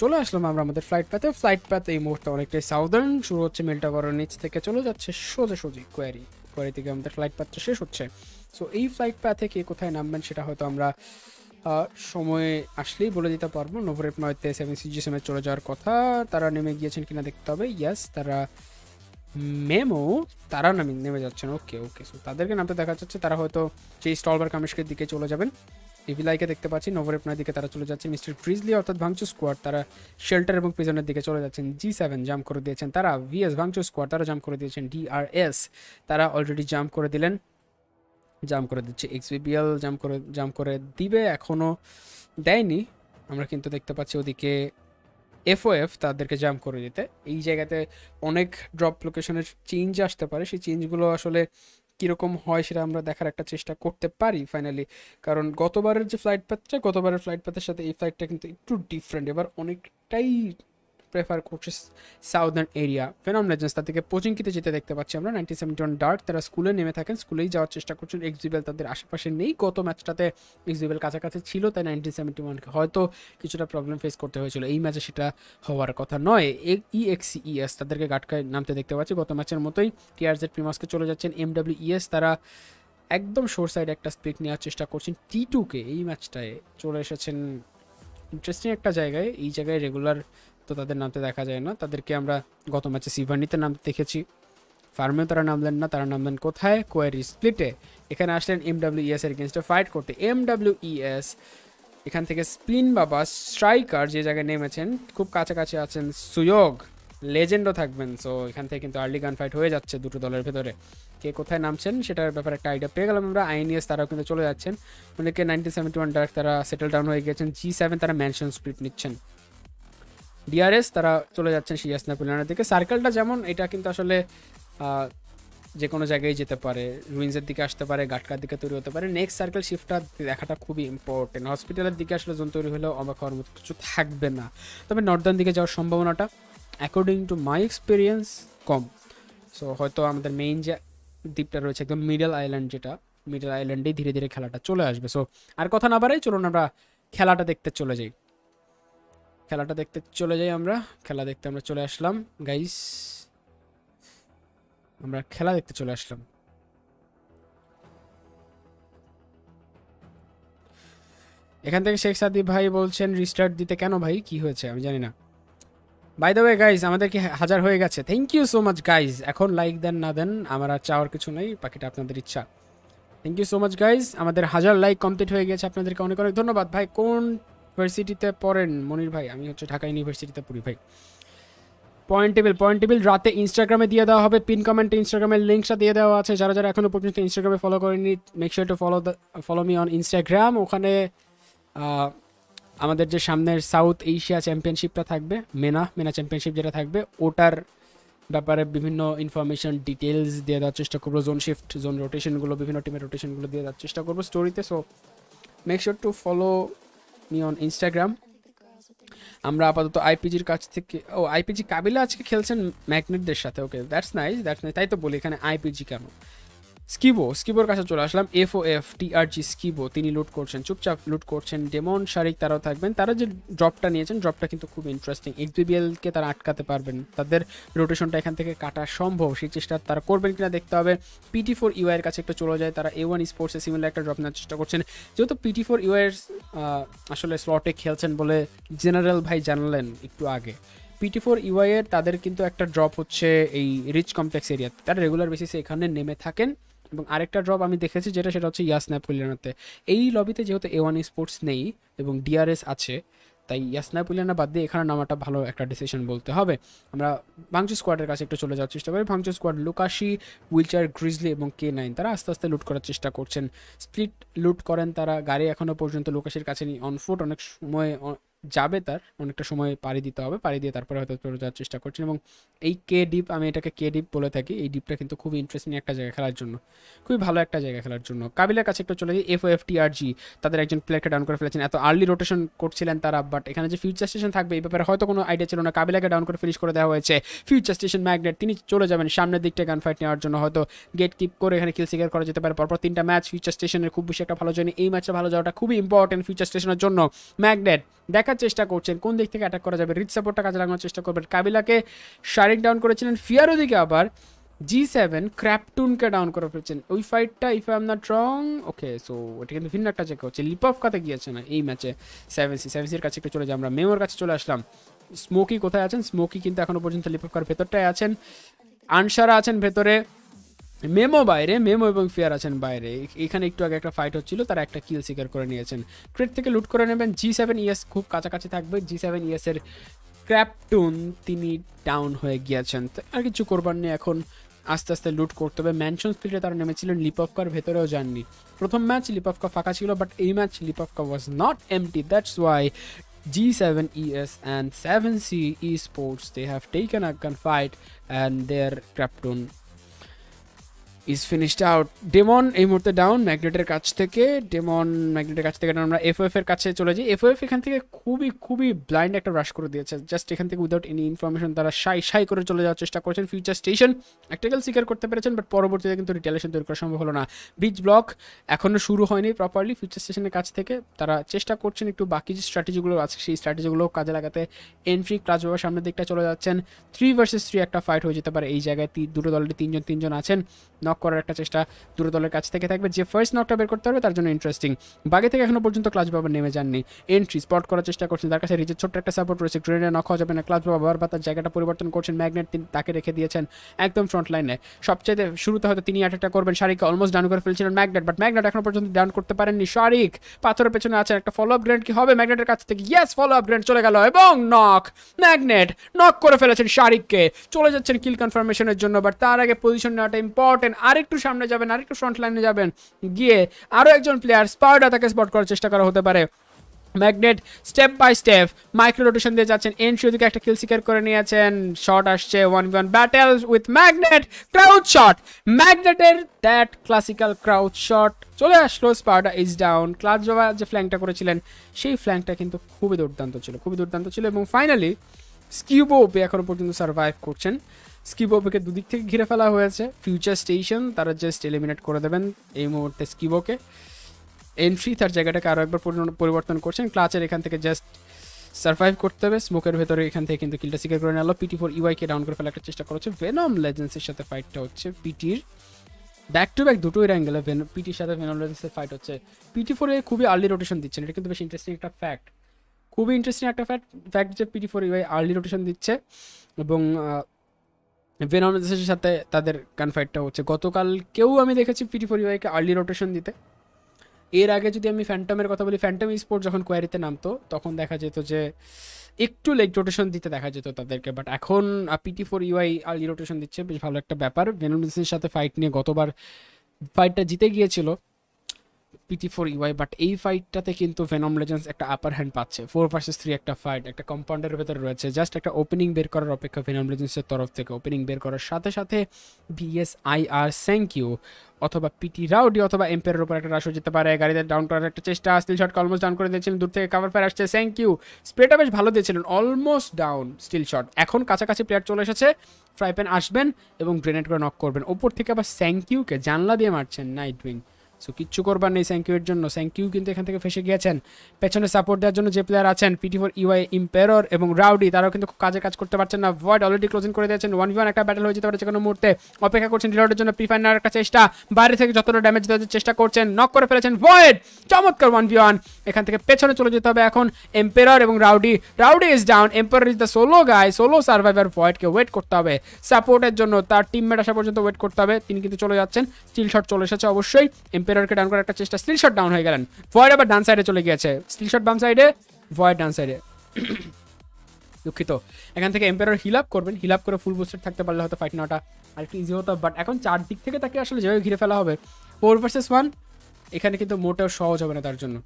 চলে আসলাম আমরা আমাদের ফ্লাইট প্যাথে ফ্লাইট প্যাথ এই মুহূর্তে অনেকটাই সাউদার্ন শুরু হচ্ছে মেলটাগরের নিচ থেকে, চলে যাচ্ছে সোজা সোজি কোয়ারি কোয়ারি থেকে আমাদের ফ্লাইট প্যাথটা শেষ হচ্ছে। সো এই ফ্লাইট প্যাথে কে কোথায় নামবেন সেটা হয়তো আমরা সময়ে আসলেই বলে দিতে পারব। নোভরেট নয়তে সেভেন সিজিএসএমে চলে যাওয়ার কথা, তারা নেমে গিয়েছেন কিনা দেখতে হবে। ইয়াস তারা মেমো তারা নামে নেমে যাচ্ছেন ওকে ওকে। সো তাদেরকে নামতে দেখা যাচ্ছে, তারা হয়তো সেই স্টলবার কামিশকের দিকে চলে যাবেন। ইভিলাইকে দেখতে পাচ্ছি, নোভরেপনার দিকে তারা চলে যাচ্ছে। মিস্টার ফ্রিজলি অর্থাৎ ভাংচু স্কোয়াড, তারা শেল্টার এবং প্রিজনের দিকে চলে যাচ্ছেন। জি সেভেন জাম্প করে দিয়েছেন তারা। ভিএস ভাংচু স্কোয়াড, তারা জাম্প করে দিয়েছেন। ডিআরএস, তারা অলরেডি জাম্প করে দিলেন। জাম্প করে দিচ্ছে। এক্সবিবিএল জাম্প করে জাম্প করে দিবে এখনও দেয়নি। আমরা কিন্তু দেখতে পাচ্ছি ওদিকে এফওএফ তাদেরকে জাম করে দিতে। এই জায়গাতে অনেক ড্রপ লোকেশনের চেঞ্জ আসতে পারে। সেই চেঞ্জগুলো আসলে কীরকম হয় সেটা আমরা দেখার একটা চেষ্টা করতে পারি ফাইনালি কারণ গতবারের যে ফ্লাইট প্যাথটা গতবারের ফ্লাইট প্যাথের সাথে এই ফ্লাইটটা কিন্তু একটু ডিফারেন্ট এবার অনেকটাই প্রেফার করছে সাউদার্ন এরিয়া ফেনম লেজেন্স তার থেকে পোচিংকিতে যেতে দেখতে পাচ্ছি আমরা। নাইনটি সেভেন্টি ওয়ান ডার্ক তারা স্কুলে নেমে থাকেন। স্কুলেই যাওয়ার চেষ্টা করছেন। এক্সিবেল তাদের আশেপাশে নেই। গত ম্যাচটাতে এক্সিবেল কাছাকাছি ছিল, তাই নাইনটিন সেভেন্টি ওয়ানকে হয়তো কিছুটা প্রবলেম ফেস করতে হয়েছিল। এই ম্যাচে সেটা হওয়ার কথা নয়। ই এক্সি ইএস তাদেরকে গাটকায় নামতে দেখতে পাচ্ছি। গত ম্যাচের মতোই টিআরজেড প্রিমাসকে চলে যাচ্ছেন। এম ডাব্লিউ ইএস তারা একদম শোর সাইড একটা স্পিক নেওয়ার চেষ্টা করছেন। টি টুকে এই ম্যাচটায় চলে এসেছেন। ইন্টারেস্টিং একটা জায়গায়। এই জায়গায় রেগুলার তো তাদের নামতে দেখা যায় না। তাদেরকে আমরা গত ম্যাচে সিভার্নিতে নামতে দেখেছি। ফার্মেও তারা নামলেন না, তারা নামলেন কোথায়? কোয়ারি স্প্লিটে। এখানে আসলেন এম ডাব্লিউ ইএস এর এগেনস্টে ফাইট করতে। এম ডাব্লিউ ইএস এখান থেকে স্পিন বাবা, স্ট্রাইকার যে জায়গায় নেমেছেন, খুব কাছাকাছি আছেন সুয়োগ। লেজেন্ডও থাকবেন সো এখান থেকে কিন্তু আর্লি গান ফাইট হয়ে যাচ্ছে দুটো দলের ভেতরে। কে কোথায় নামছেন সেটার ব্যাপারে একটা আইডিয়া পেয়ে গেলাম আমরা। আইএনএস তারাও কিন্তু চলে যাচ্ছেন। অনেকে নাইনটিন সেভেন্টি ওয়ান ডার্ক তারা সেটেল ডাউন হয়ে গেছেন। জি সেভেন তারা ম্যানশন স্প্লিট নিচ্ছেন। ডিআরএস, তারা চলে যাচ্ছেন সিয়াস নেপুলিয়ানের দিকে। সার্কেলটা যেমন, এটা কিন্তু আসলে যে কোনো জায়গায় যেতে পারে, রুইন্সের দিকে আসতে পারে, গাটকার দিকে তৈরি হতে পারে। নেক্সট সার্কেল শিফটটা দেখাটা খুবই ইম্পর্টেন্ট হসপিটালের দিকে আসলে জোন তৈরি হলেও অবাক হওয়ার মতো কিছু থাকবে না। তবে নর্দার্ন দিকে যাওয়ার সম্ভাবনাটা অ্যাকর্ডিং টু মাই এক্সপিরিয়েন্স কম। সো হয়তো আমাদের মেইন যে দ্বীপটা রয়েছে, একদম মিডল আইল্যান্ড যেটা মিডল আইল্যান্ডেই ধীরে ধীরে খেলাটা চলে আসবে। সো আর কথা না বাড়াই, চলুন আমরা খেলাটা দেখতে চলে যাই। খেলাটা দেখতে চলে যাই আমরা। খেলা দেখতে আমরা চলে আসলাম। গাইস আমরা খেলা দেখতে চলে আসলাম। এখান থেকে শেখ সাদি ভাই বলছেন রিস্টার্ট দিতে কেন ভাই? কি হয়েছে? আমি জানি না। বাই দ্য ওয়ে গাইজ আমাদের কি হাজার হয়ে গেছে। Thank you so much guys এখন লাইক দেন, না দেন, আমার আর চাওয়ার কিছু নেই, বাকিটা আপনাদের ইচ্ছা। Thank you so much guys আমাদের হাজার লাইক কমপ্লিট হয়ে গেছে। আপনাদেরকে অনেক অনেক ধন্যবাদ। ভাই, কোন ইউনিভার্সিটিতে পড়েন মনির ভাই, আমি হচ্ছে ঢাকা ইউনিভার্সিটিতে পড়ি ভাই। পয়েন্ট টেবিল পয়েন্ট টেবিল রাতে ইনস্টাগ্রামে দিয়ে দেওয়া হবে পিন কমেন্টে ইনস্টাগ্রামের লিঙ্কটা দিয়ে দেওয়া আছে। যারা যারা এখনও পর্যন্ত ইনস্টাগ্রামে ফলো করেনি make sure to follow follow me on Instagram ওখানে আমাদের যে সামনের সাউথ এশিয়া চ্যাম্পিয়নশিপটা থাকবে মেনা মেনা চ্যাম্পিয়নশিপ যেটা থাকবে, ওটার ব্যাপারে বিভিন্ন ইনফরমেশন ডিটেলস দিয়ে দেওয়ার চেষ্টা করব জোন শিফট জোন রোটেশনগুলো বিভিন্ন টিমের রোটেশনগুলো দিয়ে দেওয়ার চেষ্টা করব স্টোরিতে so make sure to follow me on Instagram আমরা আপাতত আইপিজির কাছ থেকে, ও আইপিজি কাবিলা আজকে খেলছেন ম্যাগনেটদের সাথে okay that's nice that's nice তাই তো বলি, এখানে আইপিজি কেন স্কিবো, স্কিবোর কাছে চলে আসলাম এফ ও এফ টিআরজি স্কিবো। তিনি লুট করছেন, চুপচাপ লুট করছেন। ডেমন শারিক তারাও থাকবেন। তারা যে ড্রপটা নিয়েছেন ড্রপটা কিন্তু খুব ইন্টারেস্টিং এইচবিবিএলকে তারা আটকাতে পারবেন। তাদের রোটেশনটা এখান থেকে কাটা সম্ভব। সেই চেষ্টা তারা করবেন কিনা দেখতে হবে। পিটি ফোর ইউআইয়ের কাছে একটু চলে যায়। তারা এ ওয়ান স্পোর্টসে সিমিলার একটা ড্রপ নেওয়ার চেষ্টা করছেন। যেহেতু পিটি ফোর ইউআইয়ের আসলে স্লটে খেলছেন বলে জেনারেল ভাই জানালেন একটু আগে। পিটি ফোর ইউআইয়ের তাদের কিন্তু একটা ড্রপ হচ্ছে এই রিচ কমপ্লেক্স এরিয়া তারা রেগুলার বেসিসে এখানে নেমে থাকেন। এবং আরেকটা ড্রপ আমি দেখেছি যেটা, সেটা হচ্ছে ইয়াসন্যাপ পুলিয়ানাতে এই লবিতে যেহেতু এ ওয়ান স্পোর্টস নেই এবং ডিআরএস আছে, তাই ইয়াসনা পুলিয়ানা বাদ দিয়ে এখানে নামাটা ভালো একটা ডিসিশন বলতে হবে। আমরা ভাংচু স্কোয়াডের কাছে একটু চলে যাওয়ার চেষ্টা করি। ভাংচু স্কোয়াড লুকাশি হুইলচেয়ার গ্রিজলি এবং কে নাইন তারা আস্তে আস্তে লুট করার চেষ্টা করছেন। স্প্লিট লুট করেন তারা। গাড়ি এখনও পর্যন্ত লুকাশির কাছে অনফুট অনেক সময় যাবে তার, অনেকটা সময় পাড়ি দিতে হবে, পাড়ি দিয়ে তারপরে হয়তো চলে যাওয়ার চেষ্টা করছেন এবং এই কে ডিপ আমি এটাকে কে ডিপ বলে থাকি, এই ডিপটা কিন্তু খুবই ইন্টারেস্টিং একটা জায়গা খেলার জন্য, খুবই ভালো একটা জায়গা খেলার জন্য। কাবিলের কাছে একটু চলে যাই এফ এফ টি আর জি তাদের একজন প্লেয়ারকে ডাউন করে ফেলেছেন, এত আর্লি রোটেশন করছিলেন তারা বাট এখানে যে ফিউচার স্টেশন থাকবে, এই ব্যাপারে হয়তো কোনো আইডিয়া ছিল না, কাবিলাকে ডাউন করে ফিনিশ করে দেওয়া হয়েছে ফিউচার স্টেশন ম্যাগনেট তিনি চলে যাবেন সামনের দিকটা গান ফাইট নেওয়ার জন্য, হয়তো গেট কিপ করে এখানে কিল সিকার করা যেতে পারে, পরপর তিনটা ম্যাচ ফিউচার স্টেশনের খুব বেশি একটা ভালো জয়নি এই ম্যাচটা ভালো যাওয়াটা খুবই ইম্পর্টেন্ট ফিউচার স্টেশনের জন্য। ম্যাগনেট দেখার চেষ্টা করছেন, কোন দিক থেকে অ্যাটাক করা যাবে। রিচ সাপোর্টটা কাজে লাগানোর চেষ্টা করবেন। কাবিলাকে শারিক ডাউন করেছিলেন। ফিয়ার ওদিকে আবার জি সেভেন ক্র্যাপটুনকে ডাউন করে ফেলছেন। ওই ফাইটটা if I am not wrong okay so এটা কিন্তু ভিন্ন একটা জায়গা হচ্ছে। লিপ অফ কাতে গিয়েছে না এই ম্যাচে সেভেন সি সেভেন সির কাছে একটু চলে যাই আমরা। মেমোর কাছে চলে আসলাম। স্মোকি কোথায় আছেন? স্মোকি কিন্তু এখনও পর্যন্ত লিপ অফ কার ভেতরটায় আছেন। আনসারা আছেন ভেতরে। মেমো বাইরে মেমো এবং ফিয়ার আছেন বাইরে। এখানে একটু আগে একটা ফাইট হচ্ছিল, তারা একটা কিল শিকার করে নিয়েছেন। ক্রেট থেকে লুট করে নেবেন। জি সেভেন ইএস খুব কাছাকাছি থাকবে। জি সেভেন ইএস এর ক্র্যাপটুন তিনি ডাউন হয়ে গিয়েছেন। আর কিছু করবার নেই এখন। আস্তে আস্তে লুট করতে হবে। ম্যানশন স্পিডে তারা নেমেছিলেন লিপফকার ভেতরেও যাননি। প্রথম ম্যাচ লিপফকা ফাঁকা ছিল বাট এই match লিপফকা was not empty that's why G7ES and 7C Esports they have taken a gunfight and their Crapton is finished out Demon এই মুহূর্তে ডাউন ম্যাগনেটের কাছ থেকে ডেমন ম্যাগনেটের কাছ থেকে আমরা এফ এর কাছে চলে যাই। এফওএফ এখান থেকে খুবই খুবই ব্লাইন্ড একটা রাশ করে দিয়েছে। জাস্ট এখান থেকে উইদাউট এনি ইনফরমেশন তারা সাই সাই করে চলে যাওয়ার চেষ্টা করেছেন। ফিউচার স্টেশন একটাকেল স্বীকার করতে পেরেছেন বাট পরবর্তীতে কিন্তু রিটেলেশন তৈরি করা সম্ভব হলো না। ব্রিজ ব্লক এখনও শুরু হয়নি প্রপারলি ফিউচার স্টেশনের কাছ থেকে। তারা চেষ্টা করছেন একটু বাকি যে স্ট্র্যাটেজিগুলো আছে, সেই স্ট্র্যাটেজিগুলো কাজে লাগাতে। এন্ট্রি ক্লাস বাবার সামনের দিকটা চলে যাচ্ছেন। থ্রি ভার্সেস থ্রি একটা ফাইট হয়ে যেতে পারে এই জায়গায়। দুটো দলের তিনজন তিনজন আছেন। নক করার একটা চেষ্টা দুটো দলের কাছ থেকে থাকবে। যে ফার্স্ট নকটা বের করতে হবে তার জন্য ইন্টারেস্টিং বাগে থেকে এখনও পর্যন্ত ক্লাস বাবা নেমে যাননি। এন্ট্রি স্পট করার চেষ্টা করছেন, তার কাছে রিজের ছোট্ট একটা সাপোর্ট রয়েছে। গ্রেনে নক হওয়া যাবে না ক্লাস বাবা বারবার তার জায়গাটা পরিবর্তন করছেন ম্যাগনেট তিনি তাকে রেখে দিয়েছেন একদম ফ্রন্ট লাইনে সবচেয়ে শুরুতে হয়তো তিনি অ্যাটাকটা করবেন। শারিককে অলমোস্ট ডাউন করে ফেলছিলেন ম্যাগনেট বাট ম্যাগনেট এখনও পর্যন্ত ডাউন করতে পারেননি শারিক। পাথরের পেছনে আছেন একটা ফলো আপ গ্রেন্ড কি হবে? ম্যাগনেটের কাছ থেকে ইয়েস ফলো আপ গ্রেন্ড চলে গেল, এবং নক ম্যাগনেট নক করে ফেলেছেন শারিককে। চলে যাচ্ছেন কিল কনফার্মেশনের জন্য বাট তার আগে পজিশন নেওয়াটা ইম্পর্টেন্ট আরেকটু সামনে যাবেন, আরেকটু ফ্রন্ট লাইনে যাবেন। গিয়ে আরও একজন প্লেয়ার স্পার্ডা তাকে স্পট করার চেষ্টা করা হতে পারে। Magnet step by step micro rotation দিয়ে যাচ্ছেন। এন্ট্রি ওদিকে একটা কিল সিকার করে নিয়েছেন। শট আসছে one one battle with Magnet crowd shot ম্যাগনেটের that classical crowd shot চলে আসলো স্পার্ডা ইজ ডাউন ক্লাস বাবা যে ফ্ল্যাঙ্কটা করেছিলেন, সেই ফ্ল্যাঙ্কটা কিন্তু খুবই দুর্দান্ত ছিল, খুবই দুর্দান্ত ছিল এবং ফাইনালি স্কিউবো এখনও পর্যন্ত সার্ভাইভ করছেন। স্কিবোকে দুদিক থেকে ঘিরে ফেলা হয়েছে। ফিউচার স্টেশন তারা জাস্ট এলিমিনেট করে দেবেন এই মুহূর্তে স্কিবোকে এন্ট্রি তার জায়গাটাকে আরও একবার পরিবর্তন করছেন। ক্লাচের এখান থেকে জাস্ট সার্ভাইভ করতে হবে। স্মোকের ভেতরে এখান থেকে কিন্তু কিলটা সিকার করে নিল। পিটি ফোর ইউআইকে ডাউন করে ফেলার একটা চেষ্টা করেছে। ভেনম লেজেন্সের সাথে ফাইটটা হচ্ছে পিটির ব্যাক টু ব্যাক দুটোই অ্যাঙ্গেলে ভেন পিটির সাথে ভেনম লেজেন্সের ফাইট হচ্ছে। পিটি ফোরে খুবই আর্লি রোটেশন দিচ্ছেন। এটা কিন্তু বেশ ইন্টারেস্টিং একটা ফ্যাক্ট খুবই ইন্টারেস্টিং একটা ফ্যাক্ট ফ্যাক্ট যে PT four UI early rotation দিচ্ছে। এবং ভেনম লেজেন্সের সাথে তাদের গান ফাইটটা হচ্ছে। গতকাল কেউ আমি দেখেছি পিটি ফোর ইউআইকে আর্লি রোটেশন দিতে। এর আগে যদি আমি ফ্যান্টমের কথা বলি ফ্যান্টম স্পোর্ট যখন কোয়ারিতে নামতো, তখন দেখা যেত যে একটু লেগ রোটেশন দিতে দেখা যেত তাদেরকে। বাট এখন PT four UI early rotation দিচ্ছে, বেশ ভালো একটা ব্যাপার। ভেনমসের সাথে ফাইট নিয়ে গতবার ফাইটটা জিতে গিয়েছিল। পিটি ফোর ইউআই বাট এই ফাইটটাতে কিন্তু ভেনম লেজেন্স একটা আপার হ্যান্ড পাচ্ছে। ফোর ভার্সেস থ্রি একটা ফাইট একটা কম্পাউন্ডের ভেতরে রয়েছে। জাস্ট একটা ওপেনিং বের করার অপেক্ষা ভেনম লেজেন্সের তরফ থেকে। ওপেনিং বের করার সাথে সাথে BS I R thank you অথবা পিটি রাউডি অথবা এম্পায়ারের উপর একটা রাশও যেতে পারে। গাড়িতে ডাউন করার একটা চেষ্টা স্টিল শট অলমোস্ট ডাউন করে দিয়েছিলেন, দূর থেকে কাভার ফায়ার আসছে থ্যাংক ইউ স্প্রেটা বেশ ভালো দিয়েছিলেন অলমোস্ট ডাউন স্টিল শট এখন কাছাকাছি প্লেয়ার চলে এসেছে ফ্রাই প্যান আসবেন এবং গ্রেনেড করে নক করবেন। ওপর থেকে আবার থ্যাংক ইউকে জানলা দিয়ে মারছেন নাইট উইং সো কিচ্ছু করবার নেই ইউর জন্য। থ্যাংক ইউ কিন্তু এখান থেকে ফেসে গিয়েছেন। পেছনে সাপোর্ট দেওয়ার জন্য যে প্লেয়ার আছেন পিটি ফোর ইউআই ইম্পেরর এবং রাউডি তারাও কিন্তু কাজে কাজ করতে পারছেন না। ভয়েড অলরেডি ক্লোজিং করে দিয়েছেন। ওয়ান ওয়ান একটা ব্যাটেল হয়ে যেতে পারে যে কোনো মুহূর্তে। অপেক্ষা করছেন রিলোডের জন্য প্রিফাইন নেওয়ার একটা চেষ্টা। বাইরে থেকে যতটা ড্যামেজ দেওয়ার চেষ্টা করছেন নক করে ফেলেছেন ভয়েড চমৎকার ওয়ান ওয়ান এখান থেকে পেছনে চলে যেতে হবে এখন এম্পেরর এবং Rowdy Rowdy is down Empire is the solo guy solo survivor ভয়েডকে wait করতে হবে। সাপোর্টের জন্য তার টিমমেট আসা পর্যন্ত ওয়েট করতে হবে। তিনি কিন্তু চলে যাচ্ছেন। স্টিল শট চলে এসেছে অবশ্যই। এম্পেররকে ডাউন করার একটা চেষ্টা স্টিল শট ডাউন হয়ে গেলেন। ভয়েড আবার ডান সাইডে চলে গিয়েছে। স্টিল শট বাম সাইডে ভয়েড ডান সাইডে দুঃখিত। এখান থেকে এম্পায়ার হিল আপ করবেন। হিল আপ করে ফুল বুস্টার থাকতে পারলে হয়তো ফাইট নেওয়াটা আর একটু ইজি হতো বাট এখন চারদিক থেকে তাকে আসলে যেভাবে ঘিরে ফেলা হবে ফোর ভার্সেস ওয়ান এখানে কিন্তু মোটেও সহজ হবে না তার জন্য।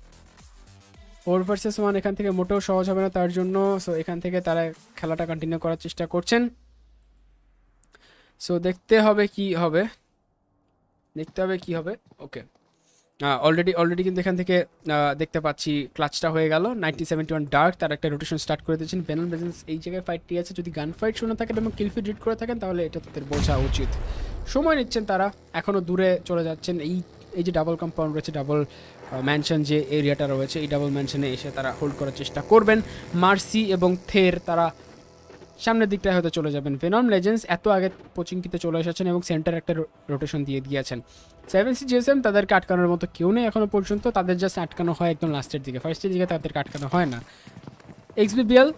ফোর ভার্সেস ওয়ান এখান থেকে মোটেও সহজ হবে না তার জন্য। সো এখান থেকে তারা খেলাটা কন্টিনিউ করার চেষ্টা করছেন। সো দেখতে হবে কি হবে। দেখতে হবে কি হবে। ওকে অলরেডি অলরেডি কিন্তু এখান থেকে দেখতে পাচ্ছি ক্লাচটা হয়ে গেল। নাইনটি সেভেন্টি ওয়ান ডার্ক তার একটা রোটেশন স্টার্ট করে দিয়েছেন। ভেনল বেজেন্স এই জায়গায় ফাইটটি আছে। যদি গান ফাইট শুনে থাকেন এবং কিলফিট রিড করে থাকেন, তাহলে এটা তাদের বোঝা উচিত। সময় নিচ্ছেন তারা। এখনও দূরে চলে যাচ্ছেন। এই এই যে ডাবল কম্পাউন্ড রয়েছে ডাবল ম্যানশন যে এরিয়াটা রয়েছে, এই ডাবল ম্যানশনে এসে তারা হোল্ড করার চেষ্টা করবেন। মার্সি এবং থের তারা সামনের দিকটায় হয়তো চলে যাবেন। ভেনম লেজেন্ডস এত আগে কোচিংকিতে চলে এসেছেন এবং সেন্টার একটা রোটেশন দিয়ে দিয়েছেন। সেভেন সি জিএসএম তাদেরকে আটকানোর মতো কেউ নেই এখনও পর্যন্ত। তাদের জাস্ট আটকানো হয় একদম লাস্টের দিকে। ফার্স্টের দিকে তাদেরকে আটকানো হয় না। এক্সবিবিএল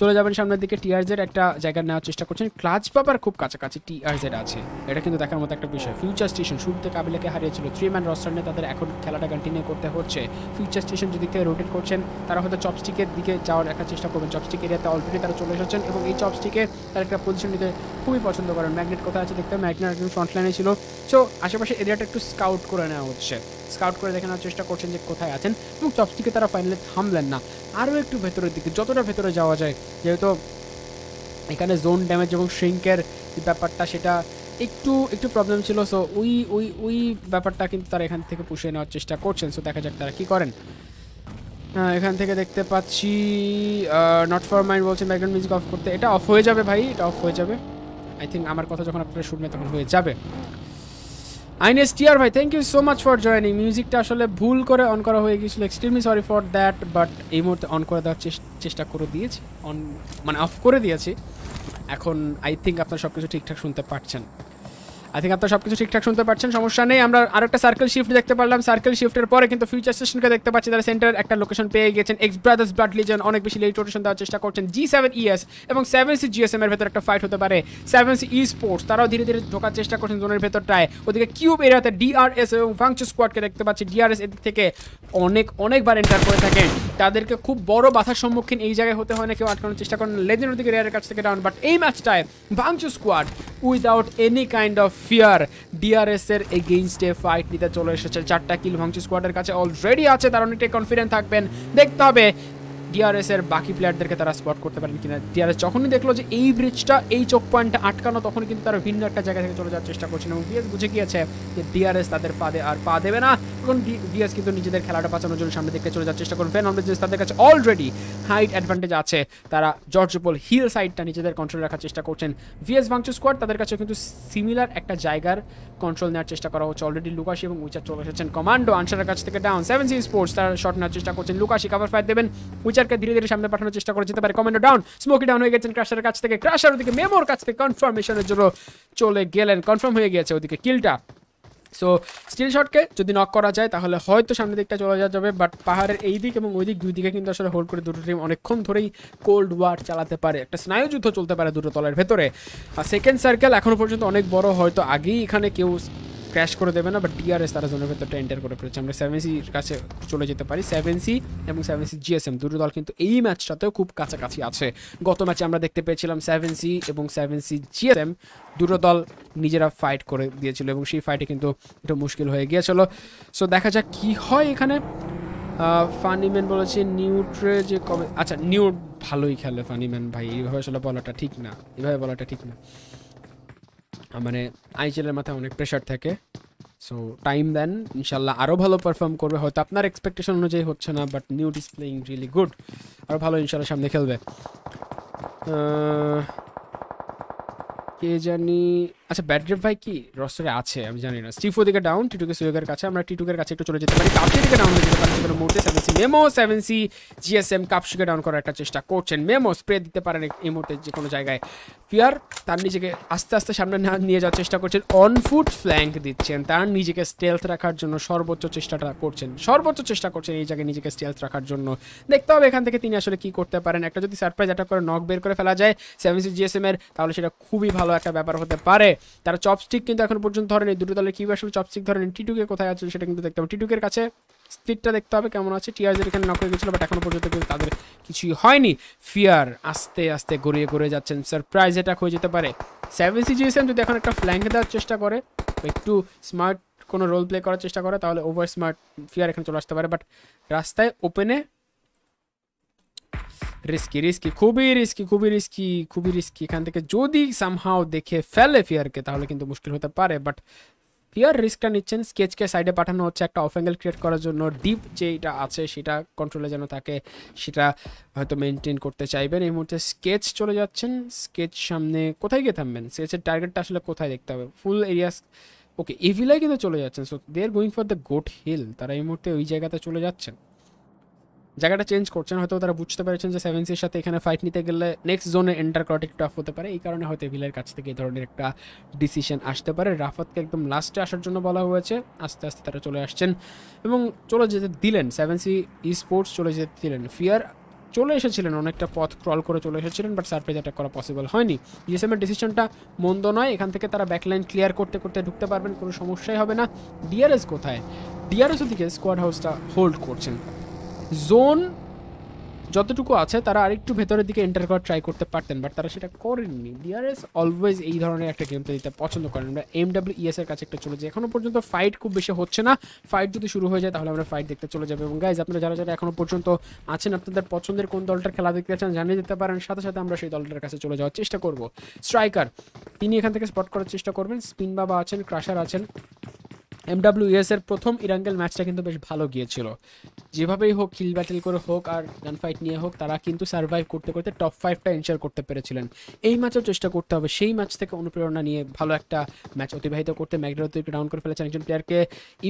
চলে যাবেন সামনের দিকে টিআরজেড একটা জায়গা নেওয়ার চেষ্টা করছেন। ক্লাচ পাবার খুব কাছাকাছি টিআরজেড আছে। এটা কিন্তু দেখার মতো একটা বিষয়। ফিউচার স্টেশন শুরুতে কাবিলাকে হারিয়েছিল থ্রি ম্যান রস্টার নিয়ে তাদের এখন খেলাটা কন্টিনিউ করতে হচ্ছে। ফিউচার স্টেশন যেদিক থেকে রোটেট করছেন, তারা হয়তো চপস্টিকের দিকে যাওয়ার একটা চেষ্টা করবেন। চপস্টিক এরিয়াতে অলরেডি তারা চলে এসেছেন এবং এই চপস্টিকে তারা একটা পজিশন নিতে খুবই পছন্দ করেন। ম্যাগনেট কোথায় আছে দেখতে ম্যাগনেট একদম ফ্রন্ট লাইনে ছিল। সো আশেপাশে এরিয়াটা একটু স্কাউট করে নেওয়া হচ্ছে। স্কাউট করে দেখে নেওয়ার চেষ্টা করছেন যে কোথায় আছেন এবং চপস্টিকে তারা ফাইনালি থামলেন না। আরও একটু ভেতরের দিকে, যতটা ভেতরে যাওয়া যায় যেহেতু এখানে জোন ড্যামেজ এবং শ্রিঙ্কের ব্যাপারটা সেটা একটু একটু প্রবলেম ছিল সো ওই ওই ওই ব্যাপারটা কিন্তু তারা এখান থেকে পুষিয়ে নেওয়ার চেষ্টা করছেন। সো দেখা যাক তারা কী করেন। এখান থেকে দেখতে পাচ্ছি নট ফর মাইন্ড বলছেন ব্যাকগ্রাউন্ড মিউজিক অফ করতে। এটা অফ হয়ে যাবে ভাই, এটা অফ হয়ে যাবে। আই থিঙ্ক আমার কথা যখন আপনারা শুনবেন তখন হয়ে যাবে। আইনেস টিয়ার ভাই thank you so much for joining মিউজিকটা আসলে ভুল করে অন করা হয়ে গিয়েছিল। Extremely sorry for that but এই মুহূর্তে অন করে দেওয়ার চেষ্টা করে দিয়েছি। অন মানে অফ করে দিয়েছি। এখন আই থিঙ্ক আপনারা সব কিছু ঠিকঠাক শুনতে পারছেন। আই থিঙ্ক আপনারা সব কিছু ঠিকঠাক শুনতে পাচ্ছেন, সমস্যা নেই। আমরা আরেকটা সার্কেল শিফট দেখতে পারলাম। সার্কেল শিফটের পরে কিন্তু ফিউচার স্টেশনকে দেখতে পাচ্ছি। তারা সেন্টার একটা লোকেশন পেয়ে গেছেন। এক্স ব্রাদার্স ব্লাড লিজন অনেক বেশি লেট রোটেশন দেওয়ার চেষ্টা করছেন। জি সেভেন ইএস এবং সেভেন সি জিএসএম এর ভেতর একটা ফাইট হতে পারে। সেভেন সি ই স্পোর্টস তারাও ধীরে ধীরে ঢোকার চেষ্টা করছেন জোনের ভেতরটায়। ওদিকে কিউব এরিয়াতে ডিআরএস এবং ফাংচু স্কোয়াডকে দেখতে পাচ্ছি। ডিআরএস এদিক থেকে অনেক, অনেকবার এন্টার করে থাকেন। তাদেরকে খুব বড় বাধার সম্মুখীন এই জায়গায় হতে হয় না। কেউ আটকানোর চেষ্টা করেন লেজেন্ড ওদিকে রেয়ারের কাছ থেকে ডাউন বাট এই ম্যাচটায় ভাংচু squad without any kind of fear DRS এর এগেইনস্টে ফাইট নিতে চলে এসেছে। চারটা কিল ভাঙচি স্কোয়াডের কাছে অলরেডি আছে, তার অনেকটাই কনফিডেন্ট থাকবেন। দেখতে হবে ডিআরএস এর বাকি প্লেয়ারদেরকে তারা স্পট করতে পারেন কিনা। ডিআরএস যখনই দেখল যে এই ব্রিজটা এই চোখ পয়েন্টটা আটকানো তখন কিন্তু তারা ভিন্ন একটা জায়গা থেকে চলে যাওয়ার চেষ্টা করছেন এবং বিএস বুঝে গিয়েছে যে ডিআরএস তাদের ফাঁদে আর পা দেবে না এখন বিএস কিন্তু নিজেদের খেলাটা বাঁচানোর জন্য সামনে দিকে চলে যাওয়ার চেষ্টা করবেন ফ্যান অফ তাদের কাছে অলরেডি হাইট অ্যাডভান্টেজ আছে। তারা জর্জপল হিল সাইডটা নিজেদের কন্ট্রোল রাখার চেষ্টা করছেন। ভিএস ভাংচু স্কোয়াড তাদের কাছে কিন্তু সিমিলার একটা জায়গার কন্ট্রোল নেওয়ার চেষ্টা করা হচ্ছে অলরেডি লুকাশি এবং উইচার চলে এসেছেন। কমান্ডো আনসারের কাছ থেকে ডাউন সেভেন সি স্পোর্টস তার শট নেওয়ার চেষ্টা করছেন। লুকাশি কাভার ফায়ার দেবেন। উইচারকে ধীরে ধীরে সামনে পাঠানোর চেষ্টা করে যেতে পারে। কমান্ডো ডাউন স্মোকি ডাউন হয়ে গেছেন ক্রাশারের কাছ থেকে। ক্রাশার ওদিকে মেমোর কাছ থেকে কনফার্মেশনের জন্য চলে গেলেন। কনফার্ম হয়ে গেছে ওদিকে। কিলটা সো স্টিল শটকে যদি নক করা যায়, তাহলে হয়তো সামনের দিকটা চলে যাওয়া যাবে বাট পাহাড়ের এই দিক এবং ওই দিক দুই দিকে কিন্তু আসলে হোল্ড করে দুটো টিম অনেকক্ষণ ধরেই কোল্ড ওয়ার চালাতে পারে। একটা স্নায়ুযুদ্ধ চলতে পারে দুটো তলের ভেতরে। আর সেকেন্ড সার্কেল এখনও পর্যন্ত অনেক বড়, হয়তো আগেই এখানে কেউ ক্র্যাশ করে দেবে না বাট ডিআরএস তারা জোনের ভেতরটা এন্টার করে ফেলেছে। আমরা সেভেন সির কাছে চলে যেতে পারি। সেভেন সি এবং সেভেন সি জিএসএম দুটো দল কিন্তু এই ম্যাচটাতেও খুব কাছাকাছি আছে। গত ম্যাচে আমরা দেখতে পেয়েছিলাম সেভেন সি এবং সেভেন সি জিএসএম দুটো দল নিজেরা ফাইট করে দিয়েছিল এবং সেই ফাইটে কিন্তু একটু মুশকিল হয়ে গিয়েছিল। সো দেখা যাক কি হয় এখানে। ফানিম্যান বলেছে নিউট্রে যে কবে আচ্ছা নিউট ভালোই খেলে ফানিম্যান ভাই। এইভাবে আসলে বলাটা ঠিক না। এভাবে বলাটা ঠিক না। মানে আইচেলের মাথায় অনেক প্রেশার থাকে। সো টাইম দেন ইনশাল্লাহ আরও ভালো পারফর্ম করবে। হয়তো আপনার এক্সপেকটেশন অনুযায়ী হচ্ছে না but new is playing really good আরও ভালো ইনশাল্লাহ সামনে খেলবে। কে জানি আচ্ছা ব্যাড্রেপ ভাই কি রস্টারে আছে? আমি জানি না। স্টিফ ওদিকে ডাউন টিটুকে সুযোগের কাছে, আমরা টিটুকের কাছে একটু চলে যেতে পারি। কাপসি দিকে ডাউন হয়ে যেতে পারি মুহূর্তে। Seven C memo seven C GSM কাপসিকে down করার একটা চেষ্টা করছেন। মেমো স্প্রে দিতে পারেন এই মুহূর্তে যে কোনো জায়গায়। ফিয়ার তার নিজেকে আস্তে আস্তে সামনে না- নিয়ে যাওয়ার চেষ্টা করছেন। অন ফুট ফ্ল্যাঙ্ক দিচ্ছেন। তার নিজেকে স্টেলথ রাখার জন্য সর্বোচ্চ চেষ্টাটা করছেন। সর্বোচ্চ চেষ্টা করছেন এই জায়গায় নিজেকে স্টেলথ রাখার জন্য। দেখতে হবে এখান থেকে তিনি আসলে কি করতে পারেন। একটা যদি সারপ্রাইজ অ্যাটাক করে নক বের করে ফেলা যায় সেভেন সি জিএসএম এর, তাহলে সেটা খুবই ভালো একটা ব্যাপার হতে পারে। তারা চপস্টিক কিন্তু এখন পর্যন্ত ধরেনি। দুটো দলের কীভাবে আসলে চপস্টিক ধরেন? টিটুকে কোথায় আছে সেটা কিন্তু দেখতে হবে। টিটুকের কাছে স্পিডটা দেখতে হবে কেমন আছে। টিআরজের এখানে নক হয়ে গেছিল বাট এখনও পর্যন্ত কিন্তু তাদের কিছুই হয়নি। ফিয়ার আস্তে আস্তে গড়িয়ে গড়িয়ে যাচ্ছেন। সারপ্রাইজ অ্যাটাক হয়ে যেতে পারে। সেভেন সি জিএসএম যদি এখন একটা ফ্ল্যাঙ্ক দেওয়ার চেষ্টা করে একটু স্মার্ট কোনো রোল প্লে করার চেষ্টা করে, তাহলে ওভার স্মার্ট ফিয়ার এখানে চলে আসতে পারে। বাট রাস্তায় ওপেনে রিস্কি রিস্কি, খুবই রিস্কি খুবই রিস্কি খুবই রিস্কি। এখান থেকে যদি সামহাও দেখে ফেলে ফিয়ারকে তাহলে কিন্তু মুশকিল হতে পারে। বাট ফিয়ার রিস্কটা নিচ্ছেন স্কেচকে সাইডে পাঠানো হচ্ছে একটা অফ অ্যাঙ্গেল ক্রিয়েট করার জন্য। ডিপ যেটা আছে, সেটা কন্ট্রোলে যেন থাকে, সেটা হয়তো মেনটেন করতে চাইবেন। এই মুহূর্তে স্কেচ চলে যাচ্ছেন। স্কেচ সামনে কোথায় গিয়ে থামবেন? স্কেচের টার্গেটটা আসলে কোথায় দেখতে হবে? ফুল এরিয়াস ওকে এভিলাই কিন্তু চলে যাচ্ছেন। So they are going for the goat hill তারা এই মুহূর্তে ওই জায়গাতে চলে যাচ্ছেন। জায়গাটা চেঞ্জ করছেন, হয়তো তারা বুঝতে পেরেছেন যে সেভেন সির সাথে এখানে ফাইট নিতে গেলে নেক্সট জোনে এন্টার করাটা একটু টাফ হতে পারে। এই কারণে হয়তো ভিলের কাছ থেকে এই ধরনের একটা ডিসিশন আসতে পারে। রাফাতকে একদম লাস্টে আসার জন্য বলা হয়েছে। আস্তে আস্তে তারা চলে আসছেন এবং চলে যেতে দিলেন। সেভেন সি ই স্পোর্টস চলে যেতে দিলেন। ফিয়ার চলে এসেছিলেন, অনেকটা পথ ক্রল করে চলে এসেছিলেন বাট সারপ্রাইজ অ্যাটাক করা পসিবল হয়নি। জিএসএম ডিসিশনটা মন্দ নয়। এখান থেকে তারা ব্যাকলাইন ক্লিয়ার করতে করতে ঢুকতে পারবেন, কোনো সমস্যাই হবে না। ডিআরএস কোথায়? ডিআরএস ওদিকে স্কোয়াড হাউসটা হোল্ড করছেন। জোন যতটুকু আছে, তারা আরেকটু ভেতরের দিকে এন্টার করার ট্রাই করতে পারতেন বাট তারা সেটা করেননি। ডিআরএস অলওয়েজ এই ধরনের একটা গেম প্লে দিতে পছন্দ করেন। আমরা এম ডাব্লিউ ইএস এর কাছে একটা চলে যাই। এখনও পর্যন্ত ফাইট খুব বেশি হচ্ছে না। ফাইট যদি শুরু হয়ে যায়, তাহলে আমরা ফাইট দেখতে চলে যাব। এবং গাইজ আপনারা যারা যারা এখনও পর্যন্ত আছেন, আপনাদের পছন্দের কোন দলটার খেলা দেখতে চান জানিয়ে দিতে পারেন। সাথে সাথে আমরা সেই দলটার কাছে চলে যাওয়ার চেষ্টা করব। স্ট্রাইকার তিনি এখান থেকে স্পট করার চেষ্টা করবেন। স্পিন বাবা আছেন ক্রাশার আছেন। এমডাব্লিউএস এর প্রথম ইরাঙ্গেল ম্যাচটা কিন্তু বেশ ভালো গিয়েছিল। যেভাবেই হোক কিল ব্যাটেল করে হোক আর গান ফাইট নিয়ে হোক, তারা কিন্তু সার্ভাইভ করতে করতে টপ ফাইভটা এনশিওর করতে পেরেছিলেন। এই ম্যাচেও চেষ্টা করতে হবে। সেই ম্যাচ থেকে অনুপ্রেরণা নিয়ে ভালো একটা ম্যাচ অতিবাহিত করতে ম্যাগডারকে ডাউন করে ফেলেছেন একজন প্লেয়ারকে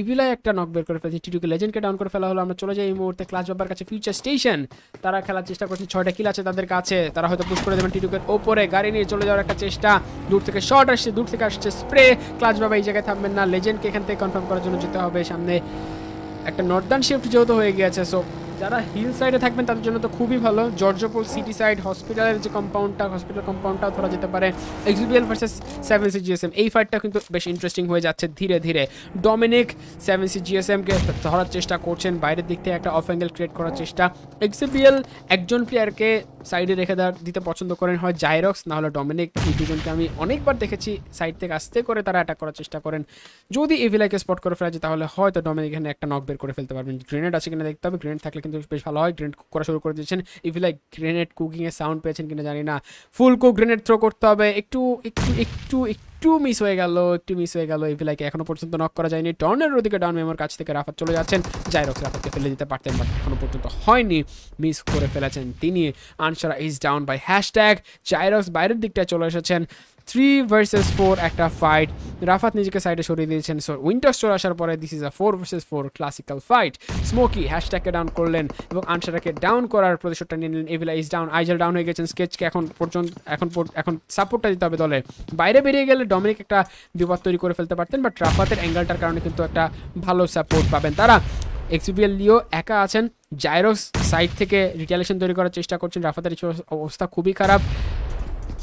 ইভিলায় একটা নক বের করে ফেলেছে টিটুকে লেজেন্ডকে ডাউন করে ফেলা হলো। আমরা চলে যাই এই মুহূর্তে ক্লাস বাবার কাছে। ফিউচার স্টেশন তারা খেলার চেষ্টা করছেন ছয়টা কিল আছে তাদের কাছে। তারা হয়তো পুশ করে দেবেন টিটুকের ওপরে। গাড়ি নিয়ে চলে যাওয়ার একটা চেষ্টা। দূর থেকে শর্ট আসছে, দূর থেকে আসছে স্প্রে ক্লাস বাবা এই জায়গায় থামবেন না। লেজেন্ডকে এখান থেকে কনফার্ম করার জন্য যেতে হবে। সামনে একটা নর্দার্ন শিফট যেহেতু হয়ে গিয়েছে সো যারা হিল সাইডে থাকবেন, তাদের জন্য তো খুবই ভালো। জর্জপোল সিটি সাইড হসপিটালের যে কম্পাউন্ডটা হসপিটাল কম্পাউন্ডটাও ধরা যেতে পারে। XBL versus seven C GSM এই ফাইটটা কিন্তু বেশ ইন্টারেস্টিং হয়ে যাচ্ছে ধীরে ধীরে। ডমিনিক সেভেন সি জিএসএমকে ধরার চেষ্টা করছেন, বাইরের দিক থেকে একটা অফ অ্যাঙ্গেল ক্রিয়েট করার চেষ্টা। এক্সিবিএল একজন প্লেয়ারকে সাইডে রেখে দিতে পছন্দ করেন, হয় জাইরক্স না হলে ডমিনিক এই দুজনকে আমি অনেকবার দেখেছি সাইড থেকে আসতে করে তারা অ্যাটাক করার চেষ্টা করেন। যদি এভিলাইকে স্পট করে ফেলা যায়, তাহলে হয়তো ডমিনিক এখানে একটা নক বের করে ফেলতে পারবেন। গ্রেনেড আছে কিনা দেখতে হবে গ্রেনেড থাকলে কিন্তু বেশ ভালো হয়। গ্রেনেড করা শুরু করে দিয়েছেন। ইভিলাই গ্রেনেড কুকিংয়ের সাউন্ড পেয়েছেন কিনা জানি না। ফুল কুক গ্রেনেড থ্রো করতে হবে। একটু একটু একটু একটু মিস হয়ে গেল, একটু মিস হয়ে গেল। এভিলাইকে এখনও পর্যন্ত নক করা যায়নি। টর্নের ওদিকে ডাউন মেমোর কাছ থেকে রাফাত চলে যাচ্ছেন। জাইরক্স রাফাতকে ফেলে দিতে পারতেন বাট এখনও পর্যন্ত হয়নি। মিস করে ফেলেছেন তিনি। আনসারা is down by hashtag Zyrox বাইরের দিকটায় চলে এসেছেন। থ্রি ভার্সেস ফোর একটা ফাইট রাফাত নিজেকে সাইডে সরিয়ে দিয়েছেন সো উইন্টার্স চলে আসার পরে this is a four versus four classical fight Smoky হ্যাশট্যাগকে down করলেন এবং আনসারাকে ডাউন করার প্রতিশোধটা নিয়ে নিলেন। এভিলা ইজ ডাউন আইজেল ডাউন হয়ে গেছেন। স্কেচকে এখন পর্যন্ত, এখন এখন সাপোর্টটা দিতে হবে দলে। বাইরে বেরিয়ে গেলে ডমিনিক একটা বিপদ তৈরি করে ফেলতে পারতেন বাট রাফাতের অ্যাঙ্গেলটার কারণে কিন্তু একটা ভালো সাপোর্ট পাবেন। তারা এক্সিপিএল লিও একা আছেন জাইরোস সাইড থেকে রিটালিয়েশন তৈরি করার চেষ্টা করছেন। রাফাতের অবস্থা খুবই খারাপ।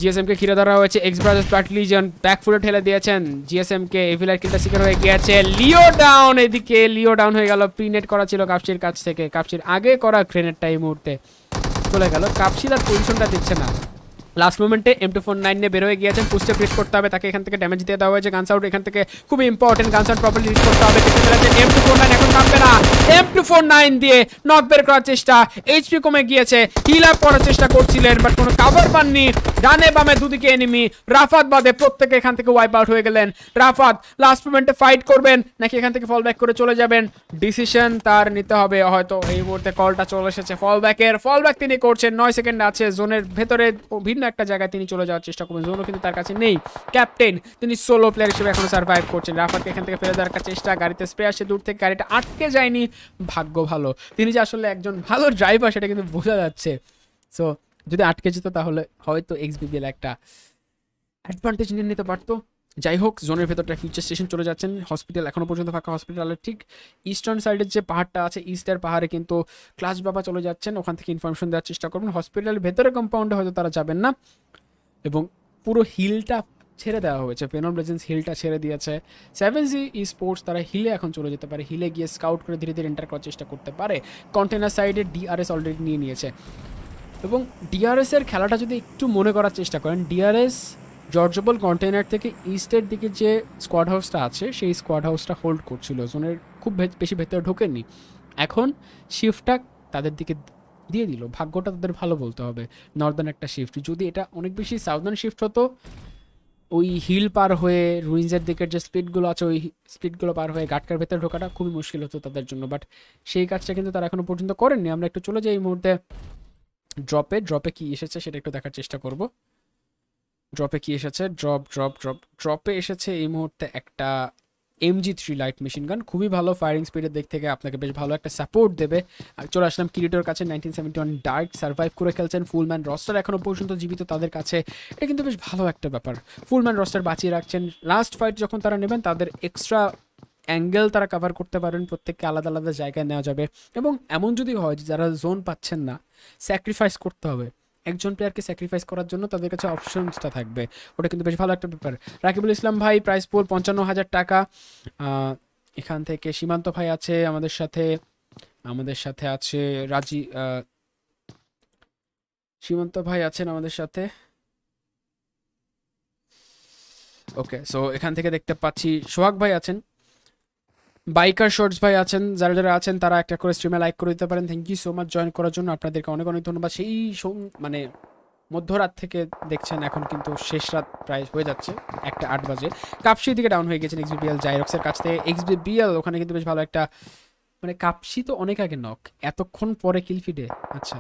জিএসএমকে ঘিরে ধরা হয়েছে এক্স ব্রাদার্স প্যাটলিজন ব্যাক ফুটে ঠেলে দিয়েছেন জিএসএমকে। এভিলার কিলটা শিকার হয়ে গিয়েছে লিও ডাউন এদিকে লিও ডাউন হয়ে গেল। প্রিনেট করা ছিল কাপসির কাছ থেকে। কাপসির আগে করা গ্রেনেডটা এই মুহূর্তে। চলে গেল। কাপসির আর পজিশনটা দিচ্ছে না। লাস্ট মোমেন্টে এম টু ফোর নাইন নিয়ে বেরোয় গিয়েছেন। পুস্টে ক্রিট করতে হবে। তাকে এখান থেকে ড্যামেজ দিয়ে দেওয়া হয়েছে। গানস আউট এখান থেকে খুবই important guns out properly read করতে হবে। এম টু ফোর নাইন এখন কামবে না। এম টু ফোর নাইন দিয়ে নক বের করার চেষ্টা এইচপি কমে গিয়েছে হিল আপ করার চেষ্টা করছিলেন বাট কোনো কাভার পাননি। ডানে বামে দুদিকে এনিমি রাফাত বাদে প্রত্যেকে এখান থেকে ওয়াইপ আউট হয়ে গেলেন। রাফাত লাস্ট মোমেন্টে ফাইট করবেন, নাকি এখান থেকে ফল ব্যাক করে চলে যাবেন? ডিসিশন তার নিতে হবে, হয়তো এই মুহূর্তে কলটা চলে এসেছে ফল ব্যাকের ফল ব্যাক তিনি করছেন, নয় সেকেন্ড আছে জোনের ভেতরে ভিন্ন একটা জায়গায় তিনি চলে যাওয়ার চেষ্টা করবেন। জোনও কিন্তু তার কাছে নেই। ক্যাপ্টেন তিনি সোলো প্লেয়ার হিসেবে এখনও সার্ভাইভ করছেন। রাফাতকে এখান থেকে ফেলে দেওয়ার চেষ্টা, গাড়িতে স্প্রে আসে দূর থেকে গাড়িটা আটকে যায়নি। ভাগ্য ভালো। তিনি যে আসলে একজন ভালো ড্রাইভার সেটা কিন্তু বোঝা যাচ্ছে। সো যদি আটকে যেত তাহলে হয়তো এক্স বিবিএল একটা অ্যাডভান্টেজ নিয়ে নিতে পারতো। যাই হোক জোনের ভেতরটা ফিউচার স্টেশন চলে যাচ্ছেন। হসপিটাল এখনও পর্যন্ত ফাঁকা হসপিটালের ঠিক। ইস্টার্ন সাইডের যে পাহাড়টা আছে ইস্টের পাহাড়ে কিন্তু ক্লাস বাবা চলে যাচ্ছেন। ওখান থেকে ইনফরমেশন দেওয়ার চেষ্টা করবেন। হসপিটালের ভেতরে কম্পাউন্ডে হয়তো তারা যাবেন না। এবং পুরো হিলটা ছেড়ে দেওয়া হয়েছে। ফেনম লেজেন্স হিলটা ছেড়ে দিয়েছে। সেভেন জি ই স্পোর্টস তারা হিলে এখন চলে যেতে পারে। হিলে গিয়ে স্কাউট করে ধীরে ধীরে এন্টার করার চেষ্টা করতে পারে। কন্টেনার সাইডে ডিআরএস অলরেডি নিয়ে নিয়েছে। এবং ডিআরএস এর খেলাটা যদি একটু মনে করার চেষ্টা করেন ডিআরএস জর্জবল কন্টেনার থেকে ইস্টের দিকে যে স্কোয়াড হাউসটা আছে, সেই স্কোয়াড হাউসটা হোল্ড করছিল। জোনের খুব বেশি ভেতরে ঢোকেনি এখন শিফটটা তাদের দিকে দিয়ে দিল। ভাগ্যটা তাদের ভালো বলতে হবে। নর্দার্ন একটা শিফট যদি এটা অনেক বেশি সাউদার্ন শিফট হতো ওই হিল পার হয়ে রুইন্সের দিকের যে স্পিডগুলো আছে, ওই স্পিডগুলো পার হয়ে গাটকার ভেতরে ঢোকাটা খুবই মুশকিল হতো তাদের জন্য। বাট সেই কাজটা কিন্তু তারা এখনও পর্যন্ত করেননি। আমরা একটু চলে যাই এই মুহূর্তে ড্রপে ড্রপে কি এসেছে সেটা একটু দেখার চেষ্টা করব। ড্রপে কি এসেছে? ড্রপ ড্রপ ড্রপ ড্রপে এসেছে এই মুহূর্তে একটা MG three light machine gun খুবই ভালো ফায়ারিং স্পিডের দিক থেকে আপনাকে বেশ ভালো একটা সাপোর্ট দেবে। চলে আসলাম কিরিটোর কাছে nineteen seventy one dark survive করে খেলছেন ফুলম্যান রস্টার এখনও পর্যন্ত জীবিত তাদের কাছে। এটা কিন্তু বেশ ভালো একটা ব্যাপার। ফুলম্যান রস্টার বাঁচিয়ে রাখছেন। লাস্ট ফাইট যখন তারা নেবেন, তাদের এক্সট্রা অ্যাঙ্গেল তারা কভার করতে পারেন, প্রত্যেককে আলাদা আলাদা জায়গায় নেওয়া যাবে। এবং এমন যদি হয় যে যারা জোন পাচ্ছেন না স্যাক্রিফাইস করতে হবে। একজন প্লেয়ারকে স্যাক্রিফাইস করার জন্য তাদের কাছে অপশনসটা থাকবে। ওটা কিন্তু বেশ ভালো একটা ব্যাপার। রাকিবুল ইসলাম ভাই প্রাইস পোল পঞ্চান্ন হাজার টাকা। এখান থেকে সীমান্ত ভাই আছে আমাদের সাথে। আমাদের সাথে আছে রাজি সীমান্ত ভাই আছেন আমাদের সাথে। ওকে সো এখান থেকে দেখতে পাচ্ছি সোহাগ ভাই আছেন। বাইকার শর্টস ভাই আছেন, যারা যারা আছেন, তারা একটা করে স্ট্রিমে লাইক করে দিতে পারেন। Thank you so much join করার জন্য। আপনাদেরকে অনেক অনেক ধন্যবাদ। সেই মানে মধ্যরাত থেকে দেখছেন, এখন কিন্তু শেষ রাত প্রায় হয়ে যাচ্ছে, একটা আট বাজে। কাপসি দিকে ডাউন হয়ে গেছেন এক্সবিবিএল জাইরক্সের কাছ থেকে। এক্সবিবিএল ওখানে কিন্তু বেশ ভালো একটা মানে কাপসি তো অনেক আগে নক এতক্ষণ পরে কিলফিডে আচ্ছা।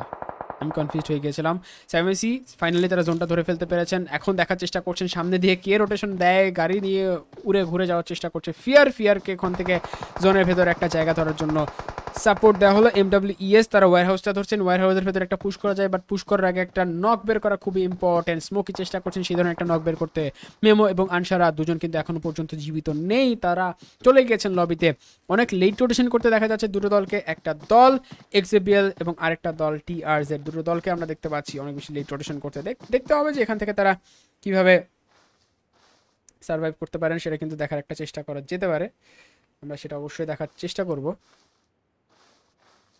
আমি কনফিউজ হয়ে গিয়েছিলাম। সেভেন্সি ফাইনালি তারা জোনটা ধরে ফেলতে পেরেছেন। এখন দেখার চেষ্টা করছেন, সামনে দিয়ে কে রোটেশন দেয়, গাড়ি নিয়ে উড়ে ঘুরে যাওয়ার চেষ্টা করছে। ফিয়ার ফিয়ারকে এখন থেকে জোনের ভেতরে একটা জায়গা ধরার জন্য সাপোর্ট দেওয়া হলো। এমডাব্লিউ ইএস তারা ওয়ার হাউসটা ধরছেন। ওয়ার হাউসের ভেতরে একটা পুশ করা যায় বাট পুশ করার আগে একটা নক বের করা খুবই ইম্পর্টেন্ট স্মোকি চেষ্টা করছেন সেই ধরনের একটা নক বের করতে। মেমো এবং আনসারা দুজন কিন্তু এখনও পর্যন্ত জীবিত নেই। তারা চলে গিয়েছেন লবিতে অনেক লেট রোটেশন করতে দেখা যাচ্ছে দুটো দলকে। একটা দল এক্সএবিএল এবং আরেকটা দল টিআরজেড দুটো দলকে আমরা দেখতে পাচ্ছি, অনেক বেশি লেট রোটেশন করতে। দেখতে হবে যে এখান থেকে তারা কীভাবে সার্ভাইভ করতে পারেন, সেটা কিন্তু দেখার একটা চেষ্টা করা যেতে পারে। আমরা সেটা অবশ্যই দেখার চেষ্টা করব।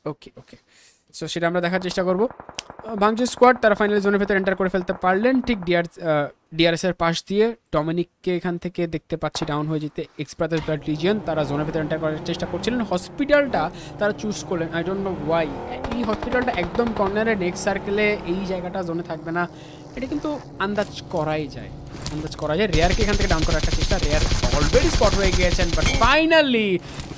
ওকে ওকে সো সেটা আমরা দেখার চেষ্টা করব। ভাঙচুর স্কোয়াড তারা ফাইনাল জোনের ভেতরে এন্টার করে ফেলতে পারলেন। ঠিক ডিআর ডিআরএস এর পাশ দিয়ে ডমিনিককে এখান থেকে দেখতে পাচ্ছি ডাউন হয়ে যেতে এক্সপ্রাদের ব্লাড রিজিয়ন তারা জোনের ভেতরে এন্টার করার চেষ্টা করছিলেন। হসপিটালটা তারা চুজ করলেন। আই ডোন্ট নো ওয়াই এই হসপিটালটা একদম কর্নারে নেক্সট সার্কেলে এই জায়গাটা জোনে থাকবে না। এটা কিন্তু আন্দাজ করাই যায়। আন্দাজ করা যায়। রেয়ারকে এখান থেকে ডাউন করার একটা চেষ্টা। রেয়ার অলরেডি স্পট হয়ে গিয়েছেন বাট ফাইনালি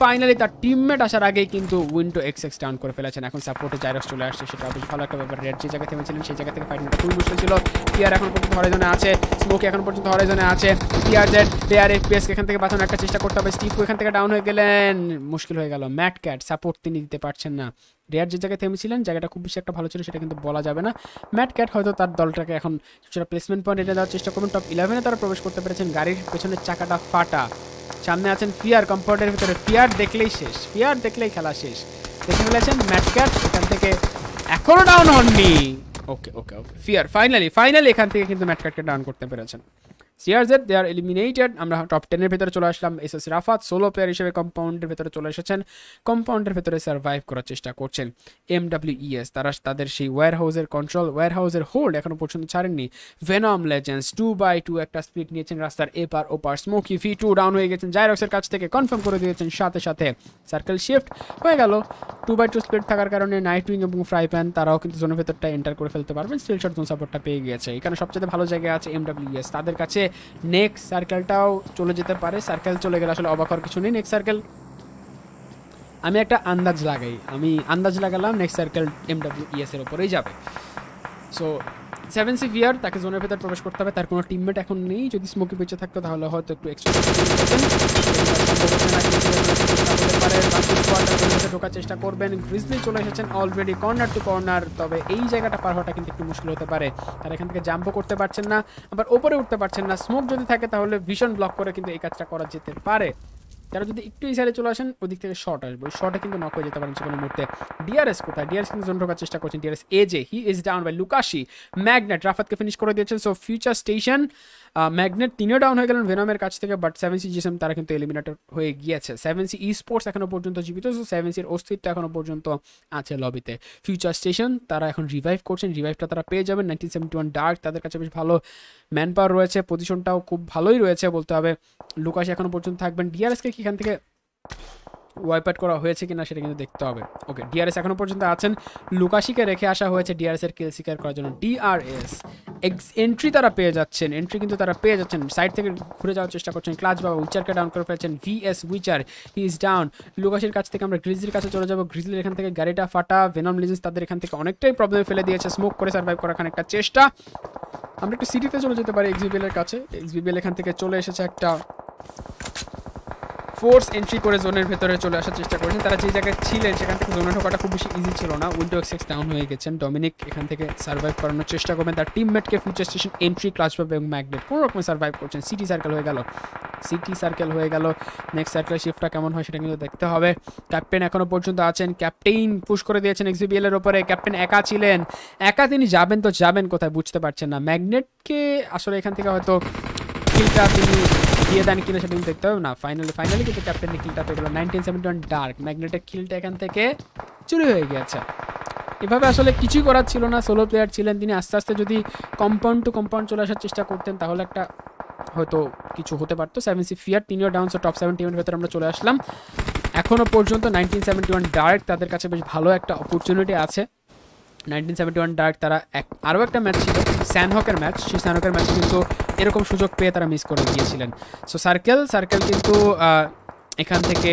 ফাইনালি তার টিমমেট আসার আগেই কিন্তু উইন্ডো এক্স এক্স ডাউন করে ফেলেছেন। এখন সাপোর্টে জাইরক্স চলে আসছে। সেটা বেশ ভালো একটা ব্যাপার। রেয়ার যে জায়গা থেমেছিলেন সেই জায়গা থেকে ফাইটিংটা খুবই মুশকিল ছিল। টিয়ার এখন পর্যন্ত হরাইজনে আছে। স্মোক এখন পর্যন্ত হরাইজনে আছে। টিয়ার জেড রেয়ার এফপিএস এখান থেকে বাঁচানোর একটা চেষ্টা করতে হবে। স্টিফু এখান থেকে ডাউন হয়ে গেলেন। মুশকিল হয়ে গেল। ম্যাট ক্যাট সাপোর্ট তিনি দিতে পারছেন না। রেয়ার যে জায়গায় থেমেছিলেন, জায়গাটা খুব বেশি একটা ভালো ছিল, সেটা কিন্তু বলা যাবে না। ম্যাট ক্যাট হয়তো তার দলটাকে এখন কিছুটা প্লেসমেন্ট পয়েন্ট এনে দেওয়ার চেষ্টা করবেন। টপ ইলেভেনে তারা প্রবেশ করতে পেরেছেন। গাড়ির পেছনের চাকাটা ফাটা। সামনে আছেন ফিয়ার কম্পাউন্ডের ভিতরে ফিয়ার দেখলেই শেষ। ফিয়ার দেখলেই খেলা শেষ। দেখে ফেলেছেন ম্যাট ক্যাট এখান থেকে এখনও ডাউন হননি। Okay okay okay fear finally finally এখান থেকে কিন্তু ম্যাট ক্যাটকে ডাউন করতে পেরেছেন। সিআরজেড দে আর এলিমিনেটেড আমরা টপ টেনের ভেতরে চলে আসলাম। S S Rafat solo player হিসেবে কম্পাউন্ডের ভেতরে চলে এসেছেন। কম্পাউন্ডের ভেতরে সার্ভাইভ করার চেষ্টা করছেন। এম ডাব্লিউ ইএস তারা তাদের সেই ওয়্যার হাউসের কন্ট্রোল ওয়্যার হাউসের হোল্ড এখনও পর্যন্ত ছাড়েননি। Venom Legends two by two একটা স্প্লিট নিয়েছেন রাস্তার এপার ওপার। স্মোকি ফি টু ডাউন হয়ে গেছেন। জাইরক্সের কাছ থেকে কনফার্ম করে দিয়েছেন সাথে সাথে। সার্কেল শিফট হয়ে গেল। টু বাই টু স্প্লিট থাকার কারণে নাইট উইং এবং ফ্রাই প্যান তারাও কিন্তু জোনের ভেতরটা এন্টার করে ফেলতে পারবেন। স্টিল শট জোন সাপোর্টটা পেয়ে গিয়েছে। এখানে সবচেয়ে ভালো জায়গা আছে এম ডাব্লিউ ইএস তাদের কাছে নেক্সট সার্কেলটাও চলে যেতে পারে। সার্কেল চলে গেলে আসলে অবাক হওয়ার কিছু নেই নেক্সট সার্কেল। আমি একটা আন্দাজ লাগাই। আমি আন্দাজ লাগালাম নেক্সট সার্কেল এমডাব্লিউ ইএস এর ওপরেই যাবে। সো সেভেন সি ভিয়ার তাকে জোনের ভেতর প্রবেশ করতে হবে, তার কোনো টিমমেট এখন নেই। যদি স্মোকি বেঁচে থাকতো, তাহলে হয়তো একটু এক্সট্রা ঢোকার চেষ্টা করবেন। গ্রিজলি চলে এসেছেন অলরেডি কর্নার টু কর্নার তবে এই জায়গাটা পার হওয়াটা কিন্তু একটু মুশকিল হতে পারে। তারা এখান থেকে জাম্পও করতে পারছেন না, আবার ওপরে উঠতে পারছেন না। স্মোক যদি থাকে, তাহলে ভীষণ ব্লক করে কিন্তু এই কাজটা করা যেতে পারে। তারা যদি একটু এই সাইডে চলে আসেন, ওদিক থেকে শর্ট আসবে। ওই শর্টে কিন্তু নক হয়ে যেতে পারেন যে কোনো মুহূর্তে। ডিআরএস কোথায়? ডিআরএস কিন্তু জোন ঢোকার চেষ্টা করছেন DRS A AJ he is down by Lukashi Magnet রাফাতকে finish করে দিয়েছেন সো ফিউচার স্টেশন ম্যাগনেট তিনিও ডাউন হয়ে গেলেন ভেনমের কাছ থেকে বাট সেভেন সি জিএসএম তারা কিন্তু এলিমিনেটর হয়ে গিয়েছে। সেভেন সি ই স্পোর্টস এখনও পর্যন্ত জীবিত সো সেভেন সির অস্তিত্ব এখনও পর্যন্ত আছে লবিতে ফিউচার স্টেশন তারা এখন রিভাইভ করছেন রিভাইভটা তারা পেয়ে যাবেন। নাইনটিন সেভেন্টি ওয়ান ডার্ক তাদের কাছে বেশ ভালো ম্যান পাওয়ার রয়েছে পজিশনটাও খুব ভালোই রয়েছে বলতে হবে। লুকাশ এখনও পর্যন্ত থাকবেন। ডিআরএসকে এখান থেকে ওয়াইপ আউট করা হয়েছে কিনা সেটা কিন্তু দেখতে হবে। ওকে ডিআরএস এখনও পর্যন্ত আছেন। লুকাশিকে রেখে আসা হয়েছে ডিআরএস এর কিল শিকার করার জন্য। ডিআরএস এক্স এন্ট্রি তারা পেয়ে যাচ্ছেন। এন্ট্রি কিন্তু তারা পেয়ে যাচ্ছেন। সাইড থেকে ঘুরে যাওয়ার চেষ্টা করছেন ক্লাচ বাবা উইচারকে ডাউন করে ফেলেছেন। VS Witcher he is down লুকাশির কাছ থেকে আমরা গ্রিজলির কাছে চলে যাব। গ্রিজলির এখান থেকে গাড়িটা ফাটা ভেনম লিজেন্স তাদের এখান থেকে অনেকটাই প্রবলেম ফেলে দিয়েছে। স্মোক করে সার্ভাইভ করার খানিকটা চেষ্টা। আমরা একটু সিটিতে চলে যেতে পারি এক্সবিবিএল এর কাছে। এক্সবিবিএল এখান থেকে চলে এসেছে একটা ফোর্স এন্ট্রি করে জোনের ভেতরে চলে আসার চেষ্টা করেছেন। তারা যে জায়গায় ছিলেন, সেখান থেকে জোনে ঢোকাটা খুব বেশি ইজি ছিল না। উইন্ডো এক্সেক্স ডাউন হয়ে গেছেন। ডমিনিক এখান থেকে সার্ভাইভ করানোর চেষ্টা করবেন। তার টিমমেটকে ফিউচার স্টেশন এন্ট্রি ক্লাস পাবে এবং ম্যাগনেট কোনো রকমের সার্ভাইভ করছেন। সিটি সার্কেল হয়ে গেল। সিটি সার্কেল হয়ে গেল। নেক্সট সার্কেল শিফটটা কেমন হয় সেটা কিন্তু দেখতে হবে। ক্যাপ্টেন এখনও পর্যন্ত আছেন। ক্যাপ্টেন পুশ করে দিয়েছেন এক্সিবিএল এর ওপরে। ক্যাপ্টেন একা ছিলেন। একা তিনি যাবেন তো যাবেন কোথায় বুঝতে পারছেন না। ম্যাগনেটকে আসলে এখান থেকে হয়তো কিলটা তিনি দিয়ে দেন কিনা সেটা দেখতে হবে না। ফাইনালি ফাইনালি কিন্তু ক্যাপ্টেন কিলটা পেয়ে গেল। নাইনটিন সেভেন্টি ওয়ান ডার্ক ম্যাগনেটের কিলটা এখান থেকে চুরি হয়ে গিয়েছে। এভাবে আসলে কিছুই করার ছিল না। সোলো প্লেয়ার ছিলেন তিনি। আস্তে আস্তে যদি কম্পাউন্ড টু কম্পাউন্ড চলে আসার চেষ্টা করতেন, তাহলে একটা হয়তো কিছু হতে পারতো। সেভেন সি ফিয়ার তিনিও ডাউন টপ সেভেন টিমের ভেতরে আমরা চলে আসলাম। এখনও পর্যন্ত নাইনটিন সেভেন্টি ওয়ান ডার্ক তাদের কাছে বেশ ভালো একটা অপরচুনিটি আছে। নাইনটিন সেভেন্টি ওয়ান ডার্ক তারা এক, আরও একটা ম্যাচ ছিল, স্যানহকের ম্যাচ। সেই স্যানহকের ম্যাচ কিন্তু এরকম সুযোগ পেয়ে তারা মিস করে গিয়েছিলেন। সো সার্কেল সার্কেল কিন্তু এখান থেকে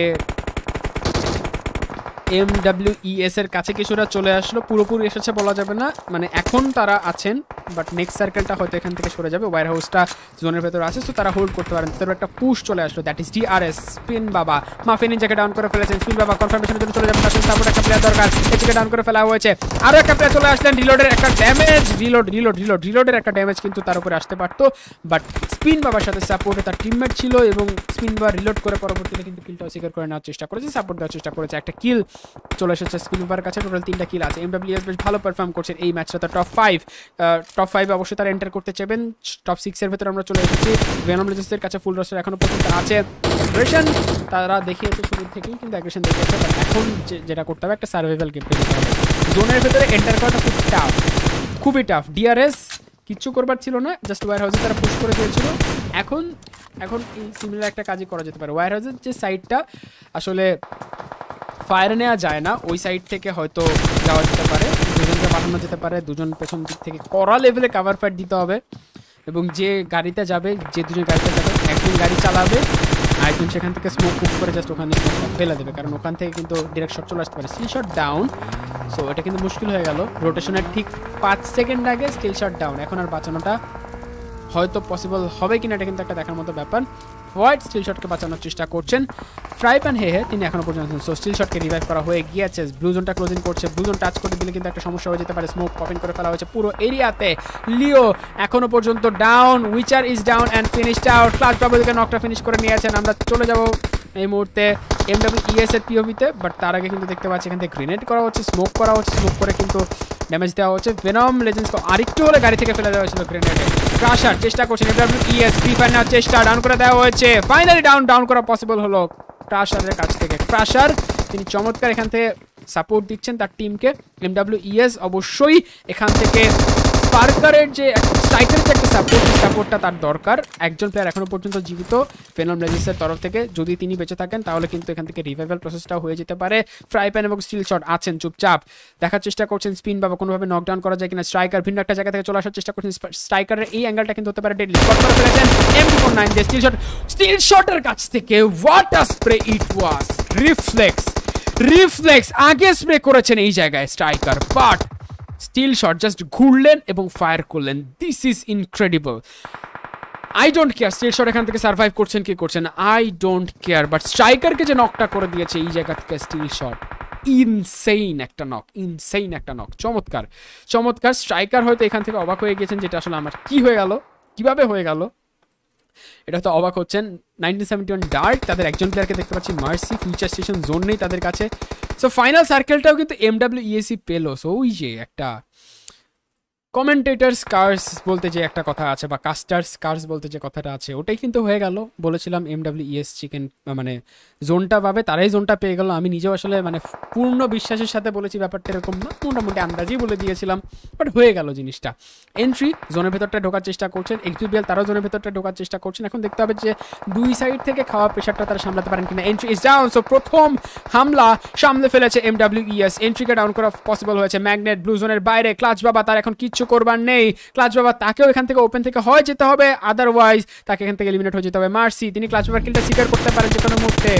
এম ডাব্লিউ ইএস এর কাছে কিছুটা চলে আসলো। পুরোপুরি এসেছে বলা যাবে না। মানে এখন তারা আছেন বাট নেক্সট সার্কেলটা হয়তো এখান থেকে সরে যাবে। ওয়ার হাউসটা জোনের ভেতরে আছে তো তারা হোল্ড করতে পারেন। তাদের একটা পুশ চলে আসলো দ্যাট ইজ ডিআরএস স্পিন বাবা। মাফিন নিজেকে ডাউন করে ফেলেছেন স্পিন বাবা কনফার্মেশনের জন্য চলে যাবেন। তার সাপোর্ট একটা প্লেয়ার দরকার এদিকে ডাউন করে ফেলা হয়েছে। আরও একটা প্লেয়ার চলে আসলেন রিলোডের একটা ড্যামেজ রিলোড রিলোড রিলোড রিলোডের একটা ড্যামেজ কিন্তু তার উপরে আসতে পারতো। বাট স্পিন বাবার সাথে সাপোর্টে তার টিমমেট ছিল এবং স্পিন বাবা রিলোড করে পরবর্তীতে কিন্তু কিলটা অস্বীকার করে নেওয়ার চেষ্টা করেছে সাপোর্ট দেওয়ার চেষ্টা করেছে। একটা কিল চলে এসেছে স্পিনবার কাছে। টোটাল তিনটা কিল আছে। এমডাব্লিউএস বেশ ভালো পারফর্ম করছেন এই ম্যাচটা তো টপ ফাইভ টপ ফাইভ অবশ্যই তারা এন্টার করতে চাইবেন। টপ সিক্সের ভেতরে আমরা চলে এসেছি। ভেনম কাছে ফুল রস্টার এখনও পর্যন্ত আছে। অ্যাগ্রেশন তারা দেখিয়েছে শুরু থেকেই, কিন্তু অ্যাগ্রেশন দেখিয়েছে। এখন যেটা করতে হবে, একটা সার্ভাইভাল গেম প্লে দিতে হবে। জোনের ভেতরে এন্টার করাটা খুব টাফ খুবই টাফ ডিআরএস কিচ্ছু করবার ছিল না। জাস্ট ওয়ার হাউসে তারা পুশ করে দিয়েছিল। এখন এখন এই সিমিলার একটা কাজই করা যেতে পারে। ওয়ার হাউসের যে সাইডটা আসলে ফায়ার নেওয়া যায় না, ওই সাইড থেকে হয়তো যাওয়া যেতে পারে, দুজনকে পাঠানো যেতে পারে, দুজন পেছন দিক থেকে কড়া লেভেলে কাভার ফাইট দিতে হবে এবং যে গাড়িতে যাবে, যে দুজন গাড়িতে যাবে, একজন গাড়ি চালাবে, আরেকজন সেখান থেকে স্মোক মুভ করে জাস্ট ওখানে ফেলে দেবে। কারণ ওখান থেকে কিন্তু ডিরেক্ট শট চলে আসতে পারে স্টিল শট ডাউন সো এটা কিন্তু মুশকিল হয়ে গেল। রোটেশনের ঠিক পাঁচ সেকেন্ড আগে স্টিল শট ডাউন এখন আর বাঁচানোটা হয়তো পসিবল হবে কিনা এটা কিন্তু একটা দেখার মতো ব্যাপার। হোয়াইট স্টিল শটকে বাঁচানোর চেষ্টা করছেন। ফ্রাই প্যান হে হে, তিনি এখনও পর্যন্ত সো স্টিল শটকে রিভাইভ করা হয়ে গিয়েছে। ব্লু জোনটা ক্লোজিং করছে। ব্লু জোন টাচ করে দিলে কিন্তু একটা সমস্যা হয়ে যেতে পারে। স্মোক পপিং করে ফেলা হয়েছে পুরো এরিয়াতে লিও এখনও পর্যন্ত down Witcher is down and finish out class বাবুদিকে নকটা ফিনিশ করে নিয়েছেন। আমরা চলে যাব এই মুহূর্তে। এম ডাব্লিউ ইএস এর পিওভিতে বাট তার আগে কিন্তু দেখতে পাচ্ছি এখান থেকে গ্রেনেড করা হচ্ছে স্মোক করা হচ্ছে স্মোক করে কিন্তু ড্যামেজ দেওয়া হচ্ছে। ভেনম লেজেন্স আরেকটু হলে গাড়ি থেকে ফেলে দেওয়া হয়েছিল গ্রেনেডে ক্রাশার চেষ্টা করছেন এমডব্লিউ ইএস ফ্রি ফায়ার নেওয়ার চেষ্টা ডাউন করে দেওয়া হয়েছে। ফাইনালি ডাউন ডাউন করা পসিবল হলো ক্রাশারের কাছ থেকে। ক্রাশার তিনি চমৎকার এখান থেকে সাপোর্ট দিচ্ছেন তার টিমকে এমডব্লিউ ইএস অবশ্যই এখান থেকে স্পার্কারের যে স্ট্রাইকারের যে একটা সাপোর্ট সাপোর্টটা তার দরকার। একজন প্লেয়ার এখনও পর্যন্ত জীবিত ফেনম রেজিসের তরফ থেকে। যদি তিনি বেঁচে থাকেন, তাহলে কিন্তু এখান থেকে রিভাইভাল প্রসেসটা হয়ে যেতে পারে। ফ্রাই প্যান এবং স্টিল শট আছেন, চুপচাপ। দেখার চেষ্টা করছেন স্পিন বা কোনোভাবে নকডাউন করা যায় কিনা স্ট্রাইকার ভিন্ন একটা জায়গা থেকে চলে আসার চেষ্টা করছেন স্ট্রাইকারের এই অ্যাঙ্গেলটা কিন্তু হতে পারে ডেডলি স্পট করে ফেলেছেন এম ফোর নাইন দিয়ে স্টিল শট স্টিল শটের কাছ থেকে what a spray it was reflex reflex আগে স্প্রে করেছেন এই জায়গায় striker but steel shot, just ঘুরলেন এবং ফায়ার করলেন। This is incredible I don't care steel shot এখান থেকে সার্ভাইভ করছেন, কি করছেন? আই ডোন্ট কেয়ার বাট স্ট্রাইকারকে যে নকটা করে দিয়েছে এই জায়গা থেকে স্টিল শট। ইনসেইন একটা নক ইনসেইন একটা নক চমৎকার চমৎকার। স্ট্রাইকার হয়তো এখান থেকে অবাক হয়ে গেছেন যেটা আসলে আমার কি হয়ে গেল? কীভাবে হয়ে গেল? এটা তো অবাক হচ্ছেন। নাইনটিন সেভেন্টি ওয়ান ডার্ক তাদের একজন প্লেয়ারকে দেখতে পাচ্ছি মার্সি ফিউচার স্টেশন জোন নেই তাদের কাছে। সো ফাইনাল সার্কেলটাও কিন্তু এম ডাব্লিউ ইএসি পেল। সো ওই যে একটা কমেন্টেটার্স কার্স বলতে যে একটা কথা আছে, বা কাস্টার্স কার্স বলতে যে কথাটা আছে, ওটাই কিন্তু হয়ে গেল। বলেছিলাম এম ডাব্লিউ ইএস চিকেন মানে জোনটা পাবে, তারাই জোনটা পেয়ে গেল। আমি নিজেও আসলে মানে পূর্ণ বিশ্বাসের সাথে বলেছি ব্যাপারটা এরকম না, মোটামুটি আন্দাজেই বলে দিয়েছিলাম বাট হয়ে গেল জিনিসটা। এন্ট্রি জোনের ভেতরটা ঢোকার চেষ্টা করছেন এক্সবিবিএল তারাও জোনের ভেতরটা ঢোকার চেষ্টা করছেন। এখন দেখতে হবে যে দুই সাইড থেকে খাওয়া প্রেশারটা তারা সামলাতে পারেন কিনা। এন্ট্রি ইজ ডাউন সো প্রথম হামলা সামলে ফেলেছে এম ডাব্লিউ ইএস এন্ট্রিকে ডাউন করা পসিবল হয়েছে। ম্যাগনেট ব্লু জোনের বাইরে ক্লাচ বাবা, তার এখন কিচ্ছু করবার নেই। ক্লাচ বাবা তাকেও এখান থেকে ওপেন থেকে হয় যেতে হবে আদারওয়াইজ তাকে এখান থেকে এলিমিনেট হয়ে যেতে হবে। মার্সি, তিনি ক্লাচ বাবার কিলটা স্বীকার করতে পারেন যে কোনো মুহূর্তে।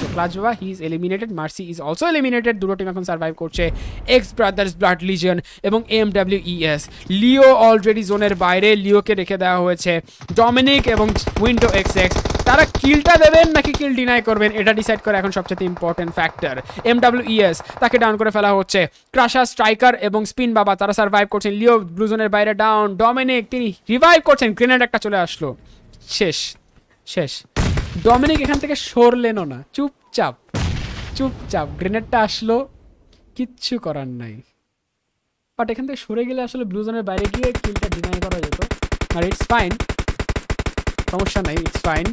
সো ক্লাচ বাবা he is eliminated Mercy is also eliminated দুটো টিম এখন সার্ভাইভ করছে এক্স ব্রাদার্স ব্লাড লিজিয়ন এবং M W ES Leo already জোনের বাইরে। লিওকে রেখে দেওয়া হয়েছে ডমিনিক এবং উইন্ডো এক্স এক্স তারা কিলটা দেবেন নাকি কিল ডিনাই করবেন? এটা ডিসাইড করে এখন সবচেয়ে important factor M W ES তাকে ডাউন করে ফেলা হচ্ছে। ক্রাশা স্ট্রাইকার এবং স্পিন বাবা তারা সার্ভাইভ করছেন। লিও ব্লুজনের বাইরে ডাউন ডমিনিক তিনি রিভাইভ করছেন। গ্রেনেড একটা চলে আসলো। শেষ। শেষ। ডমিনিক এখান থেকে সরলেন না। চুপচাপ চুপচাপ, গ্রেনেডটা আসলো, কিচ্ছু করার নাই। বাট এখান থেকে সরে গেলে আসলে ব্লু জোনের বাইরে গিয়ে কিলটা ডিনাই করা যেত। আর ইটস ফাইন সমস্যা নাই ইটস ফাইন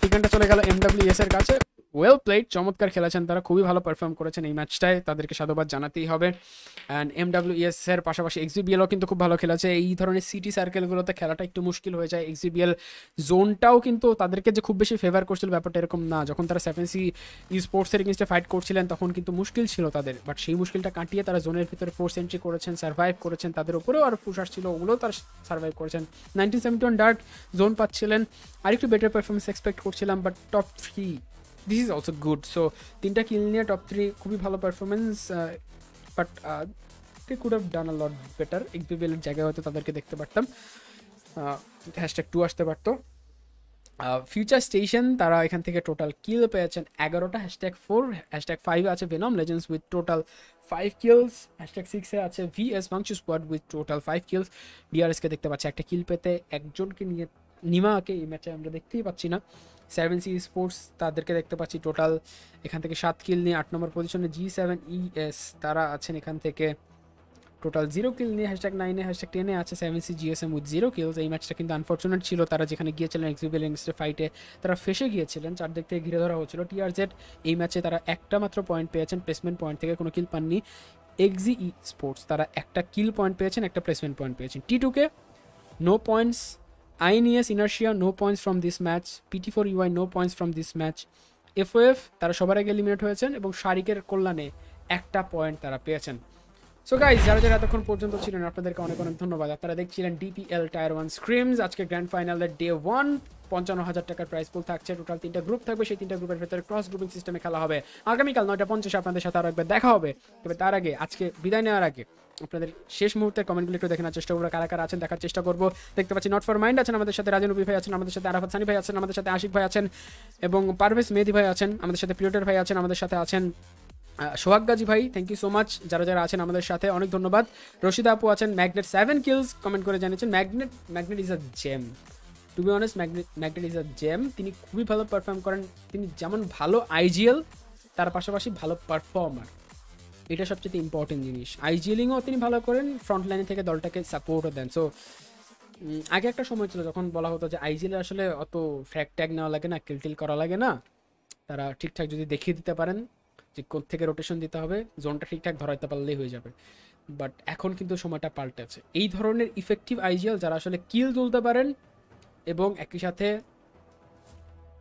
চিকেনটা চলে গেল এমডাব্লিউ এস এর কাছে। ওয়েল প্লেড চমৎকার খেলেছেন তারা, খুবই ভালো পারফর্ম করেছেন এই ম্যাচটায় তাদেরকে সাধুবাদ জানাতেই হবে। অ্যান্ড এম ডাব্লিউ এস এর পাশাপাশি এক্সিবিএলও কিন্তু খুব ভালো খেলেছে। এই ধরনের সিটি সার্কেলগুলোতে খেলাটা একটু মুশকিল হয়ে যায়। এক্সিবিএল জোনটাও কিন্তু তাদেরকে যে খুব বেশি ফেভার করছিল ব্যাপারটা এরকম না। যখন তারা সেভেন সি স্পোর্টসের এগেনস্টে ফাইট করছিলেন, তখন কিন্তু মুশকিল ছিল তাদের। বাট সেই মুশকিলটা কাটিয়ে তারা জোনের ভিতরে ফোর্স এন্ট্রি করেছেন সার্ভাইভ করেছেন, তাদের উপরেও আর পুশ আসছিল, ওগুলোও তারা সার্ভাইভ করেছেন। Nineteen seventy one dark zone পাচ্ছিলেন। আরেকটু বেটার পারফরমেন্স এক্সপেক্ট করছিলাম but top three this is also good so তিনটা কিল নিয়ে টপ থ্রি খুবই ভালো performance but they could have done a lot better এক্সবিবিএলের জায়গায় হয়তো তাদেরকে দেখতে পারতাম। হ্যাশট্যাগ টু আসতে পারতো। ফিউচার স্টেশন তারা এখান থেকে টোটাল কিল পেয়েছেন এগারোটা। হ্যাশট্যাগ ফোর হ্যাশট্যাগ ফাইভ আছে Venom Legends with total five kills hashtag সিক্সে আছে V S মাংচু squad with total five kills ডিআরএসকে দেখতে পাচ্ছি, একটা কিল পেতে একজনকে নিয়ে নিমাকে এই ম্যাচে আমরা দেখতেই পাচ্ছি না। সেভেন সি স্পোর্টস তাদেরকে দেখতে পাচ্ছি টোটাল এখান থেকে সাত কিল নিয়ে আট নম্বর পজিশনে জি সেভেন ই এস তারা আছেন এখান থেকে। টোটাল জিরো কিল নিয়ে হ্যাশট্যাগ নাইনে হ্যাশট্যাগ টেনে আছে seven C GSM with zero kills এই ম্যাচটা কিন্তু আনফর্চুনেট ছিল। তারা যেখানে গিয়েছিলেন এক্সিবিএল ইংস্টের ফাইটে তারা ফেসে গিয়েছিলেন। চারদিক থেকে ঘিরে ধরা হচ্ছিল টিআর জেড এই ম্যাচে তারা একটা মাত্র পয়েন্ট পেয়েছেন প্লেসমেন্ট পয়েন্ট থেকে কোনো কিল পাননি। এক্সি ই স্পোর্টস তারা একটা কিল পয়েন্ট পেয়েছেন, একটা প্লেসমেন্ট পয়েন্ট পেয়েছেন। টি টুকে no points INS Inertia no points from this match PT four UI no points from this match FOF তারা সবার আগে এলিমিনেট হয়েছেন এবং শারিকের কল্যাণে একটা পয়েন্ট তারা পেয়েছেন। সো গাইজ যারা যারা এতক্ষণ পর্যন্ত ছিলেন, আপনাদেরকে অনেক অনেক ধন্যবাদ। আপনারা দেখছিলেন ডিপিএল টায়ার ওয়ান স্ক্রিমস আজকে গ্র্যান্ড ফাইনালের ডে ওয়ান পঞ্চান্ন হাজার টাকার প্রাইস পুল থাকছে। টোটাল তিনটা গ্রুপ থাকবে। সেই তিনটা গ্রুপের ভেতরে ক্রস গ্রুপিং সিস্টেমে খেলা হবে। আগামীকাল নয়টা পঞ্চাশে আপনাদের সাথে আরও একবার দেখা হবে। তবে তার আগে, আজকে বিদায় নেওয়ার আগে আপনাদের শেষ মুহূর্তের কমেন্টগুলো একটু দেখানোর চেষ্টা করব কারা কারা আছেন দেখার চেষ্টা করব। দেখতে পাচ্ছি নট ফর মাইন্ড আছেন, আমাদের সাথে রাজনবী ভাই আছেন, আমাদের সাথে আরাফাত সানি ভাই আছেন, আমাদের সাথে আশিক ভাই আছেন এবং পারভেজ মেহেদি ভাই আছেন, আমাদের সাথে প্রিয়টার ভাই আছেন, আমাদের সাথে আছেন সোহাগ গাজী ভাই থ্যাংক ইউ সো মাচ যারা যারা আছেন আমাদের সাথে, অনেক ধন্যবাদ। রশিদা আপু আছেন ম্যাগনেট সেভেন কিলস কমেন্ট করে জানিয়েছেন Magnet Magnet is a gem to be honest Magnet Magnet is a gem তিনি খুবই ভালো পারফর্ম করেন, তিনি যেমন ভালো আইজিএল তার পাশাপাশি ভালো পারফর্মার এটা সবচেয়ে ইম্পর্টেন্ট জিনিস। আইজিএলিংও তিনি ভালো করেন ফ্রন্ট লাইনে থেকে দলটাকে সাপোর্টও দেন। সো আগে একটা সময় ছিল যখন বলা হতো যে আইজিএল আসলে অত ফ্র্যাক ট্যাগ নেওয়া লাগে না কিলটিল করা লাগে না। তারা ঠিকঠাক যদি দেখিয়ে দিতে পারেন যে থেকে রোটেশন দিতে হবে জোনটা ঠিকঠাক ধরাইতে পারলেই হয়ে যাবে। বাট এখন কিন্তু সময়টা পাল্টেছে এই ধরনের ইফেক্টিভ আইজিএল যারা আসলে কিল তুলতে পারেন এবং একই সাথে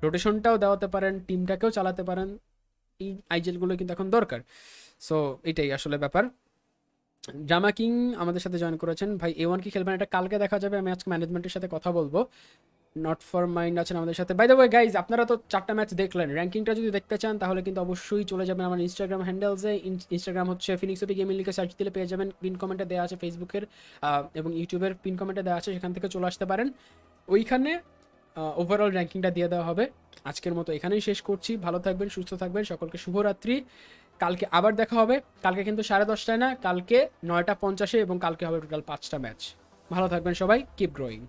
রোটেশনটাও দেওয়াতে পারেন টিমটাকেও চালাতে পারেন, এই আইজিএলগুলো কিন্তু এখন দরকার। সো এটাই আসলে ব্যাপার। ড্রামা কিং আমাদের সাথে জয়েন করেছেন। ভাই এ ওয়ান কি খেলবেন? এটা কালকে দেখা যাবে। আমি আজকে ম্যানেজমেন্টের সাথে কথা বলব। নট ফর মাইন্ড আছেন আমাদের সাথে। বাই দ্য ওয়ে গাইজ আপনারা তো চারটা ম্যাচ দেখলেন। র্যাঙ্কিংটা যদি দেখতে চান, তাহলে কিন্তু অবশ্যই চলে যাবেন আমার ইনস্টাগ্রাম হ্যান্ডেলসে ইনস্টাগ্রাম হচ্ছে ফিনিক্স ওপি গেমিং লিখে সার্চ দিলে পেয়ে যাবেন। পিন কমেন্টে দেওয়া আছে ফেসবুকের এবং ইউটিউবের পিন কমেন্টে দেওয়া আছে। সেখান থেকে চলে আসতে পারেন। ওইখানে ওভারঅল র্যাঙ্কিংটা দিয়ে দেওয়া হবে। আজকের মতো এখানেই শেষ করছি। ভালো থাকবেন, সুস্থ থাকবেন। সকলকে শুভরাত্রি। কালকে আবার দেখা হবে। কালকে কিন্তু সাড়ে দশটায় না, কালকে নয়টা পঞ্চাশে এবং কালকে হবে টোটাল পাঁচটা ম্যাচ। ভালো থাকবেন সবাই কিপ গ্রোয়িং